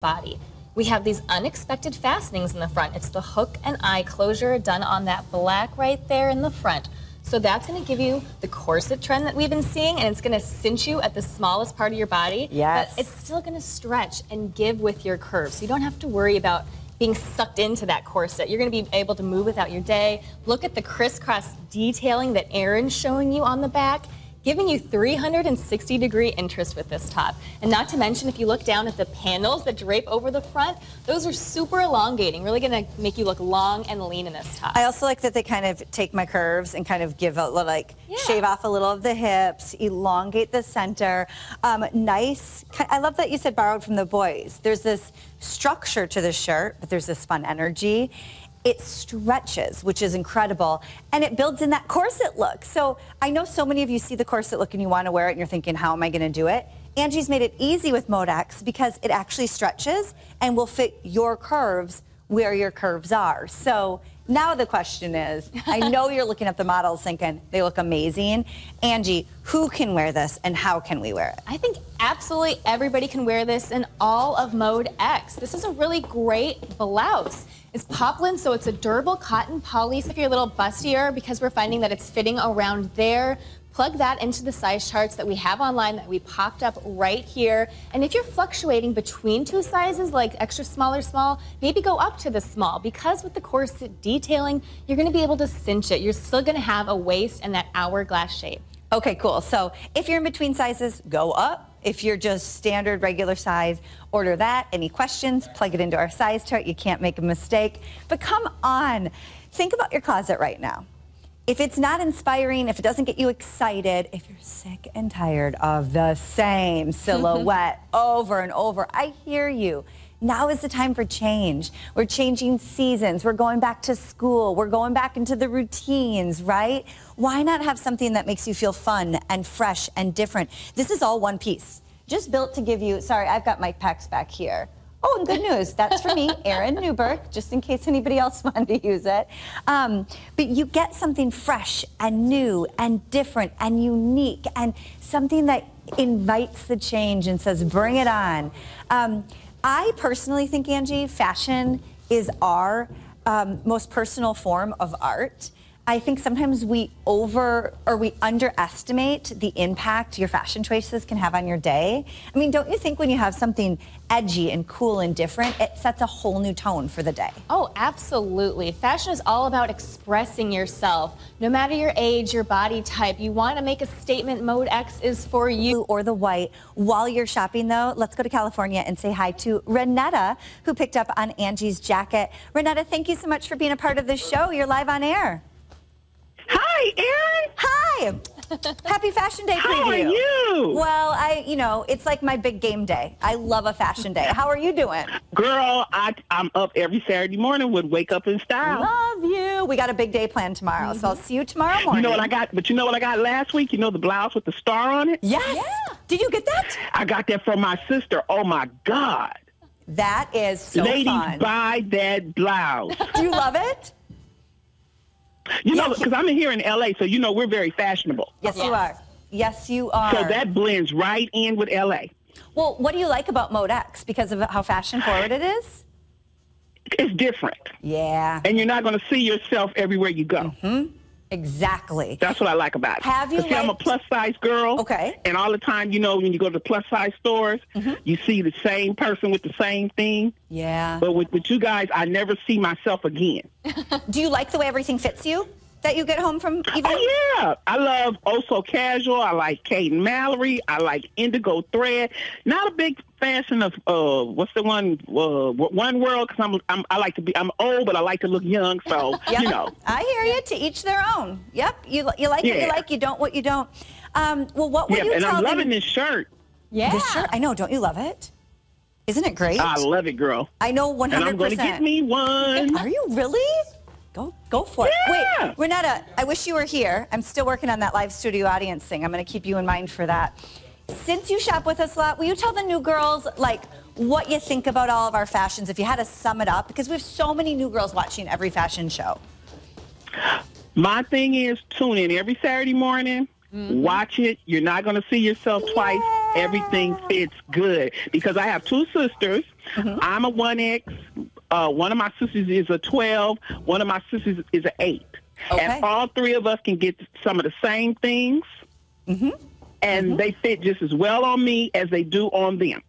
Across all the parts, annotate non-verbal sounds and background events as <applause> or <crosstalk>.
body. We have these unexpected fastenings in the front. It's the hook and eye closure done on that black right there in the front. So that's going to give you the corset trend that we've been seeing, and it's going to cinch you at the smallest part of your body. Yes. But it's still going to stretch and give with your curves. So you don't have to worry about being sucked into that corset. You're going to be able to move without your day. Look at the crisscross detailing that Erin's showing you on the back giving you 360 degree interest with this top. And not to mention, if you look down at the panels that drape over the front, those are super elongating, really gonna make you look long and lean in this top. I also like that they kind of take my curves and kind of give a little, like, Yeah. shave off a little of the hips, elongate the center. Um, nice. I love that you said borrowed from the boys. There's this structure to the shirt, but there's this fun energy. It stretches, which is incredible, and it builds in that corset look. So I know so many of you see the corset look and you want to wear it, and you're thinking, how am I going to do it? Angie's made it easy with Modex because it actually stretches and will fit your curves where your curves are. So now the question is, I <laughs> know you're looking at the models thinking they look amazing. Angie, who can wear this and how can we wear it? I think absolutely everybody can wear this in all of Mode X. This is a really great blouse. It's poplin, so it's a durable cotton poly. So if you're a little bustier, because we're finding that it's fitting around there, plug that into the size charts that we have online that we popped up right here. And if you're fluctuating between two sizes, like extra small or small, maybe go up to the small because with the corset detailing, you're gonna be able to cinch it. You're still gonna have a waist and that hourglass shape. Okay, cool. So if you're in between sizes, go up. If you're just standard regular size, order that. Any questions, plug it into our size chart. You can't make a mistake. But come on, think about your closet right now. If it's not inspiring, if it doesn't get you excited, if you're sick and tired of the same <laughs> silhouette over and over, I hear you. Now is the time for change. We're changing seasons. We're going back to school. We're going back into the routines, right? Why not have something that makes you feel fun and fresh and different? This is all one piece. Just built to give you, sorry, I've got my pecs back here. Oh, and good news. That's for me, <laughs> Erin Newberg, just in case anybody else <laughs> wanted to use it. Um, but you get something fresh and new and different and unique and something that invites the change and says, bring it on. Um, I personally think, Angie, fashion is our um, most personal form of art. I think sometimes we over or we underestimate the impact your fashion choices can have on your day. I mean, don't you think when you have something edgy and cool and different, it sets a whole new tone for the day? Oh, absolutely. Fashion is all about expressing yourself. No matter your age, your body type, you want to make a statement, Mode X is for you. blue or the white. While you're shopping, though, let's go to California and say hi to Renetta, who picked up on Angie's jacket. Renetta, thank you so much for being a part of the show. You're live on air. Hi, Erin. Hi. Happy Fashion Day preview. How are you? Well, I, you know, it's like my big game day. I love a fashion day. How are you doing? Girl, I, I'm up every Saturday morning with Wake Up in Style. Love you. We got a big day planned tomorrow, so I'll see you tomorrow morning. You know what I got? But you know what I got last week? You know the blouse with the star on it? Yes. Yeah. Did you get that? I got that from my sister. Oh my God. That is so Ladies, fun. buy that blouse. Do you love it? You know, Yes. because I'm here in LA, so you know we're very fashionable. Yes, you are. Yes, you are. So that blends right in with LA. Well, what do you like about Mode X because of how fashion forward it is? It's different. Yeah, And you're not going to see yourself everywhere you go. Mm-hmm. Exactly. That's what I like about it. Have you see, I'm a plus size girl. Okay. Mm-hmm. And all the time, you know, when you go to the plus size stores, you see the same person with the same thing. Yeah. But with, with you guys, I never see myself again. <laughs> Do you like the way everything fits you that you get home from even? Oh yeah, I love Oh So Casual. I like Kate and Mallory. I like Indigo Thread. Not a big fashion of uh, what's the one uh, One World because I'm, I'm I like to be I'm old, but I like to look young. So Yep. <laughs> you know, I hear you. To each their own. Yep. You you like what you like. You don't what you don't. Um, well, what would yeah. you And tell I'm loving them? this shirt. Yeah. This shirt. I know. Don't you love it? Isn't it great? I love it, girl. I know one And I'm hundred going to get me one. Are you really? Go go for it. Yeah. Wait, Renetta, I wish you were here. I'm still working on that live studio audience thing. I'm going to keep you in mind for that. Since you shop with us a lot, will you tell the new girls like what you think about all of our fashions if you had to sum it up because we have so many new girls watching every fashion show. My thing is tune in every Saturday morning. Mm-hmm. Watch it. You're not going to see yourself twice. everything fits good because I have two sisters. Mm-hmm. I'm a 1X. Uh, one of my sisters is a 12. One of my sisters is an 8. Okay. And all three of us can get some of the same things. Mm-hmm. And they fit just as well on me as they do on them.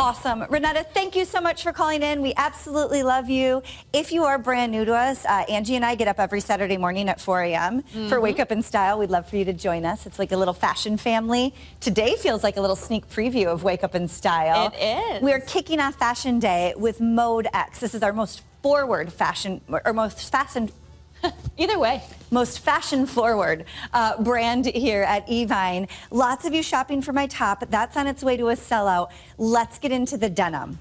Awesome. Renetta, thank you so much for calling in. We absolutely love you. If you are brand new to us, uh, Angie and I get up every Saturday morning at 4 a.m. for Wake Up in Style. We'd love for you to join us. It's like a little fashion family. Today feels like a little sneak preview of Wake Up in Style. It is. We're kicking off Fashion Day with Mode X. This is our most forward fashion, or most fastened <laughs> Either way. most fashion forward uh, brand here at Evine. Lots of you shopping for my top. That's on its way to a sellout. Let's get into the denim.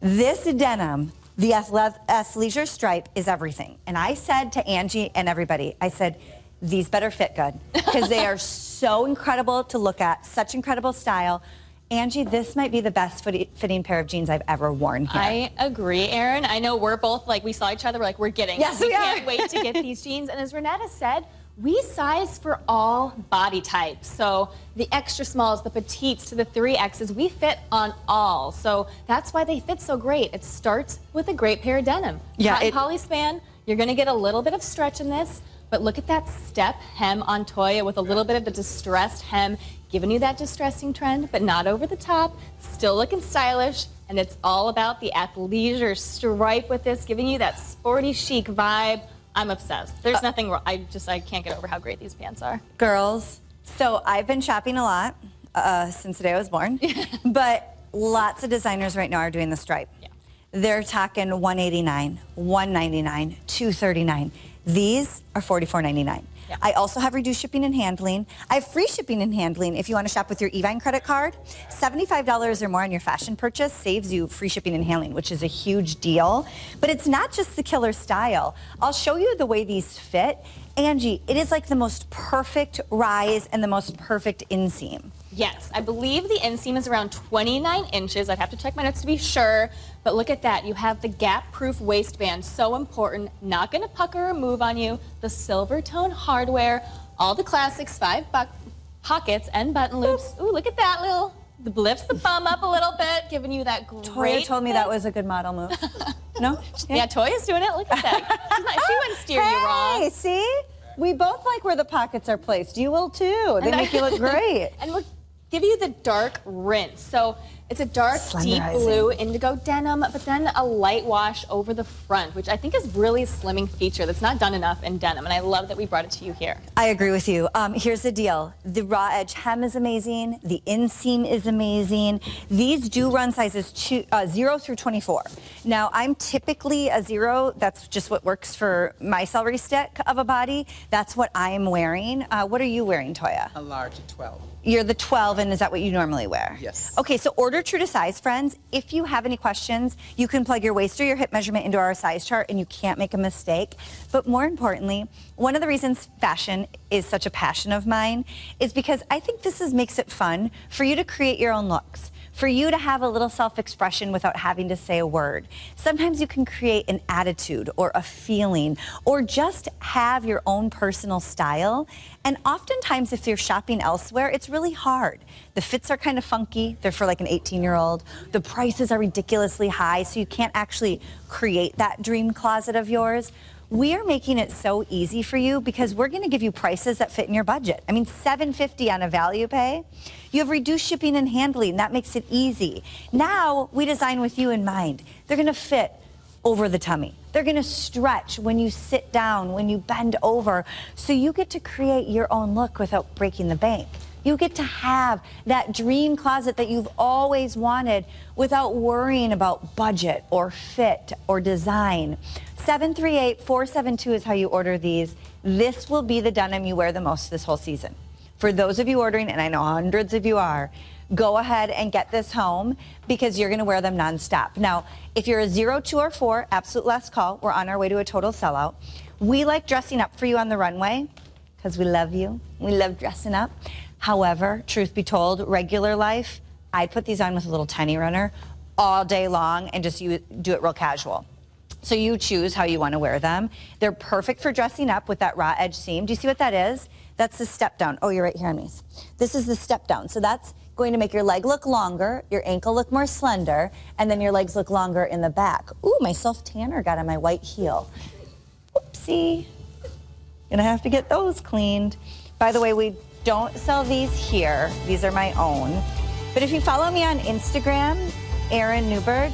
This denim, the athleisure stripe, is everything. And I said to Angie and everybody, I said, these better fit good <laughs> because they are so incredible to look at, such incredible style. Angie, this might be the best fitting pair of jeans I've ever worn here. I agree, Erin. I know we're both like we saw each other. We're like we're getting. Yes, we we can't wait to get these <laughs> jeans. And as Renetta said, we size for all body types. So the extra smalls, the petites to the three X's, we fit on all. So that's why they fit so great. It starts with a great pair of denim. Yeah, Cotton it- poly span. You're going to get a little bit of stretch in this. But look at that step hem on Toya with a little bit of the distressed hem, giving you that distressing trend, but not over the top, still looking stylish. And it's all about the athleisure stripe with this, giving you that sporty chic vibe. I'm obsessed. There's nothing wrong. I just I can't get over how great these pants are. girls. So I've been shopping a lot uh, since the day I was born, <laughs> but lots of designers right now are doing the stripe. Yeah. They're talking 189, 199, 239. These are 44.99. I also have reduced shipping and handling. I have free shipping and handling if you want to shop with your Evine credit card. $75 or more on your fashion purchase saves you free shipping and handling, which is a huge deal. But it's not just the killer style. I'll show you the way these fit. Angie, it is like the most perfect rise and the most perfect inseam. Yes, I believe the inseam is around 29 inches. I'd have to check my notes to be sure. But look at that. You have the gap-proof waistband. So important. Not going to pucker or move on you. The silver tone hardware. All the classics. Five buck pockets and button loops. Ooh, look at that little. The lifts the bum up a little bit, giving you that great. Toya told me that was a good model move. <laughs> no? Yeah, Toya's doing it. Look at that. She's not- she wouldn't steer you wrong. Hey, see? We both like where the pockets are placed. You will too. They And I- make you look <laughs> great. and we'll give you the dark rinse. So it's a dark, deep blue indigo denim, but then a light wash over the front, which I think is really a slimming feature that's not done enough in denim. And I love that we brought it to you here. I agree with you. Um, here's the deal. The raw edge hem is amazing. The inseam is amazing. These do run sizes two, uh, 0 through 24. Now, I'm typically a 0. That's just what works for my celery stick of a body. That's what I'm wearing. Uh, what are you wearing, Toya? A large 12. You're the 12, and is that what you normally wear? Yes. Okay, so order true to size, friends. If you have any questions, you can plug your waist or your hip measurement into our size chart, and you can't make a mistake. But more importantly, one of the reasons fashion is such a passion of mine is because I think this is makes it fun for you to create your own looks. For you to have a little self expression without having to say a word. Sometimes you can create an attitude or a feeling or just have your own personal style. And oftentimes, if you're shopping elsewhere, it's really hard. The fits are kind of funky, they're for like an 18 year old. The prices are ridiculously high, so you can't actually create that dream closet of yours. We are making it so easy for you because we're going to give you prices that fit in your budget. I mean, 750 on a value pay. You have reduced shipping and handling. That makes it easy. Now we design with you in mind. They're going to fit over the tummy. They're going to stretch when you sit down, when you bend over. So you get to create your own look without breaking the bank. You get to have that dream closet that you've always wanted without worrying about budget or fit or design. 738 472 is how you order these. This will be the denim you wear the most this whole season. For those of you ordering, and I know hundreds of you are, go ahead and get this home because you're going to wear them nonstop. Now, if you're a zero, two, or four, absolute last call. We're on our way to a total sellout. We like dressing up for you on the runway because we love you. We love dressing up. However, truth be told, regular life, I'd put these on with a little tiny runner all day long and just you do it real casual. So you choose how you want to wear them. They're perfect for dressing up with that raw edge seam. Do you see what that is? That's the step down. Oh, you're right here on me. This is the step down. So that's going to make your leg look longer, your ankle look more slender, and then your legs look longer in the back. Ooh, my self tanner got on my white heel. Oopsie. Gonna have to get those cleaned. By the way, we don't sell these here. These are my own. But if you follow me on Instagram, Erin Newberg,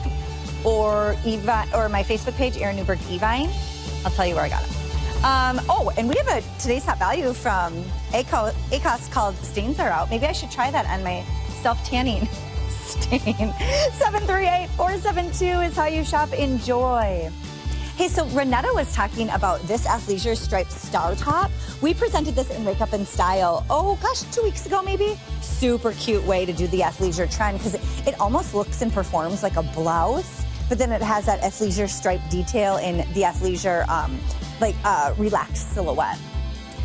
or Eva, or my Facebook page, Erin Newberg Evine, I'll tell you where I got them. Um, oh, and we have a today's hot value from ACOS, ACOS called Stains Are Out. Maybe I should try that on my self tanning <laughs> stain. <laughs> 738 472 is how you shop. Enjoy. Hey, so Renetta was talking about this athleisure striped star top. We presented this in Wake Up in Style, oh gosh, two weeks ago maybe. Super cute way to do the athleisure trend because it, it almost looks and performs like a blouse, but then it has that athleisure stripe detail in the athleisure um, like uh, relaxed silhouette.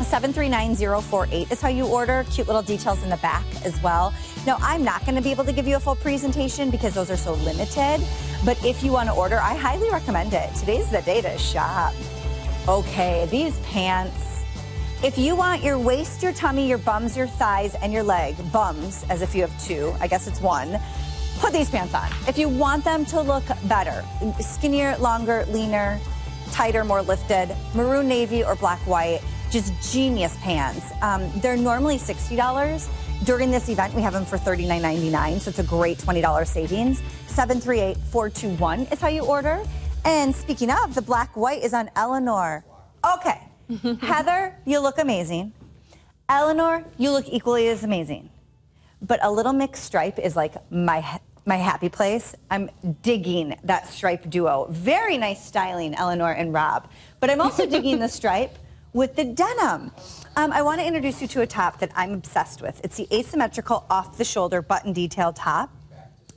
739048 is how you order. Cute little details in the back as well. Now, I'm not going to be able to give you a full presentation because those are so limited. But if you want to order, I highly recommend it. Today's the day to shop. Okay, these pants. If you want your waist, your tummy, your bums, your thighs, and your leg, bums, as if you have two, I guess it's one, put these pants on. If you want them to look better, skinnier, longer, leaner, tighter, more lifted, maroon navy or black white, just genius pants. Um, they're normally $60. During this event, we have them for $39.99, so it's a great $20 savings. 738-421 is how you order. And speaking of, the black white is on Eleanor. Okay, <laughs> Heather, you look amazing. Eleanor, you look equally as amazing. But a little mixed stripe is like my my happy place. I'm digging that stripe duo. Very nice styling, Eleanor and Rob. But I'm also digging the <laughs> stripe with the denim. Um, I want to introduce you to a top that I'm obsessed with. It's the asymmetrical off the shoulder button detail top.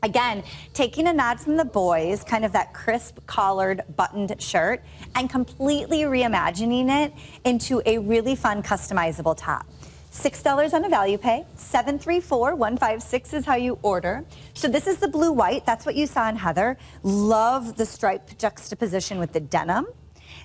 Again, taking a nod from the boys, kind of that crisp collared buttoned shirt, and completely reimagining it into a really fun customizable top. $6 on a value pay. 734-156 is how you order. So this is the blue white. That's what you saw in Heather. Love the stripe juxtaposition with the denim.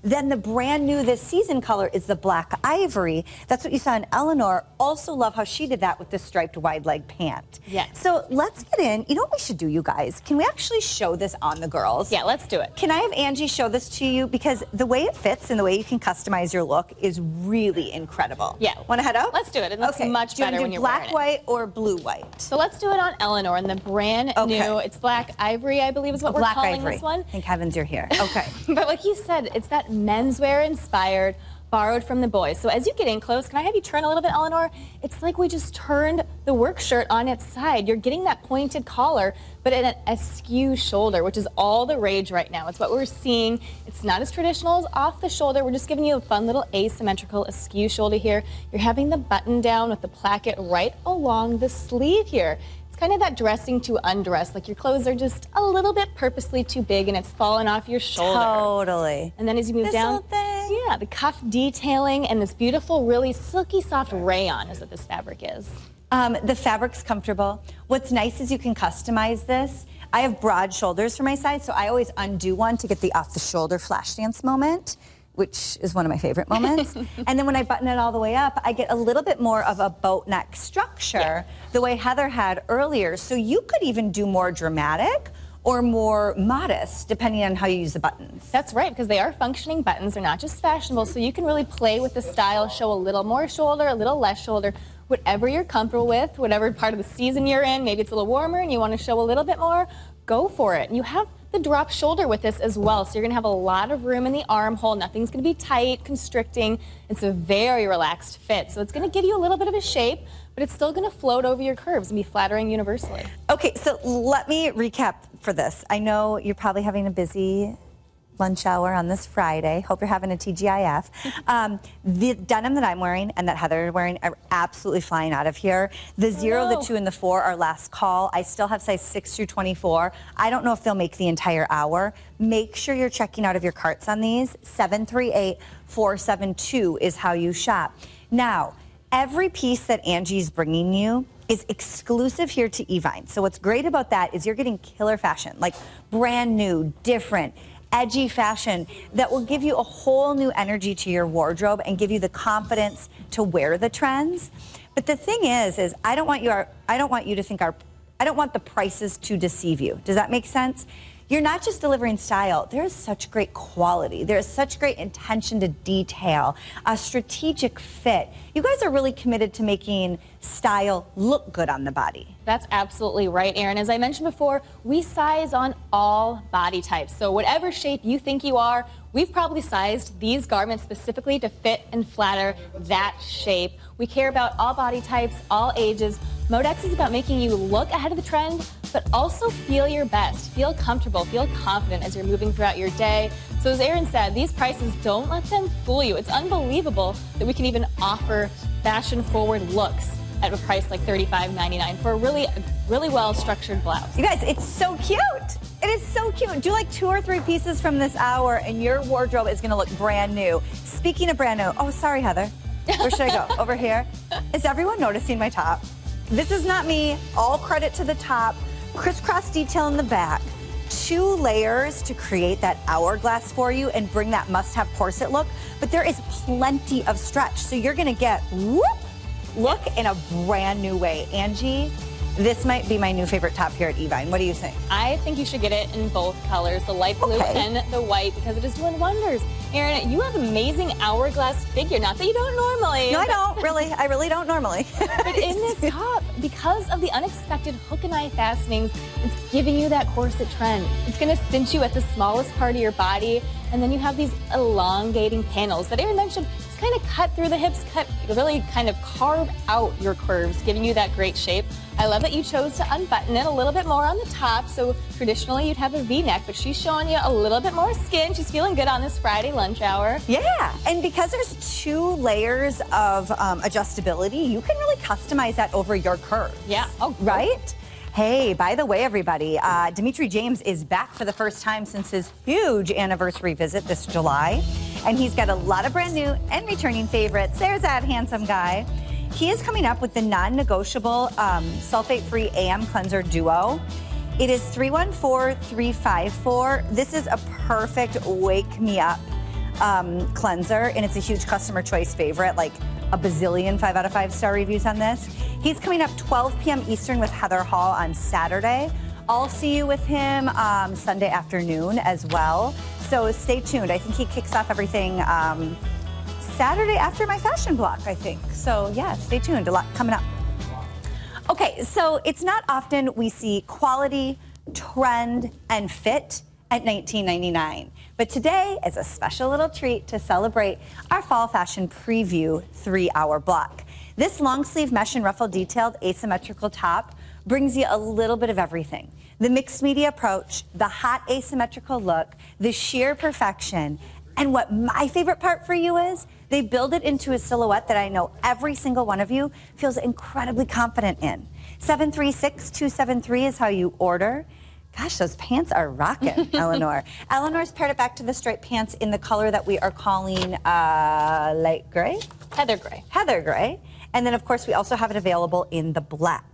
Then the brand new this season color is the black ivory. That's what you saw in Eleanor. Also love how she did that with the striped wide leg pant. Yes. So let's get in. You know what we should do, you guys? Can we actually show this on the girls? Yeah, let's do it. Can I have Angie show this to you? Because the way it fits and the way you can customize your look is really incredible. Yeah. Want to head out? Let's do it. It looks okay. much do better do when you're black, white, or blue, white? So let's do it on Eleanor and the brand Okay. new. It's black ivory, I believe is what we're black calling ivory. this one. Thank heavens you're here. Okay. <laughs> But like you said, it's that menswear inspired, borrowed from the boys. So as you get in close, can I have you turn a little bit, Eleanor? It's like we just turned the work shirt on its side. You're getting that pointed collar, but in an askew shoulder, which is all the rage right now. It's what we're seeing. It's not as traditional as off the shoulder. We're just giving you a fun little asymmetrical askew shoulder here. You're having the button down with the placket right along the sleeve here. It's kind of that dressing to undress, like your clothes are just a little bit purposely too big and it's fallen off your shoulder. Totally. And then as you move This down, thing. yeah, the cuff detailing and this beautiful, really silky soft rayon is what this fabric is. Um, the fabric's comfortable. What's nice is you can customize this. I have broad shoulders for my size, so I always undo one to get the off the shoulder flash dance moment, which is one of my favorite moments. <laughs> and then when I button it all the way up, I get a little bit more of a boat neck structure, Yeah. the way Heather had earlier. So you could even do more dramatic or more modest, depending on how you use the buttons. That's right, because they are functioning buttons. They're not just fashionable, so you can really play with the style, show a little more shoulder, a little less shoulder, whatever you're comfortable with, whatever part of the season you're in. Maybe it's a little warmer and you want to show a little bit more, go for it. And you have the drop shoulder with this as well, so you're going to have a lot of room in the armhole. Nothing's going to be tight, constricting. It's a very relaxed fit, so it's going to give you a little bit of a shape, but it's still going to float over your curves and be flattering universally. Okay, so let me recap for this. I know you're probably having a busy lunch hour on this Friday. Hope you're having a TGIF. <laughs> Um, the denim that I'm wearing and that Heather is wearing are absolutely flying out of here. The zero, the two, and the four are last call. I still have size six through 24. I don't know if they'll make the entire hour. Make sure you're checking out of your carts on these. 738 472 is how you shop. Now, every piece that Angie's bringing you is exclusive here to Evine. So what's great about that is you're getting killer fashion, like brand new, different, edgy fashion that will give you a whole new energy to your wardrobe and give you the confidence to wear the trends. But the thing is, is I don't want you, our, I don't want you to think our, I don't want the prices to deceive you. Does that make sense? You're not just delivering style. There is such great quality. There is such great intention to detail, a strategic fit. You guys are really committed to making style look good on the body. That's absolutely right, Erin. As I mentioned before, we size on all body types. So whatever shape you think you are, we've probably sized these garments specifically to fit and flatter that shape. We care about all body types, all ages. Modex is about making you look ahead of the trend, but also feel your best, feel comfortable, feel confident as you're moving throughout your day. So as Erin said, these prices don't let them fool you. It's unbelievable that we can even offer fashion forward looks at a price like $35.99 for a really, really well structured blouse. You guys, it's so cute. It is so cute. Do like two or three pieces from this hour, and your wardrobe is going to look brand new. Speaking of brand new, oh, sorry, Heather. Where should I go? <laughs> Over here. Is everyone noticing my top? This is not me. All credit to the top. Crisscross detail in the back. Two layers to create that hourglass for you and bring that must-have corset look. But there is plenty of stretch, so you're to get whoop look in a brand new way. Angie, this might be my new favorite top here at Evine. What do you think? I think you should get it in both colors, the light blue Okay. and the white, because it is doing wonders. Erin, you have an amazing hourglass figure. Not that you don't normally. No, I don't really. I really don't normally. <laughs> But in this <laughs> top, because of the unexpected hook and eye fastenings, it's giving you that corset trend. It's going to cinch you at the smallest part of your body, and then you have these elongating panels that Erin mentioned. Kind of cut through the hips, cut really kind of carve out your curves, giving you that great shape. I love that you chose to unbutton it a little bit more on the top. So traditionally you'd have a V-neck, but she's showing you a little bit more skin. She's feeling good on this Friday lunch hour. yeah, and because there's two layers of um, adjustability, you can really customize that over your curves. Yeah. Oh, right? Hey, by the way, everybody, uh, Dimitri James is back for the first time since his huge anniversary visit this July. And he's got a lot of brand new and returning favorites. There's that handsome guy. He is coming up with the non negotiable um, sulfate free AM cleanser duo. It is 314 354. This is a perfect wake me up um, cleanser, and it's a huge customer choice favorite. Like a bazillion five out of five star reviews on this. He's coming up 12 p.m. Eastern with Heather Hall on Saturday. I'll see you with him um, Sunday afternoon as well. So stay tuned. I think he kicks off everything um, Saturday after my fashion block, I think. So yeah, stay tuned. A lot coming up. Okay, so it's not often we see quality, trend, and fit at 19.99. But today is a special little treat to celebrate our fall fashion preview three-hour block. This long sleeve mesh and ruffle detailed asymmetrical top brings you a little bit of everything. The mixed media approach, the hot asymmetrical look, the sheer perfection, and what my favorite part for you is, they build it into a silhouette that I know every single one of you feels incredibly confident in. 736-273 is how you order. Gosh, those pants are rocking, <laughs> Eleanor. Eleanor's paired it back to the striped pants in the color that we are calling uh, light gray, Heather Gray. heather gray. And then, of course, we also have it available in the black.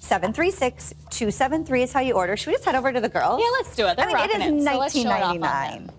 736-273 is how you order. Should we just head over to the girls? Yeah, let's do it. They're I mean, it is it, so let's show it off on $19.99. them.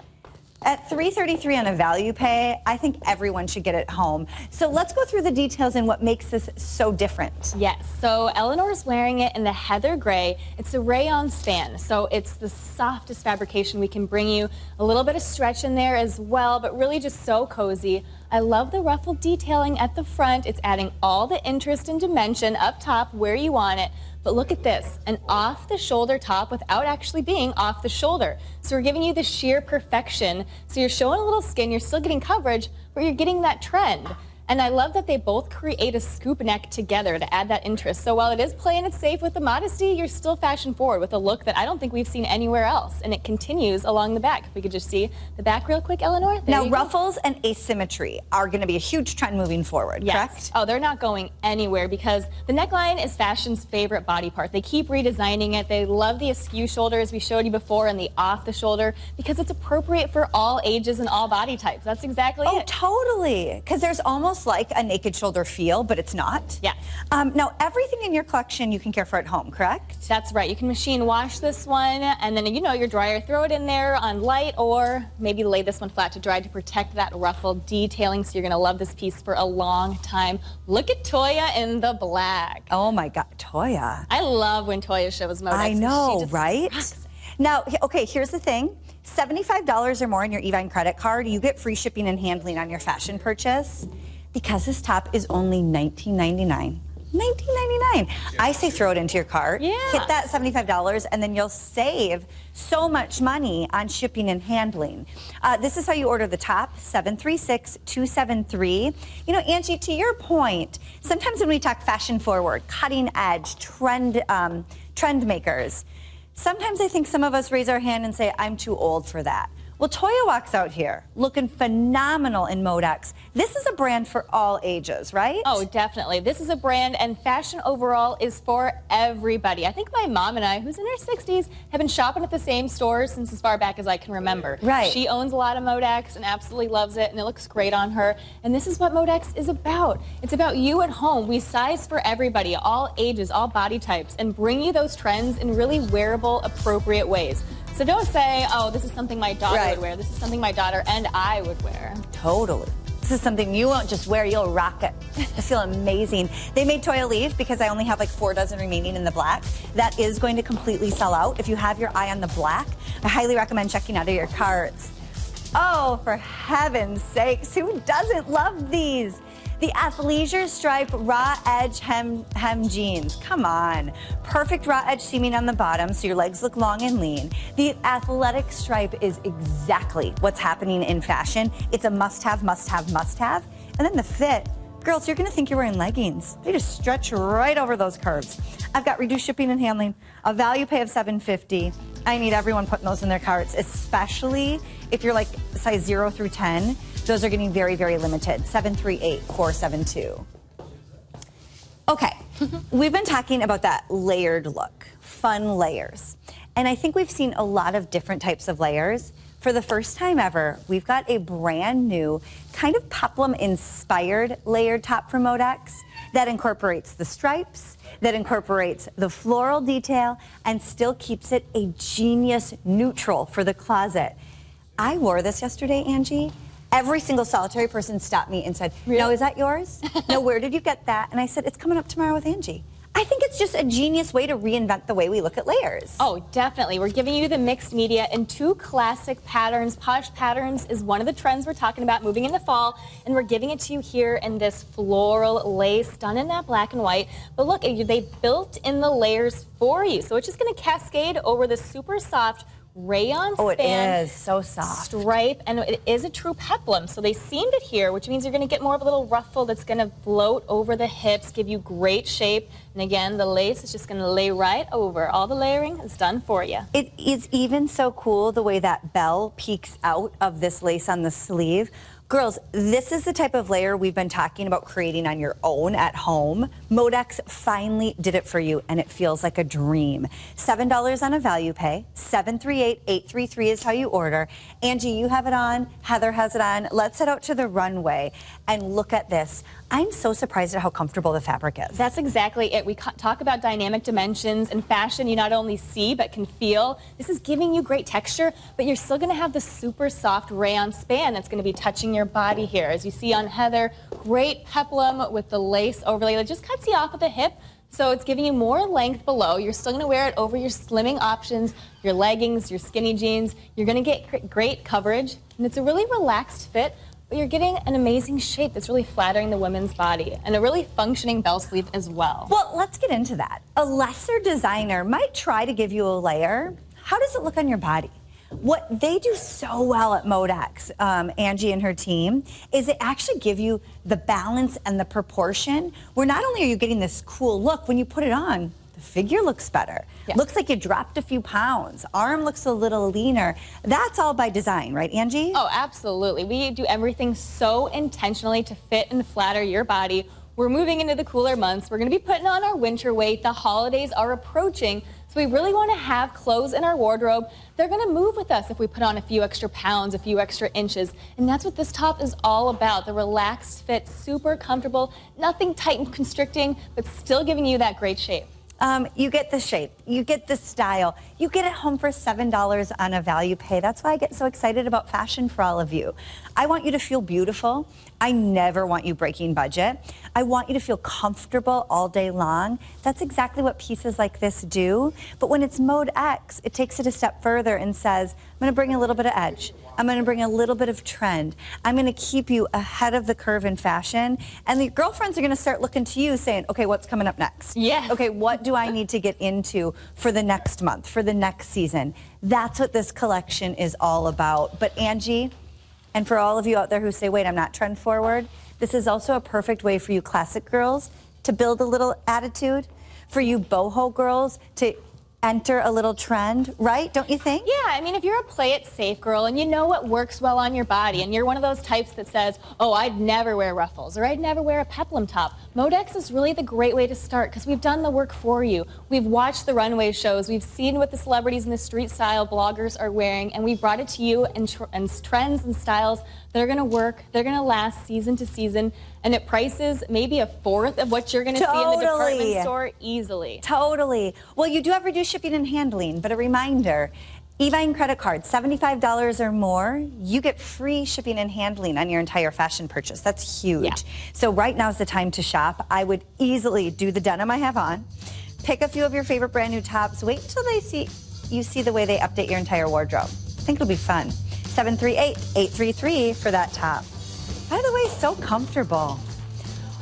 At 333 on a value pay, I think everyone should get it home. So let's go through the details and what makes this so different. Yes, so Eleanor's wearing it in the heather gray. It's a rayon span, so it's the softest fabrication we can bring you. A little bit of stretch in there as well, but really just so cozy. I love the ruffled detailing at the front. It's adding all the interest and dimension up top where you want it. But look at this, an off the shoulder top without actually being off the shoulder. So we're giving you the sheer perfection. So you're showing a little skin, you're still getting coverage, but you're getting that trend. And I love that they both create a scoop neck together to add that interest. So while it is playing it safe with the modesty, you're still fashion forward with a look that I don't think we've seen anywhere else. And it continues along the back. If we could just see the back real quick, Eleanor. There Now, ruffles and asymmetry are going to be a huge trend moving forward, Yes. correct? Oh, they're not going anywhere because the neckline is fashion's favorite body part. They keep redesigning it. They love the askew shoulder, as we showed you before, and the off the shoulder because it's appropriate for all ages and all body types. That's exactly Oh, it. totally. Because there's almost almost like a naked shoulder feel, but it's not. Yes. Um, now, everything in your collection you can care for at home, correct? That's right. You can machine wash this one, and then you know your dryer, throw it in there on light, or maybe lay this one flat to dry to protect that ruffled detailing. So you're gonna love this piece for a long time. Look at Toya in the black. Oh my God, Toya. I love when Toya shows Modex. I know, right? rocks. Now, okay, here's the thing. $75 or more on your Evine credit card, you get free shipping and handling on your fashion purchase. Because this top is only $19.99. $19.99. I say throw it into your cart. Yeah. Hit that $75 and then you'll save so much money on shipping and handling. Uh, this is how you order the top 736 273. You know, Angie, to your point, sometimes when we talk fashion forward, cutting edge, trend, um, trend makers, sometimes I think some of us raise our hand and say, I'm too old for that. Well, Toya walks out here looking phenomenal in Modex. This is a brand for all ages, right? Oh, definitely. This is a brand, and fashion overall is for everybody. I think my mom and I, who's in her 60s, have been shopping at the same stores since as far back as I can remember. Right. She owns a lot of Modex and absolutely loves it, and it looks great on her. And this is what Modex is about. It's about you at home. We size for everybody, all ages, all body types, and bring you those trends in really wearable, appropriate ways. So don't say, oh, this is something my daughter Right. would wear. This is something my daughter and I would wear. Totally. This is something you won't just wear, you'll rock it. I feel amazing. They made Toya leave because I only have like four dozen remaining in the black. That is going to completely sell out. If you have your eye on the black, I highly recommend checking out of your carts. Oh, for heaven's sakes, who doesn't love these? The athleisure stripe raw edge hem, hem jeans. Come on. Perfect raw edge seaming on the bottom so your legs look long and lean. The athletic stripe is exactly what's happening in fashion. It's a must have, must have, must have. And then the fit. Girls, you're gonna think you're wearing leggings. They just stretch right over those curves. I've got reduced shipping and handling, a value pay of 750. I need everyone putting those in their carts, especially if you're like size 0 through 10. Those are getting very, very limited. 738 472. Okay, <laughs> we've been talking about that layered look, fun layers. And I think we've seen a lot of different types of layers. For the first time ever, we've got a brand new, kind of peplum inspired layered top from Modex that incorporates the stripes, that incorporates the floral detail, and still keeps it a genius neutral for the closet. I wore this yesterday, Angie. Every single solitary person stopped me and said, No, is that yours? no, where did you get that? And I said, It's coming up tomorrow with Angie. I think it's just a genius way to reinvent the way we look at layers. Oh, definitely. We're giving you the mixed media in two classic patterns. Posh patterns is one of the trends we're talking about moving into fall, and we're giving it to you here in this floral lace done in that black and white. But look, they built in the layers for you, so it's just going to cascade over the super soft rayon Oh, it span is so soft. stripe, and it is a true peplum. So they seamed it here, which means you're going to get more of a little ruffle that's going to float over the hips, give you great shape. And again, the lace is just going to lay right over. All the layering is done for you. It is even so cool the way that bell peeks out of this lace on the sleeve. Girls, this is the type of layer we've been talking about creating on your own at home. Modex finally did it for you, and it feels like a dream. $7 on a value pay, 738-833 is how you order. Angie, you have it on, Heather has it on. Let's head out to the runway and look at this. I'm so surprised at how comfortable the fabric is. That's exactly it. We talk about dynamic dimensions and fashion. You not only see but can feel. This is giving you great texture, but you're still going to have the super soft rayon span that's going to be touching your body here. As you see on Heather, great peplum with the lace overlay that just cuts you off at the hip. So it's giving you more length below. You're still going to wear it over your slimming options, your leggings, your skinny jeans. You're going to get great coverage, and it's a really relaxed fit. But you're getting an amazing shape that's really flattering the women's body and a really functioning bell sleeve as well. Well, let's get into that. A lesser designer might try to give you a layer. How does it look on your body? What they do so well at Modex, um, Angie and her team, is they actually give you the balance and the proportion where not only are you getting this cool look, when you put it on, figure looks better. Yeah. Looks like you dropped a few pounds. Arm looks a little leaner. That's all by design, right, Angie? Oh, absolutely. We do everything so intentionally to fit and flatter your body we're moving into the cooler months. We're going to be putting on our winter weight. The holidays are approaching. So we really want to have clothes in our wardrobe. They're going to move with us if we put on a few extra pounds, a few extra inches. And that's what this top is all about. The relaxed fit, super comfortable, nothing tight and constricting, but still giving you that great shape. Um, you get the shape, you get the style, you get it home for $7 on a value pay. That's why I get so excited about fashion for all of you. I want you to feel beautiful. I never want you breaking budget. I want you to feel comfortable all day long. That's exactly what pieces like this do. But when it's Mode X, it takes it a step further and says, I'm going to bring a little bit of edge. I'm going to bring a little bit of trend. I'm going to keep you ahead of the curve in fashion. And the girlfriends are going to start looking to you saying, okay, what's coming up next? Yes. Okay, what do I need to get into for the next month, for the next season? That's what this collection is all about. But Angie, and for all of you out there who say, wait, I'm not trend forward, this is also a perfect way for you classic girls to build a little attitude, for you boho girls to enter a little trend, right? Don't you think? Yeah, I mean, if you're a play it safe girl and you know what works well on your body, and you're one of those types that says, oh, I'd never wear ruffles or I'd never wear a peplum top, Modex is really the great way to start because we've done the work for you. We've watched the runway shows, we've seen what the celebrities and the street style bloggers are wearing, and we brought it to you in, tr in trends and styles that are going to work, they're going to last season to season, and at prices maybe a fourth of what you're going to totally. see in the department store easily. Totally. Well, you do have reduced shipping and handling, but a reminder, Evine credit card, $75 or more, you get free shipping and handling on your entire fashion purchase. That's huge. Yeah. So right now is the time to shop. I would easily do the denim I have on, pick a few of your favorite brand new tops, wait until they see you see the way they update your entire wardrobe. I think it'll be fun. 738-833 for that top. By the way, so comfortable.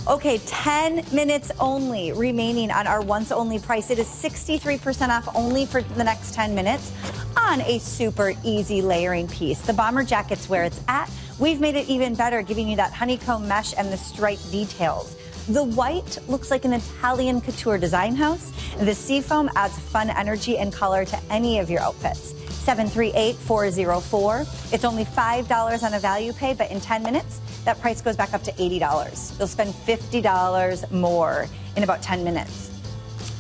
Okay, 10 minutes only remaining on our once only price. It is 63% off only for the next 10 minutes on a super easy layering piece. The bomber jacket's where it's at. We've made it even better, giving you that honeycomb mesh and the stripe details. The white looks like an Italian couture design house. The seafoam adds fun energy and color to any of your outfits. 738-404. It's only $5 on a value pay, but in 10 minutes, that price goes back up to $80. You'll spend $50 more in about 10 minutes.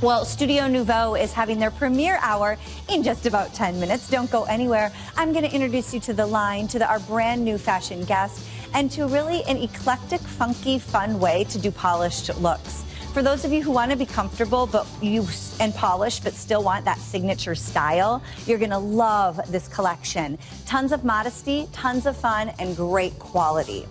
Well, Studio Nouveau is having their premiere hour in just about 10 minutes. Don't go anywhere. I'm going to introduce you to the line, to the, our brand new fashion guest, and to really an eclectic, funky, fun way to do polished looks. For those of you who want to be comfortable but you and polished but still want that signature style, you're going to love this collection. Tons of modesty, tons of fun, and great quality.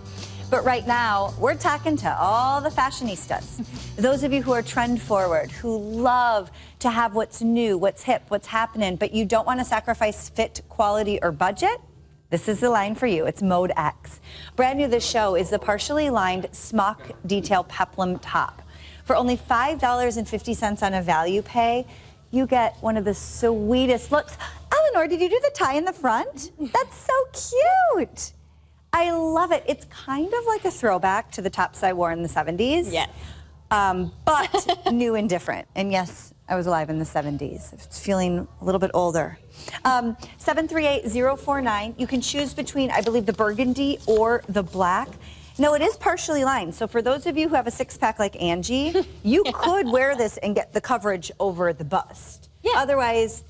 But right now, we're talking to all the fashionistas. <laughs> Those of you who are trend forward, who love to have what's new, what's hip, what's happening, but you don't want to sacrifice fit, quality, or budget. This is the line for you. It's Mode X. Brand new this show is the partially lined smock detail peplum top. For only $5.50 on a value pay, you get one of the sweetest looks. Eleanor, did you do the tie in the front? <laughs> That's so cute. I love it. It's kind of like a throwback to the tops I wore in the 70s. Yes. Um, but <laughs> new and different. And yes, I was alive in the 70s. It's feeling a little bit older. Um, 738-049. You can choose between, I believe, the burgundy or the black. No, it is partially lined. So for those of you who have a six pack like Angie, you <laughs> could wear this and get the coverage over the bust. Yeah. Otherwise,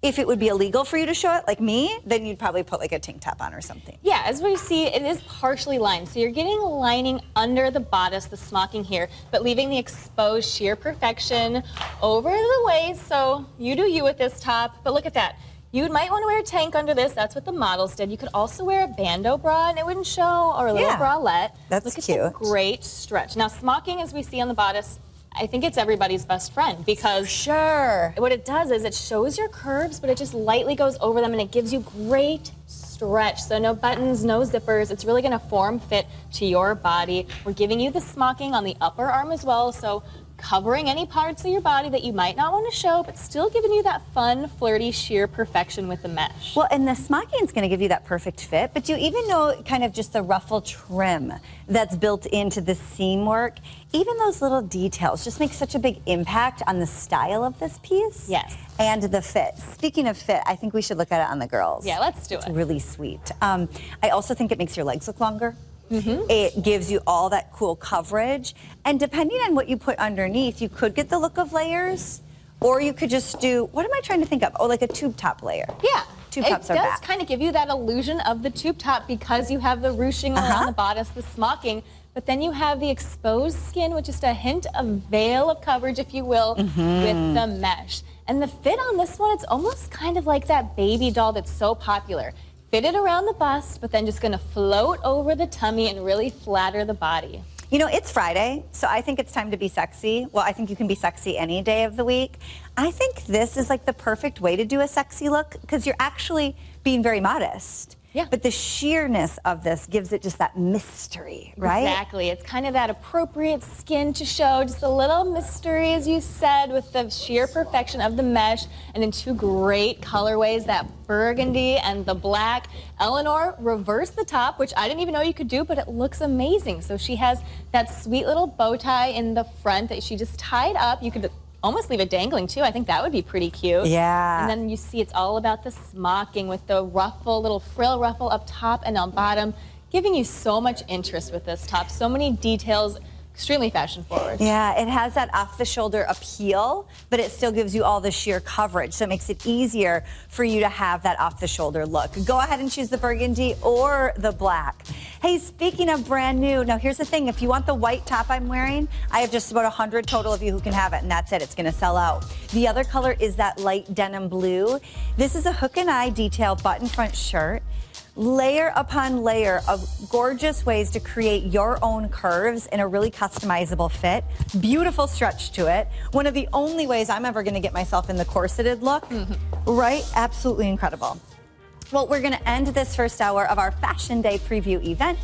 if it would be illegal for you to show it, like me, then you'd probably put like a tank top on or something. Yeah, as we see, it is partially lined. So you're getting lining under the bodice, the smocking here, but leaving the exposed sheer perfection over the waist. So you do you with this top. But look at that. You might want to wear a tank under this. That's what the models did. You could also wear a bandeau bra and it wouldn't show, or a little Yeah. bralette. That's Look at cute. the great stretch. Now, smocking, as we see on the bodice, I think it's everybody's best friend because Sure. what it does is it shows your curves, but it just lightly goes over them and it gives you great stretch. So no buttons, no zippers. It's really gonna form fit to your body. We're giving you the smocking on the upper arm as well. So covering any parts of your body that you might not want to show, but still giving you that fun, flirty, sheer perfection with the mesh. Well, and the smocking is going to give you that perfect fit, but do you even know kind of just the ruffle trim that's built into the seam work? Even those little details just make such a big impact on the style of this piece. Yes. And the fit. Speaking of fit, I think we should look at it on the girls. Yeah, let's do it's it. really sweet. Um, I also think it makes your legs look longer. Mm-hmm. It gives you all that cool coverage. And depending on what you put underneath, you could get the look of layers, or you could just do, what am I trying to think of? Oh, like a tube top layer. Yeah. Tube it does kind of give you that illusion of the tube top because you have the ruching Uh-huh. around the bodice, the smocking, but then you have the exposed skin with just a hint of veil of coverage, if you will, Mm-hmm. with the mesh. And the fit on this one, it's almost kind of like that baby doll that's so popular. Fitted around the bust, but then just gonna float over the tummy and really flatter the body. You know, it's Friday, so I think it's time to be sexy. Well, I think you can be sexy any day of the week. I think this is like the perfect way to do a sexy look because you're actually being very modest. Yeah. But the sheerness of this gives it just that mystery, right? Exactly. It's kind of that appropriate skin to show, just a little mystery, as you said, with the sheer perfection of the mesh and in two great colorways, that burgundy and the black. Eleanor reversed the top, which I didn't even know you could do, but it looks amazing. So she has that sweet little bow tie in the front that she just tied up. You could almost leave it dangling too. I think that would be pretty cute. Yeah. And then you see it's all about the smocking with the ruffle, little frill ruffle up top and on bottom, giving you so much interest with this top. So many details, extremely fashion forward. Yeah, it has that off the shoulder appeal, but it still gives you all the sheer coverage. So it makes it easier for you to have that off the shoulder look. Go ahead and choose the burgundy or the black. Hey, speaking of brand new, now here's the thing if you want the white top I'm wearing, I have just about 100 total of you who can have it, and that's it. It's going to sell out. The other color is that light denim blue. This is a hook and eye detail button front shirt layer upon layer of gorgeous ways to create your own curves in a really customizable fit. Beautiful stretch to it. One of the only ways I'm ever going to get myself in the corseted look. Mm-hmm. Right? Absolutely incredible. Well, we're going to end this first hour of our Fashion Day preview event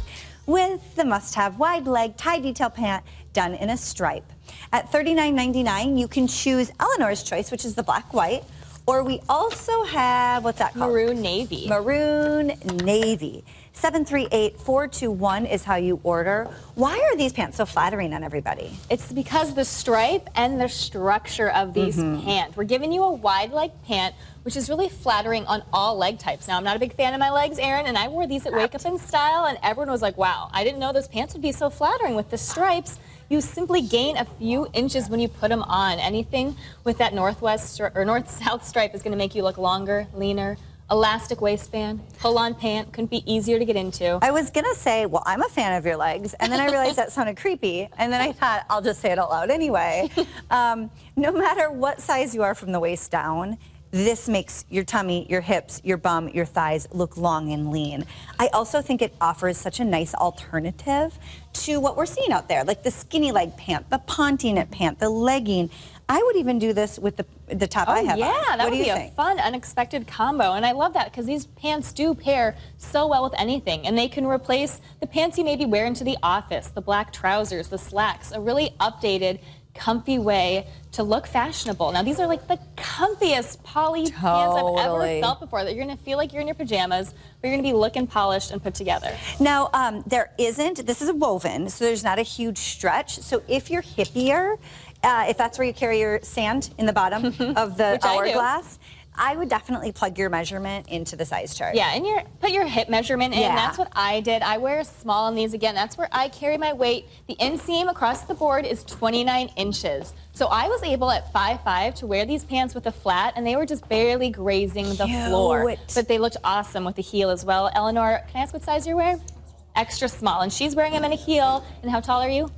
with the must-have wide leg tie detail pant done in a stripe. At $39.99, you can choose Eleanor's choice, which is the black white, or we also have what's that called? Maroon navy. Maroon Navy. 738-421 is how you order. Why are these pants so flattering on everybody? It's because the stripe and the structure of these Mm-hmm. pants. We're giving you a wide leg pant, which is really flattering on all leg types. Now, I'm not a big fan of my legs, Erin, and I wore these at Wake Up in Style, and everyone was like, wow, I didn't know those pants would be so flattering with the stripes. You simply gain a few inches when you put them on. Anything with that northwest or north-south stripe is going to make you look longer, leaner. Elastic waistband, full-on pant, couldn't be easier to get into. I was gonna say, well, I'm a fan of your legs, and then I realized that sounded creepy, and then I thought I'll just say it all out loud anyway. <laughs> Um, no matter what size you are from the waist down, this makes your tummy, your hips, your bum, your thighs look long and lean. I also think it offers such a nice alternative to what we're seeing out there, like the skinny leg pant, the ponte knit pant, the legging. I would even do this with the the top I oh, have. Oh, yeah, on. that what would be think? a fun, unexpected combo. And I love that because these pants do pair so well with anything. And they can replace the pants you maybe wear into the office, the black trousers, the slacks, a really updated, comfy way to look fashionable. Now, these are like the comfiest poly pants I've ever felt before, that you're going to feel like you're in your pajamas, but you're going to be looking polished and put together. Now, um, there isn't, this is a woven, so there's not a huge stretch. So if you're hippier, uh, if that's where you carry your sand in the bottom <laughs> of the Which I do. hourglass, I would definitely plug your measurement into the size chart. Yeah, and your put your hip measurement in. Yeah. That's what I did. I wear a small on these again. That's where I carry my weight. The inseam across the board is 29 inches. So I was able at 5'5 to wear these pants with a flat, and they were just barely grazing the floor. But they looked awesome with the heel as well. Eleanor, can I ask what size you're wearing? Extra small, and she's wearing them in a heel. And how tall are you?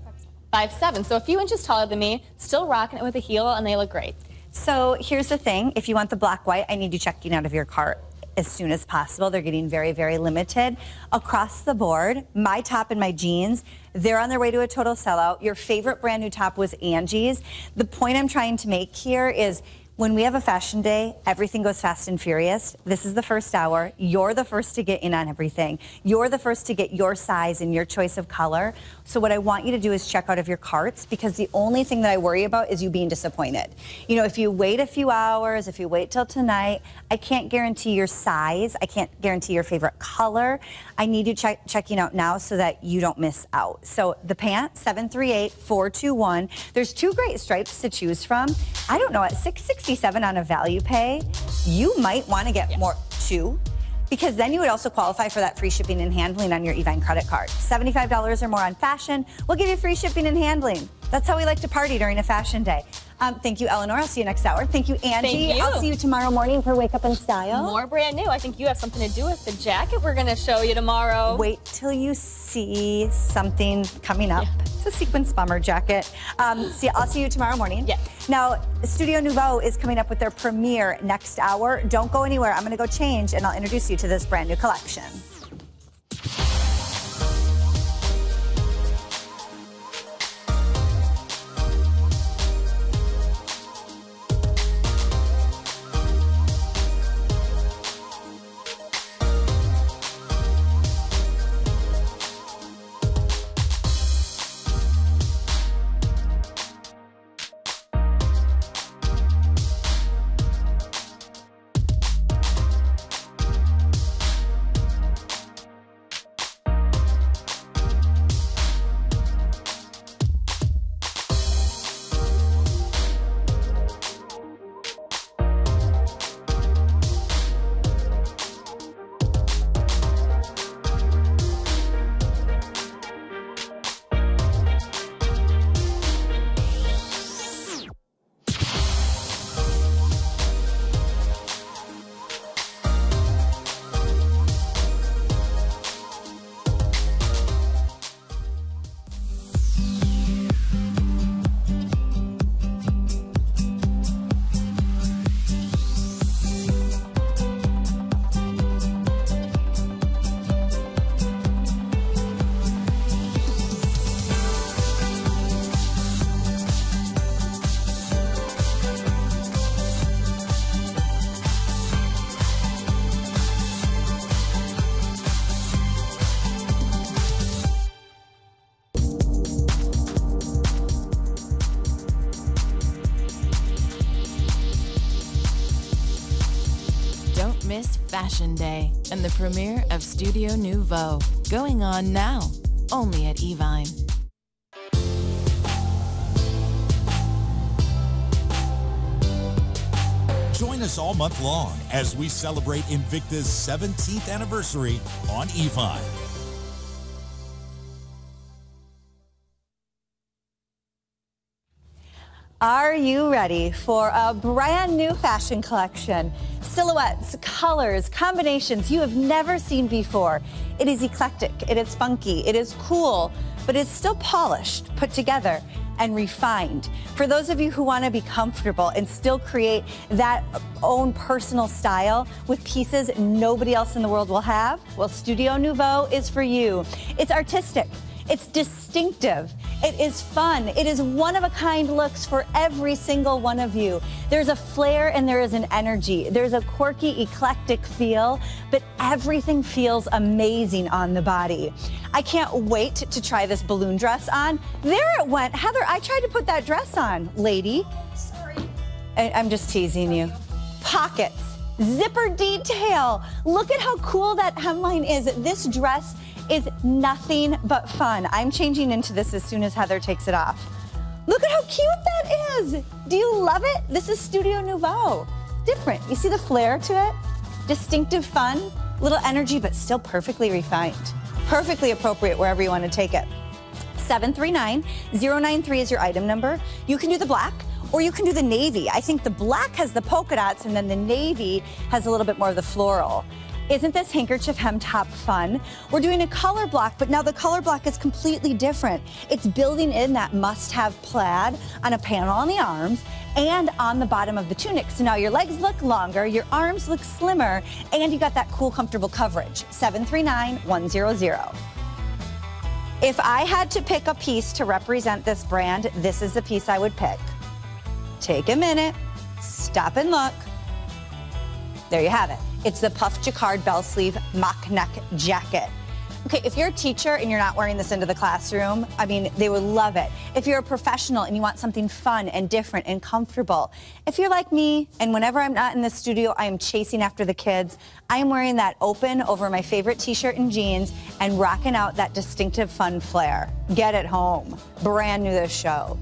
5'7. So a few inches taller than me, still rocking it with a heel, and they look great. So here's the thing. If you want the black white, I need you checking out of your cart as soon as possible. They're getting very, very limited. Across the board, my top and my jeans, they're on their way to a total sellout. Your favorite brand new top was Angie's. The point I'm trying to make here is when we have a fashion day, everything goes fast and furious. This is the first hour. You're the first to get in on everything. You're the first to get your size and your choice of color. So what I want you to do is check out of your carts because the only thing that I worry about is you being disappointed. You know, if you wait a few hours, if you wait till tonight, I can't guarantee your size. I can't guarantee your favorite color. I need you check, checking out now so that you don't miss out. So the pant, 738-421. There's two great stripes to choose from. I don't know, at 667 on a value pay, you might want to get more two because then you would also qualify for that free shipping and handling on your Evine credit card. $75 or more on fashion, we'll give you free shipping and handling. That's how we like to party during a fashion day. Um, thank you, Eleanor. I'll see you next hour. Thank you, Angie. Thank you. I'll see you tomorrow morning for Wake Up in Style. More brand new. I think you have something to do with the jacket we're going to show you tomorrow. Wait till you see something coming up. Yeah. It's a sequence bomber jacket. Um, see, I'll see you tomorrow morning. Yes. Now, Studio Nouveau is coming up with their premiere next hour. Don't go anywhere. I'm going to go change, and I'll introduce you to this brand new collection. Fashion Day and the premiere of Studio Nouveau, going on now, only at Evine. Join us all month long as we celebrate Invicta's 17th anniversary on Evine. Are you ready for a brand new fashion collection? Silhouettes, colors, combinations you have never seen before. It is eclectic, it is funky, it is cool, but it's still polished, put together, and refined. For those of you who want to be comfortable and still create that own personal style with pieces nobody else in the world will have, well, Studio Nouveau is for you. It's artistic. It's distinctive. It is fun. It is one of a kind looks for every single one of you. There's a flair and there is an energy. There's a quirky, eclectic feel, but everything feels amazing on the body. I can't wait to try this balloon dress on. There it went. Heather, I tried to put that dress on, lady. Sorry. I'm just teasing you. Pockets, zipper detail. Look at how cool that hemline is. This dress is nothing but fun. I'm changing into this as soon as Heather takes it off. Look at how cute that is. Do you love it? This is Studio Nouveau. Different. You see the flair to it? Distinctive fun, little energy, but still perfectly refined. Perfectly appropriate wherever you want to take it. 739-093 is your item number. You can do the black or you can do the navy. I think the black has the polka dots and then the navy has a little bit more of the floral. Isn't this handkerchief hem top fun? We're doing a color block, but now the color block is completely different. It's building in that must-have plaid on a panel on the arms and on the bottom of the tunic. So now your legs look longer, your arms look slimmer, and you got that cool, comfortable coverage. 739100. If I had to pick a piece to represent this brand, this is the piece I would pick. Take a minute, stop and look. There you have it. It's the puff jacquard bell sleeve mock neck jacket. Okay, if you're a teacher and you're not wearing this into the classroom, I mean, they would love it. If you're a professional and you want something fun and different and comfortable, if you're like me and whenever I'm not in the studio, I am chasing after the kids, I am wearing that open over my favorite t-shirt and jeans and rocking out that distinctive fun flair. Get it home. Brand new this show.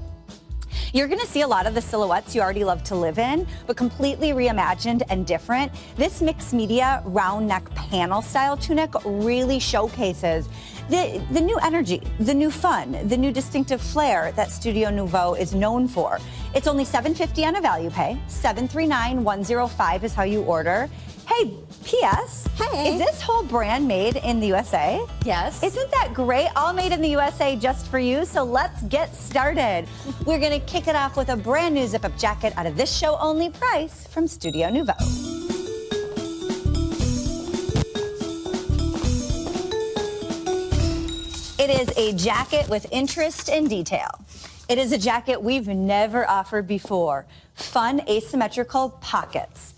You're gonna see a lot of the silhouettes you already love to live in, but completely reimagined and different. This mixed media round neck panel style tunic really showcases the, the new energy, the new fun, the new distinctive flair that Studio Nouveau is known for. It's only 750 on a value pay. $739-105 is how you order. Hey, P.S. Hey. Is this whole brand made in the USA? Yes. Isn't that great? All made in the USA just for you. So let's get started. <laughs> We're going to kick it off with a brand new zip up jacket out of this show only price from Studio Nouveau. It is a jacket with interest and detail. It is a jacket we've never offered before. Fun asymmetrical pockets,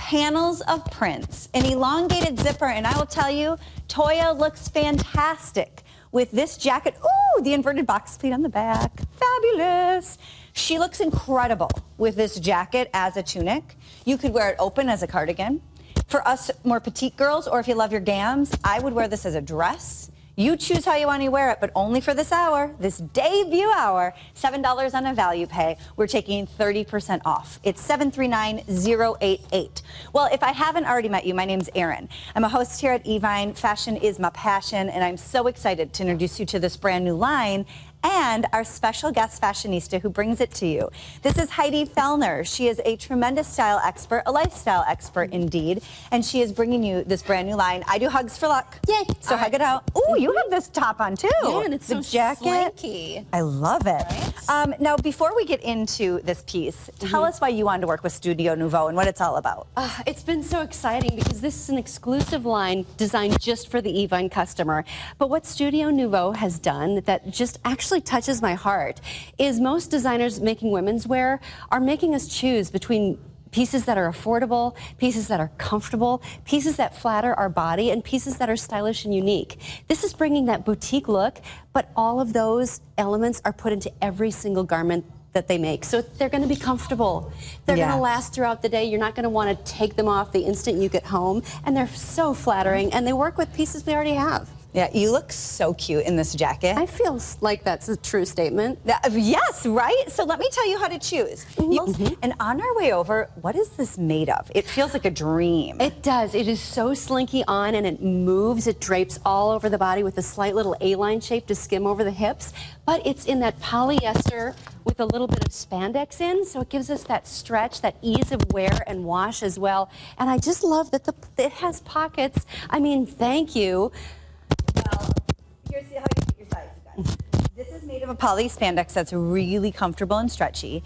panels of prints, an elongated zipper, and I will tell you, Toya looks fantastic with this jacket. Ooh, the inverted box pleat on the back. Fabulous. She looks incredible with this jacket as a tunic. You could wear it open as a cardigan. For us more petite girls, or if you love your gams, I would wear this as a dress. You choose how you want to wear it, but only for this hour, this debut hour, $7 on a value pay. We're taking 30% off. It's 739088. Well, if I haven't already met you, my name's Erin. I'm a host here at Evine. Fashion is my passion, and I'm so excited to introduce you to this brand new line and our special guest fashionista who brings it to you. This is Heidi Fellner. She is a tremendous style expert, a lifestyle expert indeed, and she is bringing you this brand new line. I do hugs for luck. Yay. So hug right. it out. Ooh, you have this top on too. Yeah, and it's the so jacket. slinky. I love it. Um, now, before we get into this piece, tell us why you wanted to work with Studio Nouveau and what it's all about. Uh, it's been so exciting because this is an exclusive line designed just for the Evine customer. But what Studio Nouveau has done that just actually touches my heart is most designers making women's wear are making us choose between pieces that are affordable, pieces that are comfortable, pieces that flatter our body, and pieces that are stylish and unique. This is bringing that boutique look, but all of those elements are put into every single garment that they make. So they're going to be comfortable. They're Yeah. going to last throughout the day. You're not going to want to take them off the instant you get home. And they're so flattering, and they work with pieces we already have. Yeah, you look so cute in this jacket. I feel like that's a true statement. That- yes, right? So let me tell you how to choose. Mm-hmm. You- And on our way over, what is this made of? It feels like a dream. It does. It is so slinky on and it moves. It drapes all over the body with a slight little A-line shape to skim over the hips. But it's in that polyester with a little bit of spandex in, so it gives us that stretch, that ease of wear and wash as well. And I just love that the, it has pockets. I mean, thank you. Here's how you your size, you guys. This is made of a poly spandex that's really comfortable and stretchy.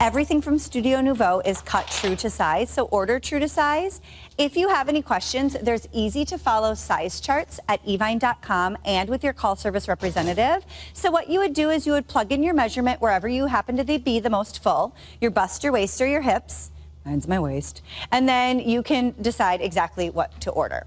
Everything from Studio Nouveau is cut true to size, so order true to size. If you have any questions, there's easy to follow size charts at evine.com and with your call service representative. So what you would do is you would plug in your measurement wherever you happen to be the most full, your bust, your waist, or your hips. Mine's my waist. And then you can decide exactly what to order.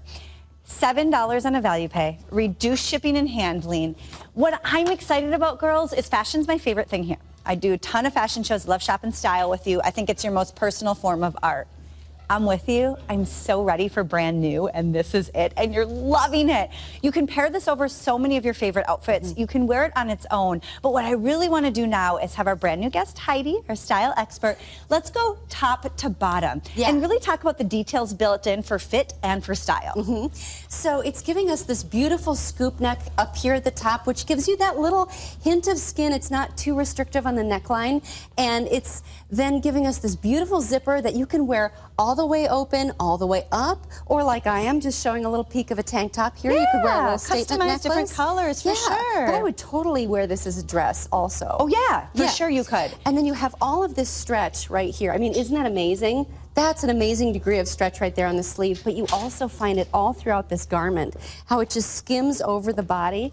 $7 on a value pay, reduced shipping and handling. What I'm excited about, girls, is fashion's my favorite thing here. I do a ton of fashion shows, love shop and style with you. I think it's your most personal form of art. I'm with you. I'm so ready for brand new, and this is it. And you're loving it. You can pair this over so many of your favorite outfits. Mm-hmm. You can wear it on its own. But what I really want to do now is have our brand new guest, Heidi, our style expert. Let's go top to bottom Yeah. and really talk about the details built in for fit and for style. Mm-hmm. So it's giving us this beautiful scoop neck up here at the top, which gives you that little hint of skin. It's not too restrictive on the neckline. And it's then giving us this beautiful zipper that you can wear all the way open, all the way up, or like I am, just showing a little peek of a tank top here. you could wear a Yeah, little statement customize different colors, for Yeah, sure. But I would totally wear this as a dress also. Oh, yeah, for sure you could. And then you have all of this stretch right here. I mean, isn't that amazing? That's an amazing degree of stretch right there on the sleeve, but you also find it all throughout this garment, how it just skims over the body.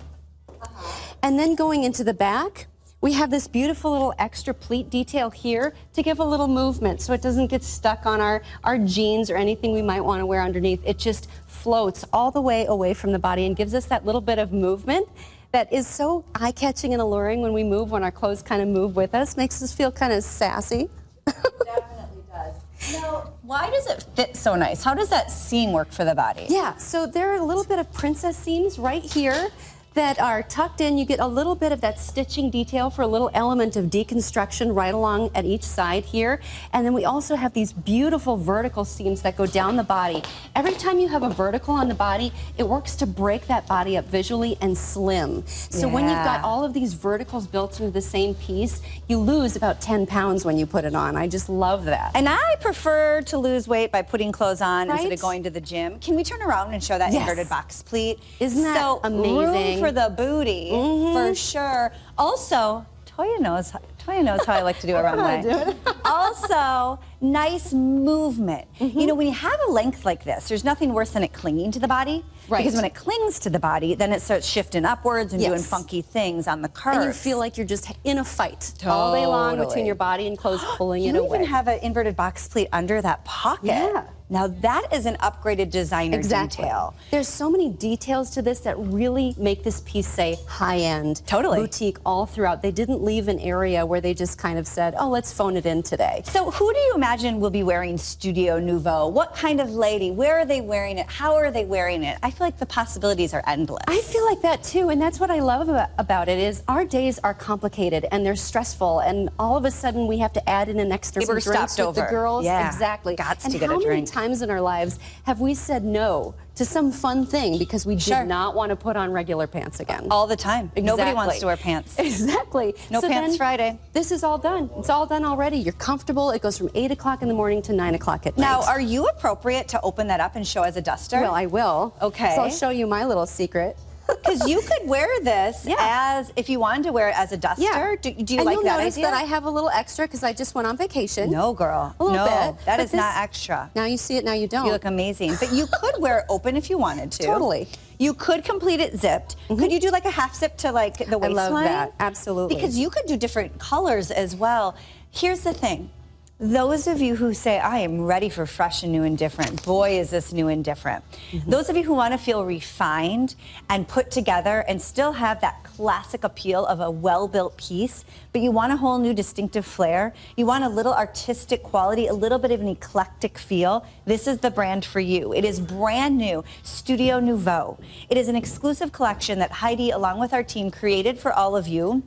Uh-huh. And then going into the back, we have this beautiful little extra pleat detail here to give a little movement so it doesn't get stuck on our, our jeans or anything we might want to wear underneath. It just floats all the way away from the body and gives us that little bit of movement that is so eye-catching and alluring when we move, when our clothes kind of move with us, makes us feel kind of sassy. <laughs> Definitely does. Now, why does it fit so nice? How does that seam work for the body? Yeah, so there are a little bit of princess seams right here that are tucked in. You get a little bit of that stitching detail for a little element of deconstruction right along at each side here. And then we also have these beautiful vertical seams that go down the body. Every time you have a vertical on the body, it works to break that body up visually and slim. So when you've got all of these verticals built into the same piece, you lose about 10 pounds when you put it on. I just love that. And I prefer to lose weight by putting clothes on instead of going to the gym. Can we turn around and show that Yes. inverted box pleat? Isn't that so amazing? Mm-hmm. For the booty, for sure. Also, Toya knows. Toya knows how I like to do a <laughs> runway. also, nice movement. Mm-hmm. You know, when you have a length like this, there's nothing worse than it clinging to the body. Right. Because when it clings to the body, then it starts shifting upwards and doing funky things on the curves. and you feel like you're just in a fight all day long between your body and clothes <gasps> pulling it You away. You even have an inverted box pleat under that pocket. Yeah. Now that is an upgraded designer Exactly. detail. There's so many details to this that really make this piece say high end, Totally. boutique all throughout. They didn't leave an area where they just kind of said, "Oh, let's phone it in today." So who do you imagine will be wearing Studio Nouveau? What kind of lady? Where are they wearing it? How are they wearing it? I feel like the possibilities are endless. I feel like that too, and that's what I love about, it is our days are complicated and they're stressful, and all of a sudden we have to add in an extra We were stopped with the girls. Yeah. Exactly. Gots and to get a how many times in our lives have we said no to some fun thing because we Sure. did not want to put on regular pants again? All the time. Nobody wants to wear pants. <laughs> Exactly. No Pants Friday. This is all done. It's all done already. You're comfortable. It goes from 8 o'clock in the morning to 9 o'clock at night. Now, are you appropriate to open that up and show as a duster? well, I will. Okay. So I'll show you my little secret. Because you could wear this Yeah. as, if you wanted to wear it as a duster. Do, do you and like that notice idea? that I have a little extra because I just went on vacation. No, girl. A little no, bit. that But is not extra. Now you see it, now you don't. You look amazing. But you could wear it open if you wanted to. Totally. You could complete it zipped. Mm-hmm. Could you do like a half zip to like the waistline? I love that. Absolutely. Because you could do different colors as well. Here's the thing. Those of you who say, I am ready for fresh and new and different, boy, is this new and different. Mm-hmm. Those of you who want to feel refined and put together and still have that classic appeal of a well built piece, but you want a whole new distinctive flair, you want a little artistic quality, a little bit of an eclectic feel, this is the brand for you. It is brand new, Studio Nouveau. It is an exclusive collection that Heidi, along with our team, created for all of you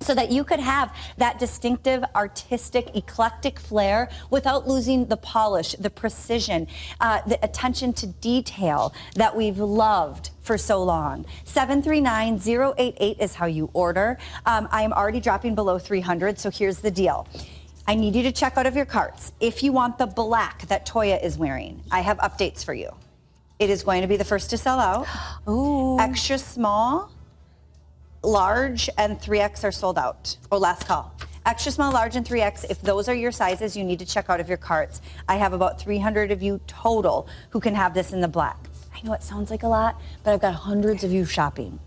so that you could have that distinctive, artistic, eclectic flair without losing the polish, the precision, uh, the attention to detail that we've loved for so long. 739-088 is how you order. Um, I am already dropping below 300, so here's the deal. I need you to check out of your carts. If you want the black that Toya is wearing, I have updates for you. It is going to be the first to sell out. Ooh. Extra small, large and 3X are sold out. Or last call. Extra small, large, and 3X, if those are your sizes, you need to check out of your carts. I have about 300 of you total who can have this in the black. I know it sounds like a lot, but I've got hundreds of you shopping.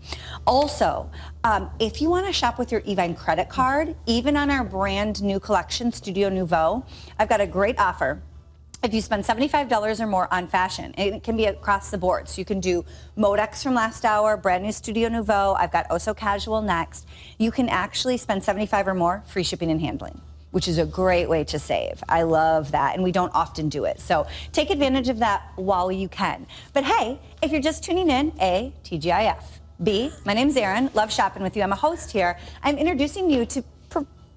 Also, um, if you want to shop with your Evine credit card, even on our brand new collection, Studio Nouveau, I've got a great offer if you spend $75 or more on fashion, it can be across the board. So you can do Modex from last hour, brand new Studio Nouveau. I've got oh Oso Casual next. You can actually spend 75 or more, free shipping and handling, which is a great way to save. I love that, and we don't often do it. So take advantage of that while you can. But hey, if you're just tuning in, A, TGIF. B, my name's Erin. Love shopping with you. I'm a host here. I'm introducing you to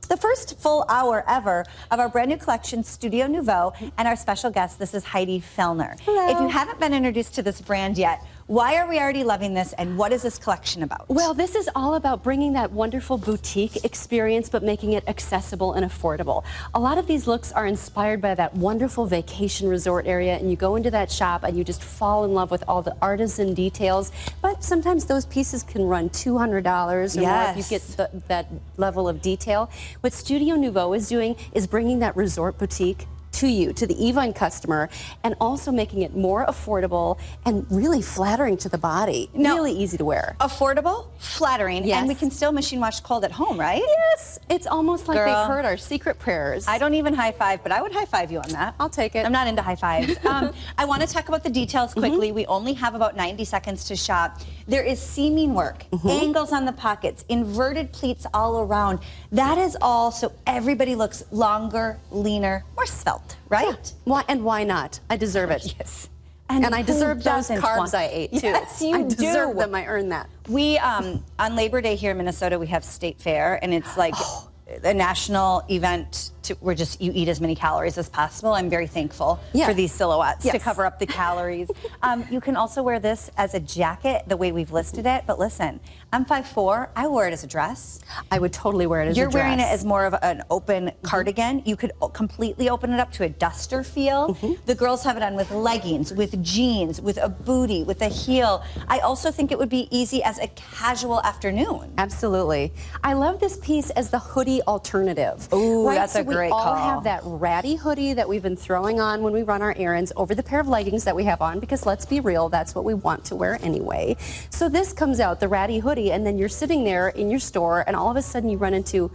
the first full hour ever of our brand new collection, Studio Nouveau, and our special guest, this is Heidi Fellner. Hello. If you haven't been introduced to this brand yet, why are we already loving this and what is this collection about? Well, this is all about bringing that wonderful boutique experience, but making it accessible and affordable. A lot of these looks are inspired by that wonderful vacation resort area, and you go into that shop and you just fall in love with all the artisan details. But sometimes those pieces can run $200 or more if you get the, that level of detail. What Studio Nouveau is doing is bringing that resort boutique to you, to the Evine customer, and also making it more affordable and really flattering to the body. Now- really easy to wear. Affordable, flattering, Yes. and we can still machine wash cold at home, right? Yes, it's almost like Girl. they've heard our secret prayers. I don't even high five, but I would high five you on that. I'll take it. I'm not into high fives. <laughs> um, I want to talk about the details Mm-hmm. quickly. We only have about 90 seconds to shop. There is seaming work, Mm-hmm. angles on the pockets, inverted pleats all around. That is all so everybody looks longer, leaner, more svelte, right? Why and why not? I deserve it. Yes. And And, I deserve those carbs want- I ate too. Yes, you I deserve do. them. I earned that. We um, on Labor Day here in Minnesota, we have State Fair, and it's like <gasps> a national event to, where just you eat as many calories as possible. I'm very thankful Yeah. for these silhouettes to cover up the <laughs> calories. um, you can also wear this as a jacket, the way we've listed it. But listen, I'm 5'4". I wear it as a dress. I would totally wear it as You're a dress. You're wearing it as more of an open cardigan. You could completely open it up to a duster feel. The girls have it on with leggings, with jeans, with a booty, with a heel. I also think it would be easy as a casual afternoon. Absolutely. I love this piece as the hoodie alternative. Ooh, that's so a great we all call. have that ratty hoodie that we've been throwing on when we run our errands over the pair of leggings that we have on because let's be real, that's what we want to wear anyway. So this comes out, the ratty hoodie, and then you're sitting there in your store and all of a sudden you run into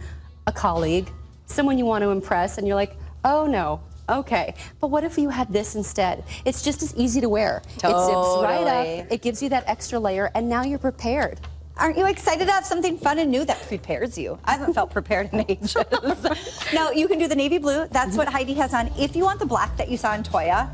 a colleague, someone you want to impress, and you're like, oh no, Okay, but what if you had this instead? It's just as easy to wear. Totally. It zips right up, it gives you that extra layer, and now you're prepared. Aren't you excited to have something fun and new that prepares you? I haven't felt prepared in ages. <laughs> now, you can do the navy blue. That's what Heidi has on. If you want the black that you saw in Toya,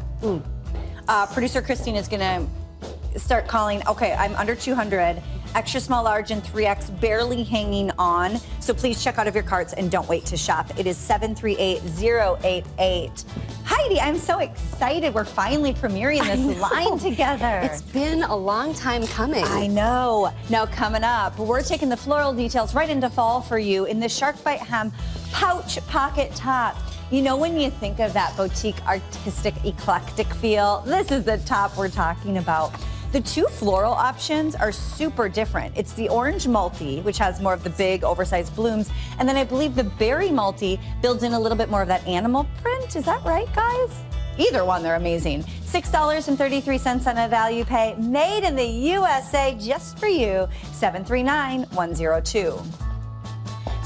uh, producer Christine is going to start calling. Okay, I'm under 200, extra small, large, and 3X barely hanging on. So please check out of your carts and don't wait to shop. It is 738088. Heidi, I'm so excited. We're finally premiering this line together. It's been a long time coming. I know. Now coming up, we're taking the floral details right into fall for you in the Shark Bite Hem pouch pocket top. You know when you think of that boutique artistic eclectic feel, this is the top we're talking about. The two floral options are super different. It's the orange multi, which has more of the big oversized blooms, and then I believe the berry multi builds in a little bit more of that animal print. Is that right, guys? Either one, they're amazing. $6.33 on a value pay, made in the USA just for you, 739-102.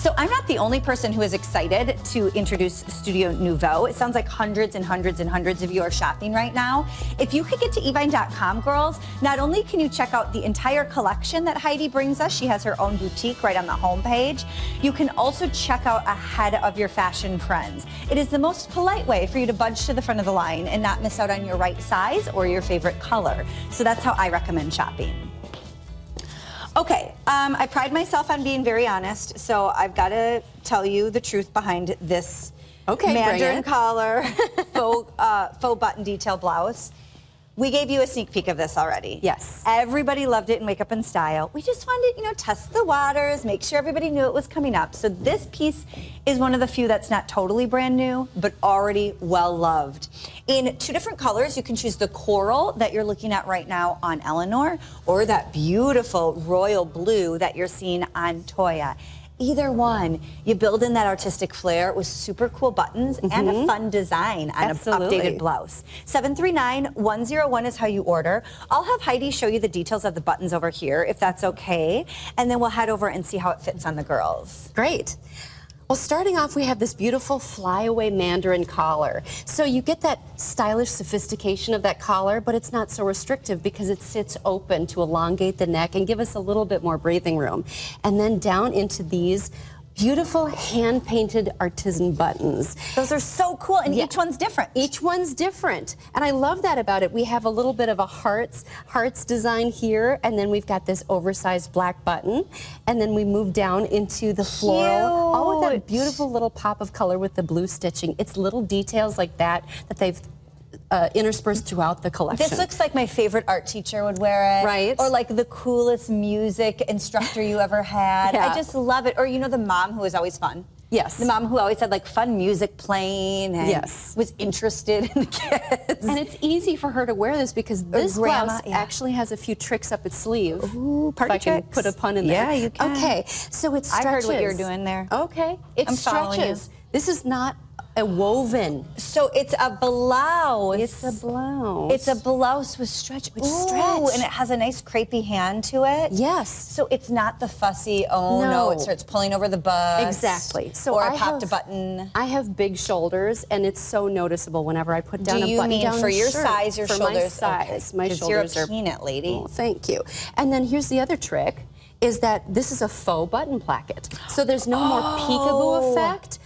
So I'm not the only person who is excited to introduce Studio Nouveau. It sounds like hundreds and hundreds and hundreds of you are shopping right now. If you could get to evine.com, girls, not only can you check out the entire collection that Heidi brings us, she has her own boutique right on the homepage, you can also check out ahead of your fashion friends. It is the most polite way for you to budge to the front of the line and not miss out on your right size or your favorite color. So that's how I recommend shopping. Okay, um, I pride myself on being very honest, so I've got to tell you the truth behind this Okay, mandarin collar <laughs> faux, uh, faux button detail blouse. We gave you a sneak peek of this already. Yes. Everybody loved it in Wake Up in Style. We just wanted, to, you know, test the waters, make sure everybody knew it was coming up. So this piece is one of the few that's not totally brand new, but already well loved. In two different colors, you can choose the coral that you're looking at right now on Eleanor, or that beautiful royal blue that you're seeing on Toya. Either one, you build in that artistic flair with super cool buttons and a mm-hmm. fun design on an updated blouse. 739-101 is how you order. I'll have Heidi show you the details of the buttons over here, if that's okay. And then we'll head over and see how it fits on the girls. Great. Well, starting off, we have this beautiful flyaway mandarin collar. So you get that stylish sophistication of that collar, but it's not so restrictive because it sits open to elongate the neck and give us a little bit more breathing room. And then down into these beautiful hand-painted artisan buttons. Those are so cool, and Yeah. each one's different. Each one's different. And I love that about it. We have a little bit of a hearts hearts design here, and then we've got this oversized black button. And then we move down into the floral. All with that beautiful little pop of color with the blue stitching. It's little details like that that they've uh, interspersed throughout the collection. This looks like my favorite art teacher would wear it. Right. Or like the coolest music instructor you ever had. <laughs> Yeah. I just love it. Or you know the mom who was always fun. Yes. The mom who always had like fun music playing and Yes. was interested in the kids. and it's easy for her to wear this because this grandma, blouse yeah. actually has a few tricks up its sleeve. Ooh, if party I can put a pun in there. Yeah, you can. Okay, so it stretches. I stretches. heard what you're doing there. Okay, it I'm following you. stretches. This is not a woven. So it's a blouse. It's a blouse. It's a blouse with stretch. With Ooh, stretch. And it has a nice crepey hand to it. Yes. So it's not the fussy, oh no, No. it starts pulling over the bust. Exactly. So or I popped a button. I have big shoulders, and it's so noticeable whenever I put down Do a button mean down for your shirt. size, your for shoulders? my Okay. size, my 'Cause shoulders you're a are. peanut lady. Oh, thank you. And then here's the other trick: is that this is a faux button placket, so there's no more Oh. peekaboo effect.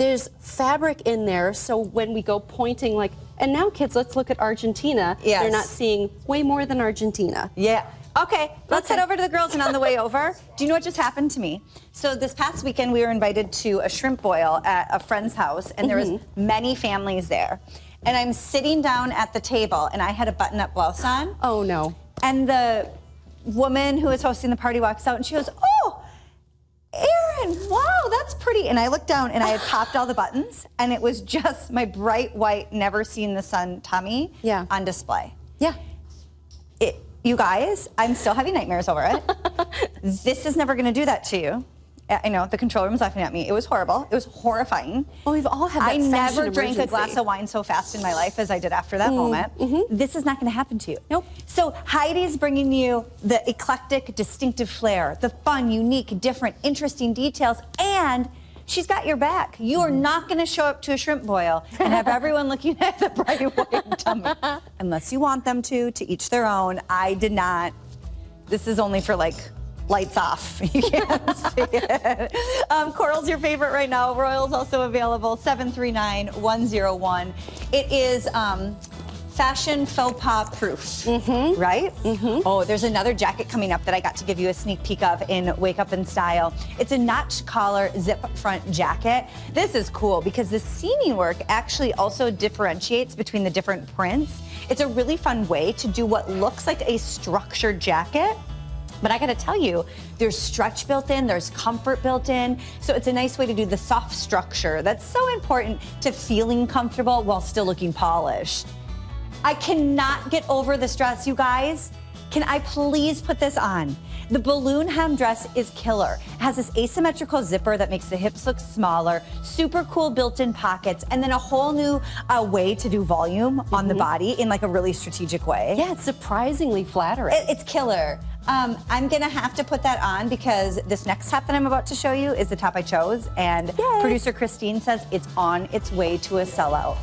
There's fabric in there, so when we go pointing like And now, kids, let's look at Argentina. Yes. They're not seeing way more than Argentina. Yeah. Okay, let's Okay. head over to the girls. And on the way over, do you know what just happened to me? So this past weekend, we were invited to a shrimp boil at a friend's house, and there was mm-hmm. many families there. And I'm sitting down at the table, and I had a button-up blouse on. Oh, no. And the woman who was hosting the party walks out, and she goes, "Oh, Erin, wow, that's pretty." And I looked down, and I had <sighs> popped all the buttons, and it was just my bright white, never seen the sun tummy Yeah. on display Yeah. it, you guys, I'm still having nightmares over it. <laughs> this is never going to do that to you. I know the control room was laughing at me. It was horrible. It was horrifying. Well, we've all had that I never drank a glass of wine so fast in my life as I did after that mm-hmm. moment. Mm-hmm. This is not going to happen to you. Nope. So Heidi's bringing you the eclectic, distinctive flair, the fun, unique, different, interesting details, and she's got your back. You are mm-hmm. not going to show up to a shrimp boil and have everyone <laughs> looking at the bright white tummy, unless you want them to. To each their own. I did not. This is only for like lights off. <laughs> You can't <laughs> see it. Um, Coral's your favorite right now. Royal's also available. 739-101. It is um, fashion faux pas proof, right? Oh, there's another jacket coming up that I got to give you a sneak peek of in Wake Up in Style. It's a notch collar zip front jacket. This is cool because the seaming work actually also differentiates between the different prints. It's a really fun way to do what looks like a structured jacket but I gotta tell you, there's stretch built in, there's comfort built in. So it's a nice way to do the soft structure that's so important to feeling comfortable while still looking polished. I cannot get over this dress, you guys. Can I please put this on? The balloon hem dress is killer. It has this asymmetrical zipper that makes the hips look smaller, super cool built-in pockets, and then a whole new uh, way to do volume on the body in like a really strategic way. Yeah, it's surprisingly flattering. It- it's killer. Um, I'm gonna have to put that on because this next top that I'm about to show you is the top I chose, and producer Christine says it's on its way to a sellout.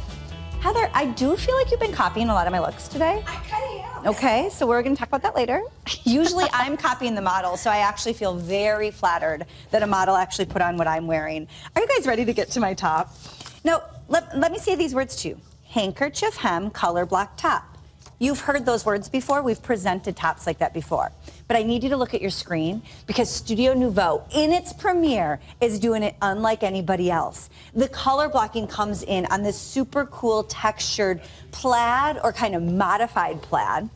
Heather, I do feel like you've been copying a lot of my looks today. I kind of am. Okay, so we're gonna talk about that later. <laughs> Usually I'm copying the model, so I actually feel very flattered that a model actually put on what I'm wearing. Are you guys ready to get to my top? Now, let, let me say these words to you. Handkerchief hem color block top. You've heard those words before. We've presented tops like that before. But I need you to look at your screen because Studio Nouveau, in its premiere, is doing it unlike anybody else. The color blocking comes in on this super cool textured plaid or kind of modified plaid.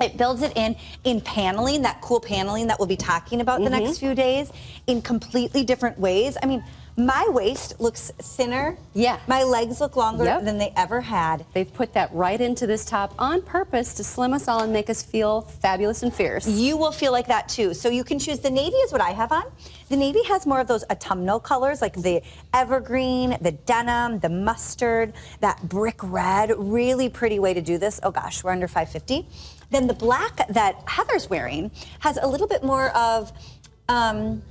It builds it in in paneling, that cool paneling that we'll be talking about the next mm-hmm. few days, in completely different ways. I mean, my waist looks thinner. Yeah. My legs look longer Yep. than they ever had. They've put that right into this top on purpose to slim us all and make us feel fabulous and fierce. You will feel like that too. So you can choose the navy is what I have on. The navy has more of those autumnal colors like the evergreen, the denim, the mustard, that brick red. Really pretty way to do this. Oh gosh, we're under 550. Then the black that Heather's wearing has a little bit more of um,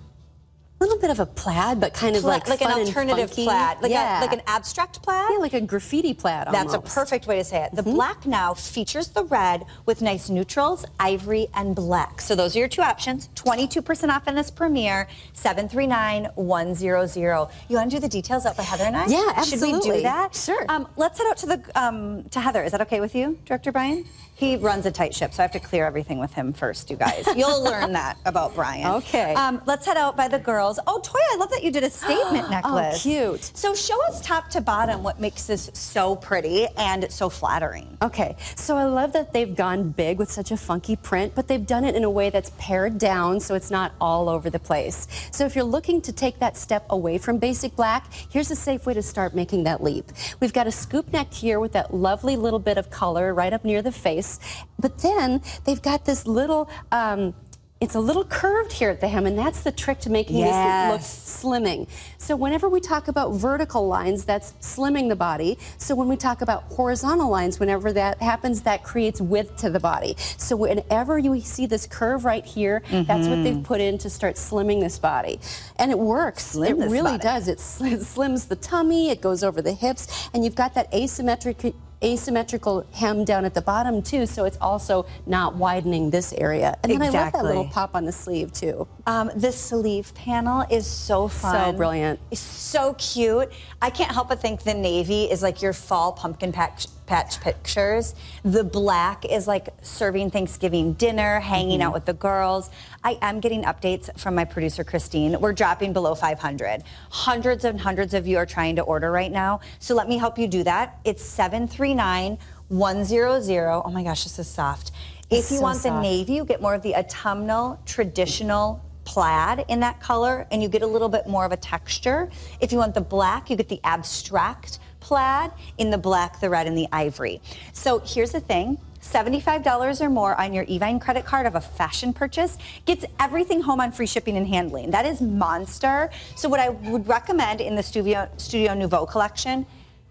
little bit of a plaid, but kind of pla- like like an alternative plaid, like yeah. a, like an abstract plaid. yeah, like a graffiti plaid. That's a perfect way to say it. The black now features the red with nice neutrals, ivory, and black. So those are your two options. 22% off in this premiere, 739-100. You want to do the details up by Heather and I? Yeah, absolutely. Should we do that? Sure. Um, let's head out to the um, to Heather. Is that okay with you, Director Brian? He runs a tight ship, so I have to clear everything with him first, you guys. You'll <laughs> learn that about Brian. Okay. Um, let's head out by the girls. Oh, Toya, I love that you did a statement <gasps> necklace. Oh, cute. So show us top to bottom what makes this so pretty and so flattering. Okay, so I love that they've gone big with such a funky print, but they've done it in a way that's pared down so it's not all over the place. So if you're looking to take that step away from basic black, here's a safe way to start making that leap. We've got a scoop neck here with that lovely little bit of color right up near the face, but then they've got this little, um, it's a little curved here at the hem, and that's the trick to making this look slimming. So whenever we talk about vertical lines, that's slimming the body. So when we talk about horizontal lines, whenever that happens, that creates width to the body. So whenever you see this curve right here, that's what they've put in to start slimming this body. And it works. Slim it really body. does. It, sl- it slims the tummy, it goes over the hips, and you've got that asymmetric asymmetrical hem down at the bottom too, so it's also not widening this area. And then I love that little pop on the sleeve too. Um, the sleeve panel is so fun. So brilliant. It's so cute. I can't help but think the navy is like your fall pumpkin patch, patch pictures. The black is like serving Thanksgiving dinner, hanging Mm-hmm. out with the girls. I am getting updates from my producer Christine. We're dropping below 500. Hundreds and hundreds of you are trying to order right now. So let me help you do that. It's 739 100. Oh my gosh, this is soft. If you so want the soft. navy, you get more of the autumnal traditional plaid in that color and you get a little bit more of a texture. If you want the black, you get the abstract plaid in the black, the red, and the ivory. So here's the thing. $75 or more on your Evine credit card of a fashion purchase gets everything home on free shipping and handling. That is monster. So what I would recommend in the Studio, Studio Nouveau collection,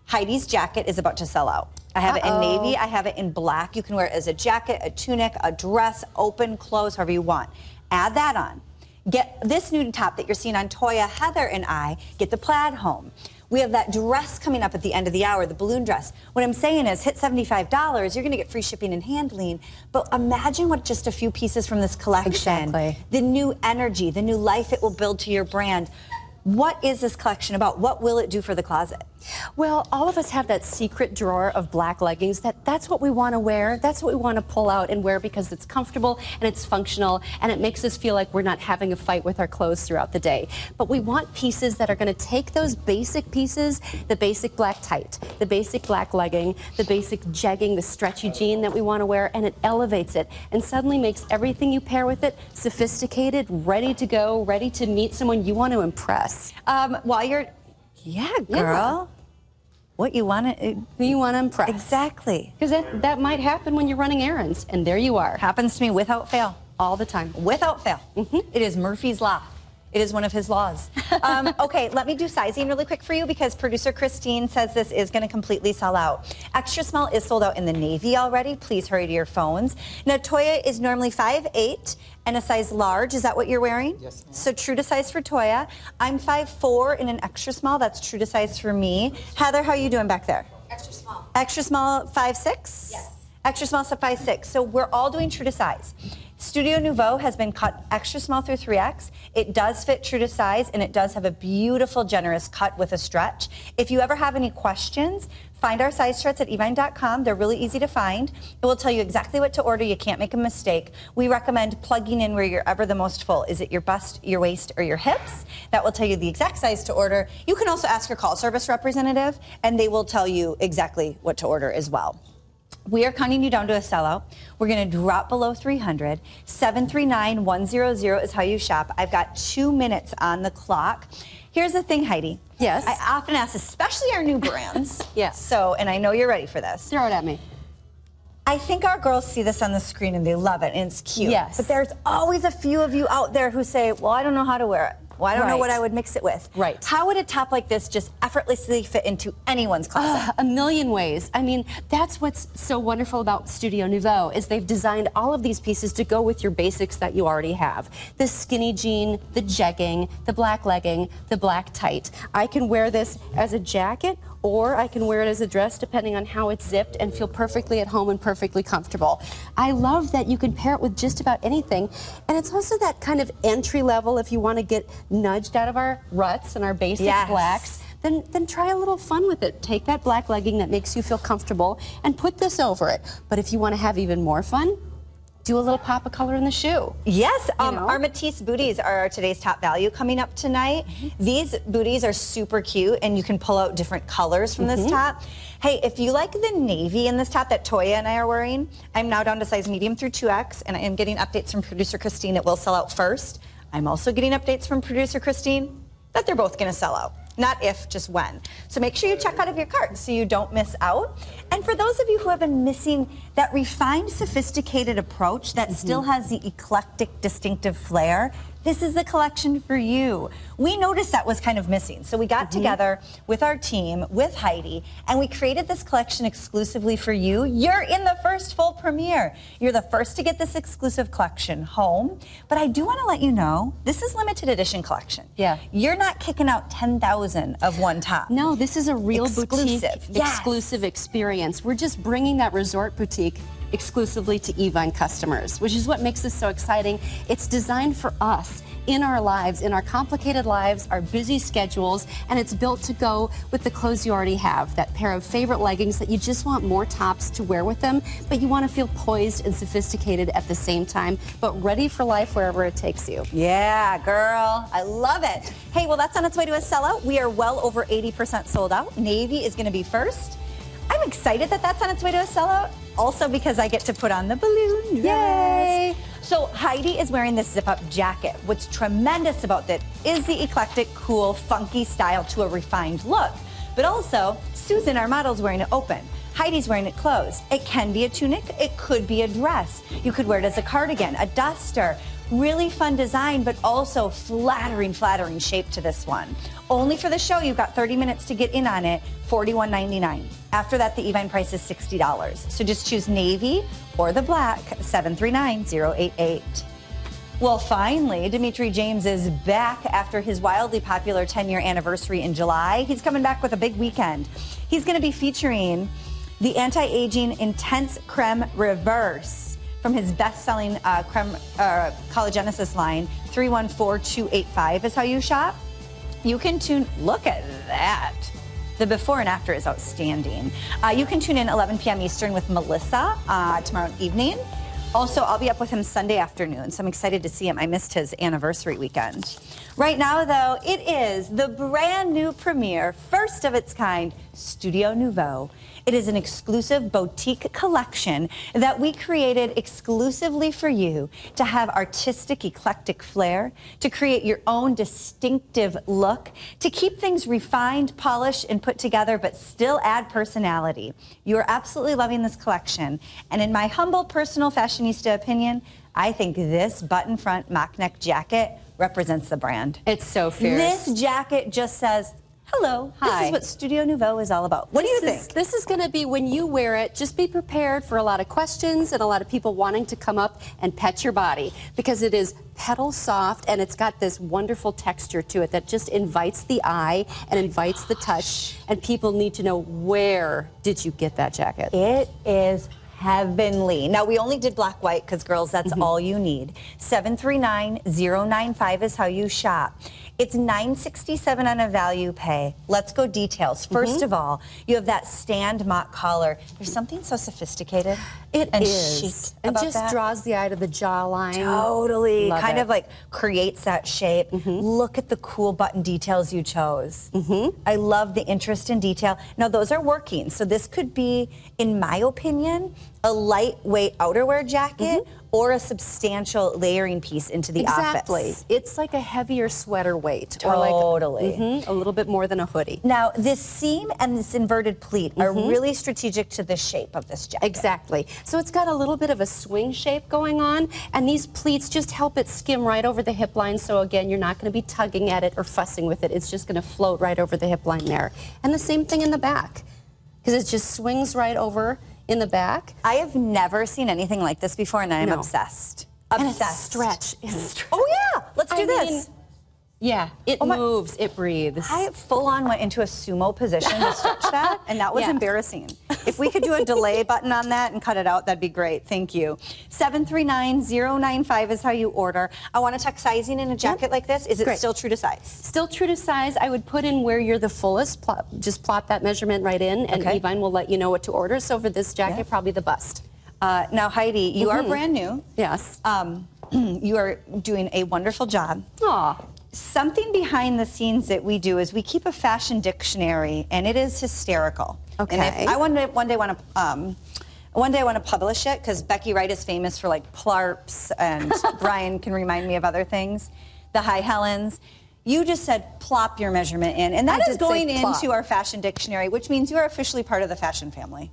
Heidi's jacket is about to sell out. I have it in navy, I have it in black. You can wear it as a jacket, a tunic, a dress, open clothes, however you want. Add that on. Get this nude top that you're seeing on Toya, Heather, and I. Get the plaid home. We have that dress coming up at the end of the hour, the balloon dress. What I'm saying is, hit $75, you're gonna get free shipping and handling. But imagine what just a few pieces from this collection, Exactly. the new energy, the new life it will build to your brand. What is this collection about? What will it do for the closet? Well, all of us have that secret drawer of black leggings that that's what we want to wear. That's what we want to pull out and wear because it's comfortable and it's functional and it makes us feel like we're not having a fight with our clothes throughout the day. But we want pieces that are going to take those basic pieces, the basic black tight, the basic black legging, the basic jegging, the stretchy jean that we want to wear and it elevates it and suddenly makes everything you pair with it sophisticated, ready to go, ready to meet someone you want to impress. Um, while you're, yeah, girl. What you want to Who you want to impress. exactly Because that, that might happen when you're running errands, and there you are, happens to me without fail. all the time. Without fail. Mm-hmm. It is Murphy's Law. It is one of his laws. Um, <laughs> okay, let me do sizing really quick for you because producer Christine says this is going to completely sell out. Extra small is sold out in the navy already. Please hurry to your phones. Now, Toya is normally 5'8 and a size large. Is that what you're wearing? Yes. So true to size for Toya. I'm 5'4 in an extra small. That's true to size for me. Heather, how are you doing back there? Extra small. Extra small, 5'6? Yes. Extra small, so 5'6. So we're all doing true to size. Studio Nouveau has been cut extra small through 3X. It does fit true to size and it does have a beautiful, generous cut with a stretch. If you ever have any questions, find our size charts at evine.com. They're really easy to find. It will tell you exactly what to order. You can't make a mistake. We recommend plugging in where you're ever the most full. Is it your bust, your waist, or your hips? That will tell you the exact size to order. You can also ask your call service representative and they will tell you exactly what to order as well. We are counting you down to a sellout. We're going to drop below 300. 739 100 is how you shop. I've got two minutes on the clock. Here's the thing, Heidi. Yes. I often ask, especially our new brands. <laughs> Yes. So, and I know you're ready for this. Throw it at me. I think our girls see this on the screen and they love it and it's cute. Yes. But there's always a few of you out there who say, well, I don't know how to wear it. Well, I don't know what I would mix it with. Right. How would a top like this just effortlessly fit into anyone's closet? a million ways. I mean, that's what's so wonderful about Studio Nouveau is they've designed all of these pieces to go with your basics that you already have. The skinny jean, the jegging, the black legging, the black tight. I can wear this as a jacket or I can wear it as a dress depending on how it's zipped and feel perfectly at home and perfectly comfortable. I love that you can pair it with just about anything. And it's also that kind of entry level if you want to get nudged out of our ruts and our basic Yes. blacks then then try a little fun with it. Take that black legging that makes you feel comfortable and put this over it. But if you want to have even more fun, do a little pop of color in the shoe. Yes, um, know? our Matisse booties are today's top value coming up tonight. Mm-hmm. These booties are super cute, and you can pull out different colors from Mm-hmm. this top. Hey, if you like the navy in this top that Toya and I are wearing, I'm now down to size medium through 2X, and I am getting updates from producer Christine. It will sell out first. I'm also getting updates from producer Christine that they're both going to sell out. Not if, just when. So make sure you check out of your cart so you don't miss out. And for those of you who have been missing that refined, sophisticated approach that mm-hmm. still has the eclectic, distinctive flair, this is the collection for you. We noticed that was kind of missing. So we got mm-hmm. together with our team, with Heidi, and we created this collection exclusively for you. You're in the first full premiere. You're the first to get this exclusive collection home. But I do want to let you know this is limited edition collection. Yeah. You're not kicking out 10,000 of one top. No, this is a real Exclusive, boutique yes. exclusive experience. We're just bringing that resort boutique exclusively to Evine customers, which is what makes this so exciting. It's designed for us in our lives, in our complicated lives, our busy schedules, and it's built to go with the clothes you already have. That pair of favorite leggings that you just want more tops to wear with them, but you want to feel poised and sophisticated at the same time, but ready for life wherever it takes you. Yeah, girl. I love it. Hey, well, that's on its way to a sellout. We are well over 80% sold out. Navy is going to be first. I'm excited that that's on its way to a sellout. Also because I get to put on the balloon dress. Yay! So Heidi is wearing this zip-up jacket. What's tremendous about that is the eclectic, cool, funky style to a refined look. But also, Susan, our model, is wearing it open. Heidi's wearing it closed. It can be a tunic, it could be a dress. You could wear it as a cardigan, a duster. Really fun design, but also flattering, flattering shape to this one. Only for the show, you've got 30 minutes to get in on it, $41.99. After that, the Evine price is $60. So just choose navy or the black, 739088. Well, finally, Dimitri James is back after his wildly popular 10 year anniversary in July. He's coming back with a big weekend. He's going to be featuring the anti aging Intense Creme Reverse from his best selling uh, creme uh, collagenesis line, 314285 is how you shop. You can tune, look at that. The before and after is outstanding. Uh, you can tune in 11 p.m. Eastern with Melissa uh, tomorrow evening. Also, I'll be up with him Sunday afternoon, so I'm excited to see him. I missed his anniversary weekend. Right now, though, it is the brand new premiere, first of its kind, Studio Nouveau. It is an exclusive boutique collection that we created exclusively for you to have artistic, eclectic flair, to create your own distinctive look, to keep things refined, polished, and put together, but still add personality. You are absolutely loving this collection. And in my humble personal fashionista opinion, I think this button front mock neck jacket represents the brand. It's so fierce. This jacket just says, hello, Hi. this is what Studio Nouveau is all about. What do you This think? is- this is going to be when you wear it, just be prepared for a lot of questions and a lot of people wanting to come up and pet your body because it is petal soft and it's got this wonderful texture to it that just invites the eye and invites the touch. And people need to know where did you get that jacket? It is heavenly. Now, we only did black white because, girls, that's mm-hmm. all you need. 739095 is how you shop. It's 967 on a value pay. Let's go details. 1st mm-hmm. of all, you have that stand mock collar. There's something so sophisticated It and is. chic and just that. draws the eye to the jawline. Totally. Love kind it. of like creates that shape. Mm-hmm. Look at the cool button details you chose. Mm-hmm. I love the interest in detail. Now, those are working. So, this could be, in my opinion, a lightweight outerwear jacket or a substantial layering piece into the Exactly. office. It's like a heavier sweater weight. Totally. Or like Mhm, a little bit more than a hoodie. Now, this seam and this inverted pleat are really strategic to the shape of this jacket. Exactly. So it's got a little bit of a swing shape going on, and these pleats just help it skim right over the hip line. So again, you're not going to be tugging at it or fussing with it. It's just going to float right over the hip line there. And the same thing in the back, because it just swings right over in the back. I have never seen anything like this before, and I'm No. obsessed. And it's stretch. It's stretch. Oh, yeah. Let's do I this. mean, yeah, it Oh moves, it breathes. I full on went into a sumo position to stretch <laughs> that, and that was Yeah. embarrassing. If we could do a delay <laughs> button on that and cut it out, that'd be great. Thank you. 739095 is how you order. I want to check sizing in a jacket like this. Is it Great. still true to size? Still true to size, I would put in where you're the fullest. Just plop that measurement right in, and Okay. Evine will let you know what to order. So for this jacket, Yeah. probably the bust. Uh, now, Heidi, you are brand new. Yes. Um, <clears throat> you are doing a wonderful job. Aw. Something behind the scenes that we do is we keep a fashion dictionary, and it is hysterical. And Okay. if I one day, one day want to. Um, one day I want to publish it because Becky Wright is famous for like plarps, and <laughs> Brian can remind me of other things. The High Helens. You just said plop your measurement in, and that I is going into our fashion dictionary, which means you are officially part of the fashion family.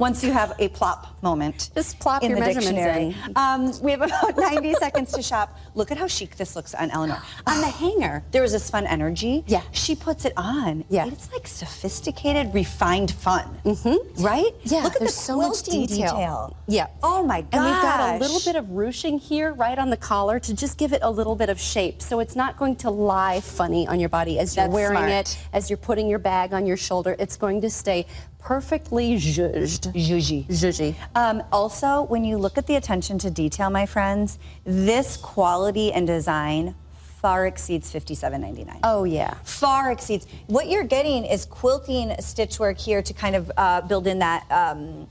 Once you have a plop moment, Just plop in your the dictionary. in. Um, we have about <laughs> 90 seconds to shop. Look at how chic this looks on Eleanor. On the hanger, there was this fun energy. Yeah. She puts it on. Yeah. It's like sophisticated, refined fun. Mm-hmm. Right? Yeah, Look at there's the so much quilting detail. Yeah. Oh my gosh. And we've got a little bit of ruching here right on the collar to just give it a little bit of shape. So it's not going to lie funny on your body as you're That's wearing smart. it, as you're putting your bag on your shoulder. It's going to stay perfectly zhuzhed. Zhuzhy. Zhuzhy. Um, also, when you look at the attention to detail, my friends, this quality and design far exceeds $57.99. Oh, yeah. Far exceeds. What you're getting is quilting stitchwork here to kind of uh, build in that. Um,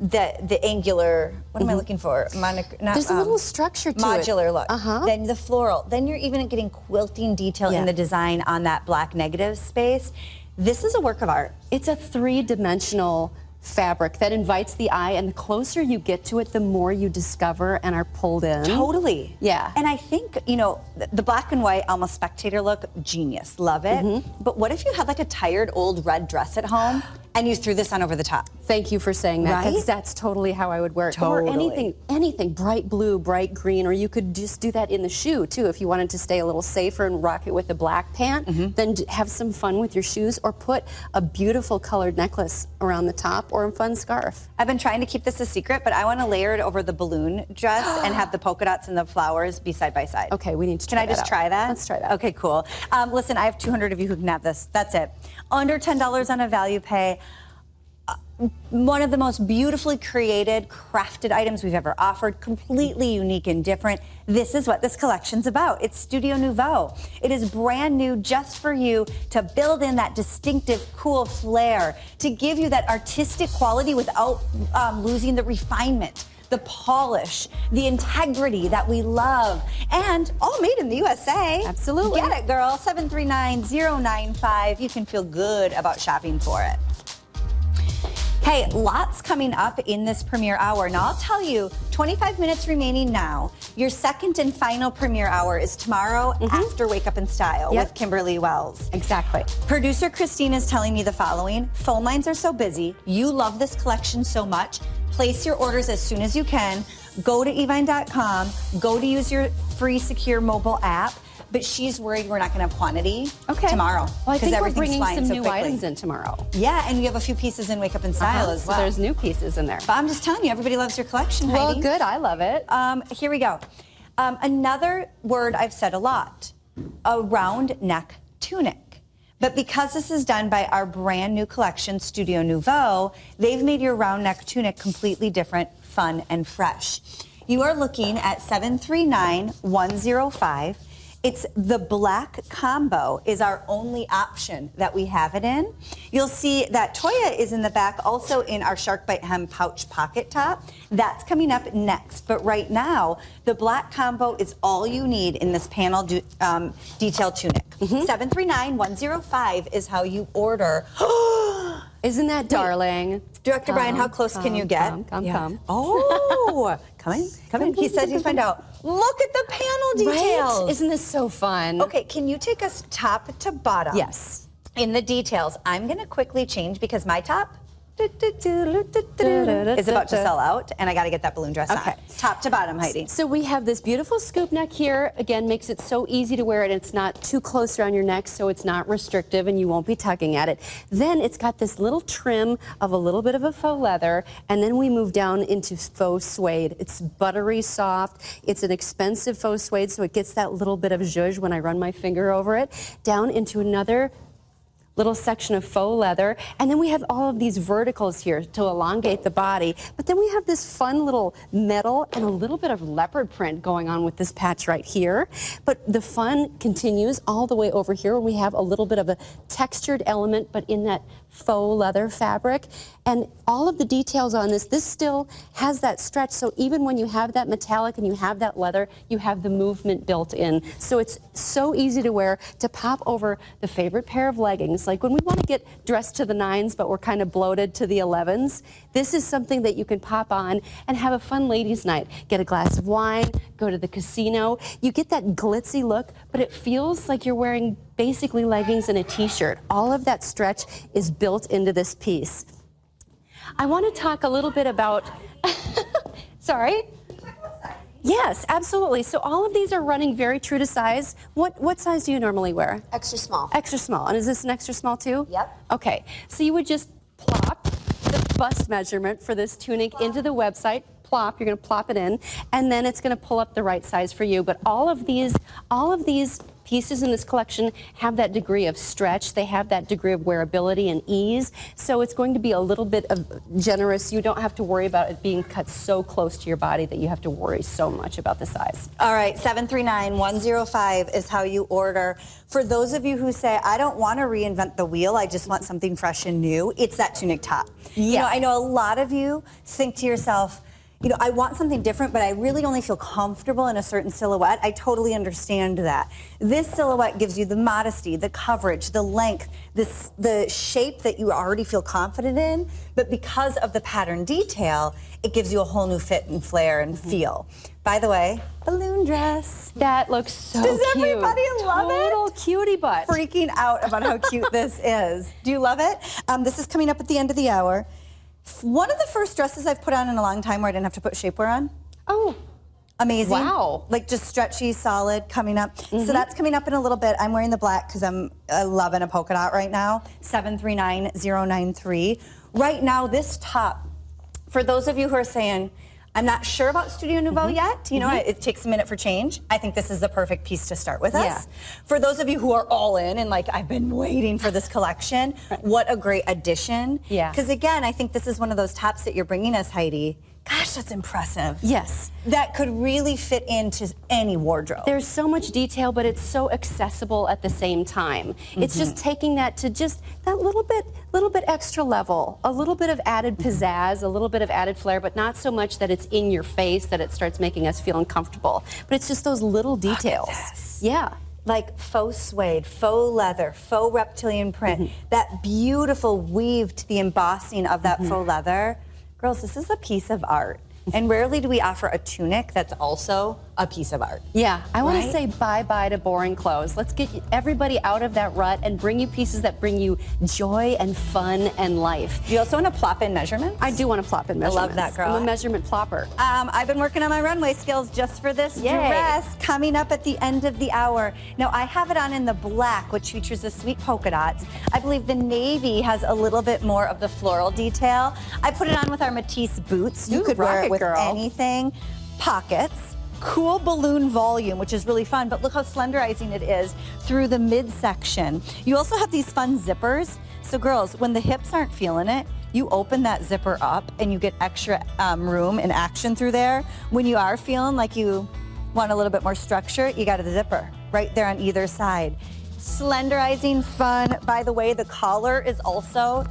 the the angular what am I looking for? Monoc- not, Mm-hmm. There's a um, little structure to it. modular look. Uh-huh. Then the floral. Then you're even getting quilting detail Yeah. in the design on that black negative space. This is a work of art. It's a three-dimensional fabric that invites the eye, and the closer you get to it, the more you discover and are pulled in. Totally. Yeah. And I think, you know, the black and white, almost spectator look, genius. Love it. Mm-hmm. But what if you had like a tired old red dress at home and you threw this on over the top? Thank you for saying that, because Right? that's totally how I would wear it. Totally. Or anything, anything bright blue, bright green, or you could just do that in the shoe too. If you wanted to stay a little safer and rock it with a black pant, Mm-hmm. then have some fun with your shoes, or put a beautiful colored necklace around the top, or a fun scarf. I've been trying to keep this a secret, but I want to layer it over the balloon dress and <gasps> have the polka dots and the flowers be side by side. Okay, we need to Can I just out. try that? Let's try that. Okay, cool. Um, listen, I have 200 of you who can have this. That's it. Under $10 on a value pay. Uh, One of the most beautifully created, crafted items we've ever offered, completely unique and different. This is what this collection's about. It's Studio Nouveau. It is brand new just for you to build in that distinctive, cool flair, to give you that artistic quality without um, losing the refinement the polish, the integrity that we love, and all made in the USA. Absolutely. Get it, girl. 739-095. You can feel good about shopping for it. Hey, lots coming up in this premiere hour. Now, I'll tell you, 25 minutes remaining now. Your second and final premiere hour is tomorrow mm-hmm. after Wake Up in Style Yep. with Kimberly Wells. Exactly. Producer Christine is telling me the following Phone lines are so busy. You love this collection so much. Place your orders as soon as you can. Go to evine.com. Go to use your free secure mobile app. But she's worried we're not going to have quantity Okay. tomorrow. Well, I think we're bringing some so new quickly. items in tomorrow. Yeah, and you have a few pieces in Wake Up in Style Uh-huh. as So well. there's new pieces in there. But I'm just telling you, everybody loves your collection, Well, Heidi. good. I love it. Um, here we go. Um, another word I've said a lot a round neck tunic. But because this is done by our brand new collection, Studio Nouveau, they've made your round neck tunic completely different, fun, and fresh. You are looking at 739105. It's the black combo is our only option that we have it in. You'll see that Toya is in the back, also in our shark bite hem pouch pocket top. That's coming up next. But right now, the black combo is all you need in this panel du- um, detail tunic. 739105 is how you order. <gasps> Isn't that darling? Director Brian, how Come, close can you get? come, come, Yeah. come. Oh, <laughs> come in, come in. He says he'd find out. Look at the panel details. Right? Isn't this so fun? Okay, can you take us top to bottom? Yes. In the details, I'm going to quickly change because my top is about to sell out, and I got to get that balloon dress Okay. on. Top to bottom, Heidi. So we have this beautiful scoop neck here. Again, makes it so easy to wear it. It's not too close around your neck, so it's not restrictive and you won't be tugging at it. Then it's got this little trim of a little bit of a faux leather, and then we move down into faux suede. It's buttery soft. It's an expensive faux suede, so it gets that little bit of zhuzh when I run my finger over it. Down into another little section of faux leather. And then we have all of these verticals here to elongate the body. But then we have this fun little metal and a little bit of leopard print going on with this patch right here. But the fun continues all the way over here we have a little bit of a textured element, but in that faux leather fabric. And all of the details on this, this still has that stretch. So even when you have that metallic and you have that leather, you have the movement built in. So it's so easy to wear to pop over the favorite pair of leggings. Like when we want to get dressed to the nines, but we're kind of bloated to the 11s, this is something that you can pop on and have a fun ladies' night. Get a glass of wine, go to the casino. You get that glitzy look, but it feels like you're wearing basically leggings and a t-shirt. All of that stretch is built into this piece. I want to talk a little bit about, <laughs> sorry? Yes, absolutely. So all of these are running very true to size. What, what size do you normally wear? Extra small. Extra small. And is this an extra small too? Yep. Okay. So you would just plop the bust measurement for this tunic into the website, plop. You're going to plop it in, and then it's going to pull up the right size for you. But all of these, all of these pieces in this collection have that degree of stretch. They have that degree of wearability and ease. So it's going to be a little bit of generous. You don't have to worry about it being cut so close to your body that you have to worry so much about the size. All right, 739-105 is how you order. For those of you who say, I don't want to reinvent the wheel, I just want something fresh and new, it's that tunic top. You Yeah. know, I know a lot of you think to yourself, you know, I want something different, but I really only feel comfortable in a certain silhouette. I totally understand that. This silhouette gives you the modesty, the coverage, the length, this, the shape that you already feel confident in, but because of the pattern detail, it gives you a whole new fit and flair and feel. By the way, balloon dress. That looks so Does cute. Does everybody love it? Total cutie butt. freaking out about how cute this is. Do you love it? Um, this is coming up at the end of the hour. One of the first dresses I've put on in a long time where I didn't have to put shapewear on. Oh, Amazing. Wow. Mm-hmm. Like just stretchy, solid, coming up. So that's coming up in a little bit. I'm wearing the black because I'm loving a polka dot right now. 739093. Right now, this top, for those of you who are saying, I'm not sure about Studio Nouveau Mm-hmm. yet. You know, it takes a minute for change. I think this is the perfect piece to start with Yeah. us. For those of you who are all in and like, I've been waiting for this collection, <laughs> what a great addition. Yeah. Because again, I think this is one of those tops that you're bringing us, Heidi. Gosh, that's impressive. yes. That could really fit into any wardrobe. There's so much detail, but it's so accessible at the same time. It's just Mm-hmm. taking that to just that little bit, little bit extra level, a little bit of added Mm-hmm. pizzazz, a little bit of added flair, but not so much that it's in your face that it starts making us feel uncomfortable. But it's just those little details. Yeah. like faux suede, faux leather, faux reptilian print, Mm-hmm. that beautiful weave to the embossing of that Mm-hmm. faux leather. Girls, this is a piece of art. And rarely do we offer a tunic that's also a piece of art. Yeah, I want to say bye bye to boring clothes. Let's get everybody out of that rut and bring you pieces that bring you joy and fun and life. Do you also want to plop in measurements? I do want to plop in I love that, girl. I'm a measurement plopper. Um, I've been working on my runway skills just for this Yay. dress coming up at the end of the hour. Now, I have it on in the black, which features the sweet polka dots. I believe the navy has a little bit more of the floral detail. I put it on with our Matisse boots. You Ooh, could wear it it, with girl. anything. Pockets. Cool balloon volume, which is really fun, but look how slenderizing it is through the midsection. You also have these fun zippers. So, girls, when the hips aren't feeling it, you open that zipper up and you get extra um, room and action through there. When you are feeling like you want a little bit more structure, you got a zipper right there on either side. Slenderizing, fun. By the way, the collar is also,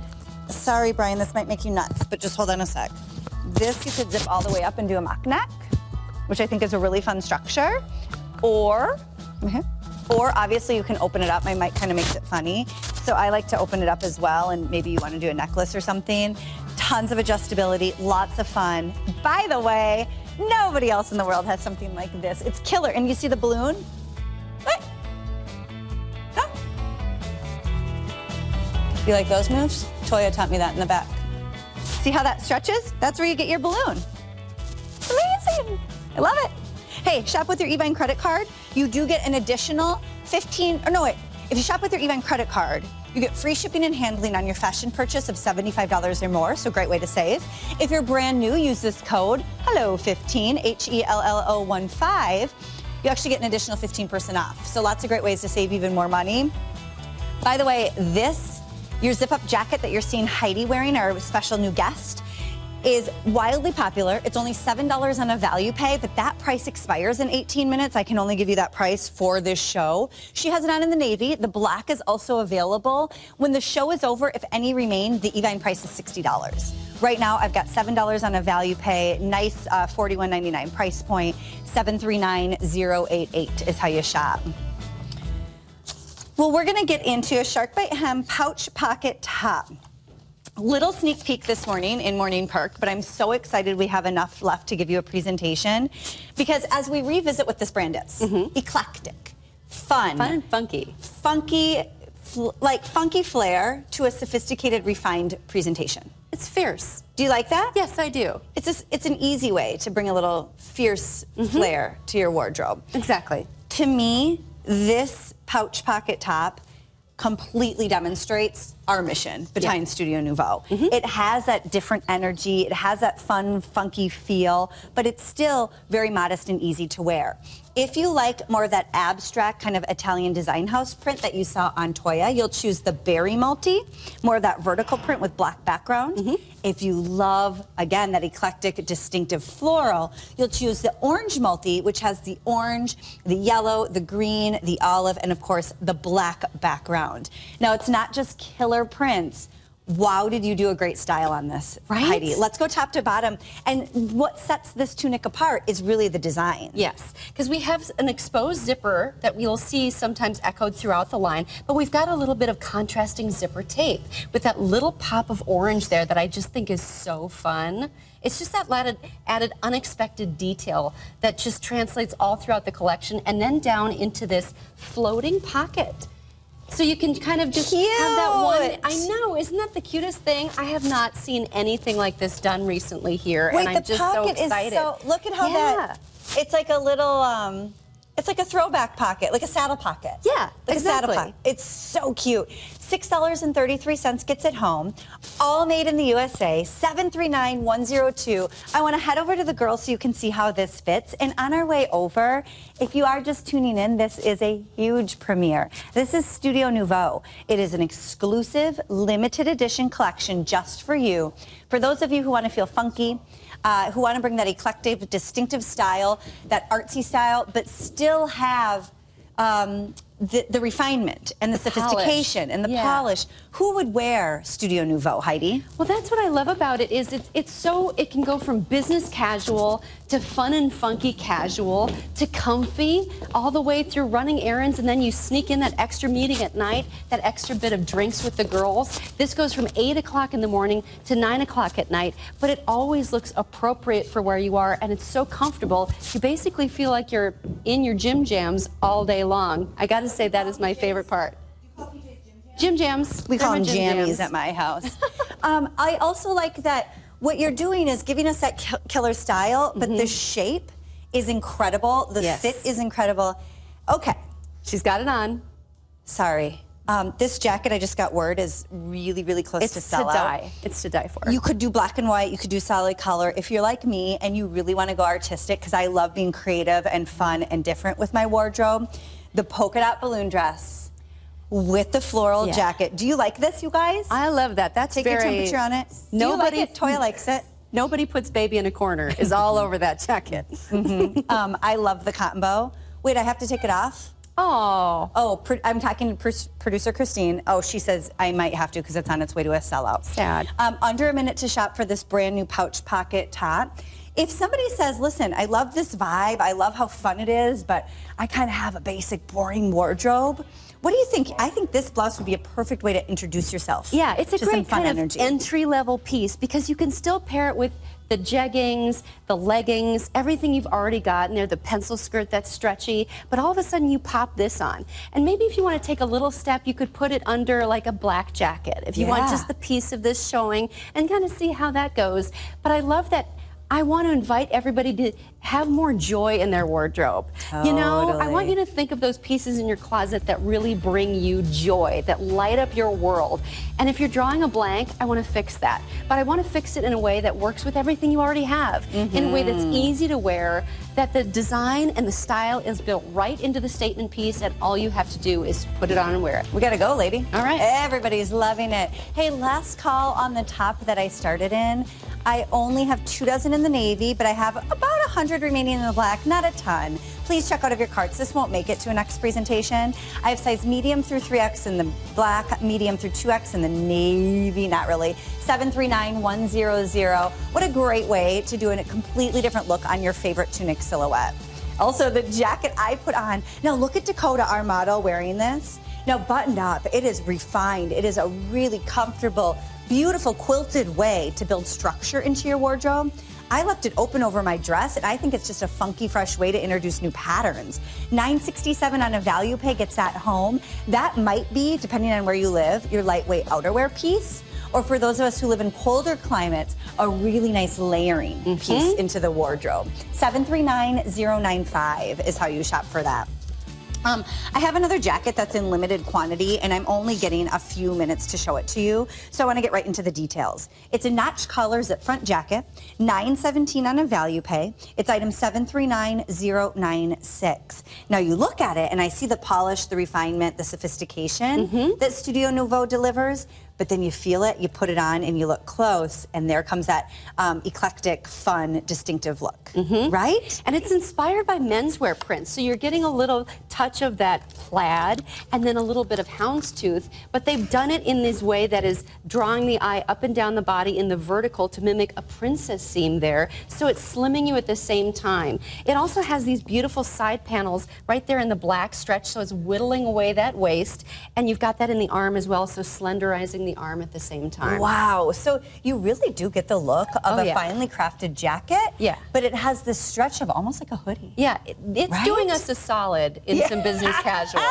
sorry, Brian, this might make you nuts, but just hold on a sec. This you could zip all the way up and do a mock neck, which I think is a really fun structure. Or, mhm, or obviously you can open it up. My mic kind of makes it funny. So I like to open it up as well, and maybe you want to do a necklace or something. Tons of adjustability, lots of fun. By the way, nobody else in the world has something like this. It's killer. And you see the balloon? What? No. You like those moves? Toya taught me that in the back. See how that stretches? That's where you get your balloon. Amazing. I love it. Hey, shop with your Evine credit card. You do get an additional 15, or no, wait. If you shop with your Evine credit card, you get free shipping and handling on your fashion purchase of $75 or more, so great way to save. If you're brand new, use this code HELLO15, H E L L O 1 5. You actually get an additional 15% off. So lots of great ways to save even more money. By the way, this, your zip up jacket that you're seeing Heidi wearing, our special new guest, is wildly popular. It's only $7 on a value pay, but that price expires in 18 minutes. I can only give you that price for this show. She has it on in the navy. The black is also available. When the show is over, if any remain, the Evine price is $60. Right now, I've got $7 on a value pay, nice uh, $41.99 price point. 739088 is how you shop. Well, we're to get into a shark bite hem pouch pocket top. Little sneak peek this morning in Morning Perk, but I'm so excited we have enough left to give you a presentation because as we revisit what this brand is, mm-hmm. eclectic, fun, Fun and funky. funky, fl- like funky flair to a sophisticated, refined presentation. It's fierce. Do you like that? Yes, I do. It's just, it's an easy way to bring a little fierce mm-hmm. flair to your wardrobe. Exactly. To me, this pouch pocket top completely demonstrates our mission behind Studio Nouveau. Mm-hmm. It has that different energy, it has that fun, funky feel, but it's still very modest and easy to wear. If you like more of that abstract kind of Italian design house print that you saw on Toya, you'll choose the berry multi, more of that vertical print with black background. Mm-hmm. If you love, again, that eclectic, distinctive floral, you'll choose the orange multi, which has the orange, the yellow, the green, the olive, and of course, the black background. Now, it's not just killer prints. Wow, did you do a great style on this, Right? Heidi? Let's go top to bottom. And what sets this tunic apart is really the design. Yes, because we have an exposed zipper that we'll see sometimes echoed throughout the line, but we've got a little bit of contrasting zipper tape with that little pop of orange there that I just think is so fun. It's just that added, added unexpected detail that just translates all throughout the collection and then down into this floating pocket. So you can kind of just have that one. I know, isn't that the cutest thing? I have not seen anything like this done recently here, Wait, and I'm just so pocket excited. is so. Look at how Yeah. that. It's like a little. um It's like a throwback pocket, like a saddle pocket. Yeah, like a saddle exactly. pocket. It's so cute. Six dollars and thirty-three cents gets it home. All made in the USA. Seven three nine one zero two. I want to head over to the girls so you can see how this fits. And on our way over, if you are just tuning in, this is a huge premiere. This is Studio Nouveau. It is an exclusive, limited edition collection just for you. For those of you who want to feel funky, uh, who want to bring that eclectic, distinctive style, that artsy style, but still have um, the, the refinement and the, The polish. sophistication and the Yeah. polish. Who would wear Studio Nouveau, Heidi? Well, that's what I love about it is it's it's so it can go from business casual to fun and funky casual to comfy all the way through running errands and then you sneak in that extra meeting at night, that extra bit of drinks with the girls. This goes from eight o'clock in the morning to nine o'clock at night, but it always looks appropriate for where you are and it's so comfortable. You basically feel like you're in your gym jams all day long. I got to say that is my favorite part. Gym jams. We call them jammies at my house. <laughs> um, I also like that what you're doing is giving us that ki- killer style, but the shape is incredible. The Mm-hmm. Yes. fit is incredible. Okay, She's got it on. sorry. Um, this jacket, I just got word, is really, really close It's to to sell out. die. It's to die for. You could do black and white, you could do solid color. If you're like me and you really want to go artistic, because I love being creative and fun and different with my wardrobe, the polka dot balloon dress with the floral Yeah. jacket. Do you like this, you guys? I love that. That's Take very. your temperature on it. Nobody. Like it? Toya likes it. Nobody puts baby in a corner. Is all over that jacket. Um, I love the cotton bow. Wait, I have to take it off? Oh. Oh, I'm talking to pr- producer Christine. Oh, she says I might have to because it's on its way to a sellout. Sad. Um, under a minute to shop for this brand new pouch pocket top. If somebody says, listen, I love this vibe, I love how fun it is, but I kind of have a basic, boring wardrobe, what do you think? I think this blouse would be a perfect way to introduce yourself. Yeah, it's a great kind energy. of entry level piece because you can still pair it with the jeggings, the leggings, everything you've already got in there, the pencil skirt that's stretchy, but all of a sudden you pop this on. And maybe if you want to take a little step, you could put it under like a black jacket. If you want just the piece of this showing and kind of see how that goes. But I love that I want to invite everybody to have more joy in their wardrobe. You know, I want you to think of those pieces in your closet that really bring you joy, that light up your world. And if you're drawing a blank, I want to fix that. But I want to fix it in a way that works with everything you already have, in a way that's Mm-hmm. easy to wear, that the design and the style is built right into the statement piece, and all you have to do is put it on and wear it. We gotta go, lady. All right. Everybody's loving it. Hey, last call on the top that I started in. I only have two dozen in the navy, but I have about a hundred remaining in the black, not a ton. Please check out of your carts. This won't make it to a next presentation. I have size medium through 3X in the black, medium through 2X in the navy, not really. 739100. What a great way to do a completely different look on your favorite tunic silhouette. Also, the jacket I put on. Now, look at Dakota, our model, wearing this. Now, buttoned up, it is refined. It is a really comfortable, beautiful quilted way to build structure into your wardrobe. I left it open over my dress, and I think it's just a funky, fresh way to introduce new patterns. 967 on a value pay gets that home. That might be, depending on where you live, your lightweight outerwear piece. Or for those of us who live in colder climates, a really nice layering piece mm-hmm. into the wardrobe. 739095 is how you shop for that. Um, I have another jacket that's in limited quantity, and I'm only getting a few minutes to show it to you. So I want to get right into the details. It's a notch collar zip front jacket, 917 on a value pay. It's item 739096. Now you look at it, and I see the polish, the refinement, the sophistication Mm-hmm. that Studio Nouveau delivers. But then you feel it, you put it on, and you look close, and there comes that um, eclectic, fun, distinctive look. Mm-hmm. Right? And it's inspired by menswear prints. So you're getting a little touch of that plaid and then a little bit of houndstooth. But they've done it in this way that is drawing the eye up and down the body in the vertical to mimic a princess seam there. So it's slimming you at the same time. It also has these beautiful side panels right there in the black stretch. So it's whittling away that waist. And you've got that in the arm as well. So slenderizing the arm at the same time. Wow. So you really do get the look of Oh, a yeah. finely crafted jacket. Yeah. But it has this stretch of almost like a hoodie. Yeah, it- it's Right? doing us a solid in some business <laughs> casual.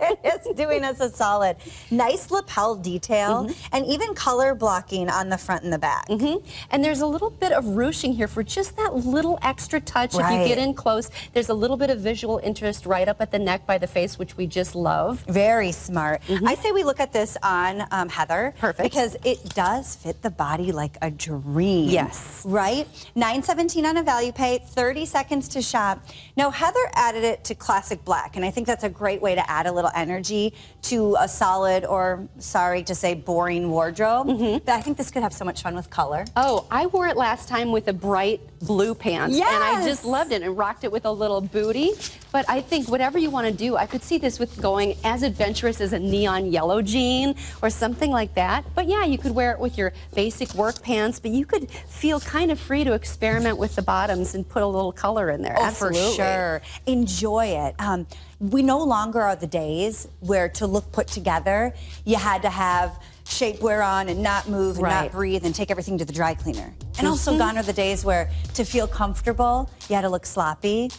it is doing us a solid. Nice lapel detail Mm-hmm. and even color blocking on the front and the back. And there's a little bit of ruching here for just that little extra touch. If you get in close, there's a little bit of visual interest right up at the neck by the face, which we just love. Very smart. I say we look at this on um, Heather. Mm-hmm. Perfect. Because it does fit the body like a dream. Yes. Right? 917 on a value pay, 30 seconds to shop. Now, Heather added it to classic black, and I think that's a great way to add a little energy to a solid or, sorry to say, boring wardrobe. Mm-hmm. But I think this could have so much fun with color. Oh, I wore it last time with a bright blue pants. And I just loved it and rocked it with a little booty. But I think whatever you want to do, I could see this with going as adventurous as a neon yellow jean or something like that. But yeah, you could wear it with your basic work pants, but you could feel kind of free to experiment with the bottoms and put a little color in there. Oh, Absolutely. for sure. Enjoy it. Um, we no longer are the days where to look put together, you had to have shapewear on and not move and not breathe and take everything to the dry cleaner. And also gone are the days where to feel comfortable, you had to look sloppy.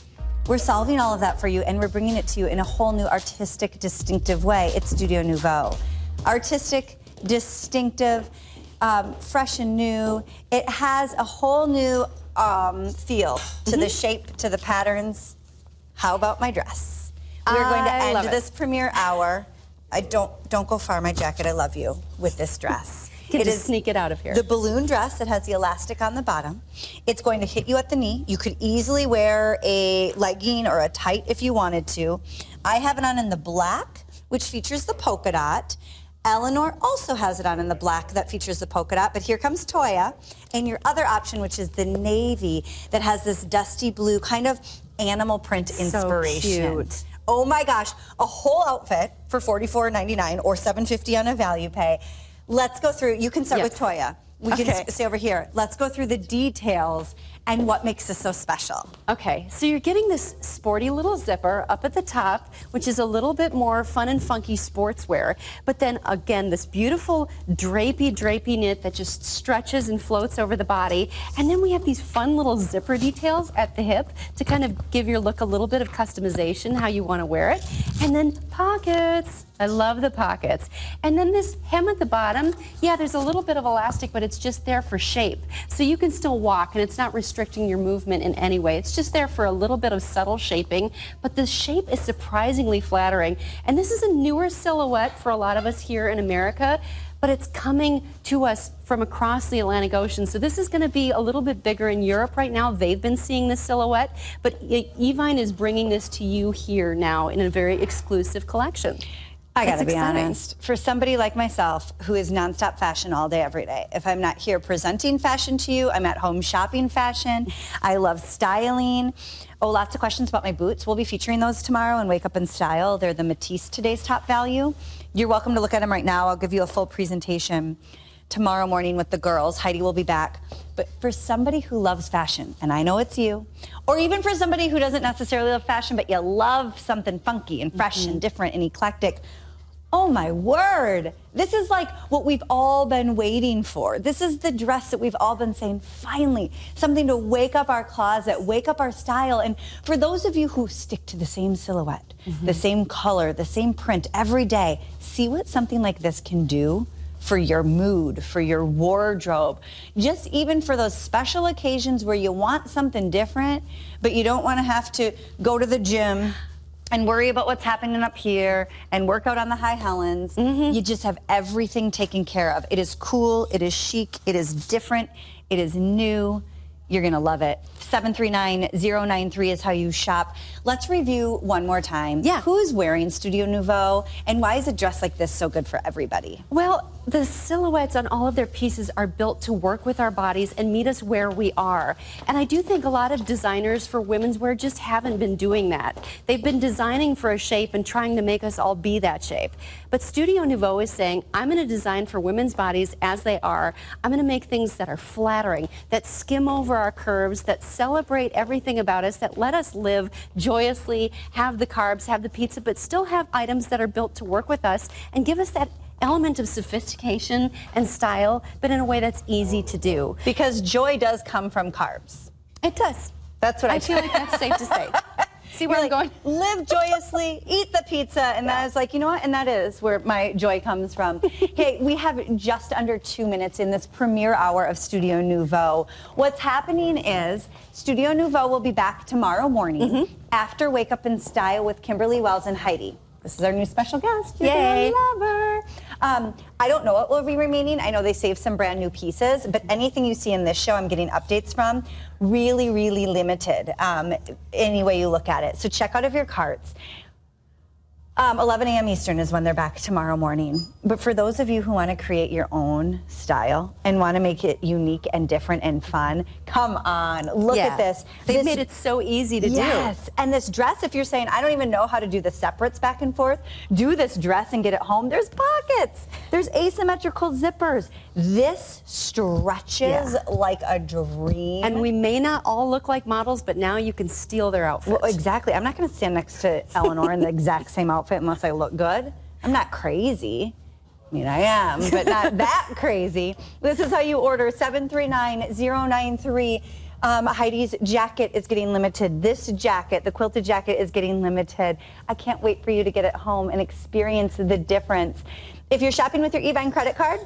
We're solving all of that for you and we're bringing it to you in a whole new artistic, distinctive way. It's Studio Nouveau. Artistic, distinctive, um, fresh and new. It has a whole new um, feel to the shape, to the patterns. How about my dress? We're going to end this premiere hour. I don't don't go far, my jacket. I love you with this dress. <laughs> Can just sneak it out of here. The balloon dress that has the elastic on the bottom. It's going to hit you at the knee. You could easily wear a legging or a tight if you wanted to. I have it on in the black, which features the polka dot. Eleanor also has it on in the black that features the polka dot, but here comes Toya. And your other option, which is the navy, that has this dusty blue kind of animal print inspiration. cute. Oh my gosh, a whole outfit for $44.99 or $7.50 on a value pay. Let's go through. You can start with Yes. Toya. We Okay. can stay over here. Let's go through the details and what makes this so special. Okay, so you're getting this sporty little zipper up at the top, which is a little bit more fun and funky sportswear. But then again, this beautiful drapey, drapey knit that just stretches and floats over the body. And then we have these fun little zipper details at the hip to kind of give your look a little bit of customization, how you want to wear it. And then pockets. I love the pockets. And then this hem at the bottom, yeah, there's a little bit of elastic, but it's just there for shape. So you can still walk and it's not restricting your movement in any way. It's just there for a little bit of subtle shaping, but the shape is surprisingly flattering. And this is a newer silhouette for a lot of us here in America, but it's coming to us from across the Atlantic Ocean. So this is going to be a little bit bigger in Europe right now. They've been seeing this silhouette, but Evine is bringing this to you here now in a very exclusive collection. I gotta be exciting. honest. For somebody like myself who is nonstop fashion all day, every day, if I'm not here presenting fashion to you, I'm at home shopping fashion. I love styling. Oh, lots of questions about my boots. We'll be featuring those tomorrow in Wake Up in Style. They're the Matisse today's top value. You're welcome to look at them right now. I'll give you a full presentation tomorrow morning with the girls. Heidi will be back. But for somebody who loves fashion, and I know it's you, or even for somebody who doesn't necessarily love fashion, but you love something funky and fresh and mm-hmm. different and eclectic, Oh my word. This is like what we've all been waiting for. This is the dress that we've all been saying, finally, something to wake up our closet, wake up our style. And for those of you who stick to the same silhouette, mm-hmm. the same color, the same print every day, see what something like this can do for your mood, for your wardrobe, just even for those special occasions where you want something different, but you don't want to have to go to the gym and worry about what's happening up here and work out on the high Helens. Mm-hmm. You just have everything taken care of. It is cool, it is chic, it is different, it is new. You're gonna love it. 739-093 is how you shop. Let's review one more time. Yeah. Who's wearing Studio Nouveau and why is a dress like this so good for everybody? Well, the silhouettes on all of their pieces are built to work with our bodies and meet us where we are. And I do think a lot of designers for women's wear just haven't been doing that. They've been designing for a shape and trying to make us all be that shape. But Studio Nouveau is saying, I'm going to design for women's bodies as they are. I'm going to make things that are flattering, that skim over our curves, that celebrate everything about us, that let us live joyously, have the carbs, have the pizza, but still have items that are built to work with us and give us that element of sophistication and style, but in a way that's easy to do. Because joy does come from carbs. It does. That's what I, I feel like that's safe to say. <laughs> See where You're I'm like, going? <laughs> Live joyously, eat the pizza, and that is like, you know what? And that is where my joy comes from. <laughs> okay, we have just under two minutes in this premiere hour of Studio Nouveau. What's happening is Studio Nouveau will be back tomorrow morning Mm-hmm. after Wake Up in Style with Kimberly Wells and Heidi. This is our new special guest. You're Yay. gonna love her. Um, I don't know what will be remaining. I know they saved some brand new pieces, but anything you see in this show, I'm getting updates from. Really, really limited, um, any way you look at it. So check out of your carts. Um, 11 a.m. Eastern is when they're back tomorrow morning. But for those of you who want to create your own style and want to make it unique and different and fun, come on, look Yeah. at this. They've This- made it so easy to do. Yes, and this dress, if you're saying, I don't even know how to do the separates back and forth, do this dress and get it home. There's pockets, there's asymmetrical zippers. This stretches Yeah. like a dream. And we may not all look like models, but now you can steal their outfits. Well, exactly. I'm not going to stand next to Eleanor in the <laughs> exact same outfit unless I look good. I'm not crazy. I mean, I am, but not <laughs> that crazy. This is how you order 739-093. Um, Heidi's jacket is getting limited. This jacket, the quilted jacket, is getting limited. I can't wait for you to get it home and experience the difference. If you're shopping with your Evine credit card,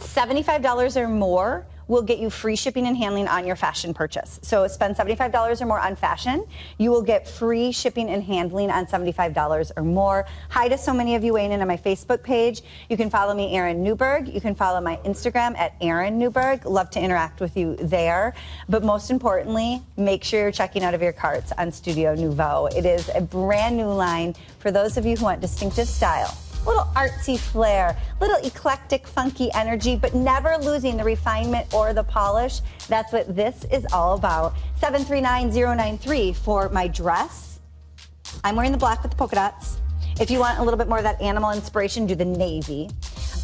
$75 or more will get you free shipping and handling on your fashion purchase. So spend $75 or more on fashion. You will get free shipping and handling on $75 or more. Hi to so many of you weighing in on my Facebook page. You can follow me, Erin Newberg. You can follow my Instagram at Erin Newberg. Love to interact with you there. But most importantly, make sure you're checking out of your carts on Studio Nouveau. It is a brand new line for those of you who want distinctive style little artsy flair, little eclectic, funky energy, but never losing the refinement or the polish. That's what this is all about. 739093 for my dress. I'm wearing the black with the polka dots. If you want a little bit more of that animal inspiration, do the navy.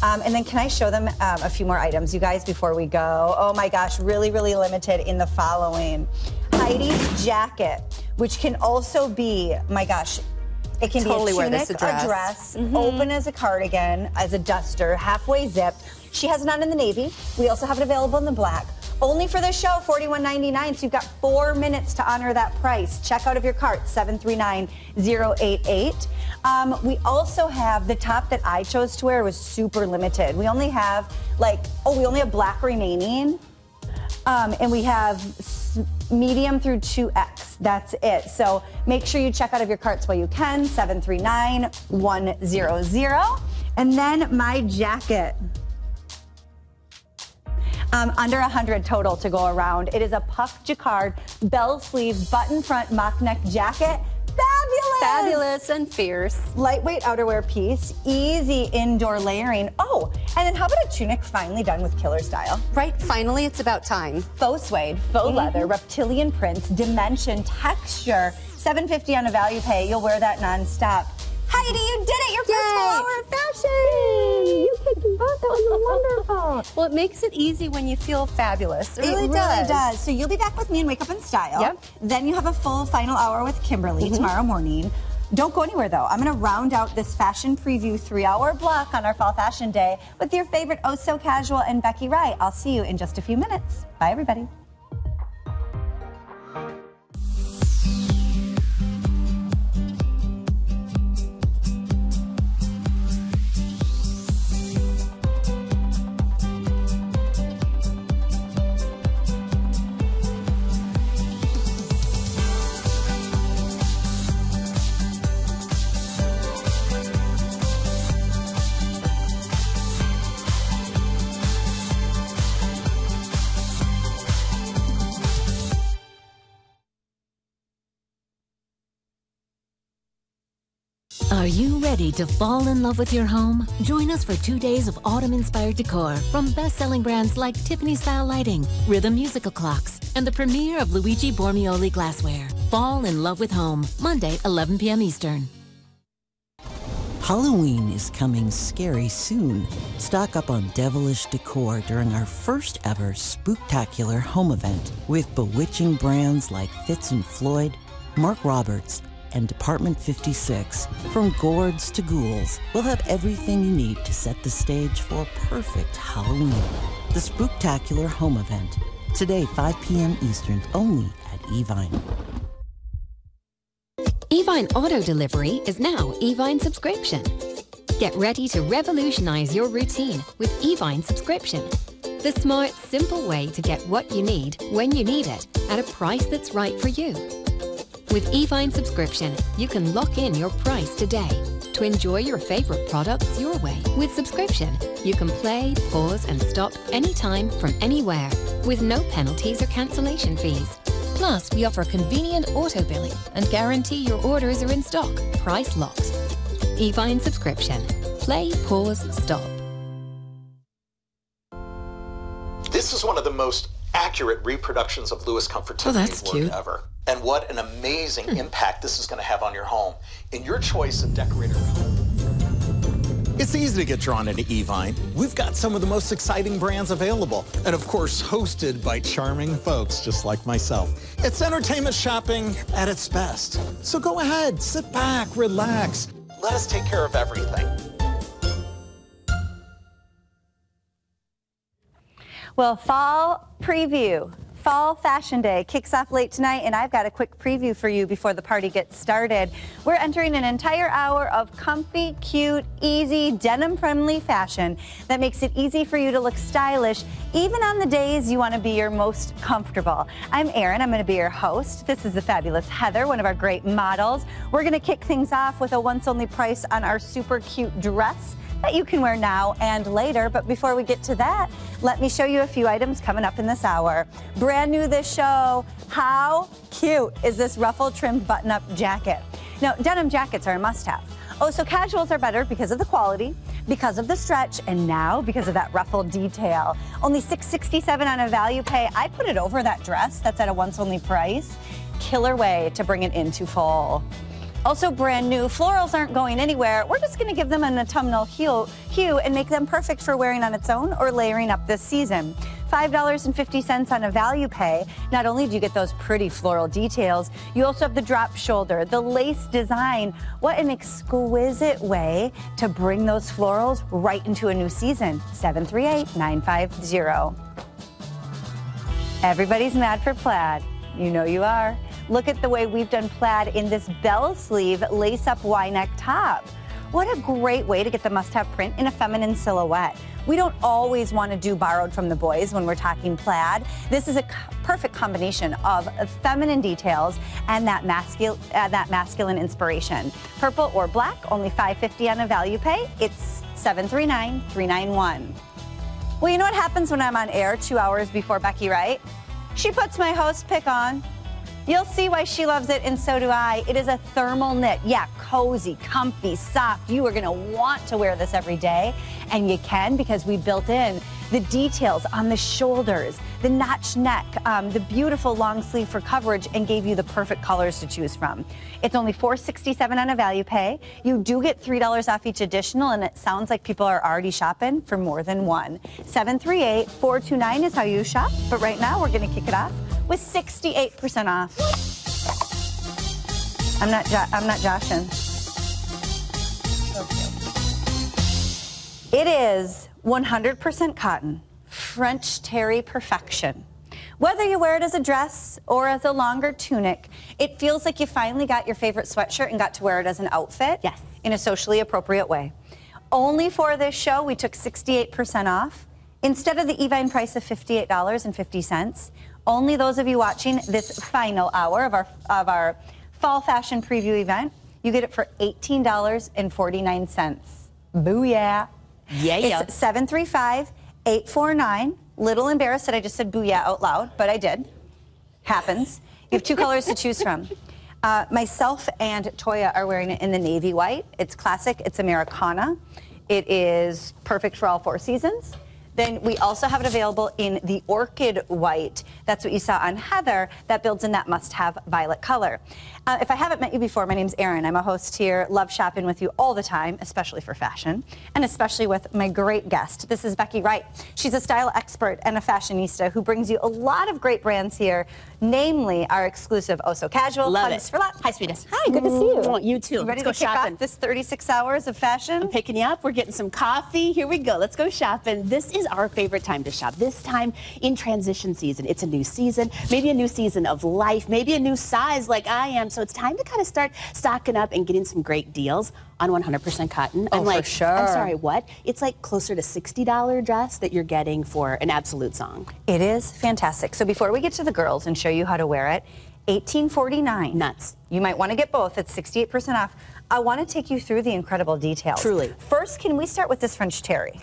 Um, and then can I show them um, a few more items, you guys, before we go? Oh my gosh, really, really limited in the following. Heidi's jacket, which can also be, my gosh, it can Totally be a wear tunic, this a dress. Mm-hmm. open as a cardigan, as a duster, halfway zipped. She has it on in the navy. We also have it available in the black. Only for this show, $41.99. So you've got four minutes to honor that price. Check out of your cart, 739-088. Um, we also have the top that I chose to wear was super limited. We only have like, oh, we only have black remaining. Um, and we have medium through 2X. That's it. So make sure you check out of your carts while you can. 739-100. And then my jacket. Um, under 100 total to go around. It is a puff jacquard, bell sleeve, button front mock neck jacket. Fabulous! Fabulous and fierce. Lightweight outerwear piece, easy indoor layering. Oh, and then how about a tunic finally done with killer style? Right, finally, it's about time. Faux suede, faux mm-hmm. leather, reptilian prints, dimension, texture. 750 on a value pay. You'll wear that nonstop. Heidi, you did it! Your first Yay. full hour of fashion! You kicked butt. That was wonderful. Well, it makes it easy when you feel fabulous. It really, does. So you'll be back with me and Wake Up in Style. Yep. Then you have a full final hour with Kimberly mm-hmm. tomorrow morning. Don't go anywhere though. I'm going to round out this fashion preview three hour block on our fall fashion day with your favorite Oh So Casual and Becky Wright. I'll see you in just a few minutes. Bye, everybody. Are you ready to fall in love with your home? Join us for two days of autumn inspired decor from best selling brands like Tiffany Style Lighting, Rhythm Musical Clocks, and the premiere of Luigi Bormioli Glassware. Fall in love with home, Monday, 11 p.m. Eastern. Halloween is coming scary soon. Stock up on devilish decor during our first ever spooktacular home event with bewitching brands like Fitz and Floyd, Mark Roberts, and Department 56. From gourds to ghouls, we'll have everything you need to set the stage for a perfect Halloween. The Spooktacular Home Event. Today, 5 p.m. Eastern, only at Evine. Evine Auto Delivery is now Evine Subscription. Get ready to revolutionize your routine with Evine Subscription. The smart, simple way to get what you need when you need it at a price that's right for you. With Evine subscription, you can lock in your price today to enjoy your favorite products your way. With subscription, you can play, pause, and stop anytime from anywhere with no penalties or cancellation fees. Plus, we offer convenient auto billing and guarantee your orders are in stock, price locked. Evine subscription. Play, pause, stop. This is one of the most accurate reproductions of Louis Comfort Tiffany's oh, that's work cute. ever. And what an amazing hmm. impact this is going to have on your home. In your choice of decorator It's easy to get drawn into Evine. We've got some of the most exciting brands available, and of course, hosted by charming folks just like myself. It's entertainment shopping at its best. So go ahead, sit back, relax. Let us take care of everything. Well, fall preview. Fall Fashion Day kicks off late tonight, and I've got a quick preview for you before the party gets started. We're entering an entire hour of comfy, cute, easy, denim friendly fashion that makes it easy for you to look stylish, even on the days you want to be your most comfortable. I'm Erin, I'm going to be your host. This is the fabulous Heather, one of our great models. We're going to kick things off with a once only price on our super cute dress that you can wear now and later. But before we get to that, let me show you a few items coming up in this hour. Brand new this show, how cute is this ruffle trimmed button up jacket? Now, denim jackets are a must have. Oh, so casuals are better because of the quality, because of the stretch, and now because of that ruffled detail. Only 667 on a value pay. I put it over that dress that's at a once only price. Killer way to bring it into fall. Also brand new, florals aren't going anywhere. We're just gonna give them an autumnal hue, hue and make them perfect for wearing on its own or layering up this season. $5.50 on a value pay. Not only do you get those pretty floral details, you also have the drop shoulder, the lace design. What an exquisite way to bring those florals right into a new season. 738 950. Everybody's mad for plaid. You know you are. Look at the way we've done plaid in this bell sleeve lace up Y neck top. What a great way to get the must have print in a feminine silhouette. We don't always want to do borrowed from the boys when we're talking plaid. This is a perfect combination of feminine details and that, mascul- uh, that masculine inspiration. Purple or black, only $5.50 on a value pay. It's 739 391. Well, you know what happens when I'm on air two hours before Becky Wright? She puts my host pick on. You'll see why she loves it, and so do I. It is a thermal knit. Yeah, cozy, comfy, soft. You are going to want to wear this every day, and you can because we built in the details on the shoulders, the notch neck, um, the beautiful long sleeve for coverage, and gave you the perfect colors to choose from. It's only 467 on a value pay. You do get $3 off each additional, and it sounds like people are already shopping for more than one. 738 429 is how you shop, but right now we're going to kick it off with 68% off. I'm not, jo- I'm not joshing. It is 100% cotton, French terry perfection. Whether you wear it as a dress or as a longer tunic, it feels like you finally got your favorite sweatshirt and got to wear it as an outfit. Yes. In a socially appropriate way. Only for this show, we took 68% off. Instead of the Evine price of $58.50, only those of you watching this final hour of our, of our fall fashion preview event, you get it for $18.49. Booyah. Yeah. It's 735 849. Little embarrassed that I just said booyah out loud, but I did. Happens. You have two colors to choose from. Uh, myself and Toya are wearing it in the navy white. It's classic. It's Americana. It is perfect for all four seasons. Then we also have it available in the orchid white. That's what you saw on Heather. That builds in that must-have violet color. Uh, if I haven't met you before, my name's Erin. I'm a host here. Love shopping with you all the time, especially for fashion, and especially with my great guest. This is Becky Wright. She's a style expert and a fashionista who brings you a lot of great brands here, namely our exclusive Oh So Casual. Love Hugs it. For Lots. Hi, sweetest. Hi, good to see you. Mm, You too. You ready Let's to go kick shopping. off this 36 hours of fashion? I'm picking you up. We're getting some coffee. Here we go. Let's go shopping. This is our favorite time to shop. This time in transition season. It's a new season, maybe a new season of life, maybe a new size like I am. So it's time to kind of start stocking up and getting some great deals on 100% cotton. Oh, I'm for like, sure. I'm sorry, what? It's like closer to $60 dress that you're getting for an absolute song. It is fantastic. So before we get to the girls and show you how to wear it, 1849. Nuts. You might want to get both. It's 68% off. I want to take you through the incredible details. Truly. First, can we start with this French terry?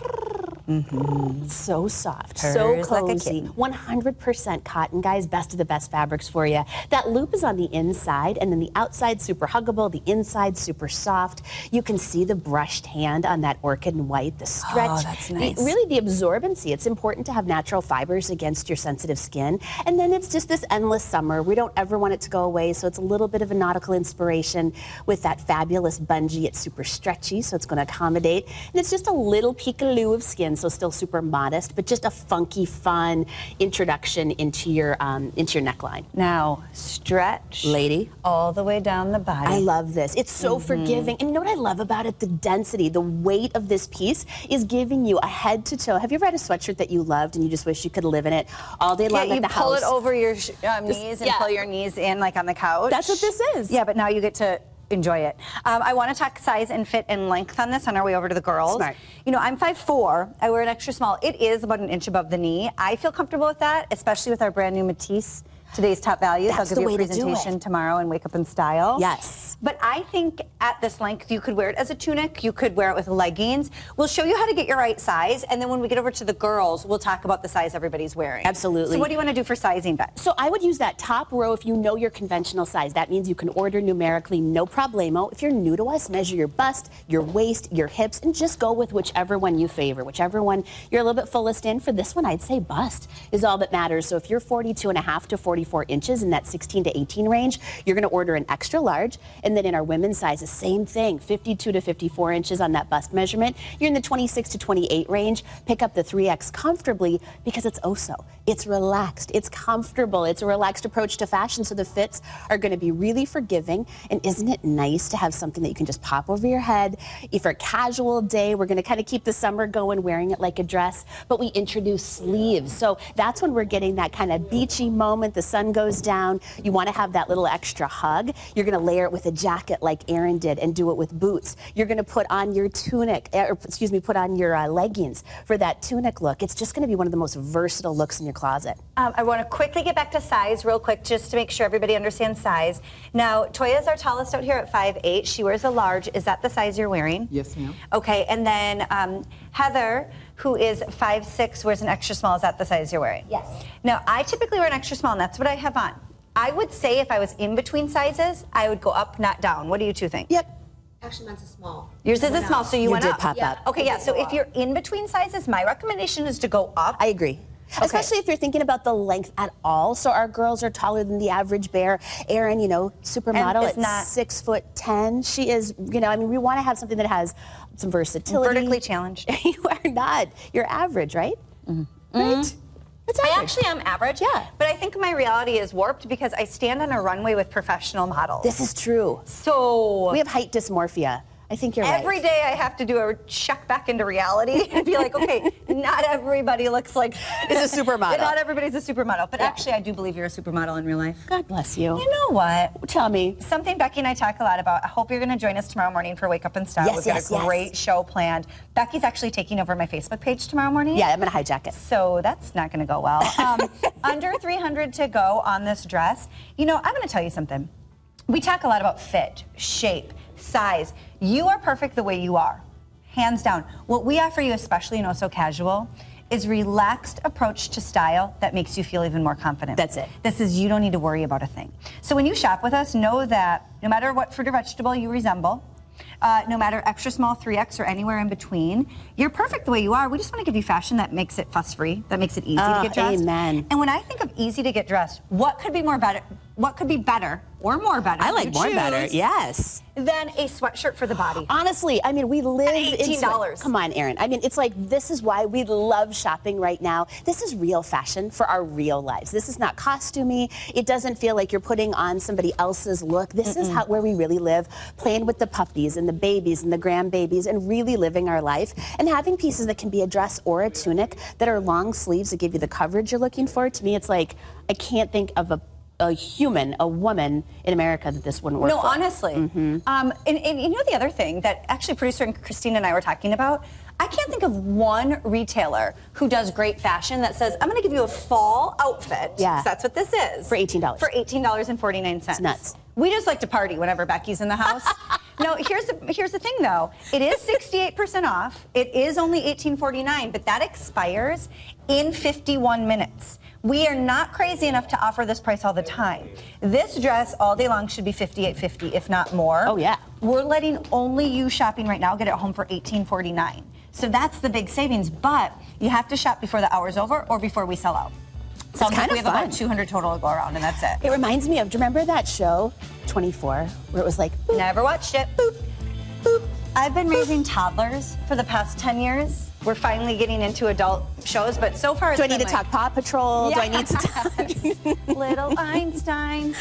Mm -hmm. So soft, Purrs so cozy. kitten. 100% cotton, guys. Best of the best fabrics for you. That loop is on the inside, and then the outside super huggable, the inside super soft. You can see the brushed hand on that orchid and white, the stretch. Oh, that's the- nice. really, the absorbency. It's important to have natural fibers against your sensitive skin. And then it's just this endless summer. We don't ever want it to go away, so it's a little bit of a nautical inspiration with that fabulous bungee. It's super stretchy, so it's going to accommodate. And it's just a little peekaloo of skin, so still super modest, but just a funky, fun introduction into your um, into your neckline. Now, stretch. Lady. All the way down the body. I love this. It's so Mhm. forgiving. And you know what I love about it? The density, the weight of this piece is giving you a head to toe. Have you ever had a sweatshirt that you loved and you just wish you could live in it all day long Yeah, you the pull house? it over your Just- knees and yeah. pull your knees in like on the couch. That's what this is. Yeah, but now you get to enjoy it. Um, I want to talk size and fit and length on this on our way over to the girls. Smart. You know, I'm 5'4". I wear an extra small. It is about an inch above the knee. I feel comfortable with that, especially with our brand new Matisse. Today's top values. That's I'll give the you a way to presentation tomorrow and wake up in style. Yes. But I think at this length, you could wear it as a tunic. You could wear it with leggings. We'll show you how to get your right size, and then when we get over to the girls, we'll talk about the size everybody's wearing. Absolutely. So what do you want to do for sizing, Beth? So I would use that top row if you know your conventional size. That means you can order numerically, no problemo. If you're new to us, measure your bust, your waist, your hips, and just go with whichever one you favor, whichever one you're a little bit fullest in. For this one, I'd say bust is all that matters. So if you're 42 and a half to 44 inches in that 16 to 18 range, you're going to order an extra large. And then in our women's size, the same thing, 52 to 54 inches on that bust measurement. You're in the 26 to 28 range. Pick up the 3X comfortably because it's OSO. It's relaxed. It's comfortable. It's a relaxed approach to fashion. So the fits are going to be really forgiving. And isn't it nice to have something that you can just pop over your head? If for a casual day, we're going to kind of keep the summer going, wearing it like a dress. But we introduce sleeves. So that's when we're getting that kind of beachy moment. The sun goes down. You want to have that little extra hug. You're going to layer it with a jacket like Erin did and do it with boots. You're going to put on your tunic, eh, or excuse me, put on your uh, leggings for that tunic look. It's just going to be one of the most versatile looks in your closet. Um, I want to quickly get back to size real quick just to make sure everybody understands size. Now, Toya is our tallest out here at 5'8". She wears a large. Is that the size you're wearing? Yes, ma'am. Okay, and then um, Heather, who is 5'6", wears an extra small. Is that the size you're wearing? Yes. Now, I typically wear an extra small, and that's what I have on. I would say if I was in between sizes, I would go up, not down. What do you two think? Yep. Actually, mine's a small. Yours is a small, so you, You went did up. pop Yeah. up. Okay, yeah. So if you're in between sizes, my recommendation is to go up. I agree. Especially if you're thinking about the length at all. So our girls are taller than the average bear. Erin, you know, supermodel is at not- six foot ten. She is, you know, I mean, we want to have something that has some versatility. Vertically challenged. <laughs> you are not. You're average, right? Mm-hmm. Right? Mm-hmm. It's I actually am average. Yeah. But I think my reality is warped because I stand on a runway with professional models. This is true. so We have height dysmorphia. I think you're every right. day I have to do a check back into reality <laughs> and be like, okay, not everybody looks like Is a supermodel. <laughs> Not everybody's a supermodel. But actually, I do believe you're a supermodel in real life. God bless you. You know what? Tell me. Something Becky and I talk a lot about. I hope you're going to join us tomorrow morning for Wake Up and Style. Yes, We've got yes, a yes. great show planned. Becky's actually taking over my Facebook page tomorrow morning. Yeah, I'm gonna hijack it. So that's not going to go well. <laughs> Um, under 300 to go on this dress. You know, I'm going to tell you something. We talk a lot about fit, shape, size. You are perfect the way you are, hands down. What we offer you, especially in Oh So Casual, is relaxed approach to style that makes you feel even more confident. That's it. This is you don't need to worry about a thing. So when you shop with us, know that no matter what fruit or vegetable you resemble, uh, no matter extra small, 3X, or anywhere in between, you're perfect the way you are. We just want to give you fashion that makes it fuss free, that makes it easy Oh, to get dressed. amen. And when I think of easy to get dressed, what could be more better? What could be better or more better? I like more better. Yes. Than a sweatshirt for the body. Honestly, I mean, we live in $18. Come on, Erin. I mean, it's like this is why we love shopping right now. This is real fashion for our real lives. This is not costumey. It doesn't feel like you're putting on somebody else's look. This is how where we really live, playing with the puppies and the babies and the grandbabies and really living our life and having pieces that can be a dress or a tunic that are long sleeves that give you the coverage you're looking for. To me, it's like I can't think of a a human, a woman in America that this wouldn't work No, for. honestly. Um, and, and you know the other thing that actually producer and Christine and I were talking about? I can't think of one retailer who does great fashion that says, I'm going to give you a fall outfit. Yeah. That's what this is. For $18. For $18.49. It's nuts. We just like to party whenever Becky's in the house. <laughs> no, here's the, here's the thing though. It is 68% off. It is only $18.49, but that expires in 51 minutes. We are not crazy enough to offer this price all the time. This dress all day long should be $58.50, if not more. Oh, yeah. We're letting only you shopping right now get it home for $18.49. So that's the big savings, but you have to shop before the hour's over or before we sell out. Sounds like kinda we have fun. about 200 total to go around, and that's it. It reminds me of, do you remember that show, 24, where it was like, boop, Never watched it. Boop, boop. I've been raising toddlers for the past 10 years. We're finally getting into adult shows, but so far it's do I need to like- talk Paw Patrol? Do I need to <laughs> talk? <laughs> Little Einstein.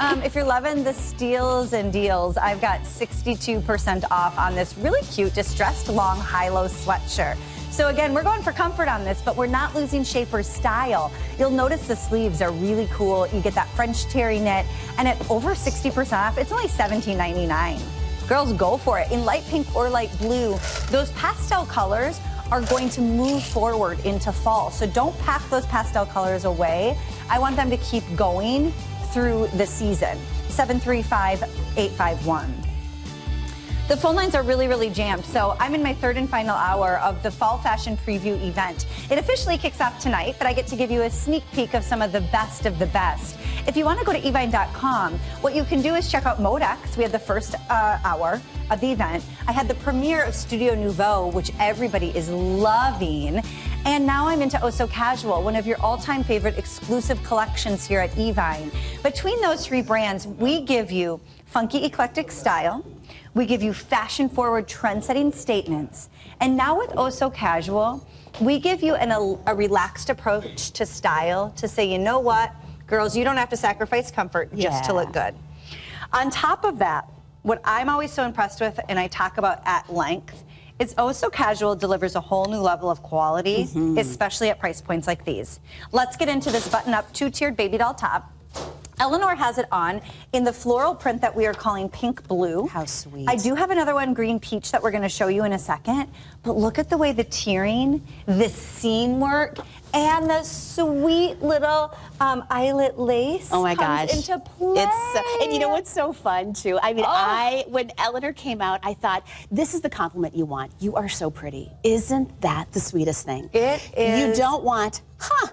Um, if you're loving the steals and deals, I've got 62% off on this really cute distressed long high-low sweatshirt. So again, we're going for comfort on this, but we're not losing shape or style. You'll notice the sleeves are really cool. You get that French terry knit, and at over 60% off, it's only $17.99. Girls, go for it. In light pink or light blue, those pastel colors are going to move forward into fall. So don't pack those pastel colors away. I want them to keep going through the season. 735 851. The phone lines are really, really jammed. So I'm in my third and final hour of the Fall Fashion Preview event. It officially kicks off tonight, but I get to give you a sneak peek of some of the best of the best. If you want to go to evine.com, what you can do is check out Modex. We had the first uh, hour of the event. I had the premiere of Studio Nouveau, which everybody is loving. And now I'm into Oso Casual, one of your all-time favorite exclusive collections here at Evine. Between those three brands, we give you funky eclectic style, we give you fashion forward, trend setting statements. And now with oh Oso Casual, we give you an, a, a relaxed approach to style to say, you know what, girls, you don't have to sacrifice comfort just to look good. On top of that, what I'm always so impressed with, and I talk about at length, is oh Oso Casual delivers a whole new level of quality, mm-hmm. especially at price points like these. Let's get into this button up two tiered baby doll top. Eleanor has it on in the floral print that we are calling pink blue. How sweet. I do have another one, green peach, that we're going to show you in a second. But look at the way the tiering, the seam work, and the sweet little um, eyelet lace Oh my gosh. into play. It's and you know what's so fun too? I mean, Oh. I when Eleanor came out, I thought this is the compliment you want. You are so pretty. Isn't that the sweetest thing? It You don't want, huh?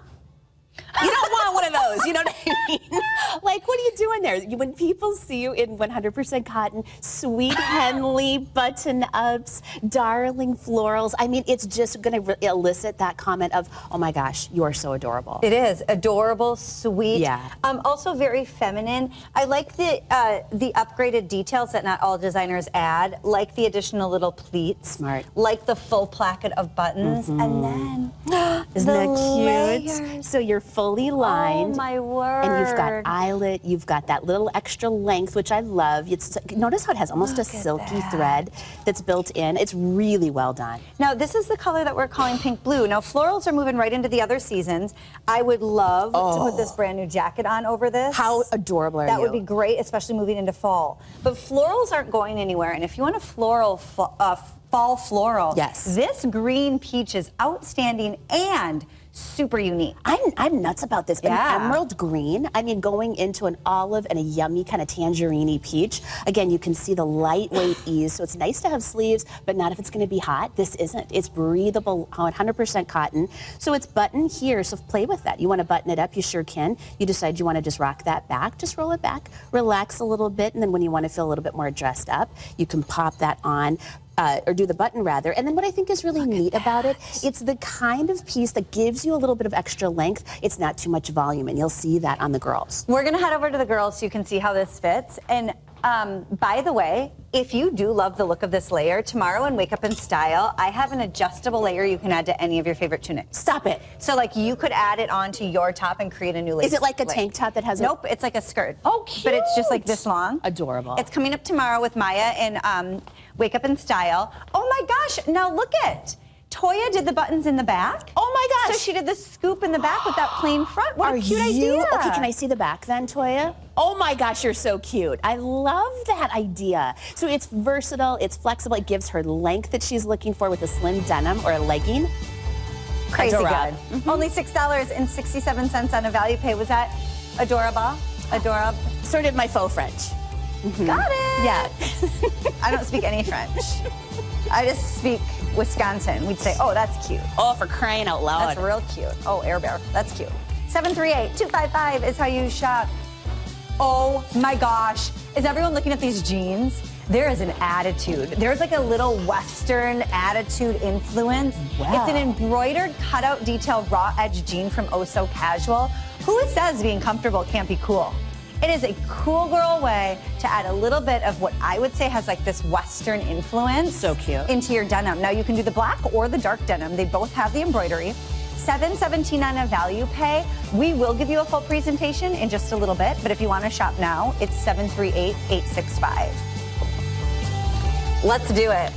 You don't want one of those. You know what I mean? <laughs> like, what are you doing there? When people see you in 100% cotton, sweet <laughs> Henley button ups, darling florals, I mean, it's just going to elicit that comment of, oh my gosh, you are so adorable. It is adorable, sweet. Yeah. Um, also very feminine. I like the uh, the upgraded details that not all designers add, like the additional little pleats. Smart. Like the full placket of buttons, and then <gasps> Isn't the that cute? layers. So you're fully lined. Oh my word! And you've got eyelet, you've got that little extra length, which I love. It's, notice how it has almost a Look at silky that. thread that's built in. It's really well done. Now, this is the color that we're calling pink blue. Now, florals are moving right into the other seasons. I would love to put this brand new jacket on over this. Oh. How adorable are That you? would be great, especially moving into fall. But florals aren't going anywhere. And if you want a floral, uh, fall floral, Yes. this green peach is outstanding and super unique. I'm, I'm nuts about this. Yeah. An emerald green. I mean, going into an olive and a yummy kind of tangerine peach. Again, you can see the lightweight <sighs> ease. So it's nice to have sleeves, but not if it's going to be hot. This isn't. It's breathable, 100% cotton. So it's button here. So play with that. You want to button it up, you sure can. You decide you want to just rock that back, just roll it back, relax a little bit, and then when you want to feel a little bit more dressed up, you can pop that on uh, or do the button rather. And then what I think is really neat about it, it's the kind of piece that gives you a little bit of extra length. It's not too much volume, and you'll see that on the girls. We're gonna head over to the girls so you can see how this fits. And um, by the way, if you do love the look of this layer, tomorrow in Wake Up in Style, I have an adjustable layer you can add to any of your favorite tunics. Stop it. So like you could add it onto your top and create a new lace. Is it like a tank top that has a- Nope, it's like a skirt. Oh, cute. But it's just like this long. Adorable. It's coming up tomorrow with Maya and um, Wake Up in Style. Oh my gosh, now look it. Toya did the buttons in the back. Oh my gosh. So she did the scoop in the back with that plain front. What Are a cute you idea. okay? Can I see the back then, Toya? Oh my gosh, you're so cute. I love that idea. So it's versatile, it's flexible, it gives her length that she's looking for with a slim denim or a legging. Crazy good. Mm-hmm. Only $6.67 on a value pay. Was that adorable? Adorable. Sort of my faux French. Mm-hmm. Got it. Yeah. <laughs> I don't speak any French. I just speak Wisconsin. We'd say, oh, that's cute. Oh, for crying out loud. That's real cute. Oh, Air Bear. That's cute. 738-255 is how you shop. Oh my gosh. Is everyone looking at these jeans? There is an attitude. There's like a little Western attitude influence. Wow. It's an embroidered cutout detail raw edge jean from Oh So Casual. Who says being comfortable can't be cool? It is a cool girl way to add a little bit of what I would say has like this Western influence. So cute. Into your denim. Now you can do the black or the dark denim. They both have the embroidery. 717 on a value pay. We will give you a full presentation in just a little bit, but if you want to shop now, it's 738-865. Let's do it.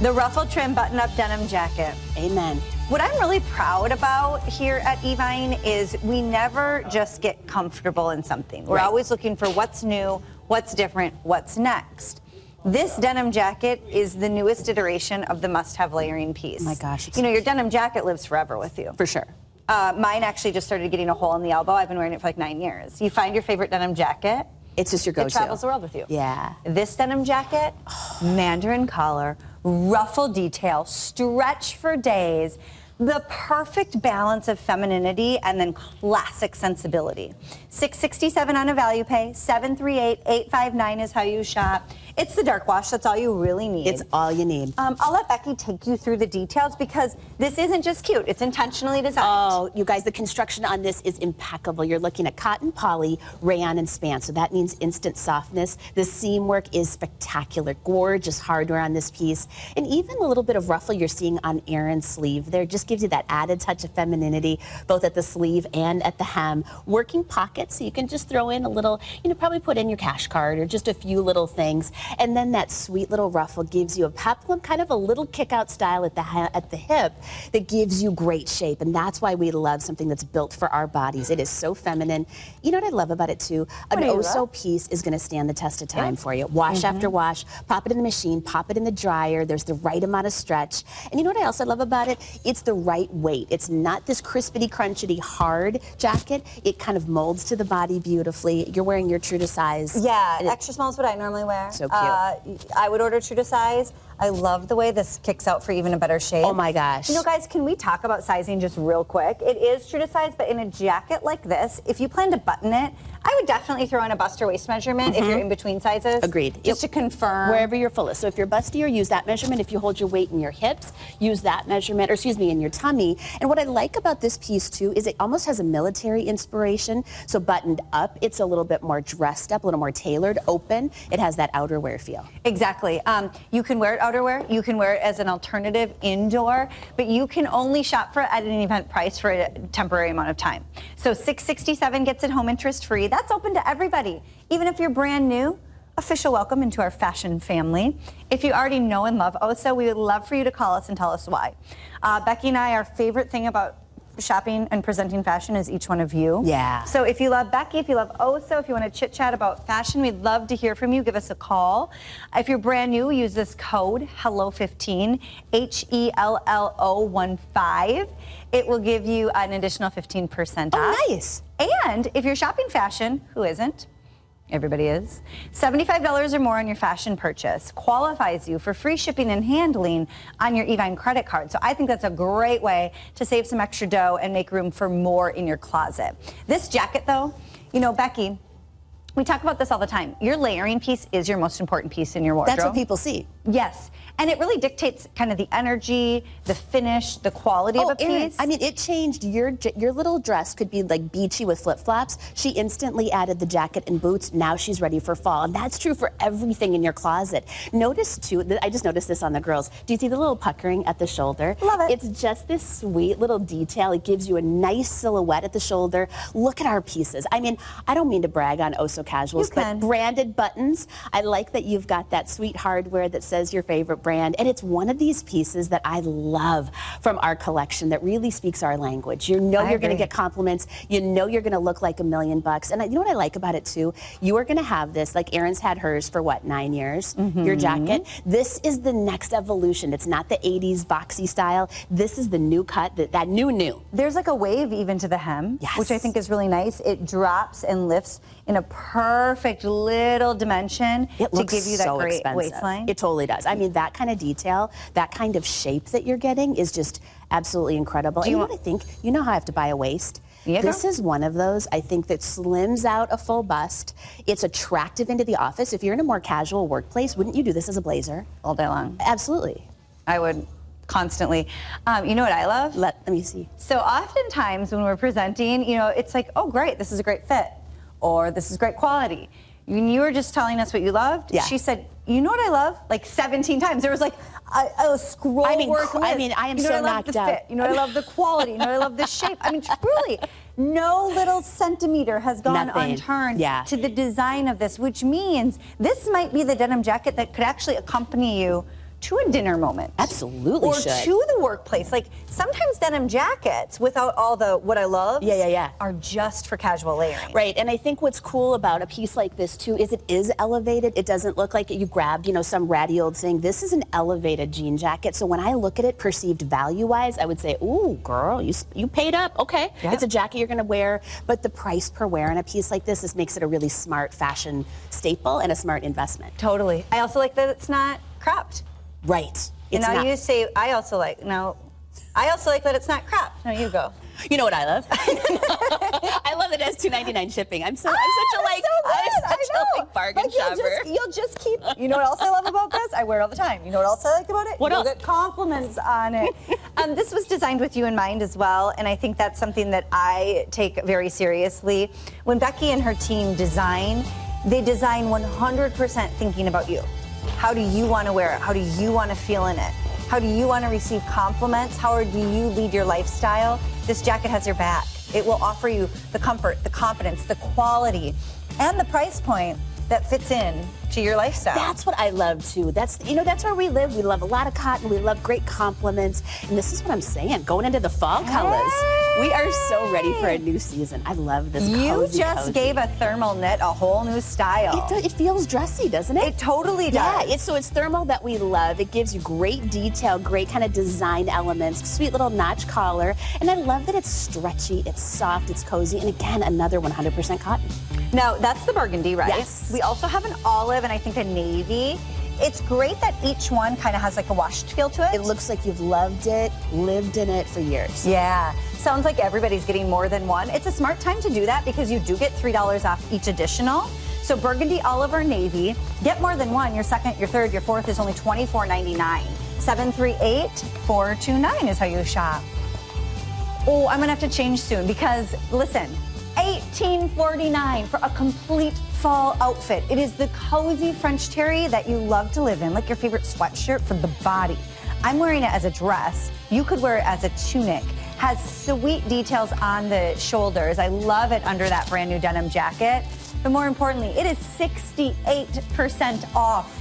The ruffle trim button-up denim jacket. Amen. What I'm really proud about here at Evine is we never just get comfortable in something. We're Right. always looking for what's new, what's different, what's next. This denim jacket is the newest iteration of the must-have layering piece. Oh my gosh, You know, your denim jacket lives forever with you. For sure. Uh, mine actually just started getting a hole in the elbow. I've been wearing it for like nine years. You find your favorite denim jacket, It's just your go-to. it travels the world with you. Yeah. This denim jacket, <sighs> mandarin collar, ruffle detail, stretch for days. The perfect balance of femininity and then classic sensibility. 667 on a value pay, 738 859 is how you shop. It's the dark wash, that's all you really need. It's all you need. Um, I'll let Becky take you through the details because this isn't just cute, it's intentionally designed. Oh, you guys, the construction on this is impeccable. You're looking at cotton, poly, rayon, and span. So that means instant softness. The seam work is spectacular. Gorgeous hardware on this piece. And even a little bit of ruffle you're seeing on Erin's sleeve there just gives you that added touch of femininity, both at the sleeve and at the hem. Working pockets, so you can just throw in a little, you know, probably put in your cash card or just a few little things. And then that sweet little ruffle gives you a peplum, kind of a little kick out style at the, at the hip that gives you great shape. And that's why we love something that's built for our bodies. It is so feminine. You know what I love about it too? An Oso love? piece is going to stand the test of time for you. Wash Mm-hmm. after wash, pop it in the machine, pop it in the dryer. There's the right amount of stretch. And you know what I also love about it? It's the right weight. It's not this crispity, crunchity, hard jacket. It kind of molds to the body beautifully. You're wearing your true to size. Yeah, extra small is what I normally wear. So cute. Uh, I would order true to size. I love the way this kicks out for even a better shape. Oh my gosh. You know, guys, can we talk about sizing just real quick? It is true to size, but in a jacket like this, if you plan to button it, I would definitely throw in a bust or waist measurement if you're in between sizes. Mm-hmm. Agreed. Just Yep. to confirm. Wherever you're fullest. So if you're bustier, use that measurement. If you hold your weight in your hips, use that measurement, or excuse me, in your tummy. And what I like about this piece too is it almost has a military inspiration. So buttoned up, it's a little bit more dressed up, a little more tailored, open. It has that outerwear feel. Exactly. Um, you can wear it outerwear. You can wear it as an alternative indoor, but you can only shop for it at an event price for a temporary amount of time. So 667 gets it home interest free. That's open to everybody, even if you're brand new. Official welcome into our fashion family. If you already know and love Osa, we would love for you to call us and tell us why. Uh, Becky and I, our favorite thing about shopping and presenting fashion is each one of you. Yeah. So if you love Becky, if you love Oso, if you want to chit chat about fashion, we'd love to hear from you. Give us a call. If you're brand new, use this code HELLO15, H E L L O 1 5. It will give you an additional 15% off. Oh, nice. And if you're shopping fashion, who isn't? Everybody is. $75 or more on your fashion purchase qualifies you for free shipping and handling on your Evine credit card. So I think that's a great way to save some extra dough and make room for more in your closet. This jacket, though, you know, Becky, we talk about this all the time. Your layering piece is your most important piece in your wardrobe. That's what people see. Yes. And it really dictates kind of the energy, the finish, the quality Oh, of a piece. I mean, it changed. Your your little dress could be like beachy with flip flops. She instantly added the jacket and boots. Now she's ready for fall, and that's true for everything in your closet. Notice too. I just noticed this on the girls. Do you see the little puckering at the shoulder? Love it. It's just this sweet little detail. It gives you a nice silhouette at the shoulder. Look at our pieces. I mean, I don't mean to brag on oh Oso Casuals, but branded buttons. I like that you've got that sweet hardware that says your favorite brand, and it's one of these pieces that I love from our collection that really speaks our language. You know I you're going to get compliments. You know you're going to look like a million bucks. And you know what I like about it too? You are going to have this, like Erin's had hers for what, nine years? Mm-hmm. Your jacket. This is the next evolution. It's not the 80s boxy style. This is the new cut, that, that new new. There's like a wave even to the hem, which I think is really nice. It drops and lifts in a perfect little dimension It to give you that so great expensive. waistline. It totally does. I mean, that kind of detail, that kind of shape that you're getting is just absolutely incredible. Do and you you know what I think? You know how I have to buy a waist? Yeah, this girl. is one of those, I think, that slims out a full bust. It's attractive into the office. If you're in a more casual workplace, wouldn't you do this as a blazer? all day long. Absolutely. I would constantly. Um, you know what I love? Let, let me see. So oftentimes when we're presenting, you know, it's like, oh, great, this is a great fit, or this is great quality. When you were just telling us what you loved, Yeah. she said, you know what I love? Like 17 times. There was like a, a scroll I mean, work I mean, I am you know so I love knocked the out. Fit. You know I love the quality. You know I love the shape. I mean, truly, no little centimeter has gone Nothing. unturned Yeah. to the design of this, which means this might be the denim jacket that could actually accompany you to a dinner moment. Absolutely Or should. to the workplace. Like sometimes denim jackets without all the what I love Yeah, yeah, yeah. are just for casual layering. Right, and I think what's cool about a piece like this too is it is elevated. It doesn't look like you grabbed, you know, some ratty old thing. This is an elevated jean jacket. So when I look at it, perceived value-wise, I would say, "Ooh, girl, you you paid up. Okay, Yeah. it's a jacket you're going to wear." But the price per wear on a piece like this, this makes it a really smart fashion staple and a smart investment. Totally. I also like that it's not cropped. Right. And now not. you say I also like no I also like that it's not crap. Now you go. You know what I love? <laughs> I love that it has two ninety nine shipping. I'm so I'm such a <laughs> like Ah, so. I'm such a like bargain Like, you'll shopper. Just, you'll just keep. You know what else I love about this? I wear it all the time. You know what else I like about it? What You'll else? get compliments on it. <laughs> um, this was designed with you in mind as well, and I think that's something that I take very seriously. When Becky and her team design, they design 100% thinking about you. How do you want to wear it? How do you want to feel in it? How do you want to receive compliments? How do you lead your lifestyle? This jacket has your back. It will offer you the comfort, the confidence, the quality, and the price point that fits in to your lifestyle. That's what I love too. That's you know that's where we live. We love a lot of cotton. We love great compliments, and this is what I'm saying. Going into the fall colors, we are so ready for a new season. I love this. you cozy, just cozy. gave a thermal knit a whole new style. It, it feels dressy, doesn't it? It totally Yeah, does. it's so it's thermal that we love. It gives you great detail, great kind of design elements, sweet little notch collar, and I love that it's stretchy, it's soft, it's cozy, and again another 100% cotton. Now, that's the burgundy, right? Yes. We also have an olive and I think a navy. It's great that each one kind of has like a washed feel to it. It looks like you've loved it, lived in it for years. Yeah. Sounds like everybody's getting more than one. It's a smart time to do that because you do get $3 off each additional. So burgundy, olive, or navy, get more than one. Your second, your third, your fourth is only $24.99. 738-429 is how you shop. Oh, I'm gonna have to change soon because listen, 1849 for a complete fall outfit. It is the cozy French terry that you love to live in, like your favorite sweatshirt for the body. I'm wearing it as a dress. You could wear it as a tunic. Has sweet details on the shoulders. I love it under that brand new denim jacket. But more importantly, it is 68% off.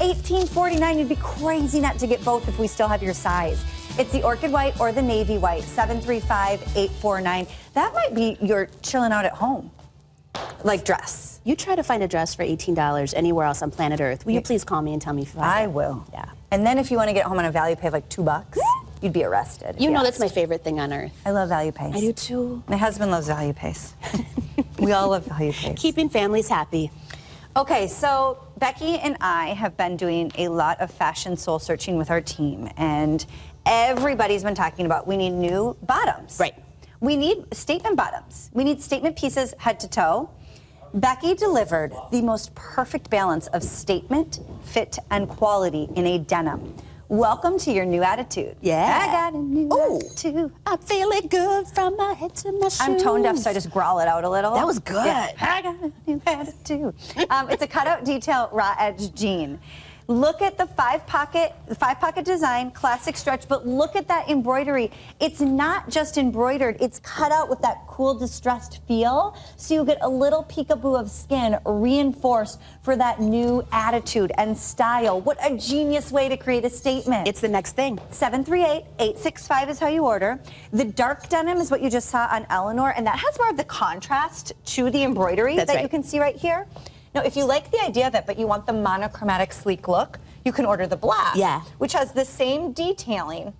1849 you'd be crazy not to get both if we still have your size It's the orchid white or the navy white, 735-849. That might be your chilling out at home, like dress. You try to find a dress for $18 anywhere else on planet Earth. Will you please call me and tell me if you find I it? will. Yeah. And then if you want to get home on a value pay of like two bucks, you'd be arrested. You know asked. that's my favorite thing on earth. I love value pays. I do too. My husband loves value pays. <laughs> we all love value pays. Keeping families happy. Okay, so Becky and I have been doing a lot of fashion soul searching with our team, and everybody's been talking about we need new bottoms. Right. We need statement bottoms. We need statement pieces head to toe. Becky delivered the most perfect balance of statement, fit, and quality in a denim. Welcome to your new attitude. Yeah. I got a new Ooh. attitude. I'm feeling good from my head to my shoes. I'm tone deaf, so I just growl it out a little. That was good. Yeah. I got a new attitude. um, it's a cutout detail raw edge jean. Look at the five pocket, the five pocket design, classic stretch, but look at that embroidery. It's not just embroidered, it's cut out with that cool distressed feel. So you get a little peekaboo of skin reinforced for that new attitude and style. What a genius way to create a statement. It's the next thing. 738-865 is how you order. The dark denim is what you just saw on Eleanor, and that has more of the contrast to the embroidery That's that right. you can see right here. Now, if you like the idea of it, but you want the monochromatic sleek look, you can order the black, Yeah. which has the same detailing.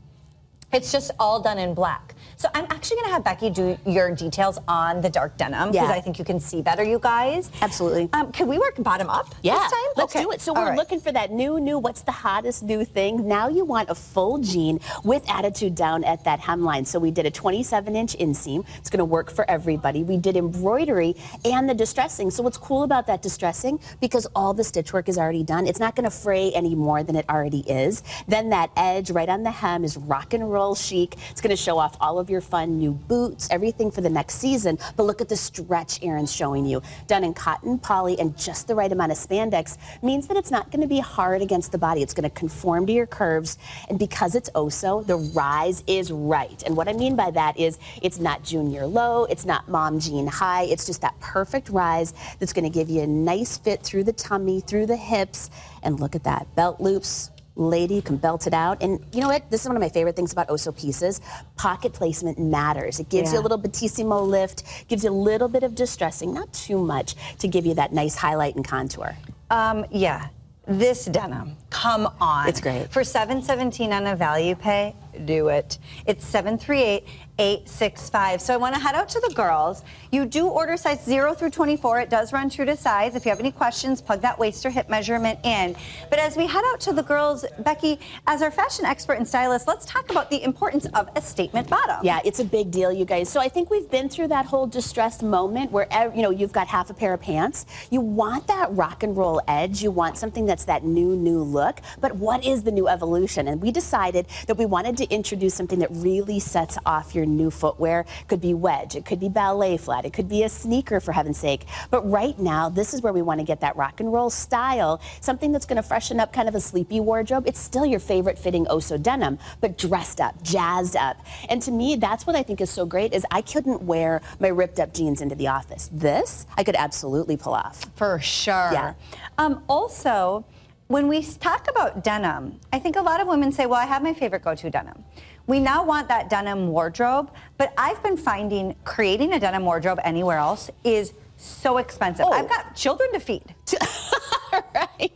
It's just all done in black. So I'm actually going to have Becky do your details on the dark denim because Yeah. I think you can see better, you guys. Absolutely. Um, can we work bottom up Yeah, this time? let's Okay. do it. So All we're right. looking for that new, new, what's the hottest new thing? Now you want a full jean with attitude down at that hemline. So we did a 27 inch inseam. It's going to work for everybody. We did embroidery and the distressing. So what's cool about that distressing? Because all the stitch work is already done. It's not going to fray any more than it already is. Then that edge right on the hem is rock and roll chic. It's going to show off all of your fun new boots, everything for the next season. But look at the stretch Erin's showing you. Done in cotton, poly, and just the right amount of spandex means that it's not going to be hard against the body. It's going to conform to your curves. And because it's OSO, the rise is right. And what I mean by that is it's not junior low, it's not mom jean high. It's just that perfect rise that's going to give you a nice fit through the tummy, through the hips. And look at that. Belt loops, lady, you can belt it out. And you know what? This is one of my favorite things about Oso pieces. Pocket placement matters. It gives you a little battissimo lift, gives you a little bit of distressing, not too much, to give you that nice highlight and contour. Um, yeah. This denim. Come on. It's great. For 717 on a value pay, do it. It's 738-865. So I want to head out to the girls. You do order size 0 through 24. It does run true to size. If you have any questions, plug that waist or hip measurement in. But as we head out to the girls, Becky, as our fashion expert and stylist, let's talk about the importance of a statement bottom. Yeah, it's a big deal, you guys. So I think we've been through that whole distressed moment where you know you've got half a pair of pants. You want that rock and roll edge. You want something that's that new, new look. But what is the new evolution? And we decided that we wanted to introduce something that really sets off your new footwear. Could be wedge. It could be ballet flat. It could be a sneaker, for heaven's sake. But right now, this is where we want to get that rock and roll style. Something that's going to freshen up kind of a sleepy wardrobe. It's still your favorite fitting Oso denim, but dressed up, jazzed up. And to me, that's what I think is so great is I couldn't wear my ripped up jeans into the office. This I could absolutely pull off. For sure. Yeah. Um, also, when we talk about denim, I think a lot of women say, well, I have my favorite go to denim. We now want that denim wardrobe, but I've been finding creating a denim wardrobe anywhere else is so expensive. Oh. I've got children to feed. <laughs>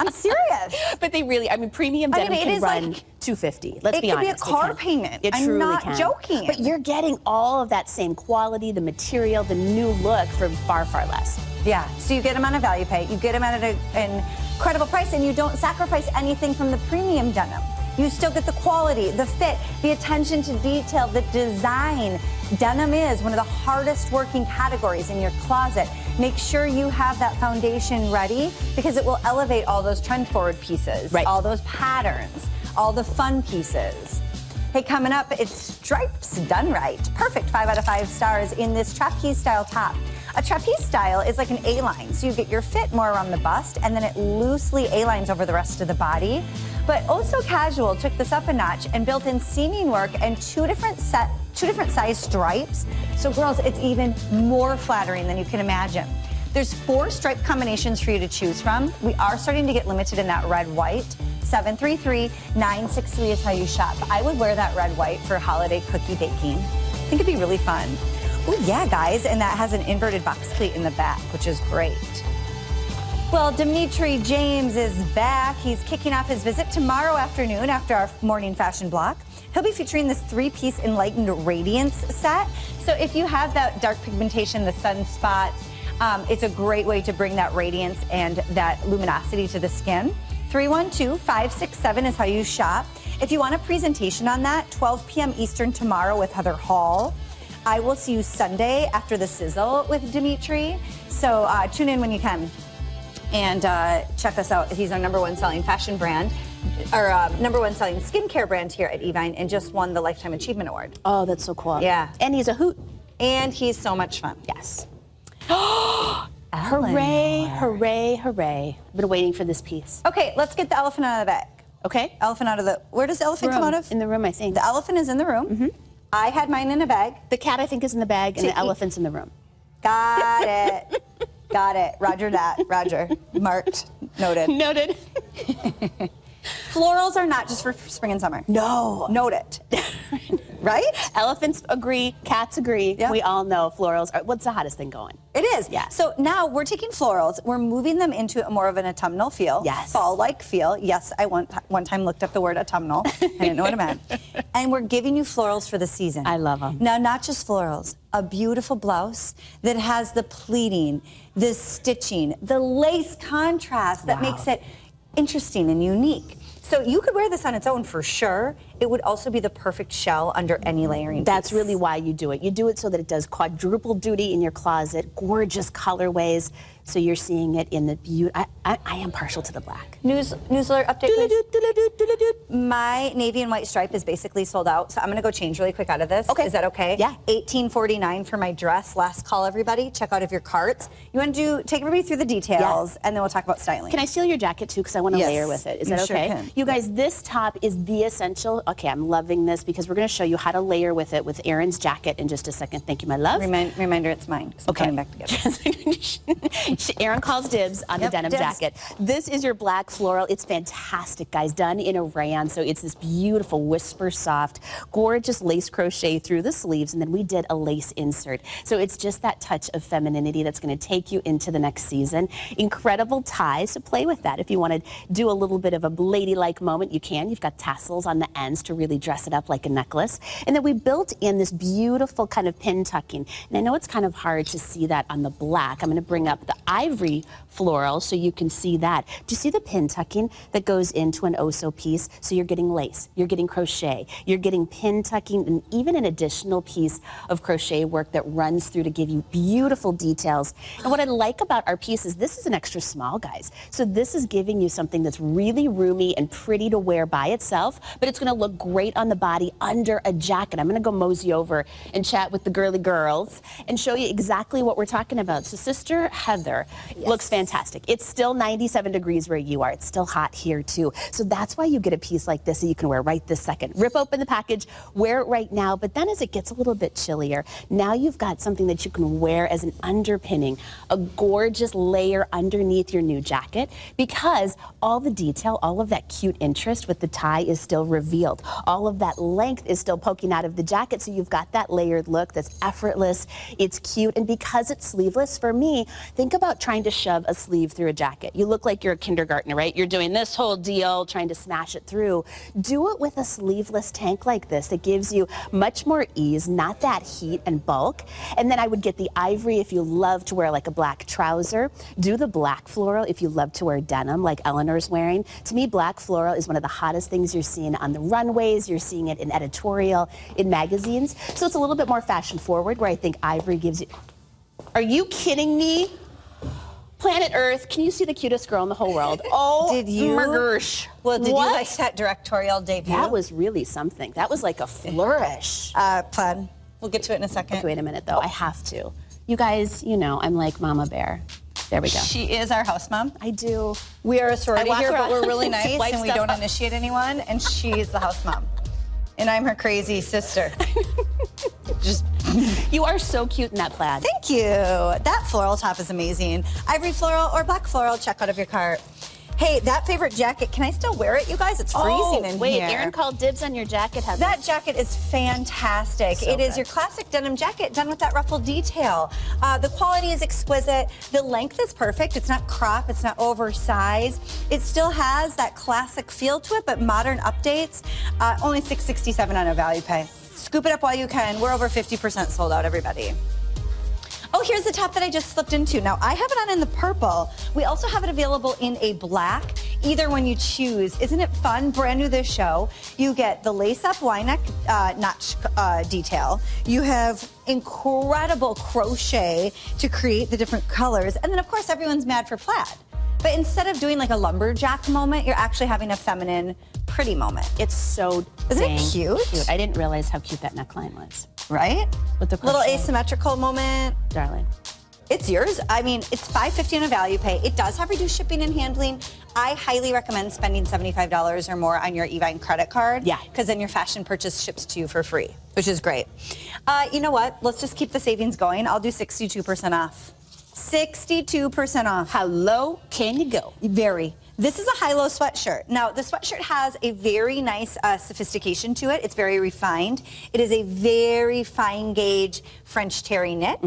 I'm serious. But they really, I mean, premium I mean, denim it can is run like- 250. Let's be honest. It could be a car payment. It I'm not can. joking. But you're getting all of that same quality, the material, the new look for far, far less. Yeah, so you get them on a value pay, you get them at an incredible price, and you don't sacrifice anything from the premium denim. You still get the quality, the fit, the attention to detail, the design. Denim is one of the hardest working categories in your closet. Make sure you have that foundation ready because it will elevate all those trend forward pieces, Right. all those patterns, all the fun pieces. Hey, coming up, it's stripes done right. Perfect five out of five stars in this trapeze style top. A trapeze style is like an A line, so you get your fit more around the bust and then it loosely A lines over the rest of the body. But Oso Casual took this up a notch and built in seaming work and two different set, two different size stripes. So girls, it's even more flattering than you can imagine. There's four stripe combinations for you to choose from. We are starting to get limited in that red white. 733-963 is how you shop. I would wear that red white for holiday cookie baking. I think it'd be really fun. Oh yeah, guys, and that has an inverted box pleat in the back, which is great. Well, Dimitri James is back. He's kicking off his visit tomorrow afternoon after our morning fashion block. He'll be featuring this three-piece enlightened radiance set. So if you have that dark pigmentation, the sunspots, um, it's a great way to bring that radiance and that luminosity to the skin. 312-567 is how you shop. If you want a presentation on that, 12 p.m. Eastern tomorrow with Heather Hall. I will see you Sunday after the sizzle with Dimitri. So uh, tune in when you can and uh, check us out. He's our number one selling fashion brand, Our uh, number one selling skincare brand here at Evine, and just won the Lifetime Achievement Award. Oh, that's so cool. Yeah. And he's a hoot. And he's so much fun. Yes. <gasps> hooray, hooray, hooray. I've been waiting for this piece. Okay, let's get the elephant out of the bag. Okay. Elephant out of the. Where does the elephant come out of? In the room, I think. The elephant is in the room. Mm-hmm. I had mine in a bag. The cat, I think, is in the bag, and the elephant's in the room. Got it. Got it. Roger that. Roger. Marked. Noted. <laughs> Noted. <laughs> Florals are not just for spring and summer. No. Note it. <laughs> right? Elephants agree, cats agree. Yeah. We all know florals are what's the hottest thing going? It is. Yeah. So now we're taking florals, we're moving them into a more of an autumnal feel. Yes. Fall-like feel. Yes, I one, one time looked up the word autumnal. I didn't know what it meant. <laughs> And we're giving you florals for the season. I love them. Now, not just florals, a beautiful blouse that has the pleating, the stitching, the lace contrast that Wow. makes it interesting and unique. So you could wear this on its own for sure. It would also be the perfect shell under any layering. That's piece. really why you do it. You do it so that it does quadruple duty in your closet, gorgeous colorways. So you're seeing it in the beauty. I, I, I am partial to the black. News newsletter update, please. My navy and white stripe is basically sold out, so I'm gonna go change really quick out of this. Okay. Is that okay? Yeah. 1849 for my dress. Last call, everybody. Check out of your carts. You want to do take everybody through the details, and then we'll talk about styling. Can I steal your jacket too? Because I want to Yes, layer with it. Is you that sure okay? can. You guys, this top is the essential. Okay, I'm loving this because we're going to show you how to layer with it with Erin's jacket in just a second. Thank you, my love. Remind, reminder, it's mine. 'cause I'm Okay. coming back together. <laughs> Erin calls dibs on Yep, the denim dibs. jacket. This is your black floral. It's fantastic, guys. Done in a rayon, so it's this beautiful whisper soft, gorgeous lace crochet through the sleeves, and then we did a lace insert. So it's just that touch of femininity that's going to take you into the next season. Incredible ties, so play with that. If you want to do a little bit of a ladylike moment, you can. You've got tassels on the ends to really dress it up like a necklace. And then we built in this beautiful kind of pin tucking. And I know it's kind of hard to see that on the black. I'm going to bring up the ivory floral so you can see that. Do you see the pin tucking that goes into an Oso piece? So you're getting lace, you're getting crochet, you're getting pin tucking, and even an additional piece of crochet work that runs through to give you beautiful details. And what I like about our piece is this is an extra small, guys. So this is giving you something that's really roomy and pretty to wear by itself, but it's going to look great on the body under a jacket. I'm going to go mosey over and chat with the girly girls and show you exactly what we're talking about. So Sister Heather looks fantastic. It's still 97 degrees where you are. It's still hot here too. So that's why you get a piece like this that you can wear right this second. Rip open the package, wear it right now, but then as it gets a little bit chillier, now you've got something that you can wear as an underpinning, a gorgeous layer underneath your new jacket because all the detail, all of that cute interest with the tie is still revealed. All of that length is still poking out of the jacket, so you've got that layered look that's effortless, it's cute, and because it's sleeveless, for me, think about trying to shove a sleeve through a jacket. You look like you're a kindergartner, right? You're doing this whole deal, trying to smash it through. Do it with a sleeveless tank like this that gives you much more ease, not that heat and bulk. And then I would get the ivory if you love to wear like a black trouser. Do the black floral if you love to wear denim like Eleanor's wearing. To me, black floral is one of the hottest things you're seeing on the runways. You're seeing it in editorial, in magazines. So it's a little bit more fashion forward where I think ivory gives you. Are you kidding me? Planet Earth, can you see the cutest girl in the whole world? <laughs> Oh, Did you? my gosh. Well, did What? you like that directorial debut? That was really something. That was like a flourish. uh, plaid. We'll get to it in a second. Okay, wait a minute though. I have to. You guys, you know, I'm like Mama Bear. There we go. She is our house mom. I do. We are a sorority here, but we're really <laughs> nice and we don't initiate anyone. And she's the house mom, and I'm her crazy sister. <laughs> Just You are so cute in that plaid. thank you. That floral top is amazing. Ivory floral or black floral. Check out of your cart. Hey, that favorite jacket, can I still wear it, you guys? It's freezing oh, in wait, here. Wait, Erin called dibs on your jacket. Heather. That jacket is fantastic. So it is good. your classic denim jacket done with that ruffled detail. Uh, the quality is exquisite. The length is perfect. It's not crop. It's not oversized. It still has that classic feel to it, but modern updates. Uh, only 667 on a value pay. Scoop it up while you can. We're over 50% sold out, everybody. Oh, here's the top that I just slipped into. Now, I have it on in the purple. We also have it available in a black, either one you choose. Isn't it fun? Brand new this show. You get the lace-up Y-neck uh, notch uh, detail. You have incredible crochet to create the different colors. And then, of course, everyone's mad for plaid. But instead of doing like a lumberjack moment, you're actually having a feminine, pretty moment. It's so Isn't it cute? cute. I didn't realize how cute that neckline was. Right? With the Little asymmetrical moment. Darling. It's yours. I mean, it's $5.50 on a value pay. It does have reduced shipping and handling. I highly recommend spending $75 or more on your Evine credit card. Yeah. Because then your fashion purchase ships to you for free, which is great. Uh, you know what? Let's just keep the savings going. I'll do 62% off. 62% off. How low can you go? Very. This is a high-low sweatshirt. Now, the sweatshirt has a very nice uh, sophistication to it. It's very refined. It is a very fine gauge French terry knit,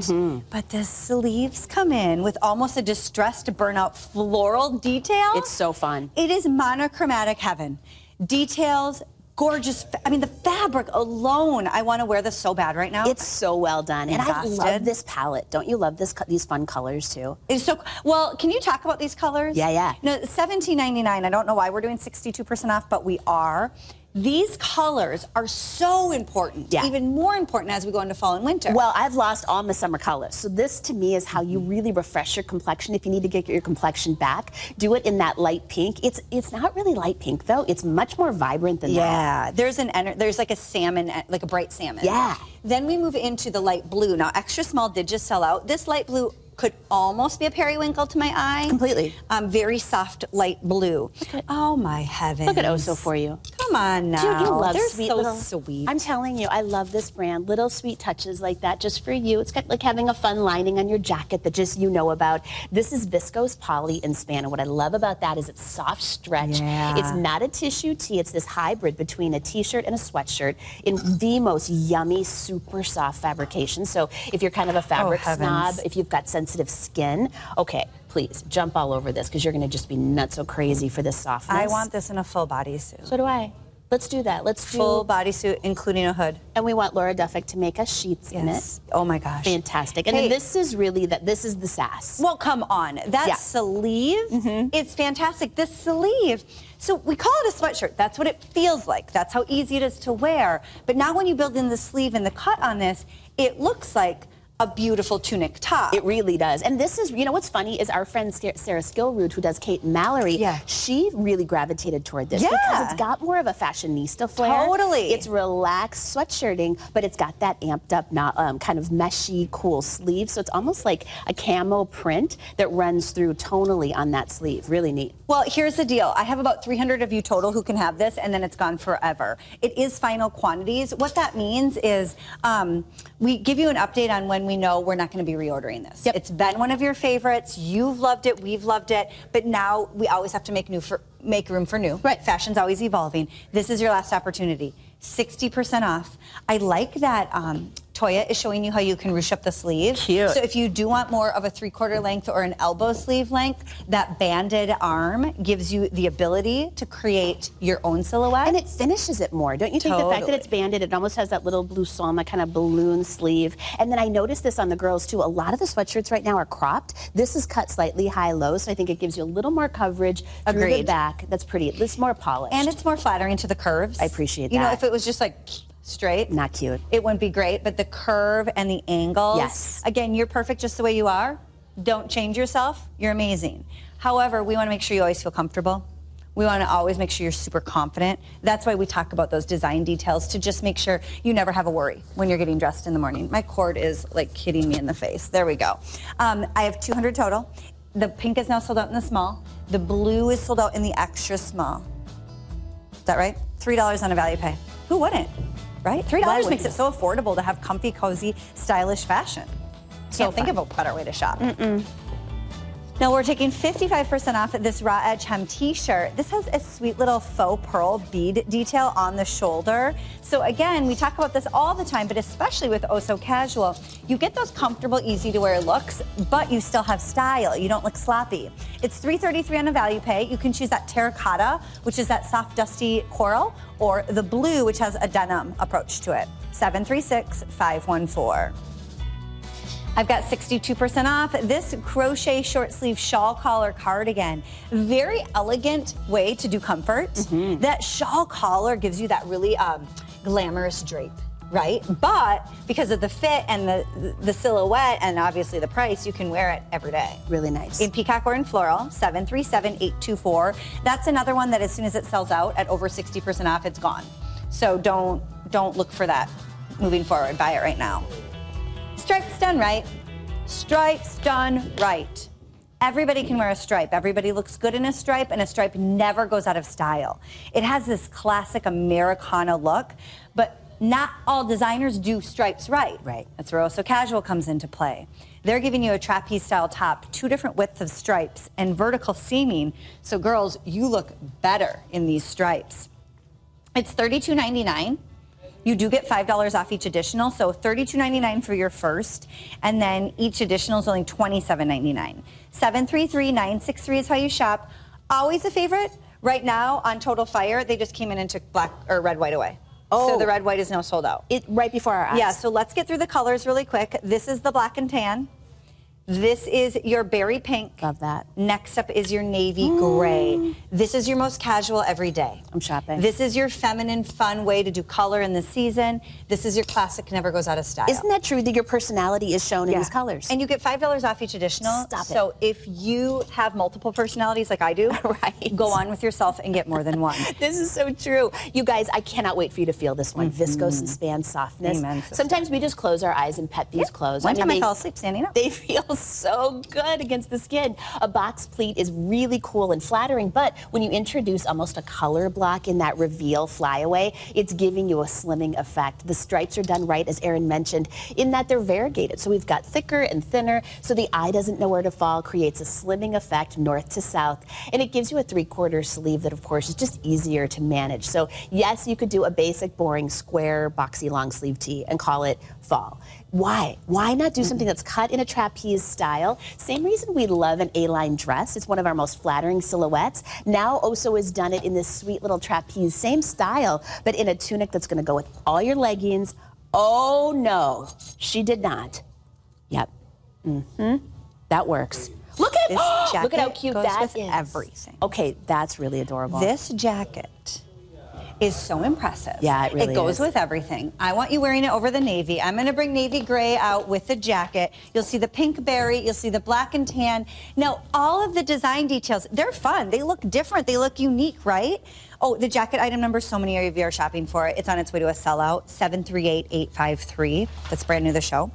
but the sleeves come in with almost a distressed burnout floral detail. It's so fun. It is monochromatic heaven. Details, gorgeous. I mean, the fabric alone, I want to wear this so bad right now. It's so well done. And I love this palette. Don't you love this? These fun colors too. It's so well. Can you talk about these colors? Yeah, yeah. No, seventeen ninety nine. I don't know why we're doing sixty two percent off, but we are. These colors are so important. Yeah. Even more important as we go into fall and winter. Well, I've lost all my summer colors. So this to me is how you mm-hmm. really refresh your complexion. If you need to get your complexion back, do it in that light pink. It's it's not really light pink though. It's much more vibrant than that. yeah, there's an there's like a salmon, eh, like a bright salmon. Yeah. Then we move into the light blue. Now, extra small did just sell out. This light blue could almost be a periwinkle to my eye. Completely. Um, very soft light blue. Oh my heavens. Look at Oso for you. Come on now. Dude, you love They're sweet so little. sweet. I'm telling you, I love this brand. Little sweet touches like that, just for you. It's got like having a fun lining on your jacket that just you know about. This is viscose poly and span, and what I love about that is it's soft stretch. Yeah. It's not a tissue tee. It's this hybrid between a t-shirt and a sweatshirt in the most yummy, super soft fabrication. So if you're kind of a fabric heavens. snob, if you've got sensitive skin, okay. Please jump all over this because you're going to just be nuts so crazy for this softness. I want this in a full bodysuit. So do I. Let's do that. Let's do full bodysuit, including a hood. and we want Laura Duffick to make us sheets in it. Oh my gosh. Fantastic. And Hey. then this is really that. This is the sass. Well, come on. That Yeah. sleeve, mm-hmm. it's fantastic. This sleeve. So we call it a sweatshirt. That's what it feels like. That's how easy it is to wear. But now when you build in the sleeve and the cut on this, it looks like a beautiful tunic top. It really does. And this is, you know, what's funny is our friend Sarah Skillroot, who does Kate Mallory, Yeah. she really gravitated toward this Yeah. because it's got more of a fashionista flair. Totally. It's relaxed sweatshirting, but it's got that amped up, not, um, kind of meshy, cool sleeve. So it's almost like a camo print that runs through tonally on that sleeve. Really neat. Well, here's the deal. I have about 300 of you total who can have this, and then it's gone forever. It is final quantities. What that means is um, we give you an update on when we know we're not going to be reordering this. Yep. It's been one of your favorites. You've loved it. We've loved it. But now we always have to make new for make room for new. Right. Fashion's always evolving. This is your last opportunity. 60% off. I like that um, Toya is showing you how you can ruche up the sleeve. Cute. So if you do want more of a three quarter length or an elbow sleeve length, that banded arm gives you the ability to create your own silhouette. And it finishes it more. Don't you think the fact that it's banded, it almost has that little blouson kind of balloon sleeve. And then I noticed this on the girls too. A lot of the sweatshirts right now are cropped. This is cut slightly high low, so I think it gives you a little more coverage through the back. That's pretty. It's more polished. and it's more flattering to the curves. I appreciate that. You know, if it was just like straight, not cute. it wouldn't be great. But the curve and the angles. Yes. Again, you're perfect just the way you are. Don't change yourself. You're amazing. However, we want to make sure you always feel comfortable. We want to always make sure you're super confident. That's why we talk about those design details to just make sure you never have a worry when you're getting dressed in the morning. My cord is like hitting me in the face. There we go. Um, I have 200 total. The pink is now sold out in the small. The blue is sold out in the extra small. Is that right? $3 on a value pay. Who wouldn't? Right? $3 makes it so affordable to have comfy, cozy, stylish fashion. So Can't think fun. of a better way to shop. Now we're taking 55% off this raw edge hem t-shirt. This has a sweet little faux pearl bead detail on the shoulder. So again, we talk about this all the time, but especially with oh Oso Casual, you get those comfortable, easy to wear looks, but you still have style. You don't look sloppy. It's 333 on a value pay. You can choose that terracotta, which is that soft, dusty coral, or the blue, which has a denim approach to it. 736 514. I've got 62% off this crochet short sleeve shawl collar cardigan. Very elegant way to do comfort. That shawl collar gives you that really um, glamorous drape. Right, but because of the fit and the the silhouette and obviously the price, you can wear it every day. Really nice. In peacock or in floral, 737-824. That's another one that as soon as it sells out at over 60% off, it's gone. So don't don't look for that moving forward. Buy it right now. Stripes done right. Stripes done right. Everybody can wear a stripe. Everybody looks good in a stripe, and a stripe never goes out of style. It has this classic Americana look, but not all designers do stripes right. Right. That's where Oso Casual comes into play. They're giving you a trapeze style top, two different widths of stripes, and vertical seaming. So, girls, you look better in these stripes. It's $32.99. You do get $5 off each additional, so $32.99 for your first, and then each additional is only $27.99. 733-963 is how you shop. Always a favorite. Right now on Total Fire, they just came in and took black or red white away. Oh. So Oh. the red white is now sold out. It right before our eyes. Yeah, so let's get through the colors really quick. This is the black and tan. This is your berry pink. Love that. Next up is your navy gray. This is your most casual every day. I'm shopping. This is your feminine, fun way to do color in the season. This is your classic, never goes out of style. Isn't that true that your personality is shown in these colors? And you get five dollars off each additional. Stop it. So if you have multiple personalities like I do, <laughs> Right. go on with yourself and get more than one. <laughs> This is so true. You guys, I cannot wait for you to feel this one. Viscose and span softness. Mm-hmm. Amen. Sometimes we just close our eyes and pet these clothes. One time I fell asleep standing up. They feel so good against the skin. A box pleat is really cool and flattering, but when you introduce almost a color block in that reveal flyaway, it's giving you a slimming effect. The stripes are done right, as Erin mentioned, in that they're variegated. So we've got thicker and thinner, so the eye doesn't know where to fall, creates a slimming effect north to south, and it gives you a three-quarter sleeve that, of course, is just easier to manage. So yes, you could do a basic, boring, square, boxy long sleeve tee and call it fall. Why? Why not do something that's cut in a trapeze style? Same reason we love an A-line dress. It's one of our most flattering silhouettes. Now Oso has done it in this sweet little trapeze, same style, but in a tunic that's gonna go with all your leggings. Oh no, she did not. Yep. Mm-hmm. That works. Look at This <gasps> look at how cute goes that with is. everything. Okay, that's really adorable. This jacket is so impressive. Yeah, it really It goes is. with everything. I want you wearing it over the navy. I'm going to bring navy gray out with the jacket. You'll see the pink berry. You'll see the black and tan. Now, all of the design details, they're fun. They look different. They look unique, right? Oh, the jacket item number, so many of you are shopping for it. It's on its way to a sellout, 738853. That's brand new to the show.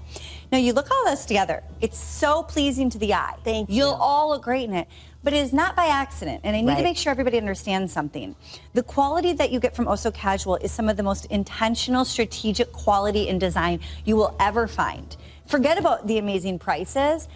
Now, you look all this together. It's so pleasing to the eye. Thank You'll you. all look great in it. But it is not by accident. And I need to make sure everybody understands something. The quality that you get from Oso Casual is some of the most intentional, strategic quality and design you will ever find. Forget about the amazing prices.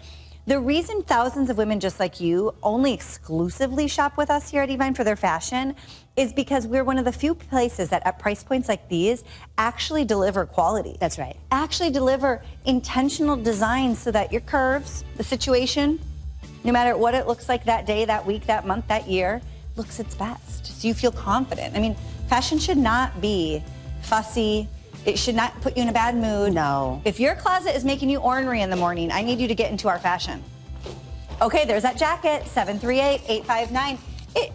The reason thousands of women just like you only exclusively shop with us here at Evine for their fashion is because we're one of the few places that at price points like these actually deliver quality. That's right. Actually deliver intentional designs so that your curves, the situation, no matter what it looks like that day, that week, that month, that year, looks its best. So you feel confident. I mean, fashion should not be fussy. It should not put you in a bad mood. No. If your closet is making you ornery in the morning, I need you to get into our fashion. Okay, there's that jacket, 738-859. It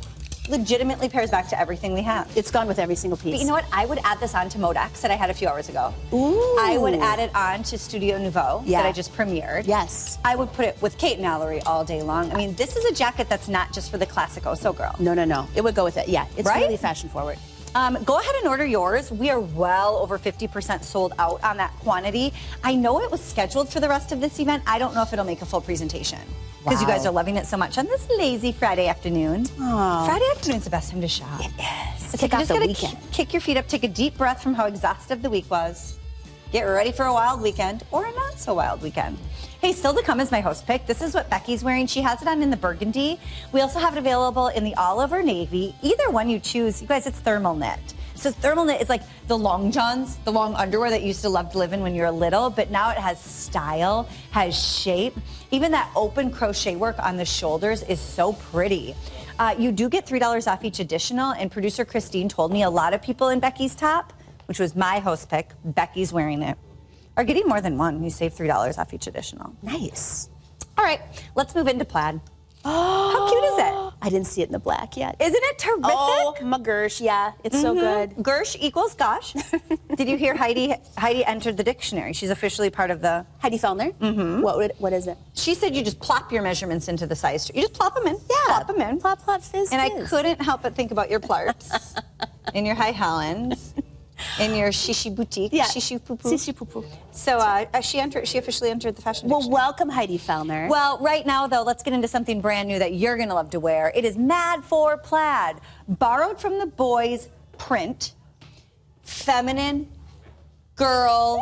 legitimately pairs back to everything we have. It's gone with every single piece. But you know what? I would add this on to Modex that I had a few hours ago. Ooh. I would add it on to Studio Nouveau Yeah. that I just premiered. Yes. I would put it with Kate and Mallory all day long. I mean, this is a jacket that's not just for the classic Oso girl. No, no, no. It would go with it. Yeah, it's Right? really fashion forward. Um, go ahead and order yours. We are well over 50% sold out on that quantity. I know it was scheduled for the rest of this event. I don't know if it'll make a full presentation because you guys are loving it so much on this lazy Friday afternoon. Friday afternoon is the best time to shop. It is. So Kick you off just the gotta weekend. kick your feet up, take a deep breath from how exhaustive the week was. Get ready for a wild weekend or a not so wild weekend. Hey, still to come is my host pick. This is what Becky's wearing. She has it on in the burgundy. We also have it available in the olive or navy. Either one you choose. You guys, it's thermal knit. So thermal knit is like the long johns, the long underwear that you used to love to live in when you were little, but now it has style, has shape. Even that open crochet work on the shoulders is so pretty. Uh, you do get $3 off each additional, and producer Christine told me a lot of people in Becky's top, which was my host pick, Becky's wearing it, are getting more than one. You save $3 off each additional. Nice. All right, let's move into plaid. How cute is it? <gasps> I didn't see it in the black yet. Isn't it terrific? Oh, my Gersh, yeah, it's so Mhm. good. Gersh equals gosh. <laughs> Did you hear Heidi? Heidi entered the dictionary. She's officially part of the Heidi Fellner. Mm-hmm. What would, what is it? She said you just plop your measurements into the size. You just plop them in. Yeah, plop them in. Plop, plop, fizz, And I couldn't help but think about your plarps, <laughs> in your high Helens, in your shishi boutique. Yeah. Shishi poo poo. Shishi poo poo. So uh, uh, she entered. She officially entered the fashion. Well, dictionary. welcome Heidi Fellner. Well, right now, though, let's get into something brand new that you're going to love to wear. It is Mad for Plaid, borrowed from the boys' print, feminine, girl,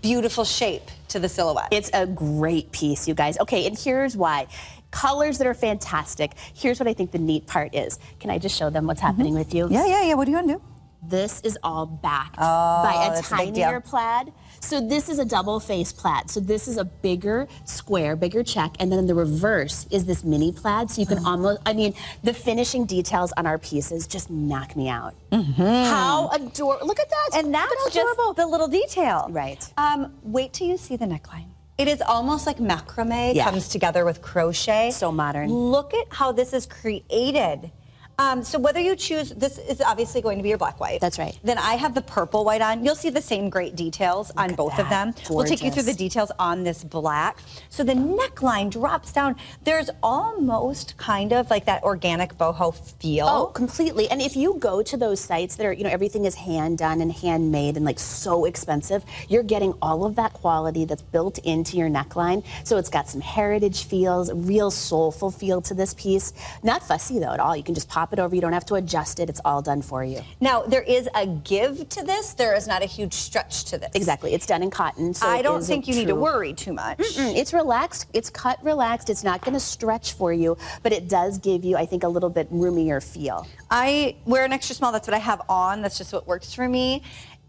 beautiful shape to the silhouette. It's a great piece, you guys. Okay, and here's why. Colors that are fantastic. Here's what I think the neat part is. Can I just show them what's happening with you? Yeah, yeah, yeah. What are you going to do? This is all backed Oh, by a that's a tinier plaid. So this is a double face plaid. So this is a bigger square, bigger check, and then the reverse is this mini plaid. So you can almost, I mean, the finishing details on our pieces just knock me out. How adorable! Look at that. And that's just adorable. the little detail. Right. Um, wait till you see the neckline. It is almost like macrame Yeah. comes together with crochet. So modern. Look at how this is created. Um, so whether you choose, this is obviously going to be your black white. That's right. Then I have the purple white on. You'll see the same great details on at both of them. that. We'll take you through the details on this black. So the neckline drops down. There's almost kind of like that organic boho feel. Oh, completely. And if you go to those sites that are, you know, everything is hand done and handmade and like so expensive, you're getting all of that quality that's built into your neckline. So it's got some heritage feels, real soulful feel to this piece. Not fussy though at all. You can just pop it over. You don't have to adjust it. It's all done for you. Now there is a give to this. There is not a huge stretch to this. Exactly. It's done in cotton. So I don't think you need to worry too much. Mm, It's relaxed. It's cut relaxed. It's not going to stretch for you, but it does give you, I think, a little bit roomier feel. I wear an extra small. That's what I have on. That's just what works for me.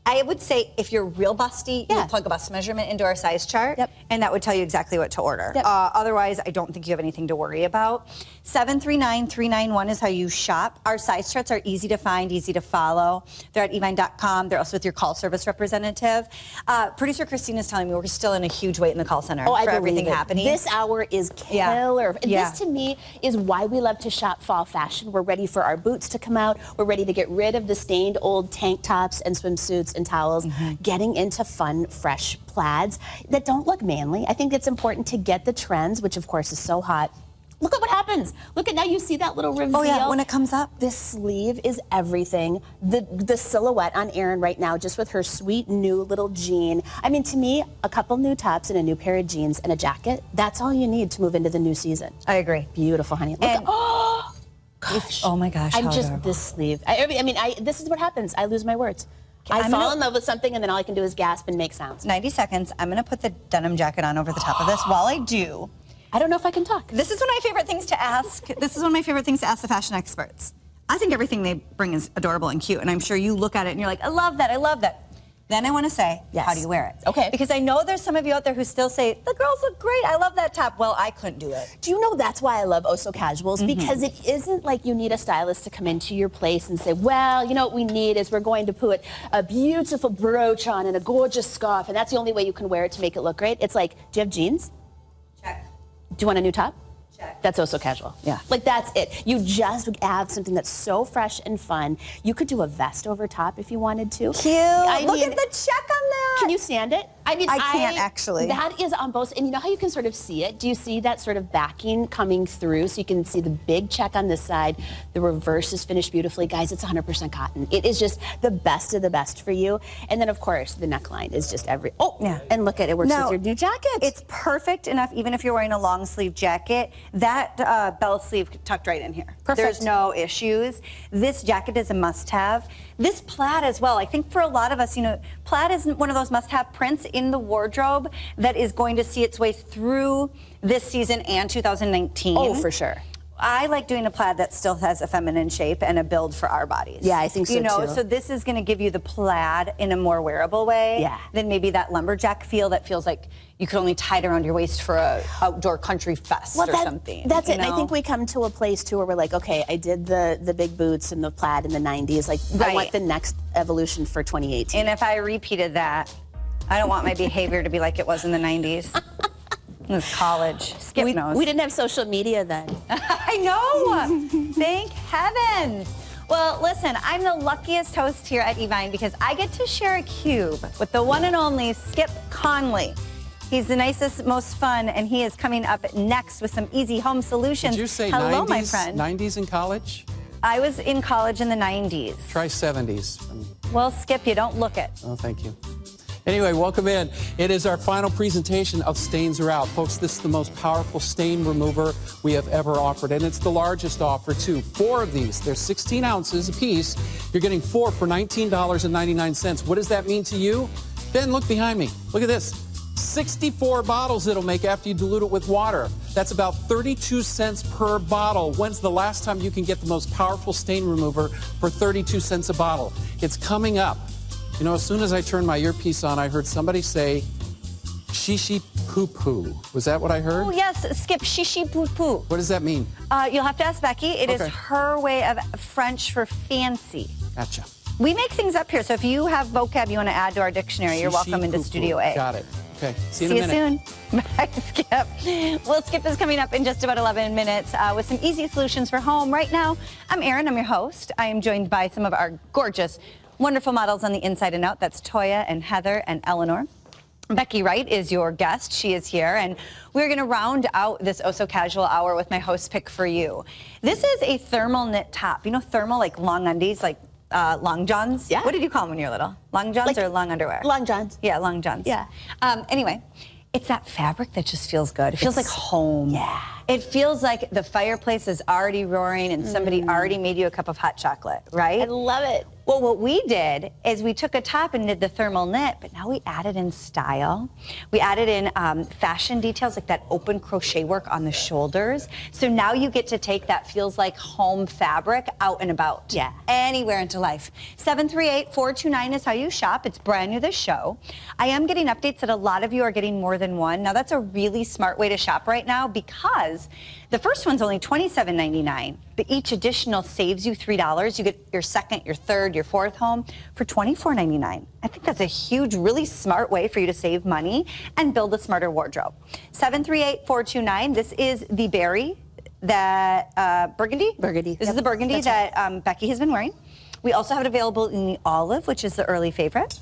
I would say if you're real busty, you Yeah. would plug a bust measurement into our size chart, Yep. and that would tell you exactly what to order. Yep. Uh, otherwise, I don't think you have anything to worry about. 739391 is how you shop. Our size charts are easy to find, easy to follow. They're at evine.com. They're also with your call service representative. Uh, Producer Christine is telling me we're still in a huge wait in the call center Oh, for everything it. happening. This hour is Yeah. killer. And Yeah. This to me is why we love to shop fall fashion. We're ready for our boots to come out. We're ready to get rid of the stained old tank tops and swimsuits and towels, Mm-hmm. getting into fun, fresh plaids that don't look manly. I think it's important to get the trends, which of course is so hot. Look at what happens. Look at now you see that little reveal. Oh, yeah, when it comes up. This sleeve is everything. The the silhouette on Erin right now, just with her sweet new little jean. I mean, to me, a couple new tops and a new pair of jeans and a jacket, that's all you need to move into the new season. I agree. Beautiful, honey. Look And- at, oh, <gasps> If- oh my gosh, I'm just adorable. this sleeve. I, I mean, I, this is what happens. I lose my words. I I'm fall gonna- in love with something and then all I can do is gasp and make sounds. 90 seconds. I'm going to put the denim jacket on over the top of this. While I do, I don't know if I can talk. this is one of my favorite things to ask. This is one of my favorite things to ask the fashion experts. I think everything they bring is adorable and cute, and I'm sure you look at it and you're like, I love that, I love that. Then I want to say, Yes. how do you wear it? Okay. Because I know there's some of you out there who still say, the girls look great, I love that top. Well, I couldn't do it. Do you know that's why I love Oso Casuals? Mm-hmm. Because it isn't like you need a stylist to come into your place and say, well, you know what we need is we're going to put a beautiful brooch on and a gorgeous scarf, and that's the only way you can wear it to make it look great. It's like, do you have jeans? Check. Do you want a new top? Check. That's oh also casual. Yeah. Like that's it. You just add something that's so fresh and fun. You could do a vest over top if you wanted to. Cute. I Look mean, at the check on that. Can you stand it? I mean, I can't, actually. That is on both, and you know how you can sort of see it. Do you see that sort of backing coming through? So you can see the big check on this side. The reverse is finished beautifully, guys. It's 100% cotton. It is just the best of the best for you. And then of course the neckline is just every. Oh, Yeah. And look at it works No, with your new jacket. It's perfect enough, even if you're wearing a long sleeve jacket. That uh, bell sleeve tucked right in here. Perfect. There's no issues. This jacket is a must-have. This plaid as well. I think for a lot of us, you know, plaid is one of those must-have prints in the wardrobe that is going to see its way through this season and 2019. Oh, for sure. I like doing a plaid that still has a feminine shape and a build for our bodies. Yeah, I think so You know, too. so this is going to give you the plaid in a more wearable way Yeah. than maybe that lumberjack feel that feels like you could only tie it around your waist for a outdoor country fest or that- something. That's it. And I think we come to a place too where we're like, okay, I did the the big boots and the plaid in the '90s. Like, I want the next evolution for 2018. And if I repeated that, I don't want my behavior to be like it was in the 90s. <laughs> It was college. Skip we, knows. we didn't have social media then. <laughs> I know. Thank heavens. Well, listen, I'm the luckiest host here at Evine because I get to share a cube with the one and only Skip Conley. He's the nicest, most fun, and he is coming up next with some easy home solutions. Did you say Hello, 90s, my friend. 90s in college? I was in college in the 90s. Try 70s. Well, Skip, you don't look it. Oh, thank you. Anyway, welcome in. It is our final presentation of Stains Are Out. Folks, this is the most powerful stain remover we have ever offered, and it's the largest offer, too. Four of these. They're 16 ounces apiece. You're getting four for $19.99. What does that mean to you? Ben, look behind me. Look at this. 64 bottles it'll make after you dilute it with water. That's about 32 cents per bottle. When's the last time you can get the most powerful stain remover for 32 cents a bottle? It's coming up. You know, as soon as I turned my earpiece on, I heard somebody say, shishi poo poo. Was that what I heard? Oh, yes, Skip, shishi poo poo. What does that mean? Uh, you'll have to ask Becky. It is Okay. her way of French for fancy. Gotcha. We make things up here, so if you have vocab you want to add to our dictionary, you're welcome into poo poo. Studio A. Got it. Okay. See you See in a you soon. <laughs> Bye, Skip. Well, Skip is coming up in just about 11 minutes uh, with some easy solutions for home. Right now, I'm Erin. I'm your host. I am joined by some of our gorgeous, wonderful models on the inside and out. That's Toya and Heather and Eleanor. Becky Wright is your guest. She is here, and we're going to round out this Oh So Casual hour with my host pick for you. This is a thermal knit top. You know, thermal like long undies, like uh, long johns. Yeah. What did you call them when you were little? Long johns Like or long underwear? long johns. Yeah, long johns. Yeah. Um, anyway, it's that fabric that just feels good. It feels like home. Yeah. It feels like the fireplace is already roaring and somebody already made you a cup of hot chocolate, right? I love it. Well, what we did is we took a top and did the thermal knit, but now we added in style. We added in um, fashion details like that open crochet work on the shoulders. So now you get to take that feels like home fabric out and about. Yeah. Anywhere into life. 738-429 is how you shop. It's brand new this show. I am getting updates that a lot of you are getting more than one. Now that's a really smart way to shop right now because the first one's only $27.99, but each additional saves you $3. You get your second, your third, your fourth home for $24.99. I think that's a huge, really smart way for you to save money and build a smarter wardrobe. 738-429, this is the berry that, uh, burgundy? Burgundy. This Yep, is the burgundy that's that um, Becky has been wearing. We also have it available in the olive, which is the early favorite.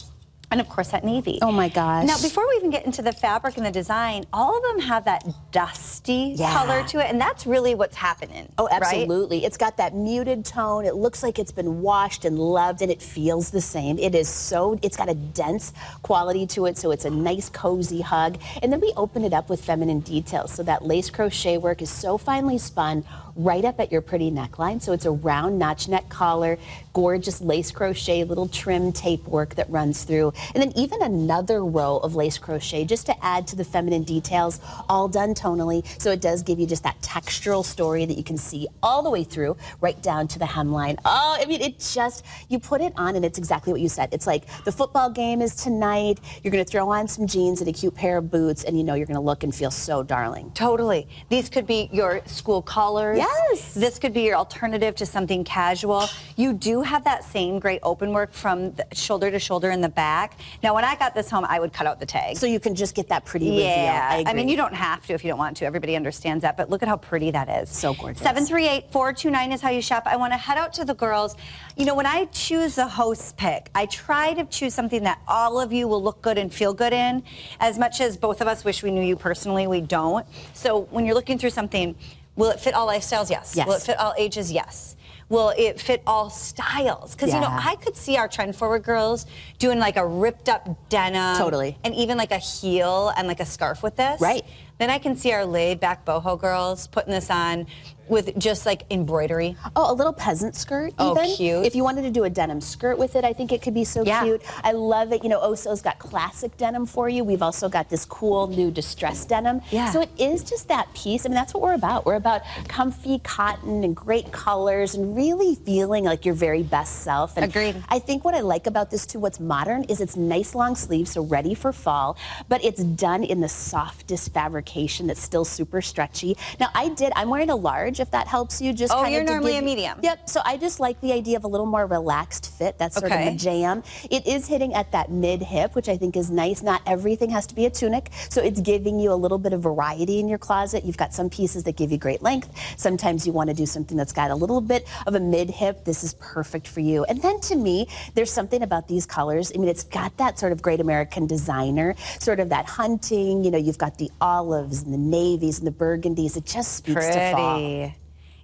And of course, that navy. Oh my gosh. Now, before we even get into the fabric and the design, all of them have that dusty Yeah. color to it, and that's really what's happening. Oh, right? absolutely. It's got that muted tone. It looks like it's been washed and loved, and it feels the same. It is so, it's got a dense quality to it, so it's a nice, cozy hug. And then we open it up with feminine details. So that lace crochet work is so finely spun right up at your pretty neckline. So it's a round notch neck collar, gorgeous lace crochet, little trim tape work that runs through. And then even another row of lace crochet just to add to the feminine details, all done tonally. So it does give you just that textural story that you can see all the way through, right down to the hemline. Oh, I mean, it just, you put it on and it's exactly what you said. It's like the football game is tonight. You're going to throw on some jeans and a cute pair of boots, and you know you're going to look and feel so darling. Totally. These could be your school collars. Yes. This could be your alternative to something casual. You do have that same great open work from the shoulder to shoulder in the back. Now, when I got this home, I would cut out the tag. So you can just get that pretty reveal. Yeah. I, agree. mean, you don't have to if you don't want to. Everybody understands that. But look at how pretty that is. So gorgeous. 738-429 is how you shop. I want to head out to the girls. You know, when I choose a host pick, I try to choose something that all of you will look good and feel good in. As much as both of us wish we knew you personally, we don't. So when you're looking through something, will it fit all lifestyles? Yes. Yes. Will it fit all ages? Yes. Will it fit all styles? Because you know, I could see our trend forward girls doing like a ripped up denim, Totally. and even like a heel and like a scarf with this. Right. Then I can see our laid back boho girls putting this on with just like embroidery. Oh, a little peasant skirt. Oh, even. cute. If you wanted to do a denim skirt with it, I think it could be so Yeah. cute. I love it. You know, Oso's got classic denim for you. We've also got this cool new distressed denim. Yeah. So it is just that piece. I mean, that's what we're about. We're about comfy cotton and great colors and really feeling like your very best self. And Agreed. I think what I like about this too, what's modern, is it's nice long sleeves, so ready for fall, but it's done in the softest fabrication that's still super stretchy. Now I did, I'm wearing a large if that helps you. Just Oh, kind you're normally give a medium. Yep. So I just like the idea of a little more relaxed fit. That's sort Okay. of a jam. It is hitting at that mid hip, which I think is nice. Not everything has to be a tunic, so it's giving you a little bit of variety in your closet. You've got some pieces that give you great length. Sometimes you want to do something that's got a little bit of a mid hip. This is perfect for you. And then to me, there's something about these colors. I mean, it's got that sort of great American designer, sort of that hunting. You know, you've got the olives and the navies and the burgundies. It just speaks to fall.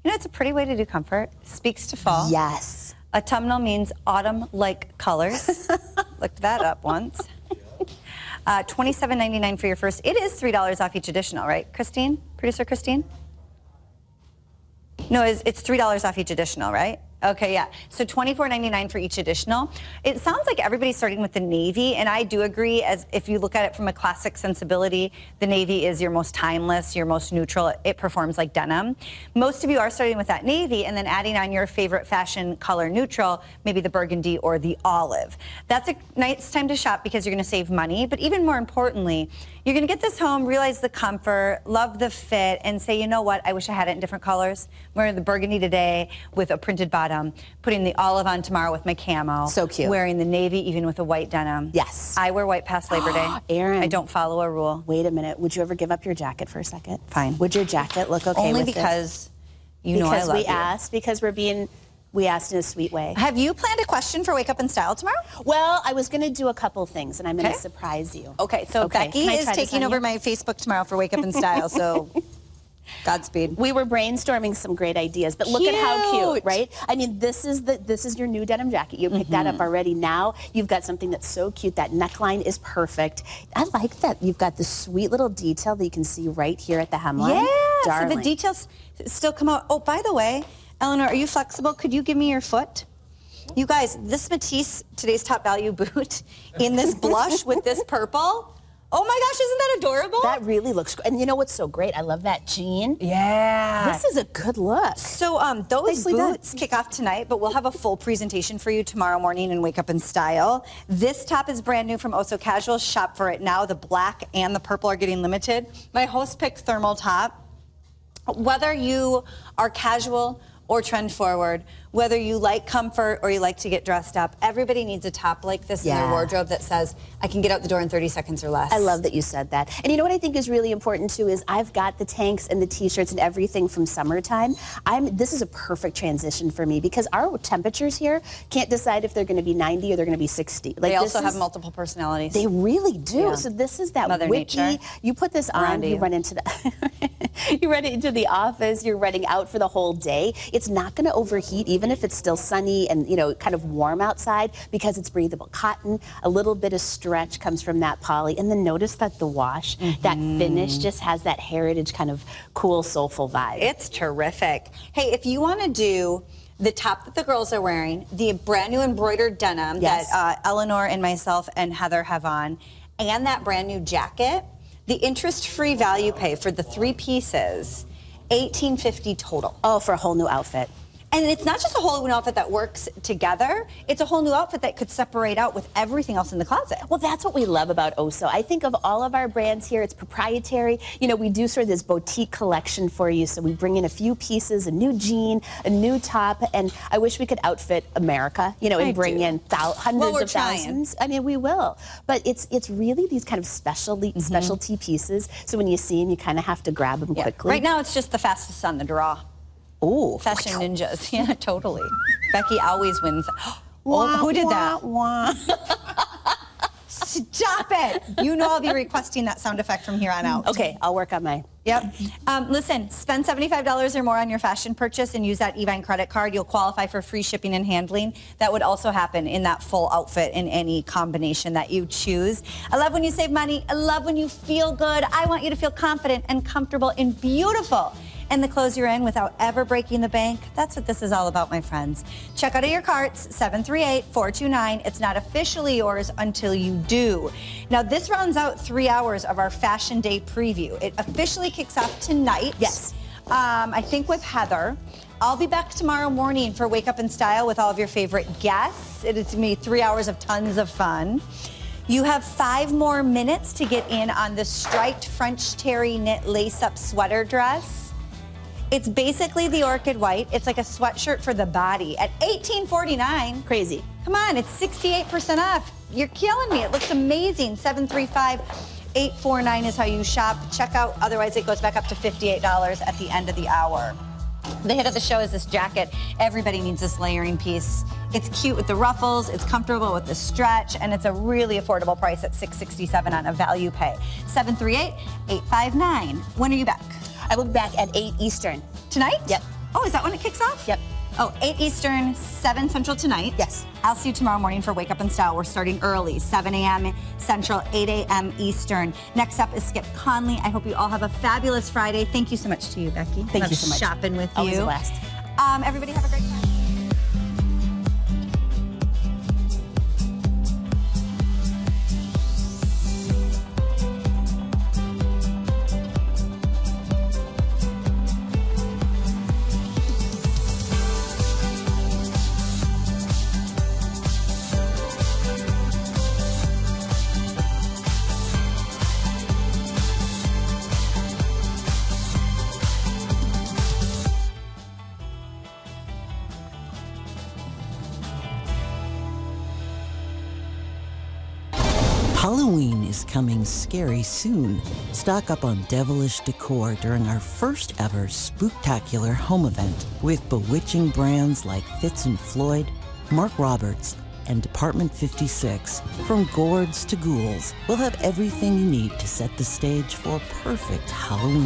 You know, it's a pretty way to do comfort. Speaks to fall. Yes. Autumnal means autumn-like colors. <laughs> Looked that up once. Uh, $27.99 for your first. It is $3 off each additional, right, Christine? Producer Christine? No, it's, it's $3 off each additional, right? Okay, yeah. So $24.99 for each additional. It sounds like everybody's starting with the navy, and I do agree. As if you look at it from a classic sensibility, the navy is your most timeless, your most neutral. It performs like denim. Most of you are starting with that navy, and then adding on your favorite fashion color neutral, maybe the burgundy or the olive. That's a nice time to shop because you're going to save money. But even more importantly, you're going to get this home, realize the comfort, love the fit, and say, you know what? I wish I had it in different colors. I'm wearing the burgundy today with a printed bottom, putting the olive on tomorrow with my camo. So cute. Wearing the navy even with a white denim. Yes. I wear white past Labor Day. <gasps> Erin. I don't follow a rule. Wait a minute. Would you ever give up your jacket for a second? Fine. Would your jacket look okay Only with this? because you know I because love we you. asked, because we're being, we asked in a sweet way. Have you planned a question for Wake Up in Style tomorrow? Well, I was going to do a couple things, and I'm going to surprise you. Okay, so Okay, Becky is taking over you? my Facebook tomorrow for Wake Up in Style, so <laughs> Godspeed. We were brainstorming some great ideas, but look at how Cute. right? I mean, this is the this is your new denim jacket. You picked that up Mm-hmm. already. Now you've got something that's so cute. That neckline is perfect. I like that. You've got the sweet little detail that you can see right here at the hemline. Yeah, Darling. so the details still come out. Oh, by the way, Eleanor, are you flexible? Could you give me your foot? You guys, this Matisse today's top value boot <laughs> in this blush with this purple. Oh my gosh, isn't that adorable? That really looks great. And you know what's so great? I love that jean. yeah. This is a good look. So um, those Nicely done. boots kick off tonight, but we'll have a full presentation for you tomorrow morning and Wake Up in Style. This top is brand new from Oso Casual. Shop for it now. The black and the purple are getting limited. My host picked thermal top. Whether you are casual or trend forward, whether you like comfort or you like to get dressed up, everybody needs a top like this in their wardrobe that says, I can get out the door in 30 seconds or less. I love that you said that. And you know what I think is really important too is I've got the tanks and the t-shirts and everything from summertime. I'm this is a perfect transition for me because our temperatures here can't decide if they're going to be 90 or they're going to be 60. Like They also this have multiple personalities. They really do. Yeah. So this is that Mother witty. Nature. You put this on, you you. run into the <laughs> you run into the office, you're running out for the whole day. It's not going to overheat even if it's still sunny and you know kind of warm outside because it's breathable cotton. A little bit of stretch comes from that poly, and then notice that the wash, that finish, just has that heritage kind of cool, soulful vibe. It's terrific. Hey, if you want to do the top that the girls are wearing, the brand new embroidered denim Yes. that uh, Eleanor and myself and Heather have on, and that brand new jacket, the interest-free value pay for the three pieces, eighteen fifty total. oh, for a whole new outfit. And it's not just a whole new outfit that works together; it's a whole new outfit that could separate out with everything else in the closet. Well, that's what we love about Oso. I think of all of our brands here, it's proprietary. You know, we do sort of this boutique collection for you. So we bring in a few pieces, a new jean, a new top, and I wish we could outfit America, you know, and I bring do. in thou- hundreds we're of trying. thousands. I mean, we will. But it's it's really these kind of specialty Mm-hmm. specialty pieces. So when you see them, you kind of have to grab them quickly. Right now, it's just the fastest on the draw. Ooh. Fashion ninjas. <laughs> Yeah, totally. Becky always wins. <gasps> Oh, who did that? <laughs> Stop it. You know I'll be requesting that sound effect from here on out. Okay, I'll work on my. Yep. Um, listen, spend $75 or more on your fashion purchase and use that Evine credit card. You'll qualify for free shipping and handling. That would also happen in that full outfit in any combination that you choose. I love when you save money. I love when you feel good. I want you to feel confident and comfortable and beautiful and the clothes you're in without ever breaking the bank. That's what this is all about, my friends. Check out of your carts, 738-429. It's not officially yours until you do. Now, this rounds out three hours of our Fashion Day preview. It officially kicks off tonight. Yes. Um, I think with Heather. I'll be back tomorrow morning for Wake Up in Style with all of your favorite guests. It is me three hours of tons of fun. You have five more minutes to get in on the striped French terry knit lace-up sweater dress. It's basically the orchid white. It's like a sweatshirt for the body at $18.49. Crazy. Come on, it's 68% off. You're killing me. It looks amazing. 735 849 is how you shop. Check out, otherwise, it goes back up to $58 at the end of the hour. The hit of the show is this jacket. Everybody needs this layering piece. It's cute with the ruffles, it's comfortable with the stretch, and it's a really affordable price at 667 on a value pay. 738-859. When are you back? I will be back at 8 Eastern. Tonight? Yep. Oh, is that when it kicks off? Yep. Oh, 8 Eastern, 7 Central tonight. Yes. I'll see you tomorrow morning for Wake Up in Style. We're starting early, 7 a.m. Central, 8 a.m. Eastern. Next up is Skip Conley. I hope you all have a fabulous Friday. Thank you so much to you, Becky. Thank Love you so much. Shopping with Always you. a blast. Um, everybody have a great time. Halloween is coming scary soon. Stock up on devilish decor during our first ever spooktacular home event with bewitching brands like Fitz and Floyd, Mark Roberts, and Department 56. From gourds to ghouls, we'll have everything you need to set the stage for perfect Halloween.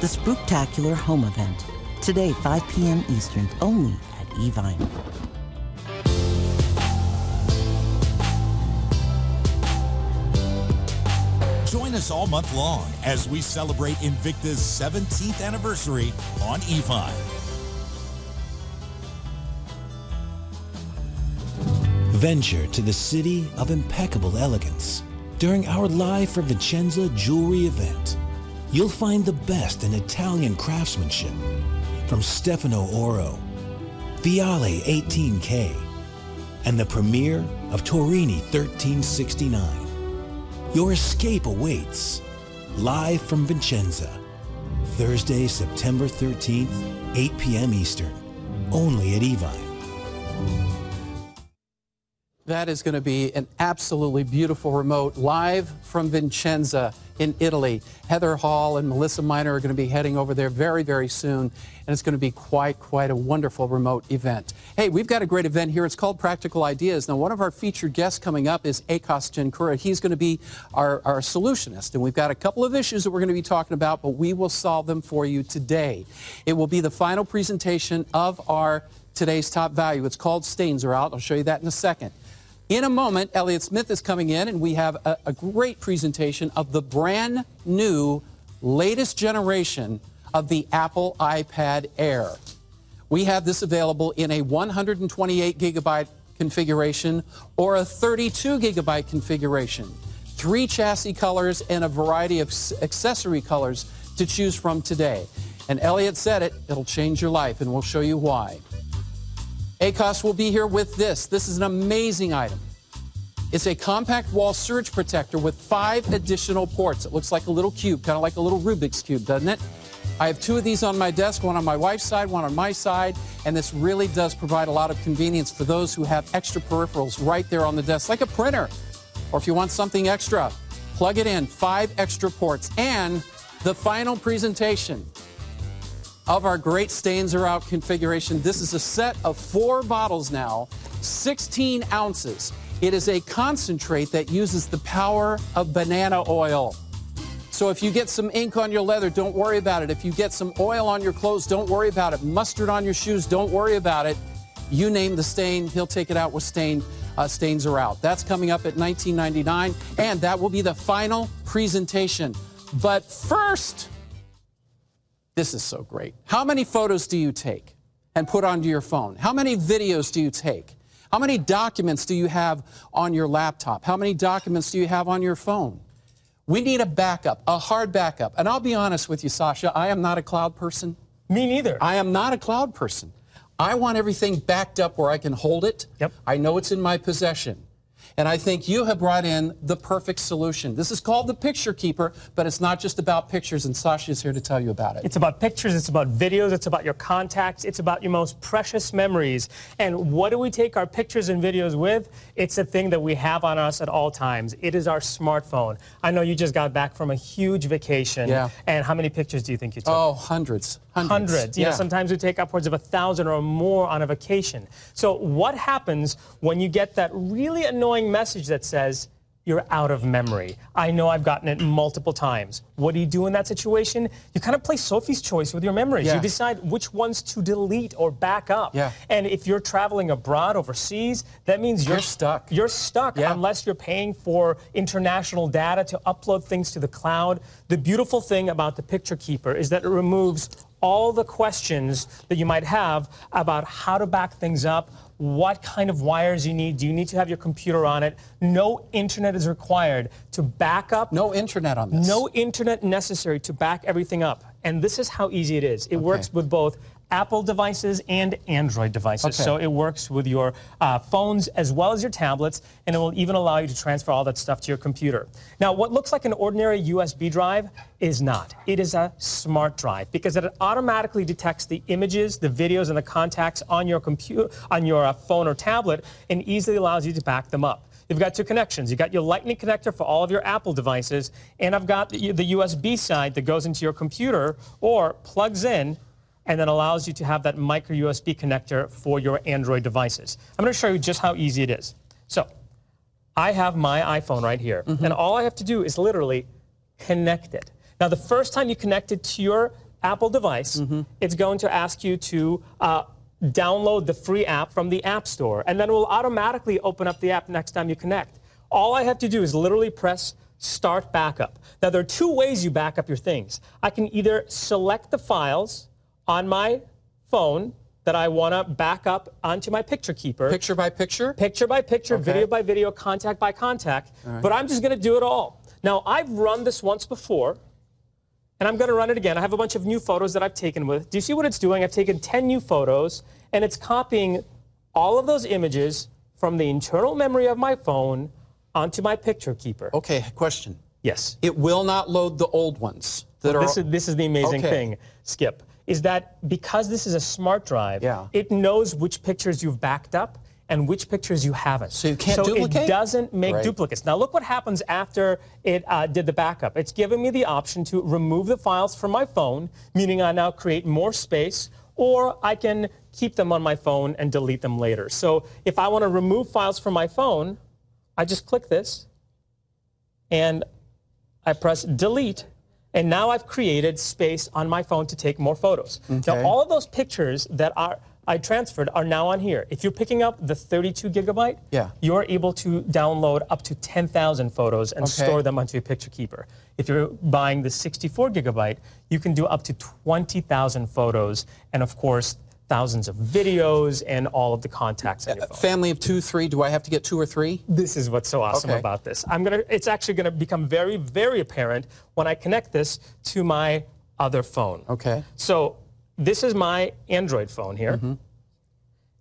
The spooktacular home event. Today, 5 p.m. Eastern, only at Evine. Join us all month long as we celebrate Invicta's 17th anniversary on Evine. Venture to the city of impeccable elegance during our Live for Vicenza jewelry event. You'll find the best in Italian craftsmanship from Stefano Oro, Viale 18K, and the premiere of Torini 1369. Your escape awaits. Live from Vincenza. Thursday, September 13th, 8 p.m. Eastern. Only at Evine. That is going to be an absolutely beautiful remote live from Vincenza in Italy. Heather Hall and Melissa Miner are going to be heading over there very, very soon, and it's going to be quite, quite a wonderful remote event. Hey, we've got a great event here. It's called Practical Ideas. Now, one of our featured guests coming up is Akos Jankura. He's going to be our, our solutionist, and we've got a couple of issues that we're going to be talking about, but we will solve them for you today. It will be the final presentation of our today's top value. It's called Stains Are Out. I'll show you that in a second. In a moment, Elliot Smith is coming in, and we have a, a, great presentation of the brand new, latest generation of the Apple iPad Air. We have this available in a 128 gigabyte configuration or a 32 gigabyte configuration. Three chassis colors and a variety of accessory colors to choose from today. And Elliot said it, it'll change your life, and we'll show you why. Akos will be here with this. This is an amazing item. It's a compact wall surge protector with five additional ports. It looks like a little cube, kind of like a little Rubik's Cube, doesn't it? I have two of these on my desk, one on my wife's side, one on my side, and this really does provide a lot of convenience for those who have extra peripherals right there on the desk, like a printer. Or if you want something extra, plug it in, five extra ports. And the final presentation of our great stains are out configuration. This is a set of four bottles now, 16 ounces. It is a concentrate that uses the power of banana oil. So if you get some ink on your leather, don't worry about it. If you get some oil on your clothes, don't worry about it. Mustard on your shoes, don't worry about it. You name the stain, he'll take it out with stain. Uh, stains are out. That's coming up at 19.99, and that will be the final presentation. But first, this is so great. How many photos do you take and put onto your phone? How many videos do you take? How many documents do you have on your laptop? How many documents do you have on your phone? We need a backup, a hard backup. And I'll be honest with you, Sasha, I am not a cloud person. Me neither. I am not a cloud person. I want everything backed up where I can hold it. Yep. I know it's in my possession. And I think you have brought in the perfect solution. This is called the Picture Keeper, but it's not just about pictures, and Sasha is here to tell you about it. It's about pictures, it's about videos, it's about your contacts, it's about your most precious memories. And what do we take our pictures and videos with? It's a thing that we have on us at all times. It is our smartphone. I know you just got back from a huge vacation. Yeah. And how many pictures do you think you took? Oh, hundreds. Hundreds. Hundreds. You Yeah. know, sometimes we take upwards of a thousand or more on a vacation. So what happens when you get that really annoying message that says, you're out of memory. I know I've gotten it multiple times. What do you do in that situation? You kind of play Sophie's choice with your memories. Yeah. You decide which ones to delete or back up. Yeah. And if you're traveling abroad overseas, that means you're, You're stuck. You're stuck Yeah. unless you're paying for international data to upload things to the cloud. The beautiful thing about the Picture Keeper is that it removes all the questions that you might have about how to back things up, what kind of wires you need. Do you need to have your computer on it? No internet is required to back up. No internet on this. No internet necessary to back everything up. And this is how easy it is. It works with both Apple devices and Android devices. Okay. So it works with your uh, phones as well as your tablets, and it will even allow you to transfer all that stuff to your computer. Now, what looks like an ordinary USB drive is not. It is a smart drive because it automatically detects the images, the videos, and the contacts on your computer, on your uh, phone or tablet, and easily allows you to back them up. You've got two connections. You've got your Lightning connector for all of your Apple devices, and I've got the, the USB side that goes into your computer or plugs in and then allows you to have that micro USB connector for your Android devices. I'm going to show you just how easy it is. So, I have my iPhone right here, and all I have to do is literally connect it. Now, the first time you connect it to your Apple device, it's going to ask you to uh, download the free app from the App Store, and then it will automatically open up the app next time you connect. All I have to do is literally press Start Backup. Now, there are two ways you back up your things. I can either select the files on my phone that I want to back up onto my picture keeper. Picture by picture? Picture by picture, Okay. video by video, contact by contact. Right. But I'm just going to do it all. Now, I've run this once before, and I'm going to run it again. I have a bunch of new photos that I've taken with. Do you see what it's doing? I've taken 10 new photos, and it's copying all of those images from the internal memory of my phone onto my picture keeper. Okay, question. Yes. It will not load the old ones that Well, are. this, is, this is the amazing Okay. thing, Skip, is that because this is a smart drive, Yeah. it knows which pictures you've backed up and which pictures you haven't. So you can't so duplicate? it doesn't make Right. duplicates. Now look what happens after it uh, did the backup. It's giving me the option to remove the files from my phone, meaning I now create more space, or I can keep them on my phone and delete them later. So if I want to remove files from my phone, I just click this, and I press delete, and now I've created space on my phone to take more photos. Okay. Now, all of those pictures that are I transferred are now on here. If you're picking up the 32 gigabyte, Yeah. you're able to download up to 10,000 photos and Okay. store them onto your picture keeper. If you're buying the 64 gigabyte, you can do up to 20,000 photos and, of course, thousands of videos and all of the contacts on uh, your phone. Family of two, three. Do I have to get two or three? This is what's so awesome Okay. about this. I'm gonna. It's actually gonna become very, very apparent when I connect this to my other phone. Okay. So this is my Android phone here. Mm-hmm.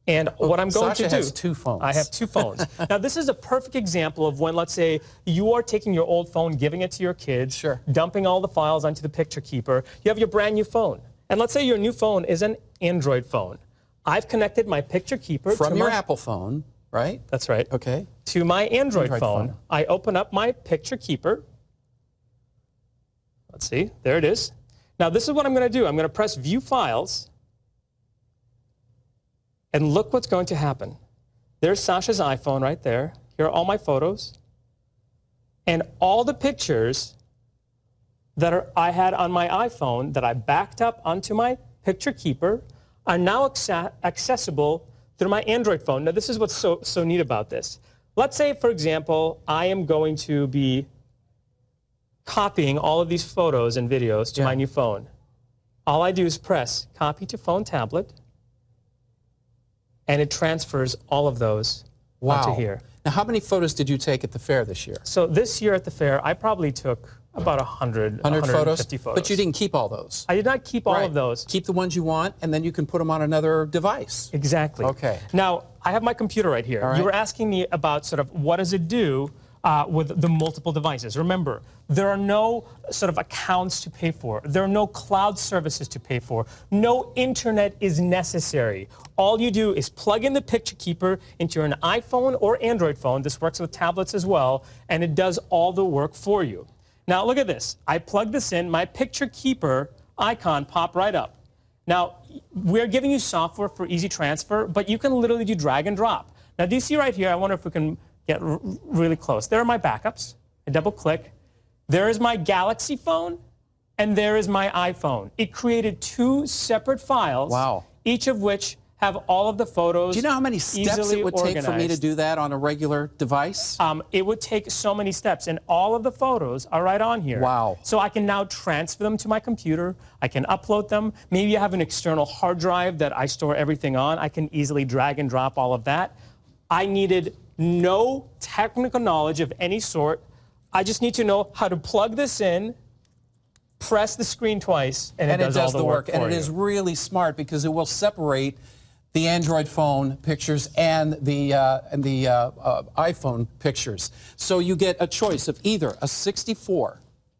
And oh, what I'm going Sasha to do, has two phones. I have two phones. <laughs> now, this is a perfect example of when, let's say, you are taking your old phone, giving it to your kids, Sure. dumping all the files onto the picture keeper. You have your brand new phone. And let's say your new phone is an Android phone. I've connected my picture keeper From to your my, Apple phone, right? That's right. Okay. To my Android, Android phone. phone. I open up my picture keeper. Let's see. There it is. Now, this is what I'm going to do. I'm going to press View Files. And look what's going to happen. There's Sasha's iPhone right there. Here Here are all my photos. And all the pictures that are, I had on my iPhone that I backed up onto my picture keeper are now accessible through my Android phone. Now, this is what's so, so neat about this. Let's say, for example, I am going to be copying all of these photos and videos to my new phone. All I do is press copy to phone tablet, and it transfers all of those Wow. onto here. Now, how many photos did you take at the fair this year? So this year at the fair, I probably took about 100, 100 photos? 150 photos. But you didn't keep all those. I did not keep all Right. of those. Keep the ones you want, and then you can put them on another device. Exactly. Okay. Now, I have my computer right here. Right. You were asking me about sort of what does it do uh, with the multiple devices. Remember, there are no sort of accounts to pay for. There are no cloud services to pay for. No internet is necessary. All you do is plug in the picture keeper into an iPhone or Android phone. This works with tablets as well, and it does all the work for you. Now, look at this. I plug this in, my picture keeper icon pop right up. Now, we're giving you software for easy transfer, but you can literally do drag and drop. Now, do you see right here? I wonder if we can get r- really close. There are my backups. I double click. There is my Galaxy phone, and there is my iPhone. It created two separate files, Wow. each of which have all of the photos. Do you know how many steps it would take for me to do that on a regular device? Um, it would take so many steps, and all of the photos are right on here. Wow. So I can now transfer them to my computer. I can upload them. Maybe I have an external hard drive that I store everything on. I can easily drag and drop all of that. I needed no technical knowledge of any sort. I just need to know how to plug this in, press the screen twice, and, and it does, all the work, and for it you. is really smart because it will separate the Android phone pictures and the uh, and the uh, uh, iPhone pictures. So you get a choice of either a 64,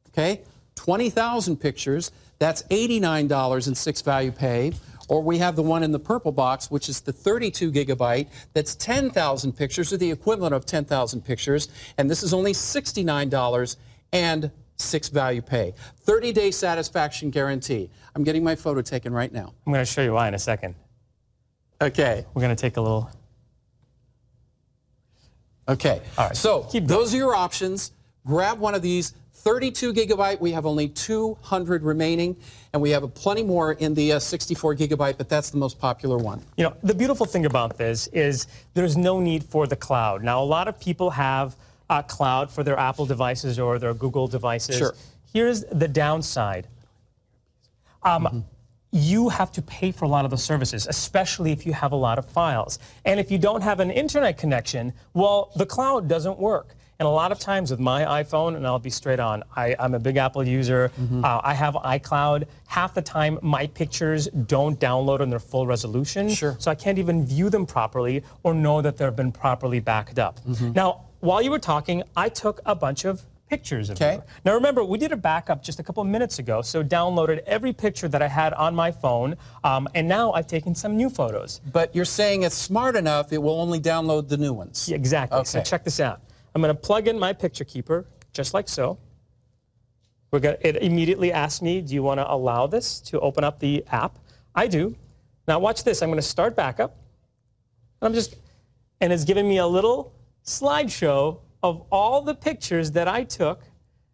okay, 20,000 pictures. That's $89 in six value pay. Or we have the one in the purple box, which is the 32 gigabyte. That's 10,000 pictures, or the equivalent of 10,000 pictures. And this is only $69 and six value pay. 30 day satisfaction guarantee. I'm getting my photo taken right now. I'm going to show you why in a second. Okay. We're going to take a little. Okay. All right. So keep those are your options. Grab one of these. 32 gigabyte. We have only 200 remaining, and we have a plenty more in the uh, 64 gigabyte, but that's the most popular one. You know, the beautiful thing about this is there's no need for the cloud. Now, a lot of people have uh, cloud for their Apple devices or their Google devices. Sure. Here's the downside. Um, You have to pay for a lot of the services, especially if you have a lot of files. And if you don't have an internet connection, well, the cloud doesn't work. And a lot of times with my iPhone, and I'll be straight on, I, I'm a big Apple user. Uh, I have iCloud. Half the time, my pictures don't download in their full resolution. Sure. So I can't even view them properly or know that they've been properly backed up. Now, while you were talking, I took a bunch of pictures of Okay. you. Now remember, we did a backup just a couple of minutes ago, so downloaded every picture that I had on my phone, um, and now I've taken some new photos. But you're saying it's smart enough, it will only download the new ones. Yeah, exactly. So check this out. I'm going to plug in my picture keeper, just like so. We're gonna, it immediately asks me, do you want to allow this to open up the app? I do. Now watch this. I'm going to start backup. I'm just, and it's giving me a little slideshow of all the pictures that I took,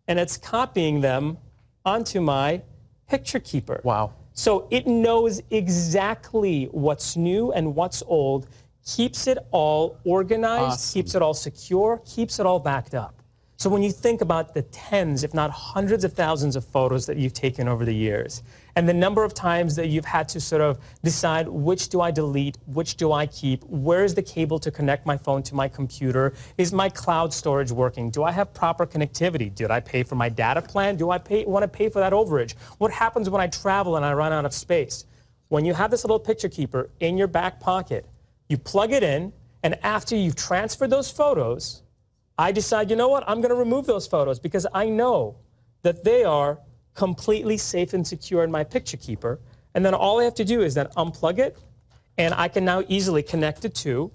and it's copying them onto my picture keeper. Wow. So it knows exactly what's new and what's old, keeps it all organized, Awesome. keeps it all secure, keeps it all backed up. So when you think about the tens, if not hundreds of thousands of photos that you've taken over the years, and the number of times that you've had to sort of decide which do I delete, which do I keep, where is the cable to connect my phone to my computer, is my cloud storage working, do I have proper connectivity, did I pay for my data plan, do I pay, want to pay for that overage, what happens when I travel and I run out of space? When you have this little picture keeper in your back pocket, you plug it in, and after you've transferred those photos, I decide, you know what, I'm going to remove those photos because I know that they are completely safe and secure in my picture keeper. And then all I have to do is then unplug it, and I can now easily connect it to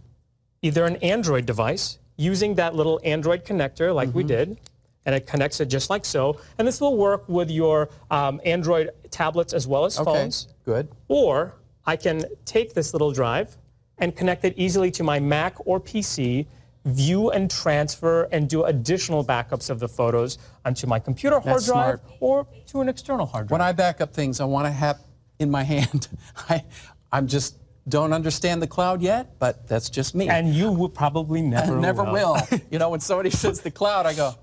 either an Android device using that little Android connector like we did, and it connects it just like so. And this will work with your um, Android tablets as well as Okay, phones. good. Or I can take this little drive and connect it easily to my Mac or PC, view and transfer and do additional backups of the photos onto my computer hard That's drive smart. or to an external hard drive. When I back up things, I want to have in my <laughs> hand. I, I'm just don't understand the cloud yet, but that's just me. And you will probably <laughs> never never will. will. <laughs> you know, when somebody says the cloud, I go,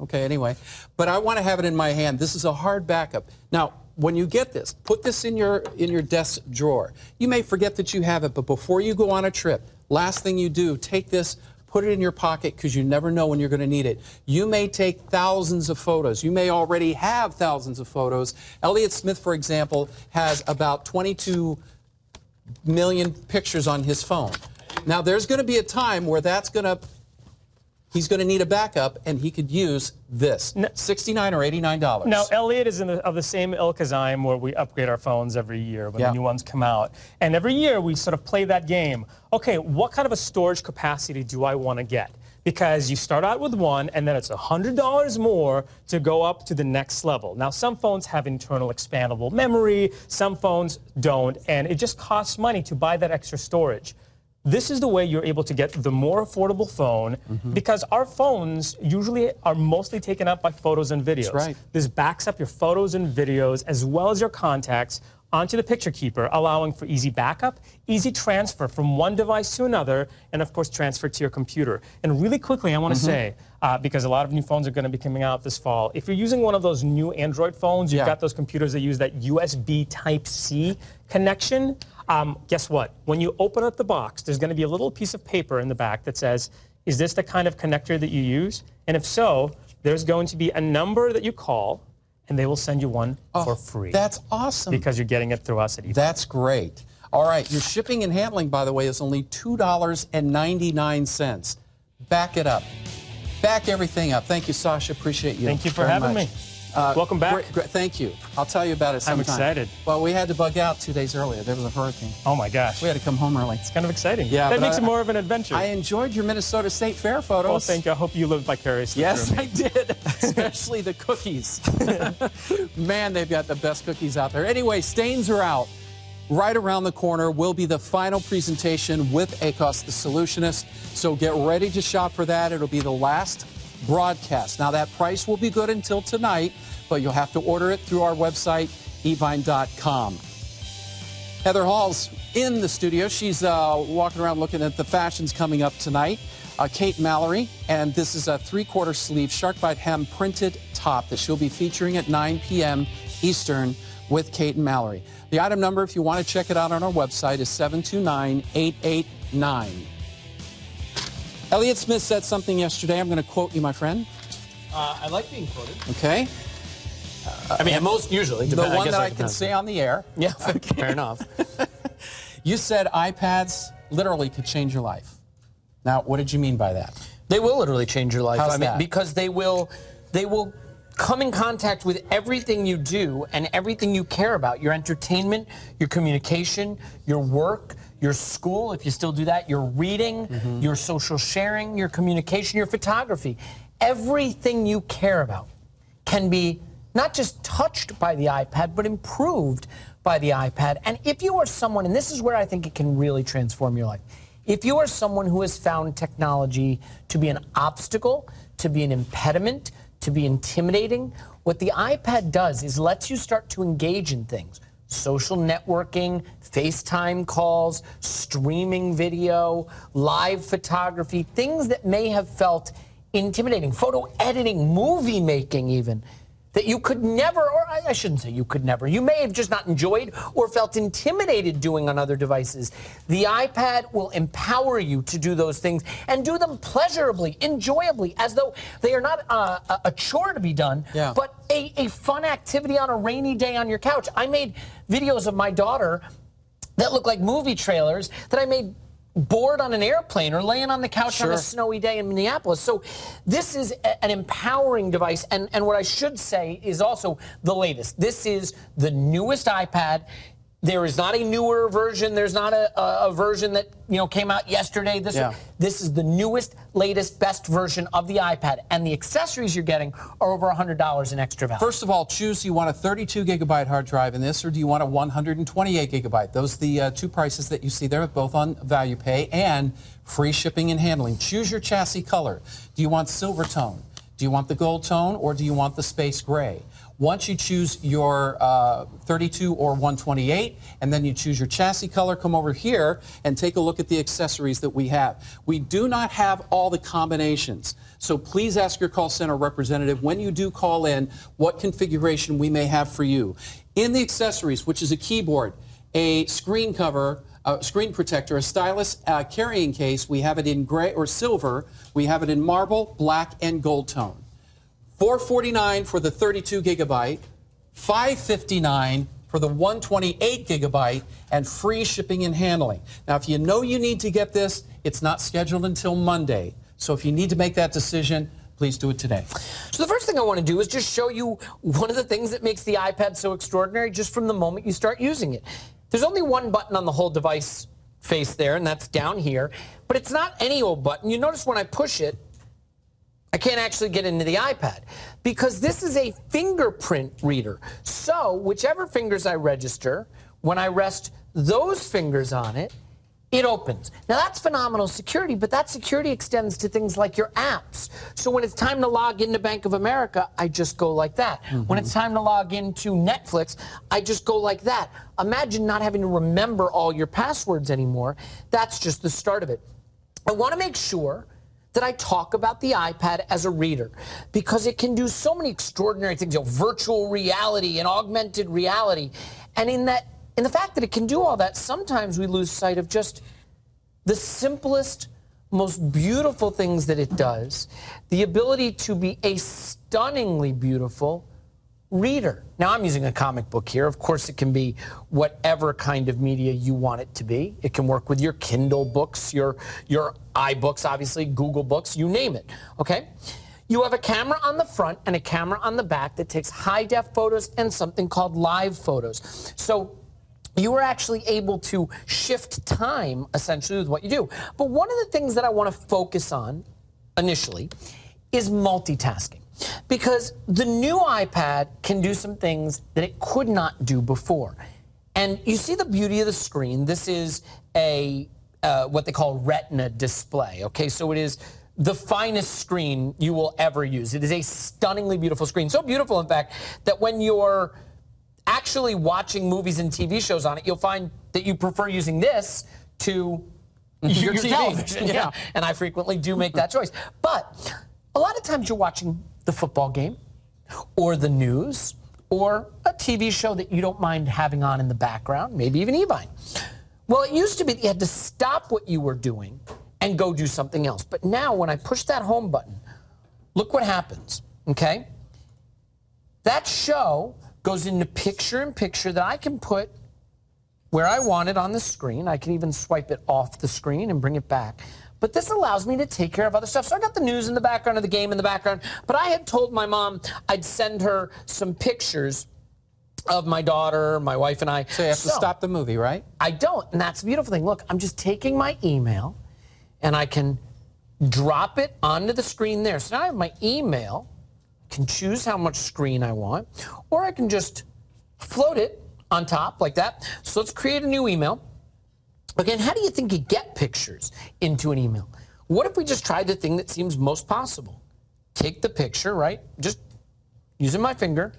okay, anyway. But I want to have it in my hand. This is a hard backup. Now, when you get this, put this in your in your desk drawer. You may forget that you have it, but before you go on a trip, last thing you do, take this, put it in your pocket because you never know when you're going to need it. You may take thousands of photos. You may already have thousands of photos. Elliot Smith, for example, has about 22 million pictures on his phone. Now, there's going to be a time where that's going to, he's going to need a backup, and he could use this, 69 or 89 dollars. Now, Elliot is in the, of the same ilk as I am, where we upgrade our phones every year when Yeah. the new ones come out. And every year we sort of play that game. Okay, what kind of a storage capacity do I want to get? Because you start out with one, and then it's $100 more to go up to the next level. Now, some phones have internal expandable memory, some phones don't, and it just costs money to buy that extra storage. This is the way you're able to get the more affordable phone Mm-hmm. because our phones usually are mostly taken up by photos and videos. right. This backs up your photos and videos as well as your contacts onto the picture keeper, allowing for easy backup, easy transfer from one device to another, and of course transfer to your computer. And really quickly, I want to Mhm. say, uh, because a lot of new phones are going to be coming out this fall, if you're using one of those new Android phones, you've Yeah. got those computers that use that USB Type C connection. Um, guess what? When you open up the box, there's going to be a little piece of paper in the back that says, is this the kind of connector that you use? And if so, there's going to be a number that you call, and they will send you one for free. That's awesome. Because you're getting it through us at Evine. That's great. All right, your shipping and handling, by the way, is only $2.99. Back it up. Back everything up. Thank you, Sasha. Appreciate you. Thank you for having much. me. Uh, Welcome back. great- great- thank you. I'll tell you about it I'm excited. Well, we had to bug out two days earlier. There was a hurricane. Oh my gosh. We had to come home early. It's kind of exciting. Yeah, that makes I- it more of an adventure. I enjoyed your Minnesota State Fair photos. Well, thank you. I hope you live vicariously. Yes. I did. <laughs> Especially the cookies. <laughs> Man, they've got the best cookies out there. Anyway, stains are out. Right around the corner will be the final presentation with Akos the Solutionist. So get ready to shop for that. It'll be the last broadcast. Now, that price will be good until tonight, but you'll have to order it through our website, evine.com. Heather Hall's in the studio. She's uh, walking around looking at the fashions coming up tonight. Uh, Kate Mallory, and this is a three-quarter sleeve shark bite hem printed top that she'll be featuring at 9 p.m. Eastern with Kate and Mallory. The item number, if you want to check it out on our website, is 729889. Elliot Smith said something yesterday. I'm going to quote you, my friend. Uh, I like being quoted. Okay? I mean, most usually. The one guess that I can say on the air. <laughs> Yeah, fair <laughs> enough. <laughs> You said iPads literally could change your life. Now, what did you mean by that? They will literally change your life. How's I mean, that? because they will, they will come in contact with everything you do and everything you care about. Your entertainment, your communication, your work, your school, if you still do that, your reading, Mm-hmm. your social sharing, your communication, your photography. Everything you care about can be not just touched by the iPad, but improved by the iPad. And if you are someone, and this is where I think it can really transform your life, if you are someone who has found technology to be an obstacle, to be an impediment, to be intimidating, what the iPad does is lets you start to engage in things. Social networking, FaceTime calls, streaming video, live photography, things that may have felt intimidating, photo editing, movie making, even that you could never, or I I shouldn't say you could never, you may have just not enjoyed or felt intimidated doing on other devices. The iPad will empower you to do those things and do them pleasurably, enjoyably, as though they are not uh, a, chore to be done, Yeah. but a, a fun activity on a rainy day on your couch. I made videos of my daughter that look like movie trailers that I made bored on an airplane or laying on the couch on a snowy day in Minneapolis. So this is a- an empowering device. And, and what I should say is also the latest. This is the newest iPad. There is not a newer version. There's not a, a, a version that you know came out yesterday. This Yeah. this is the newest, latest, best version of the iPad, and the accessories you're getting are over hundred dollars in extra value. First of all, choose you want a 32 gigabyte hard drive in this, or do you want a 128 gigabyte? Those are the uh, two prices that you see there, both on Value Pay and free shipping and handling. Choose your chassis color. Do you want silver tone? Do you want the gold tone, or do you want the space gray? Once you choose your uh, 32 or 128, and then you choose your chassis color, come over here and take a look at the accessories that we have. We do not have all the combinations. So please ask your call center representative when you do call in what configuration we may have for you. In the accessories, which is a keyboard, a screen cover, screen protector, a stylus uh, carrying case, we have it in gray or silver. We have it in marble, black, and gold tone. 449 for the 32 gigabyte, 559 for the 128 gigabyte, and free shipping and handling. Now, if you know you need to get this, it's not scheduled until Monday. So if you need to make that decision, please do it today. So the first thing I want to do is just show you one of the things that makes the iPad so extraordinary just from the moment you start using it. There's only one button on the whole device face there, and that's down here. But it's not any old button. You notice when I push it, I can't actually get into the iPad because this is a fingerprint reader. So whichever fingers I register, when I rest those fingers on it, it opens. Now that's phenomenal security, but that security extends to things like your apps. So when it's time to log into Bank of America, I just go like that. When it's mm-hmm. time to log into Netflix, I just go like that. Imagine not having to remember all your passwords anymore. That's just the start of it. I want to make sure that I talk about the iPad as a reader because it can do so many extraordinary things, you know, virtual reality and augmented reality. And in that in the fact that it can do all that, sometimes we lose sight of just the simplest, most beautiful things that it does, the ability to be a stunningly beautiful reader. Now, I'm using a comic book here. Of course, it can be whatever kind of media you want it to be. It can work with your Kindle books, your, your iBooks, obviously, Google Books, you name it. Okay? You have a camera on the front and a camera on the back that takes high def photos and something called live photos. So you are actually able to shift time essentially with what you do. But one of the things that I want to focus on initially is multitasking. Because the new iPad can do some things that it could not do before. And you see the beauty of the screen. This is a uh, what they call retina display. Okay, so it is the finest screen you will ever use. It is a stunningly beautiful screen. So beautiful, in fact, that when you're actually watching movies and TV shows on it, you'll find that you prefer using this to <laughs> your, Your TV. television. <laughs> Yeah. And I frequently do make that choice. But a lot of times you're watching the football game or the news or a TV show that you don't mind having on in the background, maybe even Evine. Well, it used to be that you had to stop what you were doing and go do something else. But now when I push that home button, look what happens, okay? That show goes into picture in picture that I can put where I want it on the screen. I can even swipe it off the screen and bring it back. But this allows me to take care of other stuff. So I got the news in the background of the game in the background. But I had told my mom I'd send her some pictures of my daughter, my wife, and I. So you have to stop the movie, right? I don't. And that's the beautiful thing. Look, I'm just taking my email and I can drop it onto the screen there. So now I have my email, can choose how much screen I want, or I can just float it on top like that. So let's create a new email. Again, how do you think you get pictures into an email? What if we just tried the thing that seems most possible? Take the picture, right? Just using my finger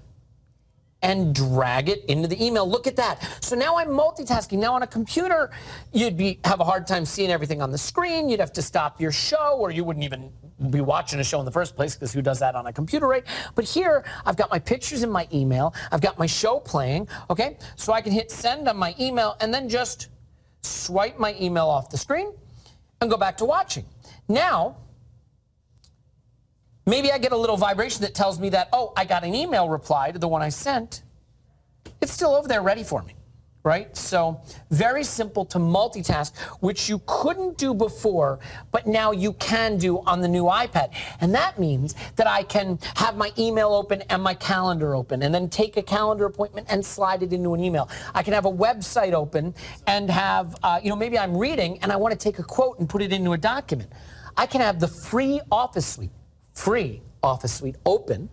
and drag it into the email. Look at that. So now I'm multitasking. Now on a computer, you'd be have a hard time seeing everything on the screen. You'd have to stop your show or you wouldn't even be watching a show in the first place because who does that on a computer, right? But here, I've got my pictures in my email. I've got my show playing, okay? So I can hit send on my email and then just swipe my email off the screen and go back to watching. Now, maybe I get a little vibration that tells me that, oh, I got an email reply to the one I sent. It's still over there ready for me, right? So very simple to multitask, which you couldn't do before, but now you can do on the new iPad. And that means that I can have my email open and my calendar open, and then take a calendar appointment and slide it into an email. I can have a website open and have, uh, you know, maybe I'm reading and I want to take a quote and put it into a document. I can have the free Office Suite, free Office Suite open,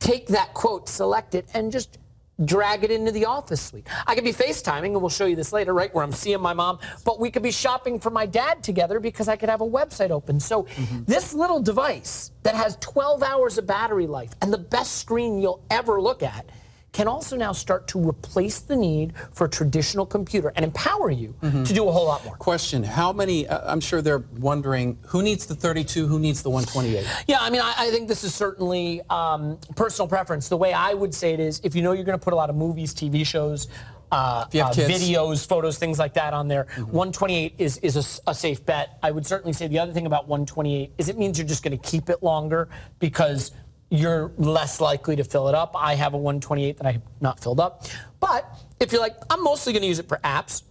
take that quote, select it, and just drag it into the office suite. I could be FaceTiming, and we'll show you this later, right, where I'm seeing my mom, but we could be shopping for my dad together because I could have a website open. So mm-hmm. this little device that has 12 hours of battery life and the best screen you'll ever look at can also now start to replace the need for a traditional computer and empower you to do a whole lot more. Question, how many, uh, I'm sure they're wondering, who needs the 32, who needs the 128? Yeah, I mean, I, I think this is certainly um, personal preference. The way I would say it is, if you know you're going to put a lot of movies, TV shows, uh, uh, videos, photos, things like that on there, 128 is, is a a, safe bet. I would certainly say the other thing about 128 is it means you're just going to keep it longer because you're less likely to fill it up. I have a 128 that I have not filled up. But if you're like, I'm mostly going to use it for apps,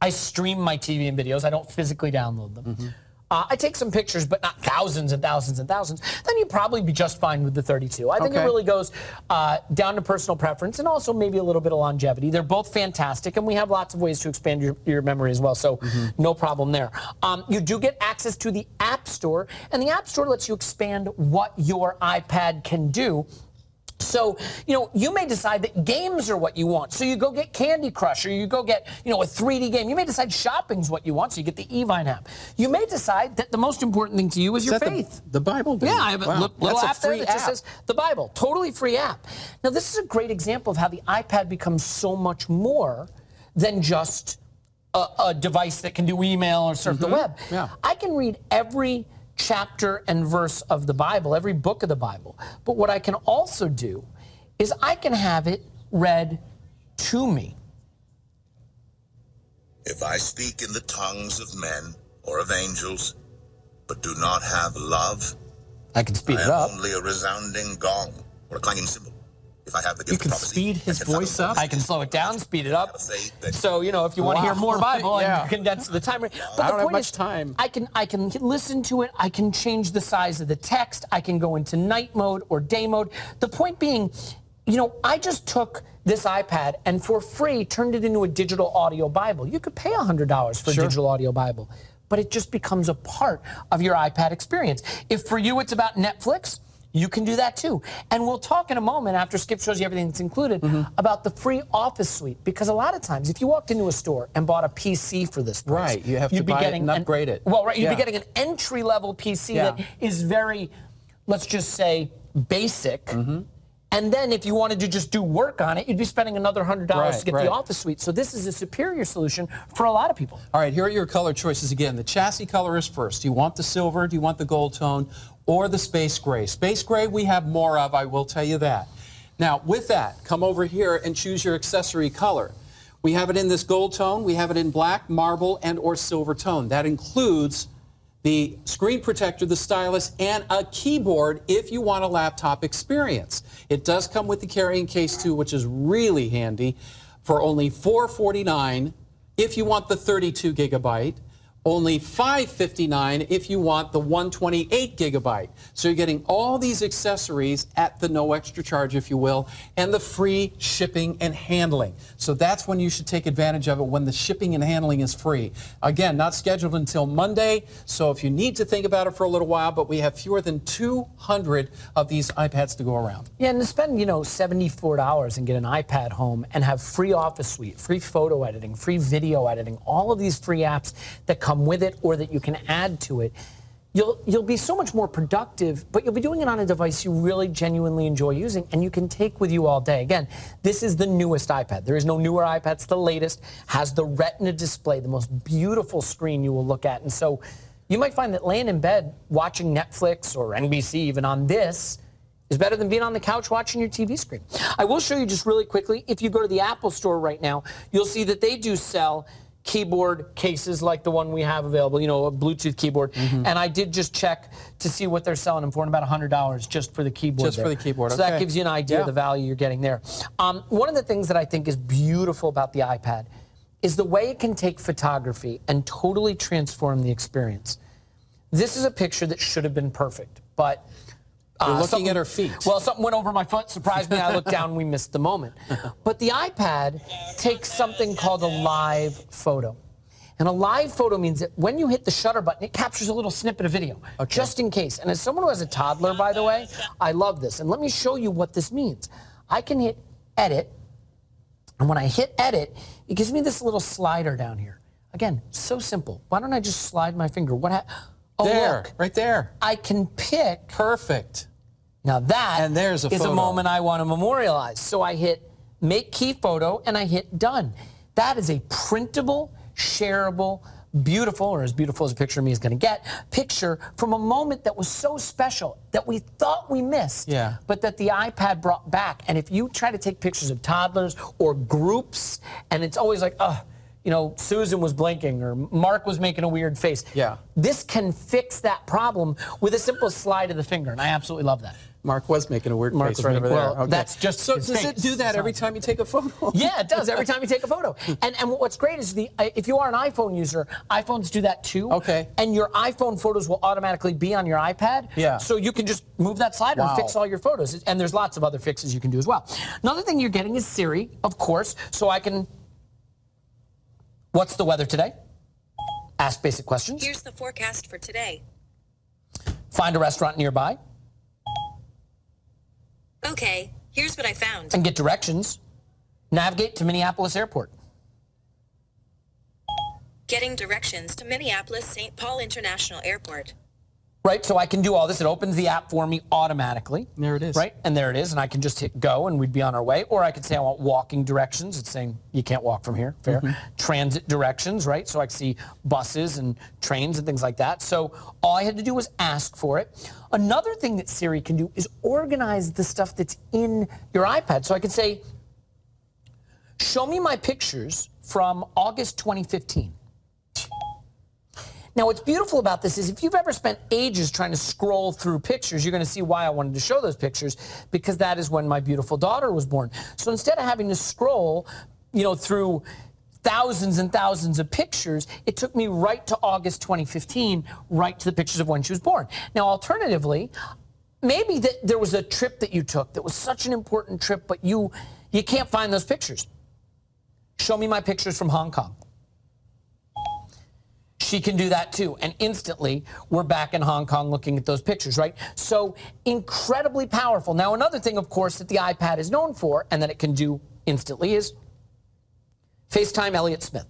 I stream my TV and videos. I don't physically download them. Mm-hmm. Uh, I take some pictures, but not thousands and thousands and thousands. Then you'd probably be just fine with the 32. I think it really goes uh, down to personal preference and also maybe a little bit of longevity. They're both fantastic, and we have lots of ways to expand your, your memory as well, so no problem there. Um, you do get access to the App Store, and the App Store lets you expand what your iPad can do. So, you know, you may decide that games are what you want. So you go get Candy Crush or you go get, you know, a 3D game. You may decide shopping's what you want. So you get the Evine app. You may decide that the most important thing to you is, Is your that the- faith. The, Bible? Yeah, I have a Wow, li- little app there that just says the Bible. Totally free app. Now, this is a great example of how the iPad becomes so much more than just a, a device that can do email or surf the Mhm. web. Yeah. I can read every chapter and verse of the Bible, every book of the Bible. But what I can also do is I can have it read to me. If I speak in the tongues of men or of angels, but do not have love, I can speed I it am up. only a resounding gong or a clanging cymbal. If I have the gift You of can prophecy, speed his voice up. I can slow it down, speed it up. So you know, if you want to hear more Bible, I <laughs> Yeah. can condense the time. But I the don't have point much is, time. I can I can listen to it. I can change the size of the text. I can go into night mode or day mode. The point being, you know, I just took this iPad and for free turned it into a digital audio Bible. You could pay hundred dollars for Sure. a digital audio Bible, but it just becomes a part of your iPad experience. If for you it's about Netflix. You can do that too. And we'll talk in a moment after Skip shows you everything that's included Mm-hmm. about the free office suite. Because a lot of times, if you walked into a store and bought a PC for this price, Right, you have to be buy it getting and an- upgrade it. Well, right, you'd Yeah. be getting an entry level PC Yeah. that is very, let's just say, basic. Mm-hmm. And then if you wanted to just do work on it, you'd be spending another $100 to get right. the office suite. So this is a superior solution for a lot of people. All right, here are your color choices again. The chassis color is first. Do you want the silver? Do you want the gold tone? Or the space gray? Space gray we have more of, I will tell you that. Now, with that, come over here and choose your accessory color. We have it in this gold tone. We have it in black, marble, and or silver tone. That includes the screen protector, the stylus, and a keyboard if you want a laptop experience. It does come with the carrying case too, which is really handy for only 449 if you want the 32 gigabyte, only 559 if you want the 128 gigabyte. So you're getting all these accessories at the no extra charge, if you will, and the free shipping and handling. So that's when you should take advantage of it, when the shipping and handling is free. Again, not scheduled until Monday, so if you need to think about it for a little while, but we have fewer than 200 of these iPads to go around. Yeah, and to spend, you know, $74 and get an iPad home and have free Office Suite, free photo editing, free video editing, all of these free apps that come with it or that you can add to it, you'll you'll be so much more productive, but you'll be doing it on a device you really genuinely enjoy using and you can take with you all day. Again, this is the newest iPad. There is no newer iPad, it's the latest, has the Retina display, the most beautiful screen you will look at. And so you might find that laying in bed watching Netflix or NBC even on this is better than being on the couch watching your TV screen. I will show you just really quickly. If you go to the Apple store right now, you'll see that they do sell keyboard cases like the one we have available, you know, a Bluetooth keyboard. Mm-hmm. And I did just check to see what they're selling them for, and about $100 just for the keyboard. Just for the keyboard, So that gives you an idea Yeah. of the value you're getting there. Um, one of the things that I think is beautiful about the iPad is the way it can take photography and totally transform the experience. This is a picture that should have been perfect, but. We're uh, looking at her feet. Well, something went over my foot, surprised me. I looked down we missed the moment. But the iPad takes something called a live photo. And a live photo means that when you hit the shutter button, it captures a little snippet of video, just in case. And as someone who has a toddler, by the way, I love this. And let me show you what this means. I can hit edit, and when I hit edit, it gives me this little slider down here. Again, so simple. Why don't I just slide my finger? What? Ha- oh, There, look. right there. I can pick. Perfect. Now that And there's a is a moment I want to memorialize. So I hit make key photo and I hit done. That is a printable, shareable, beautiful, or as beautiful as a picture of me is going to get, picture from a moment that was so special that we thought we missed, Yeah. but that the iPad brought back. And if you try to take pictures of toddlers or groups, and it's always like, oh, you know, Susan was blinking or Mark was making a weird face. Yeah. This can fix that problem with a simple slide of the finger, and I absolutely love that. Mark was making a weird Mark face was right making- over there. well, that's just so. his Does it do that every time you take a photo? <laughs> Yeah, it does every time you take a photo. And and what's great is the uh, if you are an iPhone user, iPhones do that too. Okay. And your iPhone photos will automatically be on your iPad. Yeah. So you can just move that slider Wow. and fix all your photos. And there's lots of other fixes you can do as well. Another thing you're getting is Siri, of course, so I can. What's the weather today? Ask basic questions. Here's the forecast for today. Find a restaurant nearby Okay, here's what I found. and get directions. Navigate to Minneapolis Airport. Getting directions to Minneapolis St. Paul International Airport. Right, so I can do all this. It opens the app for me automatically. There it is. Right, and there it is, and I can just hit go and we'd be on our way. Or I could say I want walking directions. It's saying you can't walk from here. Fair. Mm-hmm. Transit directions, right? So I can see buses and trains and things like that. So all I had to do was ask for it. Another thing that Siri can do is organize the stuff that's in your iPad. So I could say, show me my pictures from August 2015. Now, what's beautiful about this is if you've ever spent ages trying to scroll through pictures, you're going to see why I wanted to show those pictures because that is when my beautiful daughter was born. So instead of having to scroll, you know, through thousands and thousands of pictures, it took me right to August 2015, right to the pictures of when she was born. Now, alternatively, maybe that there was a trip that you took that was such an important trip, but you you can't find those pictures. Show me my pictures from Hong Kong. She can do that too. And instantly, we're back in Hong Kong looking at those pictures, right? So incredibly powerful. Now, another thing, of course, that the iPad is known for and that it can do instantly is FaceTime Elliot Smith.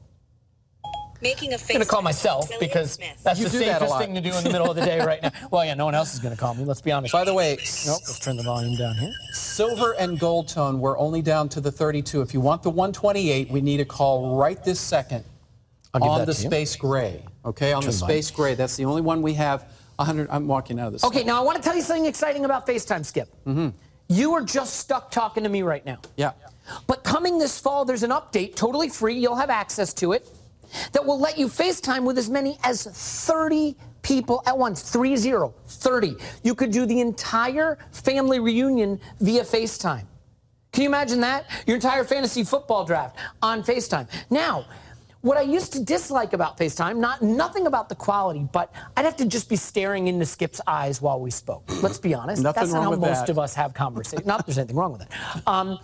Making a I'm face. going to call myself because Smith. that's You the do that safest thing to do in the middle of the day right now. <laughs> Well, yeah, no one else is going to call me. Let's be honest. By the way, nope. Let's turn the volume down here. silver and gold tone, we're only down to the 32. If you want the 128, we need a call right this second I'll give on the space gray. Okay, on Turn the the space gray. That's the only one we have. 100. I'm walking out of this. Okay, now I want to tell you something exciting about FaceTime, Skip. Mm-hmm. You are just stuck talking to me right now. Yeah. But coming this fall, there's an update, totally free. You'll have access to it, that will let you FaceTime with as many as 30 people at once. 30, 30. You could do the entire family reunion via FaceTime. Can you imagine that? Your entire fantasy football draft on FaceTime. Now, what I used to dislike about FaceTime, not nothing about the quality, but I'd have to just be staring into Skip's eyes while we spoke. <clears throat> Let's be honest. Nothing That's not how most that. of us have conversations. not that there's anything wrong with that. Um,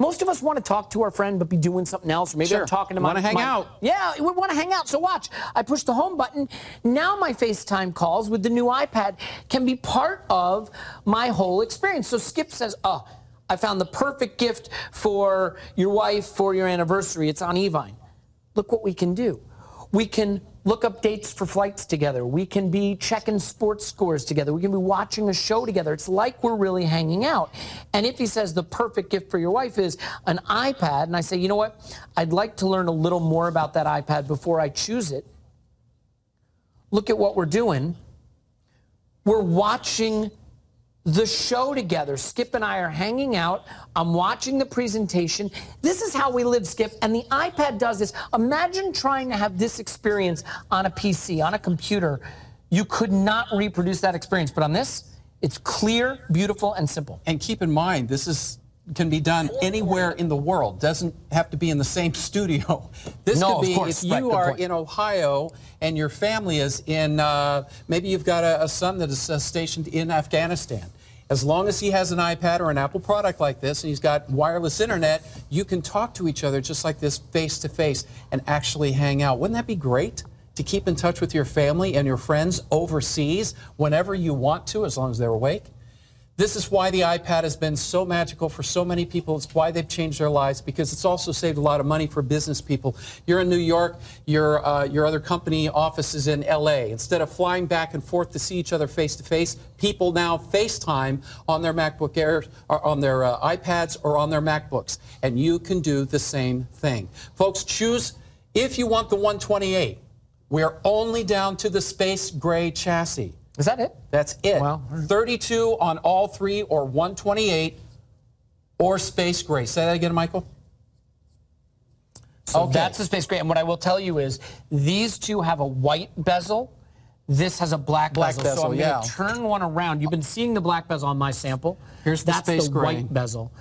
most of us want to talk to our friend but be doing something else, or maybe Sure. I'm talking to my Wanna hang my- out. Yeah, we want to hang out. So watch. I push the home button. Now my FaceTime calls with the new iPad can be part of my whole experience. So Skip says, "Oh, I found the perfect gift for your wife for your anniversary. It's on Evine." Look what we can do. We can look up dates for flights together. We can be checking sports scores together. We can be watching a show together. It's like we're really hanging out. And if he says the perfect gift for your wife is an iPad, and I say, you know what? I'd like to learn a little more about that iPad before I choose it. Look at what we're doing. We're watching the show together. Skip and I are hanging out. I'm watching the presentation. This is how we live, Skip. And the iPad does this. Imagine trying to have this experience on a PC, on a computer. You could not reproduce that experience. But on this, it's clear, beautiful, and simple. And keep in mind, this is can be done anywhere in the world. Doesn't have to be in the same <laughs> studio. This No, could be course. if you good are in Ohio and your family is in. Uh, maybe you've got a, a son that is uh, stationed in Afghanistan. As long as he has an iPad or an Apple product like this and he's got wireless internet, you can talk to each other just like this face to face and actually hang out. Wouldn't that be great? To keep in touch with your family and your friends overseas whenever you want to, as long as they're awake. This is why the iPad has been so magical for so many people. It's why they've changed their lives because it's also saved a lot of money for business people. You're in New York, your, uh, your other company office is in LA. Instead of flying back and forth to see each other face to face, people now FaceTime on their MacBook Air, on their uh, iPads, or on their MacBooks. And you can do the same thing. Folks, choose if you want the 128. We're only down to the space gray chassis. Is that it? That's it. 32 on all three or 128 or space gray. Say that again, Michael. So that's the space gray. And what I will tell you is these two have a white bezel. This has a black, Black bezel. So bezel, I'm yeah. going to turn one around. You've been seeing the black bezel on my sample. Here's the that's space the gray. white bezel.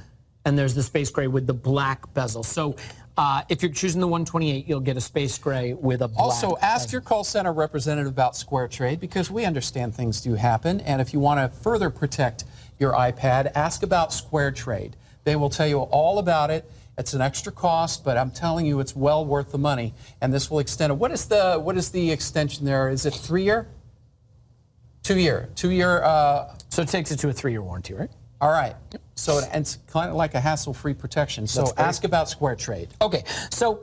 And there's the space gray with the black bezel. So uh, if you're choosing the 128, you'll get a space gray with a black Also, ask your call center representative about Square Trade because we understand things do happen. And if you want to further protect your iPad, ask about Square Trade. They will tell you all about it. It's an extra cost, but I'm telling you, it's well worth the money. And this will extend it. What is the what is the extension there? Is it three year? Two year. Two year. Uh, so it takes it to a three year warranty, right? All right. So it- it's kind of like a hassle-free protection. So ask about Square Trade. Okay, so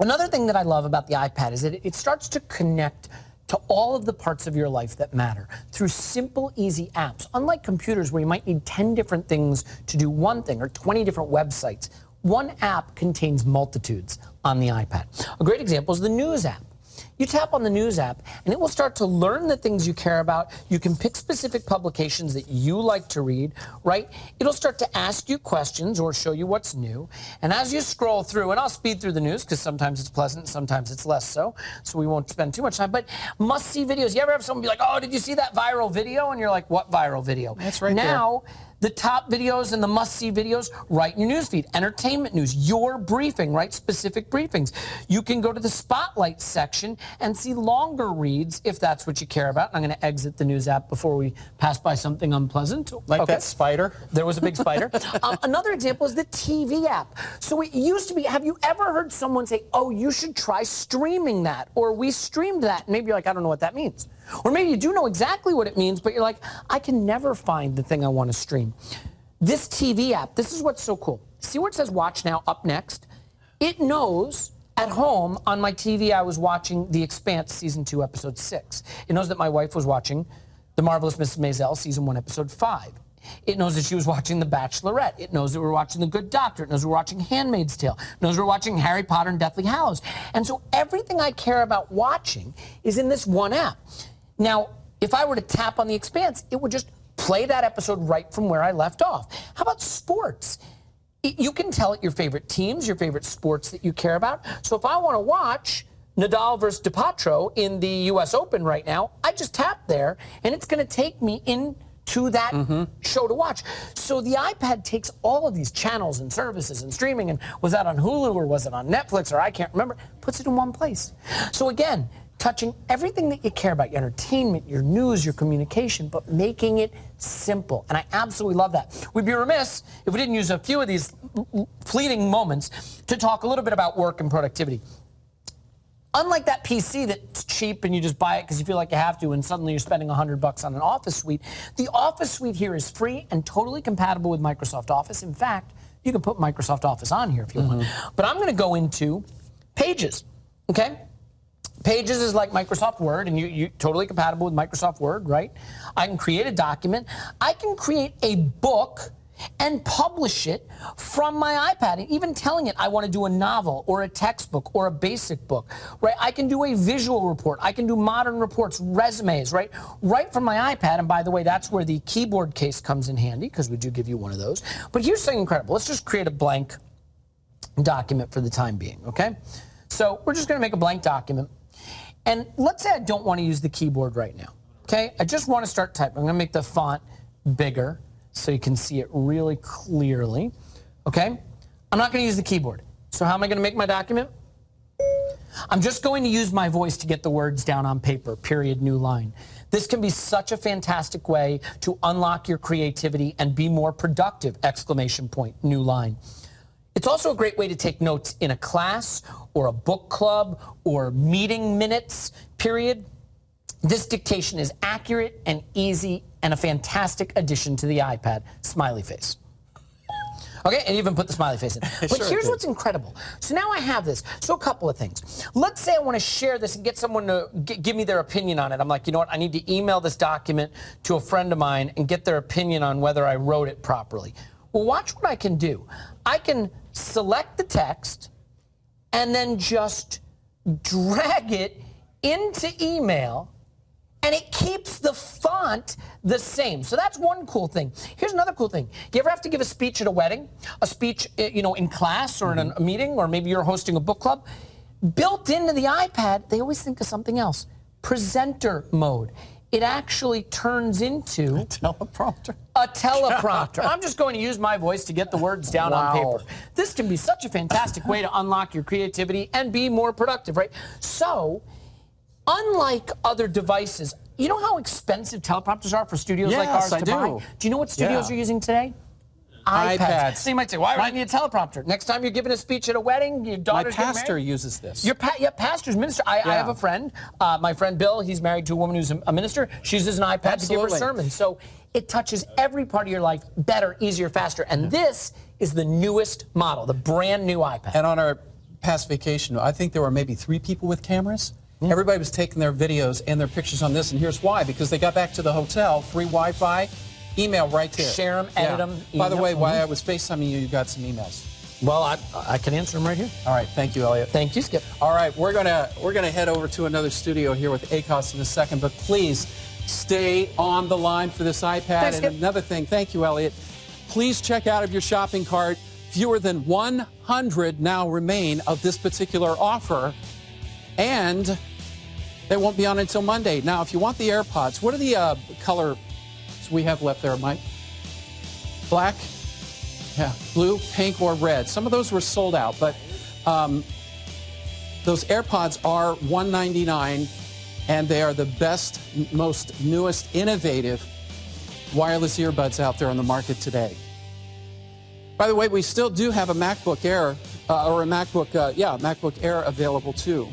another thing that I love about the iPad is that it- it starts to connect to all of the parts of your life that matter through simple, easy apps. Unlike computers where you might need 10 different things to do one thing or 20 different websites, one app contains multitudes on the iPad. A great example is the News app. You tap on the news app and it will start to learn the things you care about. You can pick specific publications that you like to read, right? It'll start to ask you questions or show you what's new. And as you scroll through, and I'll speed through the news because sometimes it's pleasant, sometimes it's less so, so we won't spend too much time. But must see videos. You ever have someone be like, oh, did you see that viral video? And you're like, what viral video? That's right there. The top videos and the must-see videos right in your newsfeed. Entertainment news, your briefing, right? Specific briefings. You can go to the spotlight section and see longer reads if that's what you care about. I'm going to exit the news app before we pass by something unpleasant. Like that spider? There was a big spider. <laughs> um, another example is the TV app. So it used to be, have you ever heard someone say, oh, you should try streaming that? Or we streamed that. And maybe you're like, I don't know what that means. Or maybe you do know exactly what it means, but you're like, I can never find the thing I want to stream. This TV app, this is what's so cool. See where it says watch now up next? It knows at home on my TV I was watching The Expanse season 2 episode 6. It knows that my wife was watching The Marvelous Mrs. Maisel season 1 episode 5. It knows that she was watching The Bachelorette. It knows that we're watching The Good Doctor. It knows we're watching Handmaid's Tale. It knows we're watching Harry Potter and Deathly Hallows. And so everything I care about watching is in this one app. Now, if I were to tap on The Expanse, it would just play that episode right from where I left off. How about sports? You can tell it your favorite teams, your favorite sports that you care about. So if I want to watch Nadal versus Del Potro in the U.S. Open right now, I just tap there, and it's going to take me into that mm-hmm. show to watch. So the iPad takes all of these channels and services and streaming, and was that on Hulu or was it on Netflix or I can't remember, puts it in one place. So again, touching everything that you care about your entertainment, your news, your communication, but making it simple. And I absolutely love that. We'd be remiss if we didn't use a few of these fleeting moments to talk a little bit about work and productivity. Unlike that PC that's cheap and you just buy it because you feel like you have to, and suddenly you're spending 100 bucks on an Office suite, the Office suite here is free and totally compatible with Microsoft Office. In fact, you can put Microsoft Office on here if you want. Mm-hmm. But I'm going to go into Pages, okay? Pages is like Microsoft Word, and you, you totally compatible with Microsoft Word, right? I can create a document. I can create a book and publish it from my iPad and even telling it I want to do a novel or a textbook or a basic book, right? I can do a visual report. I can do modern reports, resumes, right? Right from my iPad. And by the way, that's where the keyboard case comes in handy because we do give you one of those. But here's something incredible. Let's just create a blank document for the time being, okay? So we're just going to make a blank document. And let's say I don't want to use the keyboard right now, okay? I just want to start typing. I'm going to make the font bigger so you can see it really clearly. Okay? I'm not going to use the keyboard. So how am I going to make my document? I'm just going to use my voice to get the words down on paper, period, new line. This can be such a fantastic way to unlock your creativity and be more productive, exclamation point, new line. It's also a great way to take notes in a class or a book club or meeting minutes, period. This dictation is accurate and easy and a fantastic addition to the iPad. Smiley face. Okay, and even put the smiley face in. <laughs> But Sure here's what's incredible. So now I have this. So a couple of things. Let's say I want to share this and get someone to g- give me their opinion on it. I'm like, you know what? I need to email this document to a friend of mine and get their opinion on whether I wrote it properly. Well, watch what I can do. I can select the text and then just drag it into email and it keeps the font the same. So that's one cool thing. Here's another cool thing. You ever have to give a speech at a wedding, a speech, uh, you know, in class or in a meeting, or maybe you're hosting a book club? Built into the iPad, they always think of something else. Presenter mode. It actually turns into a teleprompter. A teleprompter. I'm just going to use my voice to get the words down on paper. This can be such a fantastic way to unlock your creativity and be more productive, right? So, unlike other devices, you know how expensive teleprompters are for studios like Yes, ours I to do. buy? Do you know what studios Yeah. are using today? iPads. So you might say, why do I need a teleprompter? Next time you're giving a speech at a wedding, your daughter's getting pastor uses this. Your pa- yeah, pastor's minister. I, I have a friend, uh, my friend Bill. He's married to a woman who's a, minister. She uses an iPad to give her Absolutely. sermon. So it touches every part of your life better, easier, faster. And this is the newest model, the brand new iPad. And on our past vacation, I think there were maybe three people with cameras. Everybody was taking their videos and their pictures on this, and here's why: because they got back to the hotel, free Wi-Fi, email right there. Share them, edit 'em, By the way, while Mhm. I was FaceTiming you, you got some emails. Well, I, I can answer them right here. All right, thank you, Elliot. Thank you, Skip. All right, we're gonna we're gonna head over to another studio here with Akos in a second, but please stay on the line for this iPad. Thanks, and Skip. another thing, thank you, Elliot. Please check out of your shopping cart. Fewer than 100 now remain of this particular offer, and they won't be on until Monday. Now, if you want the AirPods, what are the uh, colors we have left there, Mike? Black, yeah, blue, pink, or red. Some of those were sold out, but um, those AirPods are 199, and they are the best, most newest, innovative wireless earbuds out there on the market today. By the way, we still do have a MacBook Air, uh, or a MacBook, uh, yeah, MacBook Air available too.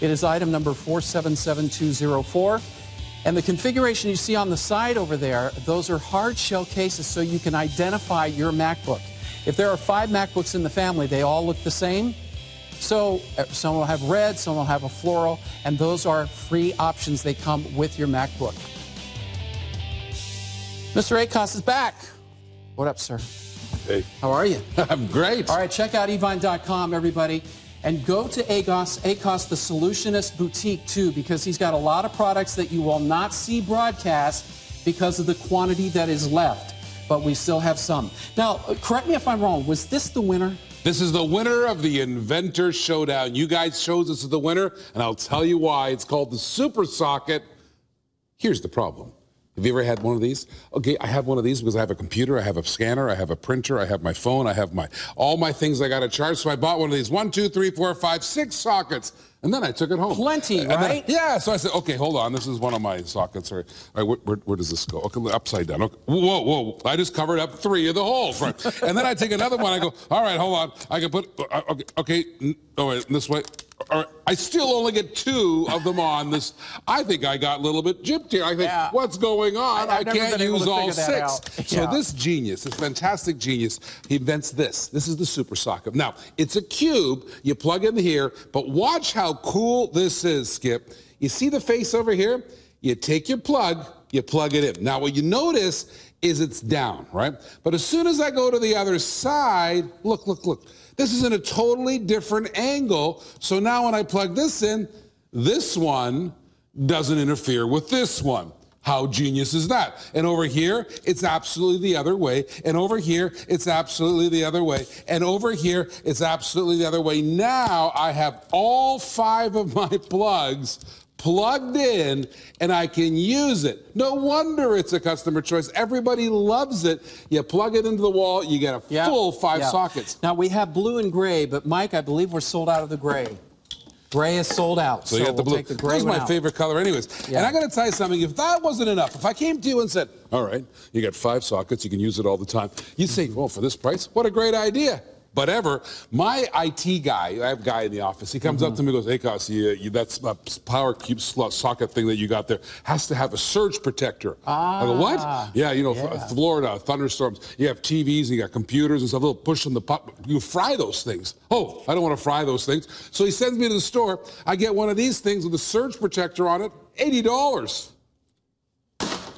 It is item number 477204. And the configuration you see on the side over there, those are hard shell cases so you can identify your MacBook. If there are five MacBooks in the family, they all look the same. So uh, some will have red, some will have a floral, and those are free options. They come with your MacBook. Mr. Akos is back. What up, sir? Hey. How are you? <laughs> I'm great. All right, check out evine.com, everybody, and go to Akos, Akos, the Solutionist Boutique, too, because he's got a lot of products that you will not see broadcast because of the quantity that is left. But we still have some. Now, uh, correct me if I'm wrong. Was this the winner? This is the winner of the Inventor Showdown. You guys chose this as the winner, and I'll tell you why. It's called the Super Socket. Here's the problem. Have you ever had one of these? Okay, I have one of these because I have a computer, I have a scanner, I have a printer, I have my phone, I have my all my things I got to charge. So I bought one of these. One, two, three, four, five, six sockets. And then I took it home. Plenty, And right? yeah. So I said, okay, hold on. This is one of my sockets. All right, all right where, where, where does this go? Okay, upside down. Okay. Whoa, whoa. I just covered up three of the holes. Right. and then I take another one. I go, all right, hold on. I can put, uh, okay, okay. Oh, wait, this way. Right. I still only get two of them on this. I think I got a little bit gypped here. I think, Yeah. what's going on? I- I, can't use all six. out. So this genius, this fantastic genius, he invents this. This is the super socket. Now, it's a cube. You plug in here, but watch how cool this is, Skip. You see the face over here? You take your plug, you plug it in. Now, what you notice is it's down, right? But as soon as I go to the other side, look, look, look. This is in a totally different angle. So now when I plug this in, this one doesn't interfere with this one. How genius is that? And over here, it's absolutely the other way. And over here, it's absolutely the other way. And over here, it's absolutely the other way. Now I have all five of my plugs plugged in and I can use it. No wonder it's a customer choice. Everybody loves it. You plug it into the wall, you get a Yeah, full five yeah. sockets. Now we have blue and gray, but Mike, I believe we're sold out of the gray. Gray is sold out. So, you got the we'll blue. take the gray That's my out. favorite color, anyways. Yeah. And I got to tell you something. If that wasn't enough, if I came to you and said, "All right, you got five sockets, you can use it all the time," you'd say, "Well, for this price, what a great idea." But ever, my IT guy, I have a guy in the office. He comes up to me and goes, "Hey, Cos, you, you, that's a power cube slot socket thing that you got there has to have a surge protector." I go, "What?" Ah, Yeah, you know, yeah. Florida thunderstorms. You have TVs, you got computers and stuff. They'll push on the pop. You fry those things. Oh, I don't want to fry those things. So he sends me to the store. I get one of these things with a surge protector on it, eighty dollars.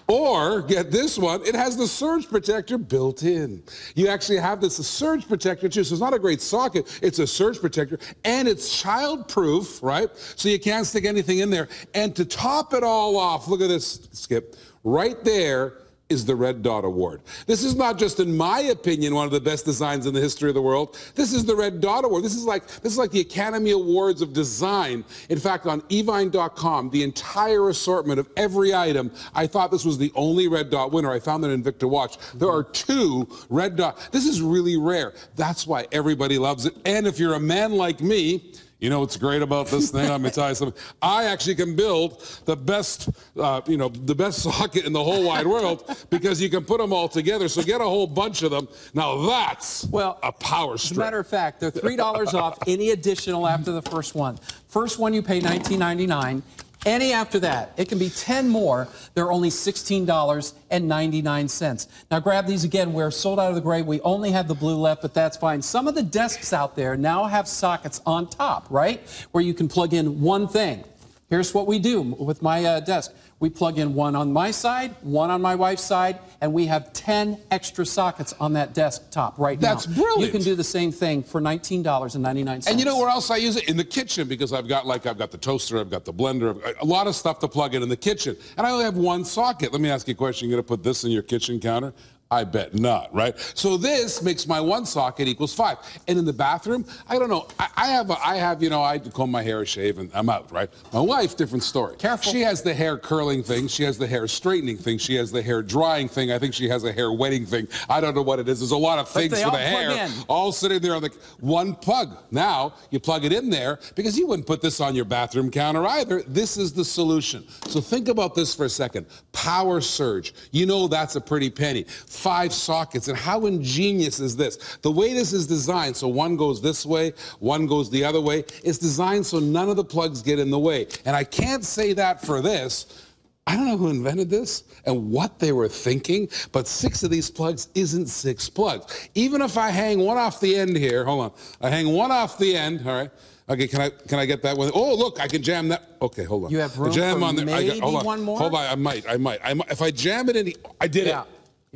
Or get this one, it has the surge protector built in. You actually have this surge protector too, so it's not a great socket, it's a surge protector, and it's childproof, right? So you can't stick anything in there. And to top it all off, look at this, Skip, right there is the Red Dot Award. This is not just, in my opinion, one of the best designs in the history of the world. This is the Red Dot Award. This is like this is like the Academy Awards of design. In fact, on evine.com, the entire assortment of every item, I thought this was the only Red Dot winner. I found that Invicta Watch. There are two Red Dot. This is really rare. That's why everybody loves it. And if you're a man like me, you know what's great about this thing? Let me tell you something. I actually can build the best, uh, you know, the best <laughs> socket in the whole wide world because you can put them all together. So get a whole bunch of them. Now that's well a power As a strip. matter of fact, they're three dollars off any additional after the first one. First one you pay $19.99. Any after that, it can be 10 more. They're only $16.99. Now grab these again. We're sold out of the gray. We only have the blue left, but that's fine. Some of the desks out there now have sockets on top, right? Where you can plug in one thing. Here's what we do with my uh, desk. We plug in one on my side, one on my wife's side, and we have 10 extra sockets on that desktop right now. That's brilliant. You can do the same thing for $19.99. And you know where else I use it? In the kitchen because I've got like I've got the toaster, I've got the blender, got a lot of stuff to plug in in the kitchen. And I only have one socket. Let me ask you a question. You're going to put this in your kitchen counter? I bet not, right? So this makes my one socket equals five. And in the bathroom, I don't know. I, I have, a, I have, you know, I comb my hair, shave, and I'm out, right? My wife, different story. Careful. She has the hair curling thing. She has the hair straightening thing. She has the hair drying thing. I think she has a hair wetting thing. I don't know what it is. There's a lot of things for the hair. in. All sitting there on the one plug. Now you plug it in there because you wouldn't put this on your bathroom counter either. This is the solution. So think about this for a second. Power surge. You know that's a pretty penny. Five sockets. And how ingenious is this? The way this is designed, so one goes this way, one goes the other way, it's designed so none of the plugs get in the way. And I can't say that for this. I don't know who invented this and what they were thinking, but six of these plugs isn't six plugs. Even if I hang one off the end here, hold on, I hang one off the end, all right. Okay, can I can I get that one? Oh, look, I can jam that. Okay, hold on. You have I room jam for on there. I got- hold maybe on. one more? Hold on, I might, I might. I might. If I jam it in, the, I did Yeah. it.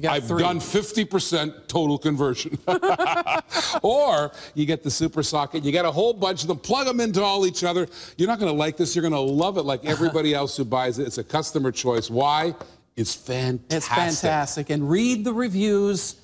I've three. done 50% total conversion. <laughs> or you get the super socket, you get a whole bunch of them, plug them into all each other. You're not going to like this. You're going to love it like everybody <laughs> else who buys it. It's a customer choice. Why? It's fantastic. It's fantastic. And read the reviews.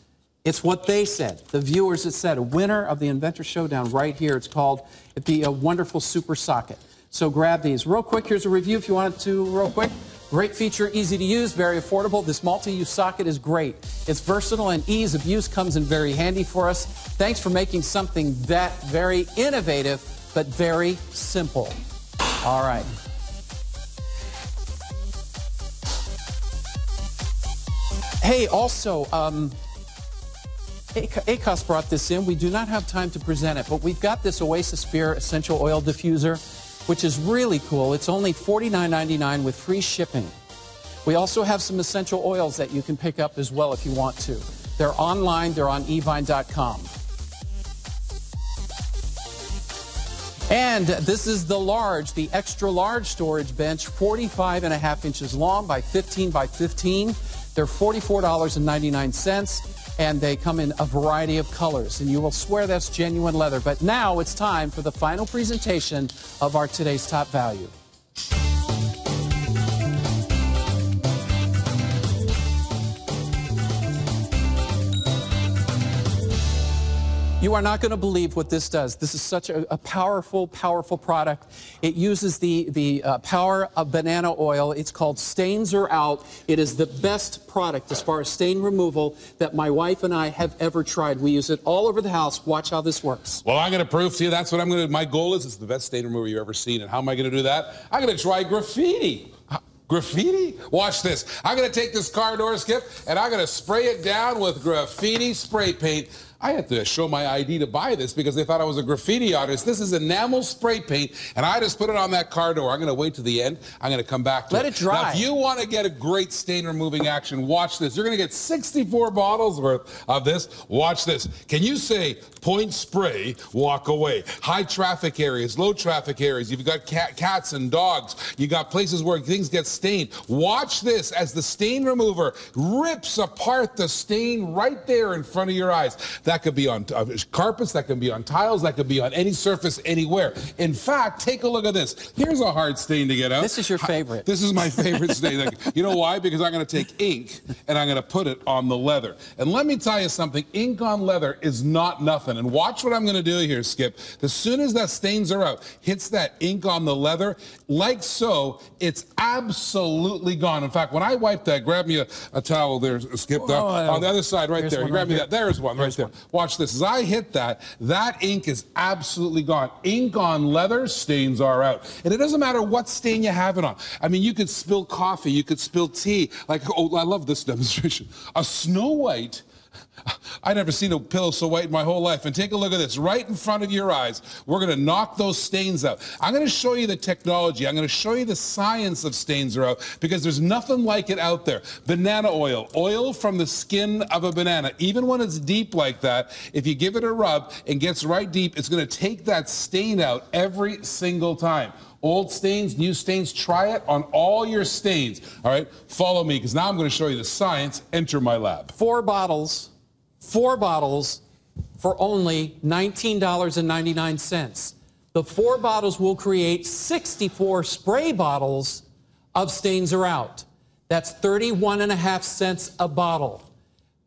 It's what they said. The viewers it said. A winner of the Inventor Showdown right here. It's called the uh, Wonderful Super Socket. So grab these. Real quick, here's a review if you wanted to, real quick. Great feature, easy to use, very affordable. This multi-use socket is great. It's versatile and ease of use comes in very handy for us. Thanks for making something that very innovative, but very simple. All right. Hey, also, um, Akos brought this in. We do not have time to present it, but we've got this Oasis Spear Essential Oil Diffuser, which is really cool. It's only $49.99 with free shipping. We also have some essential oils that you can pick up as well if you want to. They're online, they're on evine.com. And this is the large, the extra large storage bench, 45 and a half inches long by 15 by 15. They're $44.99 and they come in a variety of colors. And you will swear that's genuine leather. But now it's time for the final presentation of our today's top value. You are not going to believe what this does. This is such a, a powerful, powerful product. It uses the, the uh, power of banana oil. It's called Stains Are Out. It is the best product as far as stain removal that my wife and I have ever tried. We use it all over the house. Watch how this works. Well, I'm going to prove to you that's what I'm going to. My goal is it's the best stain remover you've ever seen. And how am I going to do that? I'm going to try graffiti. Graffiti? Watch this. I'm going to take this car door skip and I'm going to spray it down with graffiti spray paint. I had to show my ID to buy this because they thought I was a graffiti artist. This is enamel spray paint, and I just put it on that car door. I'm going to wait to the end. I'm going to come back to Let it. it dry. Now, if you want to get a great stain removing action, watch this. You're going to get 64 bottles worth of this. Watch this. Can you say point spray, walk away? High traffic areas, low traffic areas. You've got cat, cats and dogs. You've got places where things get stained. Watch this as the stain remover rips apart the stain right there in front of your eyes. That could be on uh, carpets, that could be on tiles, that could be on any surface anywhere. In fact, take a look at this. Here's a hard stain to get out. This is your favorite. This is my favorite stain. Like, you know why? Because I'm going to take ink and I'm going to put it on the leather. And let me tell you something, ink on leather is not nothing. And watch what I'm going to do here, Skip. As soon as that stains are out, hits that ink on the leather, like so, it's absolutely gone. In fact, when I wipe that, grab me a, a towel there, Skip, Oh, on the other side right there. You grab right me here. that. There's one right there. Watch this. As I hit that, that ink is absolutely gone. Ink on leather, stains are out. And it doesn't matter what stain you have it on. I mean, you could spill coffee, you could spill tea. Like, oh, I love this demonstration. A Snow White. I never seen a pillow so white in my whole life. And take a look at this right in front of your eyes. We're going to knock those stains out. I'm going to show you the technology. I'm going to show you the science of stains are out because there's nothing like it out there. Banana oil, oil from the skin of a banana. Even when it's deep like that, if you give it a rub and gets right deep, it's going to take that stain out every single time. Old stains, new stains, try it on all your stains. All right, follow me because now I'm going to show you the science. Enter my lab. Four bottles, four bottles for only $19.99. The four bottles will create 64 spray bottles of Stains Are Out. That's 31 and a half cents a bottle.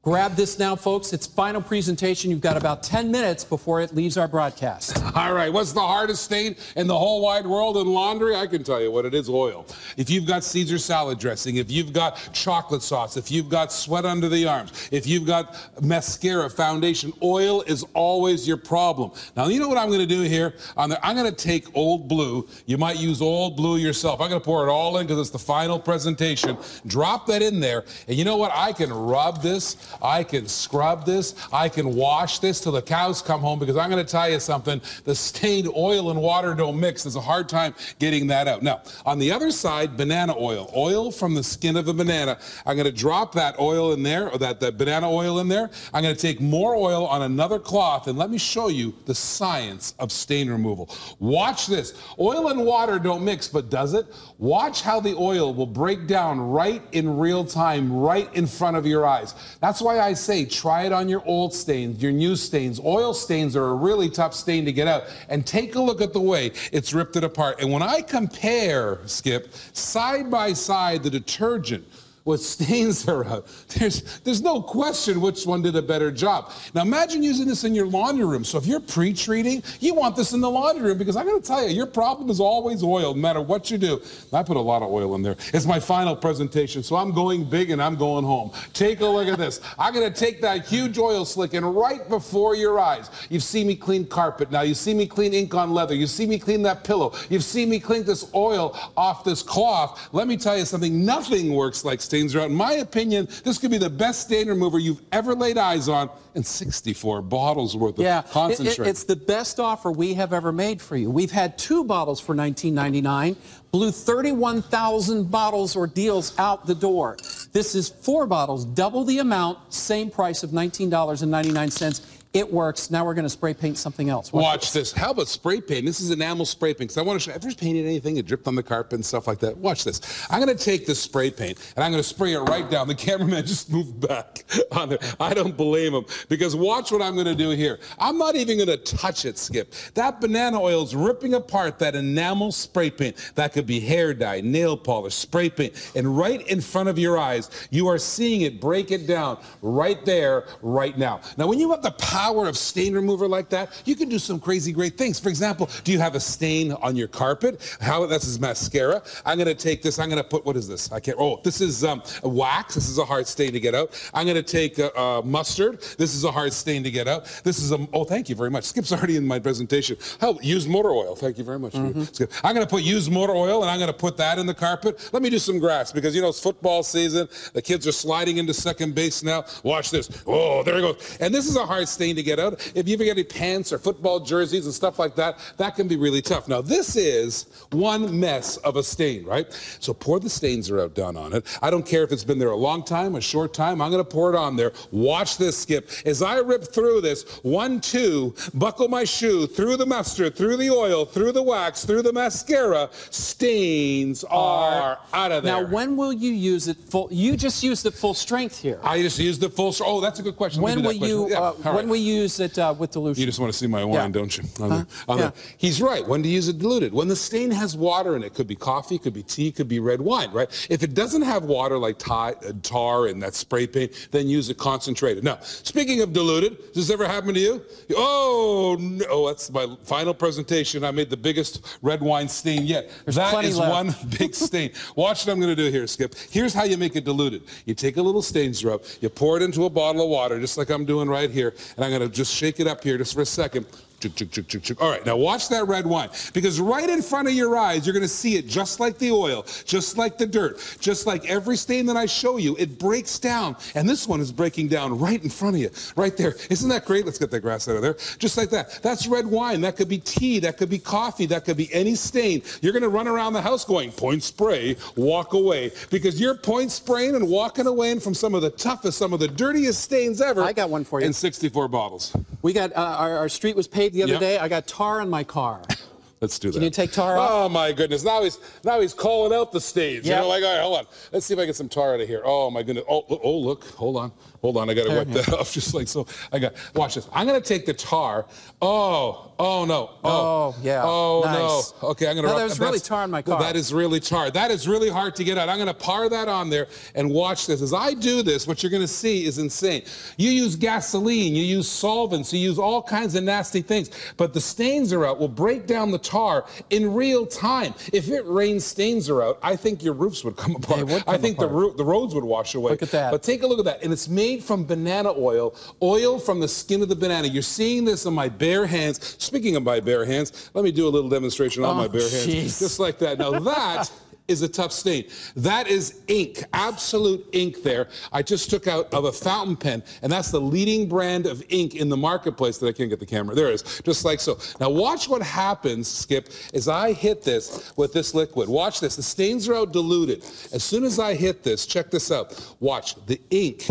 Grab this now, folks. It's final presentation. You've got about 10 minutes before it leaves our broadcast. <laughs> All right, what's the hardest stain in the whole wide world in laundry? I can tell you what it is oil. If you've got Caesar salad dressing, if you've got chocolate sauce, if you've got sweat under the arms, if you've got mascara, foundation, oil is always your problem. Now, you know what I'm going to do here? I'm going to take Old Blue. You might use Old Blue yourself. I'm going to pour it all in because it's the final presentation. Drop that in there. And you know what? I can rub this. I can scrub this. I can wash this till the cows come home because I'm going to tell you something. The stained oil and water don't mix. There's a hard time getting that out. Now, on the other side, banana oil. Oil from the skin of a banana. I'm going to drop that oil in there, or that, that banana oil in there. I'm going to take more oil on another cloth and let me show you the science of stain removal. Watch this. Oil and water don't mix, but does it? Watch how the oil will break down right in real time, right in front of your eyes. That's why I say try it on your old stains, your new stains. Oil stains are a really tough stain to get out. And take a look at the way it's ripped it apart. And when I compare, Skip, side by side the detergent what stains <laughs> are out. There's, there's no question which one did a better job. Now imagine using this in your laundry room. So if you're pre-treating, you want this in the laundry room because going to tell you, your problem is always oil, no matter what you do. I put a lot of oil in there. It's my final presentation, so I'm going big and I'm going home. Take a look at this. I'm going to take that huge oil slick and right before your eyes, you've seen me clean carpet. Now you see me clean ink on leather. You see me clean that pillow. You've seen me clean this oil off this cloth. Let me tell you something. Nothing works like are out. In my opinion, this could be the best stain remover you've ever laid eyes on, and 64 bottles worth of Yeah, it- it- concentrate. it's the best offer we have ever made for you. We've had two bottles for $19.99, blew 31,000 bottles or deals out the door. This is four bottles, double the amount, same price of $19.99. It works. Now we're going to spray paint something else. Watch, this. How about spray paint? This is enamel spray paint. Because I want to show. If you've painted anything? It dripped on the carpet and stuff like that. Watch this. I'm going to take this spray paint and I'm going to spray it right down. The cameraman <laughs> just moved back on there. I don't blame him because watch what I'm going to do here. I'm not even going to touch it, Skip. That banana oil is ripping apart that enamel spray paint. That could be hair dye, nail polish, spray paint, and right in front of your eyes, you are seeing it break it down right there, right now. Now, when you have the power of stain remover like that, you can do some crazy great things. For example, do you have a stain on your carpet? How that's is mascara. I'm going to take this. I'm going to put what is this? I can't. Oh, this is um, wax. This is a hard stain to get out. I'm going to take uh, uh, mustard. This is a hard stain to get out. This is a. Oh, thank you very much. Skip's <laughs> already in my presentation. Oh, use motor oil. Thank you very much. Mm-hmm. I'm going to put used motor oil and I'm going to put that in the carpet. Let me do some grass because you know it's football season. The kids are sliding into second base now. Watch this. Oh, there he goes. And this is a hard stain to get out. If you ever get any pants or football jerseys and stuff like that, that can be really tough. Now, this is one mess of a stain, right? So pour the stains are out down on it. I don't care if it's been there a long time, a short time. I'm going to pour it on there. Watch this, Skip. As I rip through this, one, two, buckle my shoe, through the mustard, through the oil, through the wax, through the mascara, stains are out of there. Now, when will you use it full? You just used it full strength here. I just used the full. strength. Oh, that's a good question. When will question. you? Yeah, Uh, when right. will you use it uh, with dilution? You just want to see my wine, Yeah. don't you? On Huh? the- on Yeah. the- he's right. When to use it diluted. When the stain has water in it, could be coffee, could be tea, could be red wine, right? If it doesn't have water like tar, uh, tar and that spray paint, then use it concentrated. Now, speaking of diluted, does this ever happen to you? Oh, no. Oh, that's my final presentation. I made the biggest red wine stain yet. That plenty is left. one <laughs> big stain. Watch what I'm going to do here, Skip. Here's how you make it diluted. You take a little stain syrup, you pour it into a bottle of water, just like I'm doing right here, and I'm going to just shake it up here just for a second. Chuk, chuk, chuk, chuk, chuk. All right, now watch that red wine. Because right in front of your eyes, you're going to see it just like the oil, just like the dirt, just like every stain that I show you. It breaks down. And this one is breaking down right in front of you, right there. Isn't that great? Let's get that grass out of there. Just like that. That's red wine. That could be tea. That could be coffee. That could be any stain. You're going to run around the house going, point spray, walk away. Because you're point spraying and walking away from some of the toughest, some of the dirtiest stains ever. I got one for you. In 64 bottles. We got uh, our, our street was paved the other Yep. day. I got tar in my car. <laughs> Let's do that. Can you take tar off? Oh my goodness! Now he's now he's calling out the stage. Yeah. You know, like, all right, hold on. Let's see if I get some tar out of here. Oh my goodness! Oh, oh look, hold on, hold on. I got to wipe mm-hmm. that <laughs> off just like so. I got. Watch this. I'm gonna take the tar. Oh, oh no. Oh, Oh, yeah. Oh Nice. no. Okay, I'm gonna. No, rub- there's really tar in my car. That is really tar. That is really hard to get out. I'm gonna par that on there and watch this. As I do this, what you're gonna see is insane. You use gasoline, you use solvents, you use all kinds of nasty things, but the stains are out. Will break down the tar in real time. If it rains, stains are out. I think your roofs would come apart. would I think apart. the the roads would wash away. Look at that. But take a look at that, and it's made from banana oil, oil from the skin of the banana. You're seeing this on my bare hands. Speaking of my bare hands, let me do a little demonstration on Oh, my bare hands, just like that. Now <laughs> that. Is a tough stain. That is ink, absolute ink there. I just took out of a fountain pen, and that's the leading brand of ink in the marketplace that I can't get the camera. There it is, just like so. Now watch what happens, Skip, as I hit this with this liquid. Watch this. The stains are out diluted. As soon as I hit this, check this out. Watch, the ink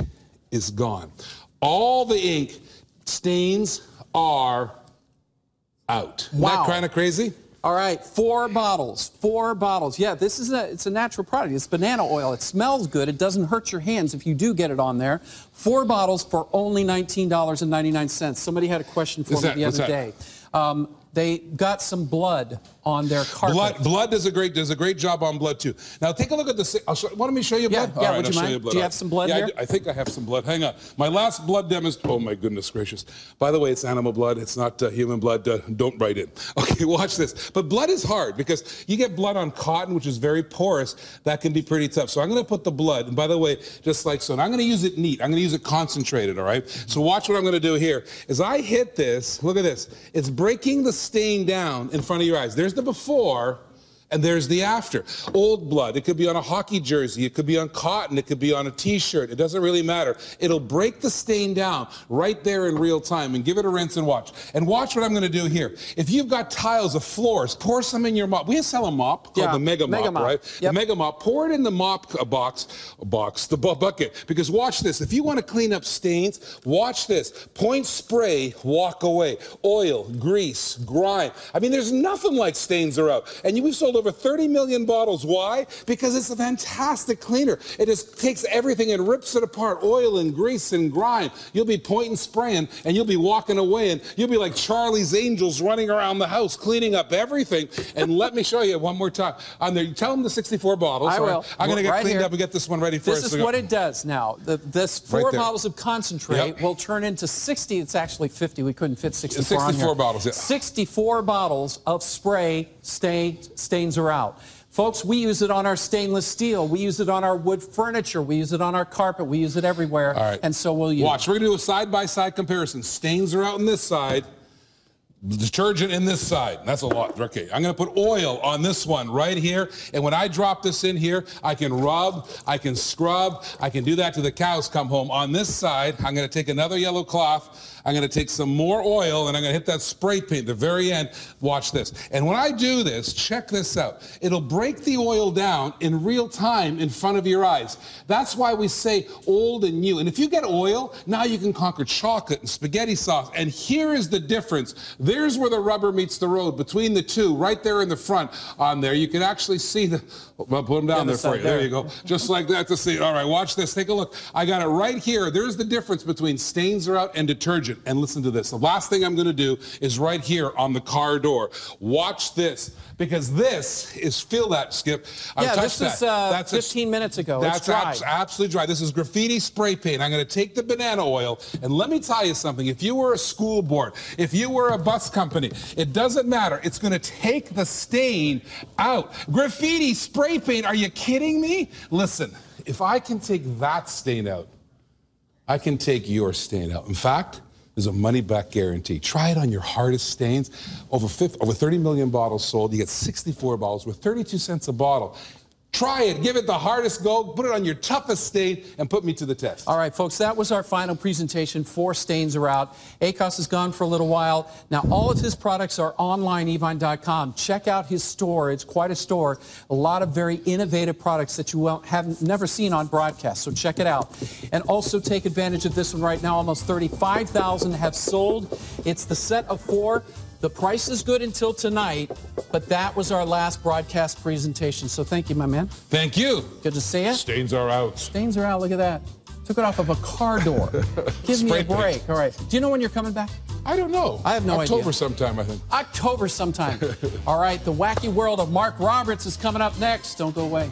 is gone. All the ink stains are out. Isn't Wow. that kind of crazy? All right, four bottles. Four bottles. Yeah, this is a it's a natural product. It's banana oil. It smells good. It doesn't hurt your hands if you do get it on there. Four bottles for only $19.99. Somebody had a question for What's me that? the other day. Um, they got some blood on their carpet. Blood, blood does a great does a great job on blood too. Now take a look at the. I'll show, want me to show you Yeah, blood? yeah, All right, would you I'll mind? you blood. Do you have some blood yeah, here? I, I think I have some blood. Hang on. My last blood demonstration. Oh my goodness gracious! By the way, it's animal blood. It's not uh, human blood. Uh, don't write in. <laughs> Okay, watch this. But blood is hard because you get blood on cotton, which is very porous. That can be pretty tough. So I'm going to put the blood. And by the way, just like so, and I'm going to use it neat. I'm going to use it concentrated. All right. So watch what I'm going to do here. As I hit this, look at this. It's breaking the stain down in front of your eyes. There's the before. And there's the after. Old blood. It could be on a hockey jersey. It could be on cotton. It could be on a t-shirt. It doesn't really matter. It'll break the stain down right there in real time and give it a rinse and watch. And watch what I'm going to do here. If you've got tiles of floors, pour some in your mop. We sell a mop called Yeah, the Mega, Mega Mop, Mop. right? Yep. The Mega Mop. Pour it in the mop box, box, the bu- bucket. Because watch this. If you want to clean up stains, watch this. Point spray, walk away. Oil, grease, grime. I mean, there's nothing like stains are out. And you- we've sold over 30 million bottles. Why? Because it's a fantastic cleaner. It just takes everything and rips it apart. Oil and grease and grime. You'll be pointing, spraying, and you'll be walking away, and you'll be like Charlie's Angels running around the house cleaning up everything. And let me show you one more time. On there, tell them the 64 bottles. I right? will. I'm going to get Right cleaned here. up and get this one ready for This is what it does now. The, this four there. bottles of concentrate Yep. will turn into 60. It's actually 50. We couldn't fit 64 on 64 here. bottles, yeah. 64 bottles of spray stain, stains are out. Folks, we use it on our stainless steel. We use it on our wood furniture. We use it on our carpet. We use it everywhere. All right. And so will you. Watch, we're going to do a side by side comparison. Stains are out on this side, detergent in this side. That's a lot. Okay, I'm going to put oil on this one right here. And when I drop this in here, I can rub, I can scrub, I can do that till the cows come home. On this side, I'm going to take another yellow cloth. I'm going to take some more oil and I'm going to hit that spray paint the very end. Watch this. And when I do this, check this out. It'll break the oil down in real time in front of your eyes. That's why we say old and new. And if you get oil, now you can conquer chocolate and spaghetti sauce. And here is the difference. There's where the rubber meets the road between the two, right there in the front on there. You can actually see the, oh, well, put them down The there for you. There there. you go. Just like that to see. All right, watch this. Take a look. I got it right here. There's the difference between stains are out and detergent. And listen to this. The last thing I'm going to do is right here on the car door. Watch this because this is feel that skip. I yeah, touched this that. is uh, That's a- 15 minutes ago. that's it's dry. abs- absolutely dry. This is graffiti spray paint. I'm going to take the banana oil and let me tell you something. If you were a school board, if you were a bus company, it doesn't matter. It's going to take the stain out. Graffiti spray paint. Are you kidding me? Listen, if I can take that stain out, I can take your stain out. In fact, there's a money back guarantee. Try it on your hardest stains. Over, 50, over 30 million bottles sold. You get 64 bottles worth 32 cents a bottle. Try it. Give it the hardest go. Put it on your toughest stain and put me to the test. All right, folks, that was our final presentation. Four stains are out. Akos is gone for a little while. Now, all of his products are online, evine.com. Check out his store. It's quite a store. A lot of very innovative products that you won't, have never seen on broadcast, so check it out. And also take advantage of this one right now. Almost 35,000 have sold. It's the set of four. The price is good until tonight, but that was our last broadcast presentation. So thank you, my man. Thank you. Good to see you. Stains are out. Stains are out. Look at that. Took it off of a car door. <laughs> Give me Spray a paint. break. All right. Do you know when you're coming back? I don't know. I have no October idea. October sometime, I think. October sometime. <laughs> All right. The wacky world of Mark Roberts is coming up next. Don't go away.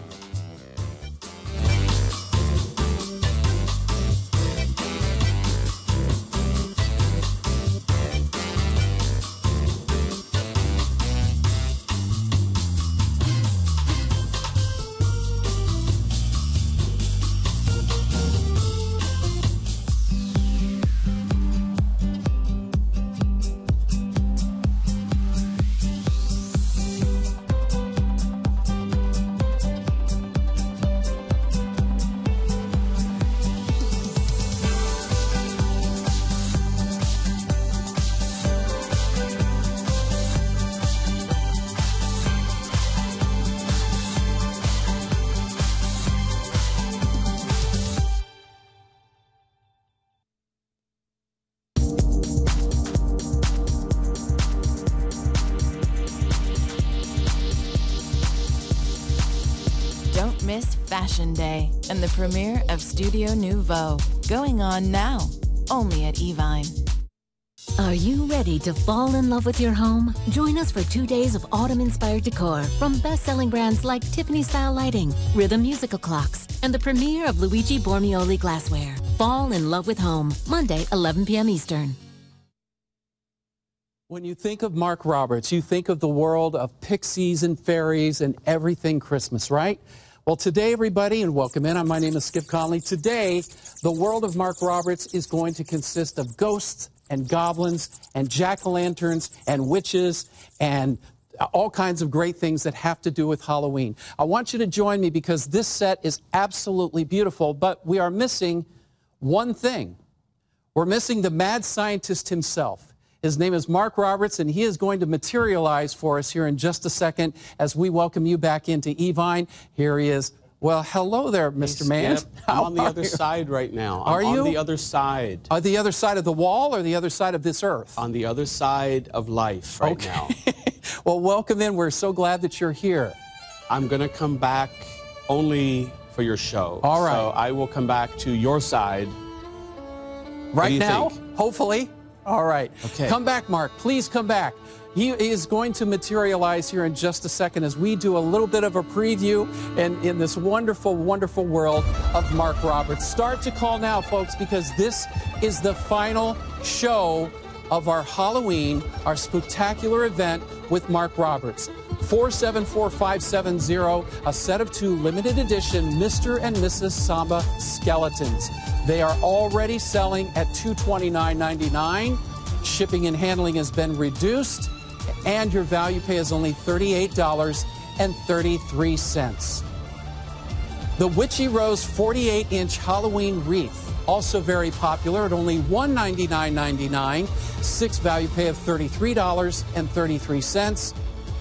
Fashion Day and the premiere of Studio Nouveau. Going on now, only at Evine. Are you ready to fall in love with your home? Join us for two days of autumn inspired decor from best selling brands like Tiffany Style Lighting, Rhythm Musical Clocks, and the premiere of Luigi Bormioli Glassware. Fall in love with home, Monday, 11 p.m. Eastern. When you think of Mark Roberts, you think of the world of pixies and fairies and everything Christmas, right? Well, today, everybody, and welcome in. My name is Skip Conley. Today, the world of Mark Roberts is going to consist of ghosts and goblins and jack-o'-lanterns and witches and all kinds of great things that have to do with Halloween. I want you to join me because this set is absolutely beautiful, but we are missing one thing. We're missing the mad scientist himself. His name is Mark Roberts, and he is going to materialize for us here in just a second as we welcome you back into Evine. Here he is. Well, hello there, Mr. Man. Skip, <laughs> I'm on the other you? side right now. Are I'm you? on the other side. On the other side of the wall or the other side of this earth? On the other side of life right Okay. now. <laughs> Well, welcome in. We're so glad that you're here. I'm going to come back only for your show. All right. So I will come back to your side. Right you now, think? hopefully. All right. Okay. Come back, Mark. Please come back. He is going to materialize here in just a second as we do a little bit of a preview and in this wonderful, wonderful world of Mark Roberts. Start to call now, folks, because this is the final show of our Halloween, our spectacular event with Mark Roberts. 474570, a set of two limited edition Mr. and Mrs. Samba skeletons. They are already selling at $229.99. Shipping and handling has been reduced, and your value pay is only $38.33. The Witchy Rose 48 inch Halloween wreath, also very popular at only $199.99, six value pay of $33.33.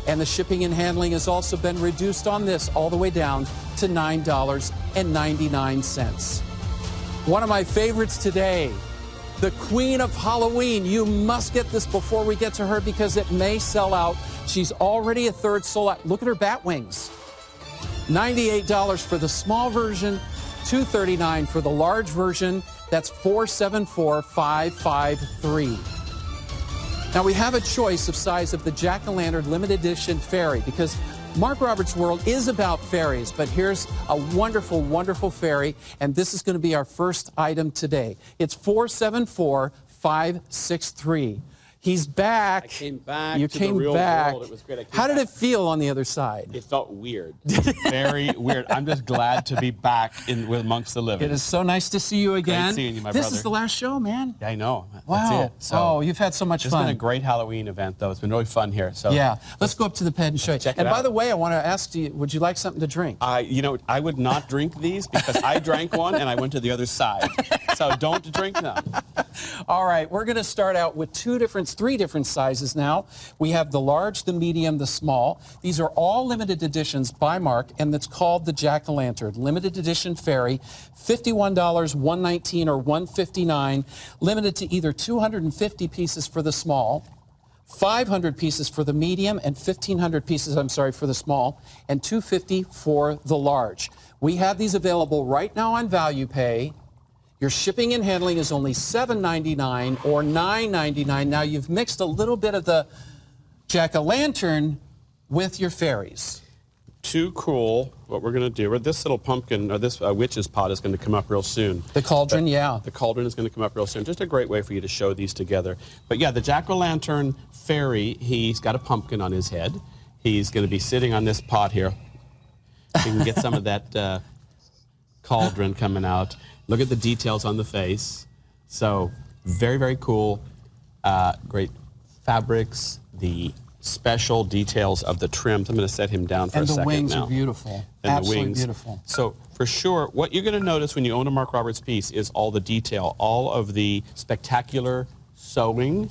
And the shipping and handling has also been reduced on this all the way down to $9.99. One of my favorites today, the Queen of Halloween. You must get this before we get to her because it may sell out. She's already a third sold out. Look at her bat wings. $98 for the small version, $239 for the large version. That's 474553. Now we have a choice of size of the Jack-o'-lantern limited edition fairy because Mark Roberts' World is about fairies, but here's a wonderful, wonderful fairy, and this is going to be our first item today. It's 474563. He's back. I came back You to came the real back. world. It was great. I came How did back. it feel on the other side? It felt weird. <laughs> Very weird. I'm just glad to be back in with amongst the living. It is so nice to see you again. Great seeing you, my this brother. is the last show, man. Yeah, I know. That's Wow. it. So, oh, you've had so much it's fun. been a great Halloween event, though. It's been really fun here. So yeah, let's go up to the ped and show you. check it And by out. the way, I want to ask you, would you like something to drink? I, you know, I would not drink these because I drank one and I went to the other side. So don't drink them. <laughs> All right, we're going to start out with two different, three different sizes now. We have the large, the medium, the small. These are all limited editions by Mark, and it's called the Jack-o'-lantern limited edition fairy. $51, 119 or 159, limited to either 250 pieces for the small, 500 pieces for the medium, and 1,500 pieces, I'm sorry, for the small, and 250 for the large. We have these available right now on Value Pay. Your shipping and handling is only $7.99 or $9.99. Now you've mixed a little bit of the jack-o'-lantern with your fairies. Too cool. What we're going to do, or this little pumpkin, or this uh, witch's pot is going to come up real soon. The cauldron, But yeah. The cauldron is going to come up real soon. Just a great way for you to show these together. But yeah, the jack-o'-lantern fairy, he's got a pumpkin on his head. He's going to be sitting on this pot here. You can get some of that uh, cauldron coming out. Look at the details on the face. So very, very cool. Uh, great fabrics, the special details of the trims. I'm going to set him down for And a the second wings now. are beautiful. And Absolutely the wings. beautiful. So for sure, what you're going to notice when you own a Mark Roberts piece is all the detail, all of the spectacular sewing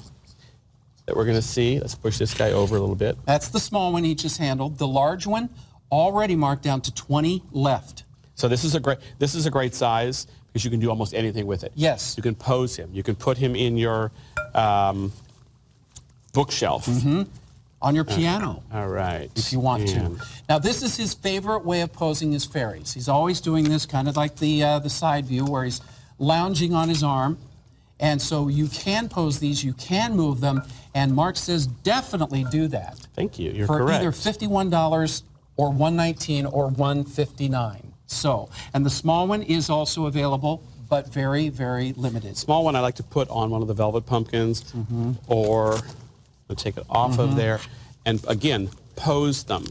that we're going to see. Let's push this guy over a little bit. That's the small one he just handled. The large one, already marked down to 20 left. So this is a great this is a great size because you can do almost anything with it. Yes. You can pose him. You can put him in your um, bookshelf. Mm-hmm. On your piano. All right. if you want And- to. Now, this is his favorite way of posing his fairies. He's always doing this kind of like the, uh, the side view where he's lounging on his arm. And so you can pose these, you can move them, and Mark says definitely do that. Thank you. You're for correct. either $51 or 119 or $159. So, and the small one is also available, but very, very limited. Small one I like to put on one of the velvet pumpkins Mm-hmm. or I'll take it off of Mhm. there. And again, pose them.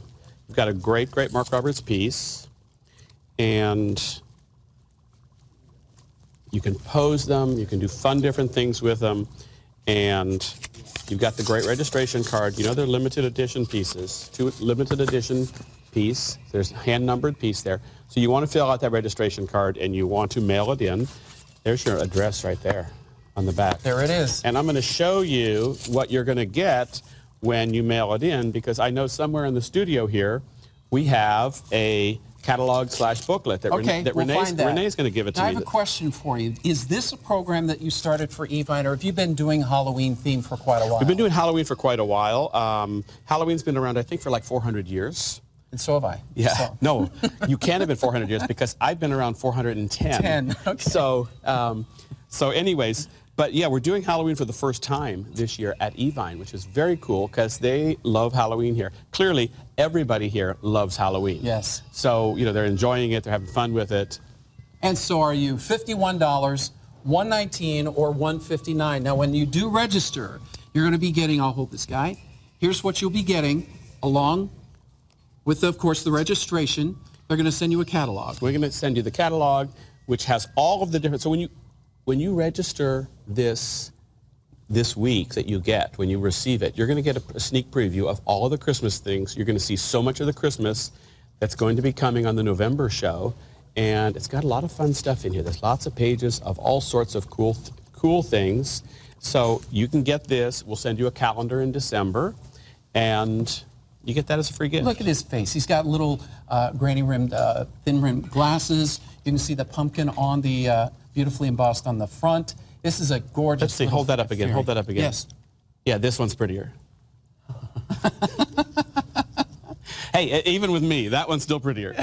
We've got a great, great Mark Roberts piece. And you can pose them. You can do fun different things with them. And You've got the great registration card. You know they're limited edition pieces. Two limited edition piece. There's a hand numbered piece there. So you want to fill out that registration card and you want to mail it in. There's your address right there on the back. There it is. And I'm going to show you what you're going to get when you mail it in because I know somewhere in the studio here we have a catalog slash booklet that, Okay, Renee, that we'll Renee's, that. Renee's going to give it to Now, I me. have a question for you. Is this a program that you started for Evine, or have you been doing Halloween theme for quite a while? We've been doing Halloween for quite a while. Um, Halloween's been around, I think, for like 400 years. And so have I. Yeah. So- No, <laughs> you can't have been 400 years because I've been around 410. 10, okay. So, um, so anyways, but yeah, we're doing Halloween for the first time this year at Evine, which is very cool because they love Halloween here. Clearly, everybody here loves Halloween. Yes. So, you know, they're enjoying it, they're having fun with it. And so are you. $51, 119 or 159 Now, when you do register, you're going to be getting, I'll hold this guy. Here's what you'll be getting along with, of course, the registration. They're going to send you a catalog. We're going to send you the catalog, which has all of the different. So when you when you register this this week that you get when you receive it, you're going to get a, a sneak preview of all of the Christmas things. You're going to see so much of the Christmas that's going to be coming on the November show, and it's got a lot of fun stuff in here. There's lots of pages of all sorts of cool th- cool things. So you can get this. We'll send you a calendar in December, and you get that as a free gift. Look at his face. He's got little uh, granny rimmed, uh, thin rimmed glasses. You can see the pumpkin on the, uh, beautifully embossed on the front. This is a gorgeous. Let's see. Hold that up again. fairy. Hold that up again. Yes. Yeah, this one's prettier. <laughs> hey, even with me, that one's still prettier.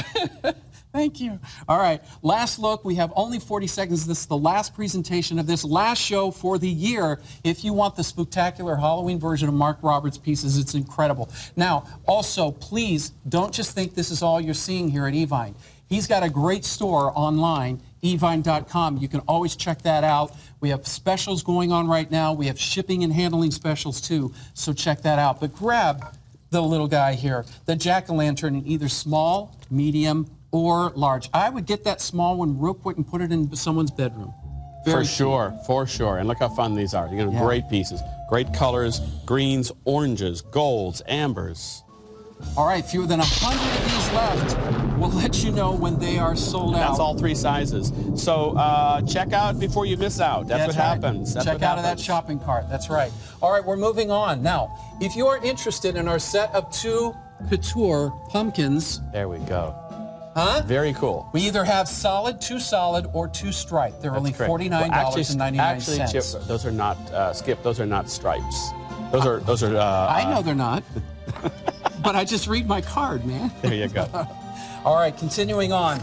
<laughs> Thank you. All right, last look. We have only 40 seconds. This is the last presentation of this last show for the year. If you want the spectacular Halloween version of Mark Roberts' pieces, it's incredible. Now, also, please don't just think this is all you're seeing here at Evine. He's got a great store online, evine.com. You can always check that out. We have specials going on right now. We have shipping and handling specials too, so check that out. But grab the little guy here, the jack-o'-lantern in either small, medium, or large. I would get that small one real quick and put it in someone's bedroom. Very for sure, for sure. And look how fun these are. You're going to Yeah. great pieces. Great colors, greens, oranges, golds, ambers. All right, fewer than 100 of these left. We'll let you know when they are sold out. That's all three sizes. So uh, check out before you miss out. That's, what right. happens. That's Check what out of that shopping cart. That's right. All right, we're moving on. Now, if you are interested in our set of two couture pumpkins, There we go. Huh? Very cool. We either have solid, two solid, or two striped. They're That's only forty-nine Well, dollars and actually, ninety-nine actually. Chip, those are not uh, Skip. Those are not stripes. Those are those are. Uh, I know uh, they're not, <laughs> but I just read my card, man. There you go. <laughs> All right, continuing on.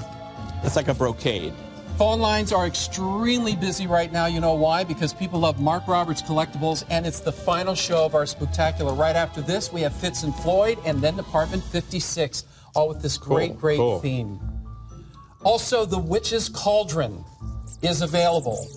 It's like a brocade. Phone lines are extremely busy right now. You know why? Because people love Mark Roberts collectibles, and it's the final show of our spectacular. Right after this, we have Fitz and Floyd, and then Department 56, all with this great, Cool, great cool. theme. Also, the Witch's Cauldron is available.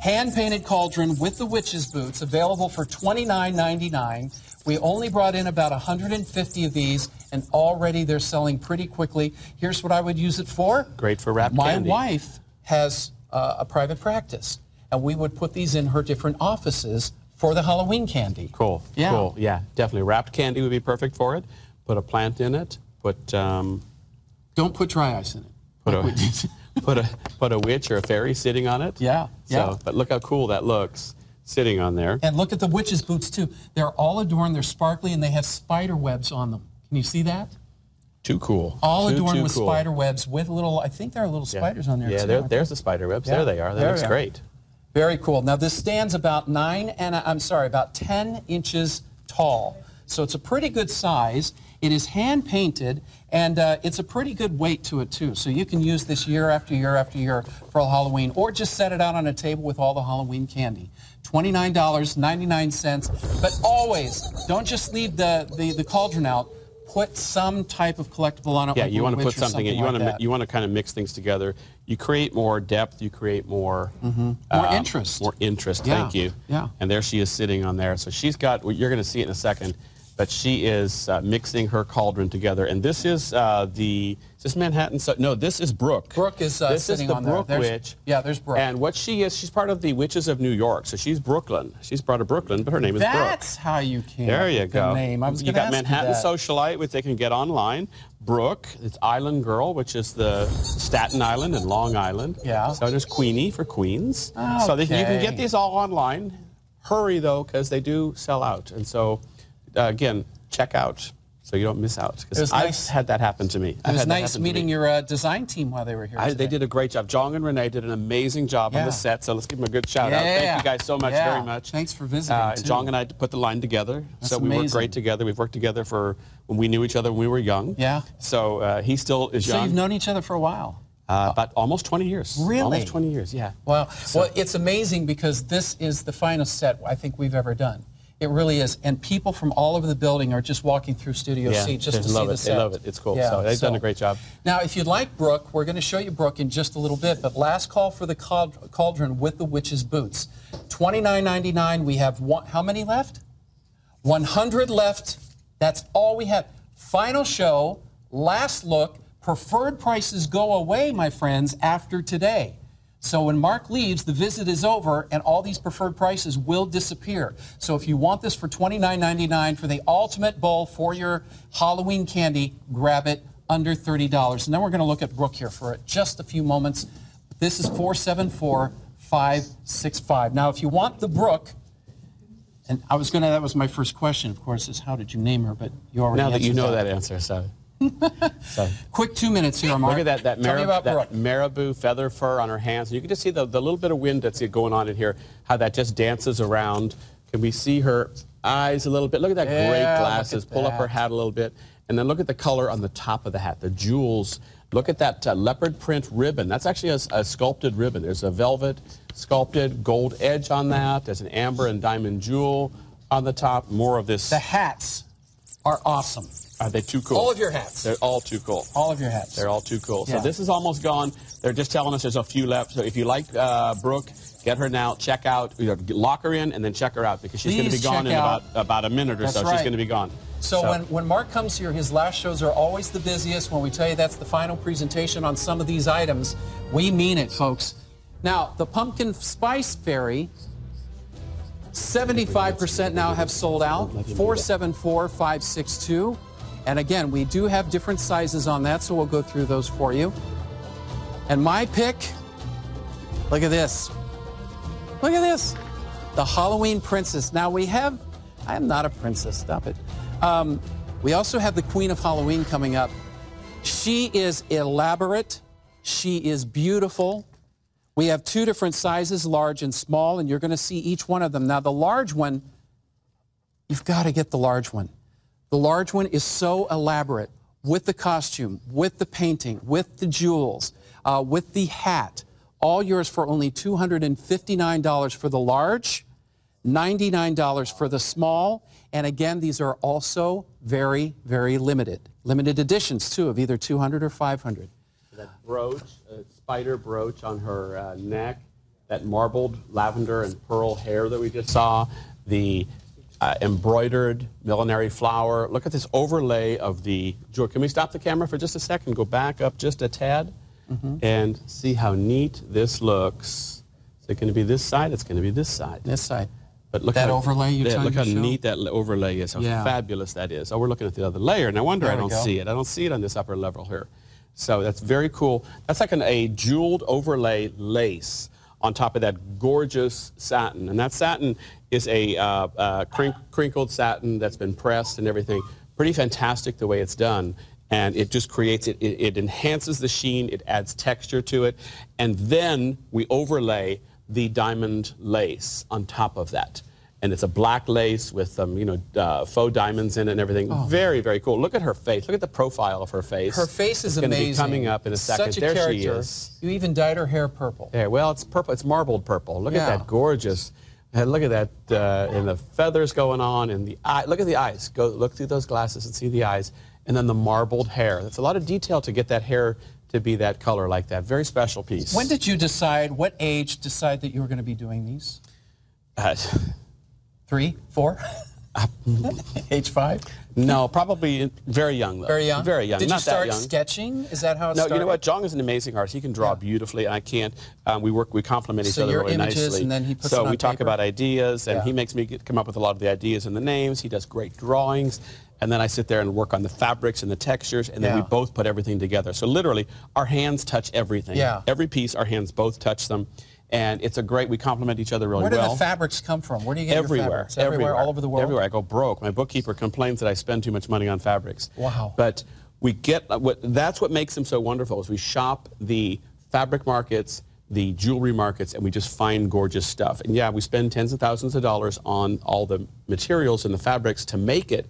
Hand-painted cauldron with the witch's boots, available for $29.99. We only brought in about 150 of these, and already they're selling pretty quickly. Here's what I would use it for. Great for wrapped My candy. wife has uh, a private practice, and we would put these in her different offices for the Halloween candy. Cool. Yeah. Cool. Yeah. Definitely. Wrapped candy would be perfect for it. Put a plant in it. Put um, Don't put dry ice in it. put a <laughs> put a put a witch or a fairy sitting on it. Yeah, So, yeah. but look how cool that looks sitting on there. And look at the witch's boots too. They're all adorned, they're sparkly, and they have spider webs on them. Can you see that? Too cool. All Too, adorned too with cool. spider webs with little, I think there are little Yeah. spiders on there Yeah, too. there, there's the spider webs. Yeah, There they are. That there looks are. great. Very cool. Now this stands about nine and I'm sorry, about 10 inches tall. So it's a pretty good size. It is hand painted and uh, it's a pretty good weight to it too. So you can use this year after year after year for Halloween or just set it out on a table with all the Halloween candy. $29.99. But always, don't just leave the, the, the cauldron out. Put some type of collectible on it. Yeah, like you want to put or something. in. You like want to you want to kind of mix things together. You create more depth. You create more More um, interest. More interest. Yeah, Thank you. yeah. And there she is sitting on there. So she's got. You're going to see it in a second. But she is uh, mixing her cauldron together. And this is uh, the, is this Manhattan? So, no, this is Brooke. Brooke is uh, This is sitting the on there. Brooke There's- Witch. Yeah, there's Brooke. And what she is, she's part of the Witches of New York. So she's Brooklyn. She's part of Brooklyn, but her name is Brooke. That's how you came There you go. name. I was you got Manhattan you. Socialite, which they can get online. Brooke, it's Island Girl, which is the Staten Island and Long Island. Yeah. So there's Queenie for Queens. So they, you can get these all online. Hurry though, because they do sell out. And so, uh, again, check out so you don't miss out. Because I've nice- had that happen to me. It I've was nice meeting me. your uh, design team while they were here. I, they did a great job. Jong and Renee did an amazing job on the set, so let's give them a good shout out. Thank you guys so much, Yeah. very much. Thanks for visiting, Uh. John and I put the line together, That's so we worked amazing. great together. We've worked together for when we knew each other when we were young. Yeah. So uh, he still is So young. you've known each other for a while. uh, about almost 20 years. Really? Almost 20 years, yeah. Well, well, it's amazing because this is the finest set I think we've ever done. It really is, and people from all over the building are just walking through Studio Yeah, C just to love see the it. set. They love it. It's cool. Yeah, so they've done a great job. Now, if you'd like Brooke, we're going to show you Brooke in just a little bit. But last call for the cauldron with the witch's boots, twenty nine ninety nine. We have one, how many left? One hundred left. That's all we have. Final show. Last look. Preferred prices go away, my friends, after today. So when Mark leaves, the visit is over, and all these preferred prices will disappear. So if you want this for $29.99 for the ultimate bowl for your Halloween candy, grab it under $30. And then we're going to look at Brooke here for just a few moments. This is 474-565. Now, if you want the Brooke, and I was going to, that was my first question, of course, is how did you name her? But you already Now that you know that answer, so. <laughs> so. Quick two minutes here, Mark. Look at that, that, marab- that marabou feather fur on her hands. You can just see the, the little bit of wind that's going on in here, how that just dances around. Can we see her eyes a little bit? Look at that Yeah, great glasses. Pull up her hat a little bit. And then look at the color on the top of the hat, the jewels. Look at that uh, leopard print ribbon. That's actually a, a sculpted ribbon. There's a velvet sculpted gold edge on that. There's an amber and diamond jewel on the top. More of this. The hats are awesome. Are they too cool? All of your hats. They're all too cool. All of your hats. They're all too cool. So this is almost gone. They're just telling us there's a few left. So if you like uh, Brooke, get her now. Check out. You know, lock her in and then check her out because she's going to be gone in out- about about a minute or That's so. She's going to be gone. So, when, when Mark comes here, his last shows are always the busiest. When we tell you that's the final presentation on some of these items, we mean it, folks. Now, the pumpkin spice fairy, 75% now have sold out. 474-562. And again, we do have different sizes on that, so we'll go through those for you. And my pick, look at this. Look at this. The Halloween Princess. Now we have, I am not a princess, stop it. Um, we also have the Queen of Halloween coming up. She is elaborate. She is beautiful. We have two different sizes, large and small, and you're going to see each one of them. Now, the large one, you've got to get the large one. The large one is so elaborate with the costume, with the painting, with the jewels, uh, with the hat. All yours for only $259 for the large, $99 for the small. And again, these are also very, very limited. Limited editions, too, of either 200 or 500. That brooch, a spider brooch on her uh, neck, that marbled lavender and pearl hair that we just saw, the uh, embroidered millinery flower. Look at this overlay of the jewel. Can we stop the camera for just a second? Go back up just a tad and see how neat this looks. Is it going to be this side? It's going to be this side. This side. But look at That how, overlay yeah, trying Look how show? neat that overlay is. How Yeah. fabulous that is. Oh, we're looking at the other layer, and I wonder There I don't see it. I don't see it on this upper level here. So that's very cool. That's like an, a jeweled overlay lace on top of that gorgeous satin. And that satin is a uh, uh, crink- crinkled satin that's been pressed and everything. Pretty fantastic the way it's done. And it just creates it, it, it enhances the sheen, it adds texture to it. And then we overlay the diamond lace on top of that. And it's a black lace with um, you know uh, faux diamonds in it and everything. Oh. Very very cool. Look at her face. Look at the profile of her face. Her face is amazing. Be coming up in a second. Such a there character. she is. You even dyed her hair purple. There. Well, it's purple. It's marbled purple. Look Yeah. at that gorgeous. And look at that, uh, and the feathers going on, and the eye. Look at the eyes. Go look through those glasses and see the eyes, and then the marbled hair. That's a lot of detail to get that hair to be that color like that. Very special piece. When did you decide, what age decide that you were going to be doing these? Uh, Three, four? <laughs> Age five? No, probably very young though. Very young? Very young. Did Not you start sketching? Is that how it No, started? you know what? Jong is an amazing artist. He can draw beautifully, I can't. Um, we work, we complement each So other your really images, nicely. and then he puts so we talk about ideas, and Yeah. he makes me get, come up with a lot of the ideas and the names. He does great drawings, and then I sit there and work on the fabrics and the textures, and then we both put everything together. So literally, our hands touch everything. Yeah. Every piece, our hands both touch them, and it's a great. We complement each other really well. Where do well. the fabrics come from? Where do you get everywhere, your fabrics? Everywhere, everywhere, all over the world? Everywhere. I go broke. My bookkeeper complains that I spend too much money on fabrics. Wow. But we get uh, what that's what makes them so wonderful is we shop the fabric markets, the jewelry markets, and we just find gorgeous stuff. And yeah, we spend tens of thousands of dollars on all the materials and the fabrics to make it.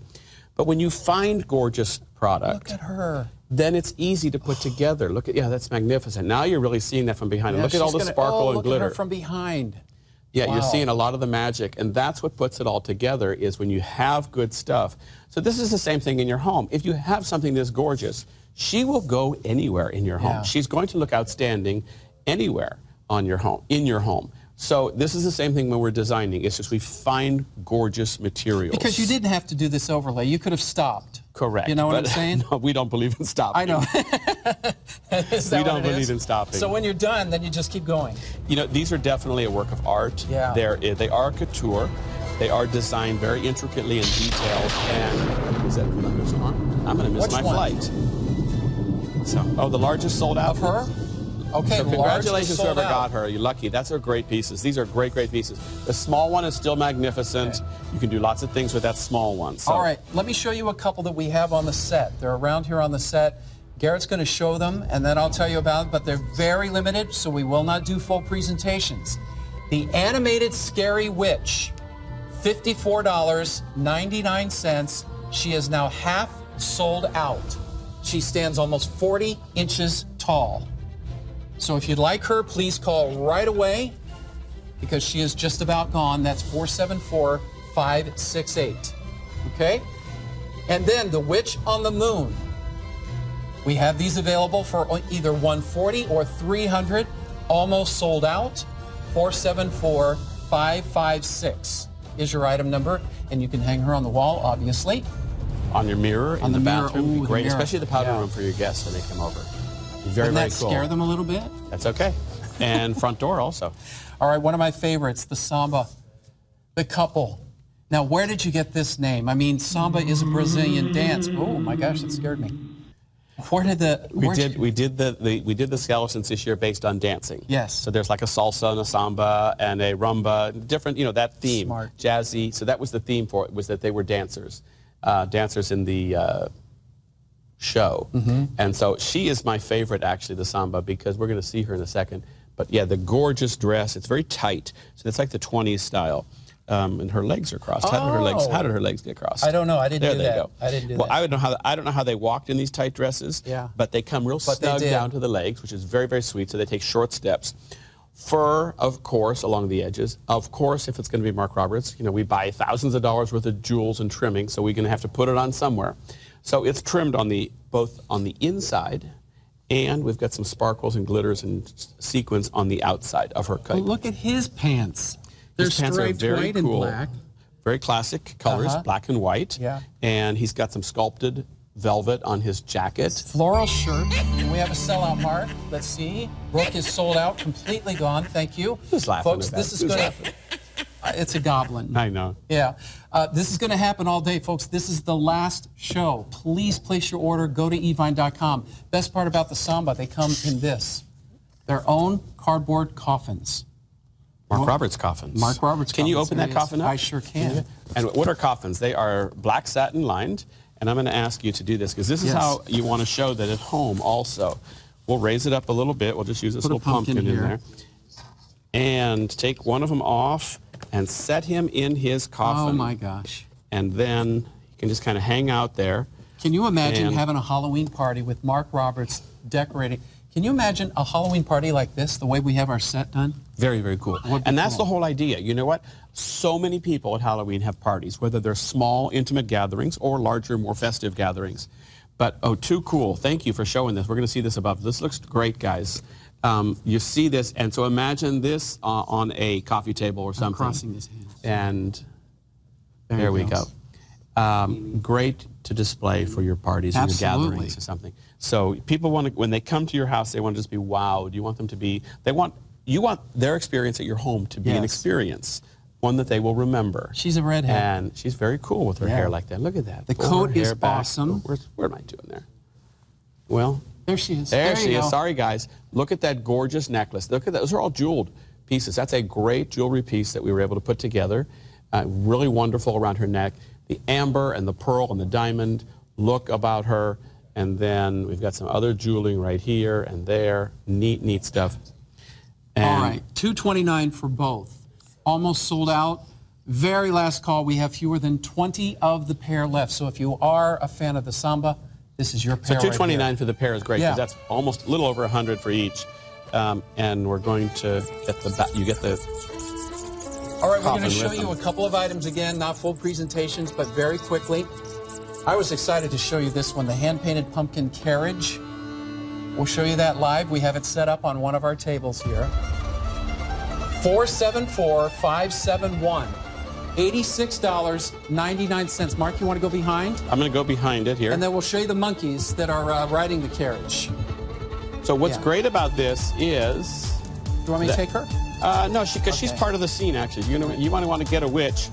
But when you find gorgeous product, Look at her. Then it's easy to put together. Look at yeah, that's magnificent. Now you're really seeing that from behind. Yeah, look at all the gonna- sparkle oh, and glitter. From behind. Yeah, you're seeing a lot of the magic, and that's what puts it all together is when you have good stuff. So this is the same thing in your home. If you have something that's gorgeous, she will go anywhere in your home. Yeah. She's going to look outstanding anywhere on your home, in your home. So this is the same thing when we're designing. It's just we find gorgeous materials. Because you didn't have to do this overlay. You could have stopped. Correct. You know what I'm <laughs> saying? No, we don't believe in stopping. I know. <laughs> <laughs> We don't believe is? in stopping. So when you're done, then you just keep going. You know, these are definitely a work of art. Yeah. They're, eh, they are couture. They are designed very intricately and detailed. And is that goes on? I'm going to miss Which my one? flight. So, oh, the largest sold out Of her? Okay, So congratulations whoever got her. You're lucky. That's are great pieces. These are great, great pieces. The small one is still magnificent. You can do lots of things with that small one. So. All right, let me show you a couple that we have on the set. They're around here on the set. Garrett's going to show them, and then I'll tell you about it, but they're very limited, so we will not do full presentations. The animated Scary Witch, $54.99. She is now half sold out. She stands almost 40 inches tall. So if you'd like her, please call right away because she is just about gone. That's 474 568. Okay? And then the Witch on the Moon. We have these available for either 140 or 300. Almost sold out. 474 556 is your item number. And you can hang her on the wall, obviously. On your mirror in On the, the mirror, bathroom, would ooh, be the great, mirror. especially the powder Yeah. room for your guests when they come over. Very, Doesn't very that cool. scare them a little bit? That's okay. And front door also. All right, one of my favorites, the samba, the couple. Now, where did you get this name? I mean, samba is a Brazilian dance. Oh my gosh, that scared me. Where did the We did we did the, the we did the skeletons this year based on dancing. Yes. So there's like a salsa and a samba and a rumba, different you know that theme, Smart. jazzy. So that was the theme for it was that they were dancers, uh, dancers in the uh, show. Mm-hmm. And so she is my favorite actually the samba because we're going to see her in a second. But yeah, the gorgeous dress. It's very tight. So it's like the 20s style. Um, and her legs are crossed. How did her legs? How did her legs get crossed? I don't know. I didn't there do they that. go. I didn't do well, that. I don't know how I don't know how they walked in these tight dresses. Yeah. But they come real But snug down to the legs, which is very very sweet. So they take short steps. Fur, of course, along the edges. Of course, if it's going to be Mark Roberts, you know, we buy thousands of dollars worth of jewels and trimming, so we're going to have to put it on somewhere. So it's trimmed on the both on the inside, and we've got some sparkles and glitters and sequins on the outside of her coat. Well, look at his pants. They're His pants are very cool. black. Very classic colors, Uh-huh. black and white. Yeah. And he's got some sculpted velvet on his jacket. Floral shirt. And we have a sellout mark. Let's see. Brooke is sold out, completely gone. Thank you. Who's laughing Folks, at this is going to. It's a goblin. I know. Yeah. Uh, this is going to happen all day, folks. This is the last show. Please place your order. Go to evine.com. Best part about the samba, they come in this their own cardboard coffins. Mark Roberts coffins. Mark Roberts Can you open There that coffin up? I sure can. And what are coffins? They are black satin lined. And I'm going to ask you to do this because this is Yes. how you want to show that at home also. We'll raise it up a little bit. We'll just use this Put little pumpkin, pumpkin in here. there. And take one of them off and set him in his coffin. Oh my gosh. And then you can just kind of hang out there. Can you imagine And- having a Halloween party with Mark Roberts decorating? Can you imagine a Halloween party like this, the way we have our set done? Very, very cool. And that's cool. the whole idea. You know what? So many people at Halloween have parties, whether they're small, intimate gatherings or larger, more festive gatherings. But, oh, too cool. Thank you for showing this. We're going to see this above. This looks great, guys. Um, you see this, and so imagine this uh, on a coffee table or something. crossing his hands. And There, There we go. Um, great to display for your parties or your gatherings or something. So people want to, when they come to your house, they want to just be wowed. You want them to be, they want, you want their experience at your home to be an experience, one that they will remember. She's a redhead. And she's very cool with her Yeah. hair like that. Look at that. The Pull coat is back. awesome. Where's, what am I doing there? Well, There she is. there, There she is. go. Sorry, guys. Look at that gorgeous necklace. Look at that. Those are all jeweled pieces. That's a great jewelry piece that we were able to put together. Uh, really wonderful around her neck. The amber and the pearl and the diamond look about her. And then we've got some other jewelry right here and there. Neat, neat stuff. And All right, 229 for both. Almost sold out. Very last call. We have fewer than 20 of the pair left. So if you are a fan of the samba, this is your So pair. 229 for the pair is great because Yeah. that's almost a little over 100 for each. Um, and we're going to get the you get the All right, we're going to show you a couple of items again, not full presentations, but very quickly. I was excited to show you this one, the hand-painted pumpkin carriage. We'll show you that live. We have it set up on one of our tables here. 474-571. $86.99. Mark, you want to go behind? I'm going to go behind it here. And then we'll show you the monkeys that are uh, riding the carriage. So what's Yeah. great about this is. Do you want me to take her? Uh, no, because she's Okay. part of the scene. Actually, you know, you want to want to get a witch.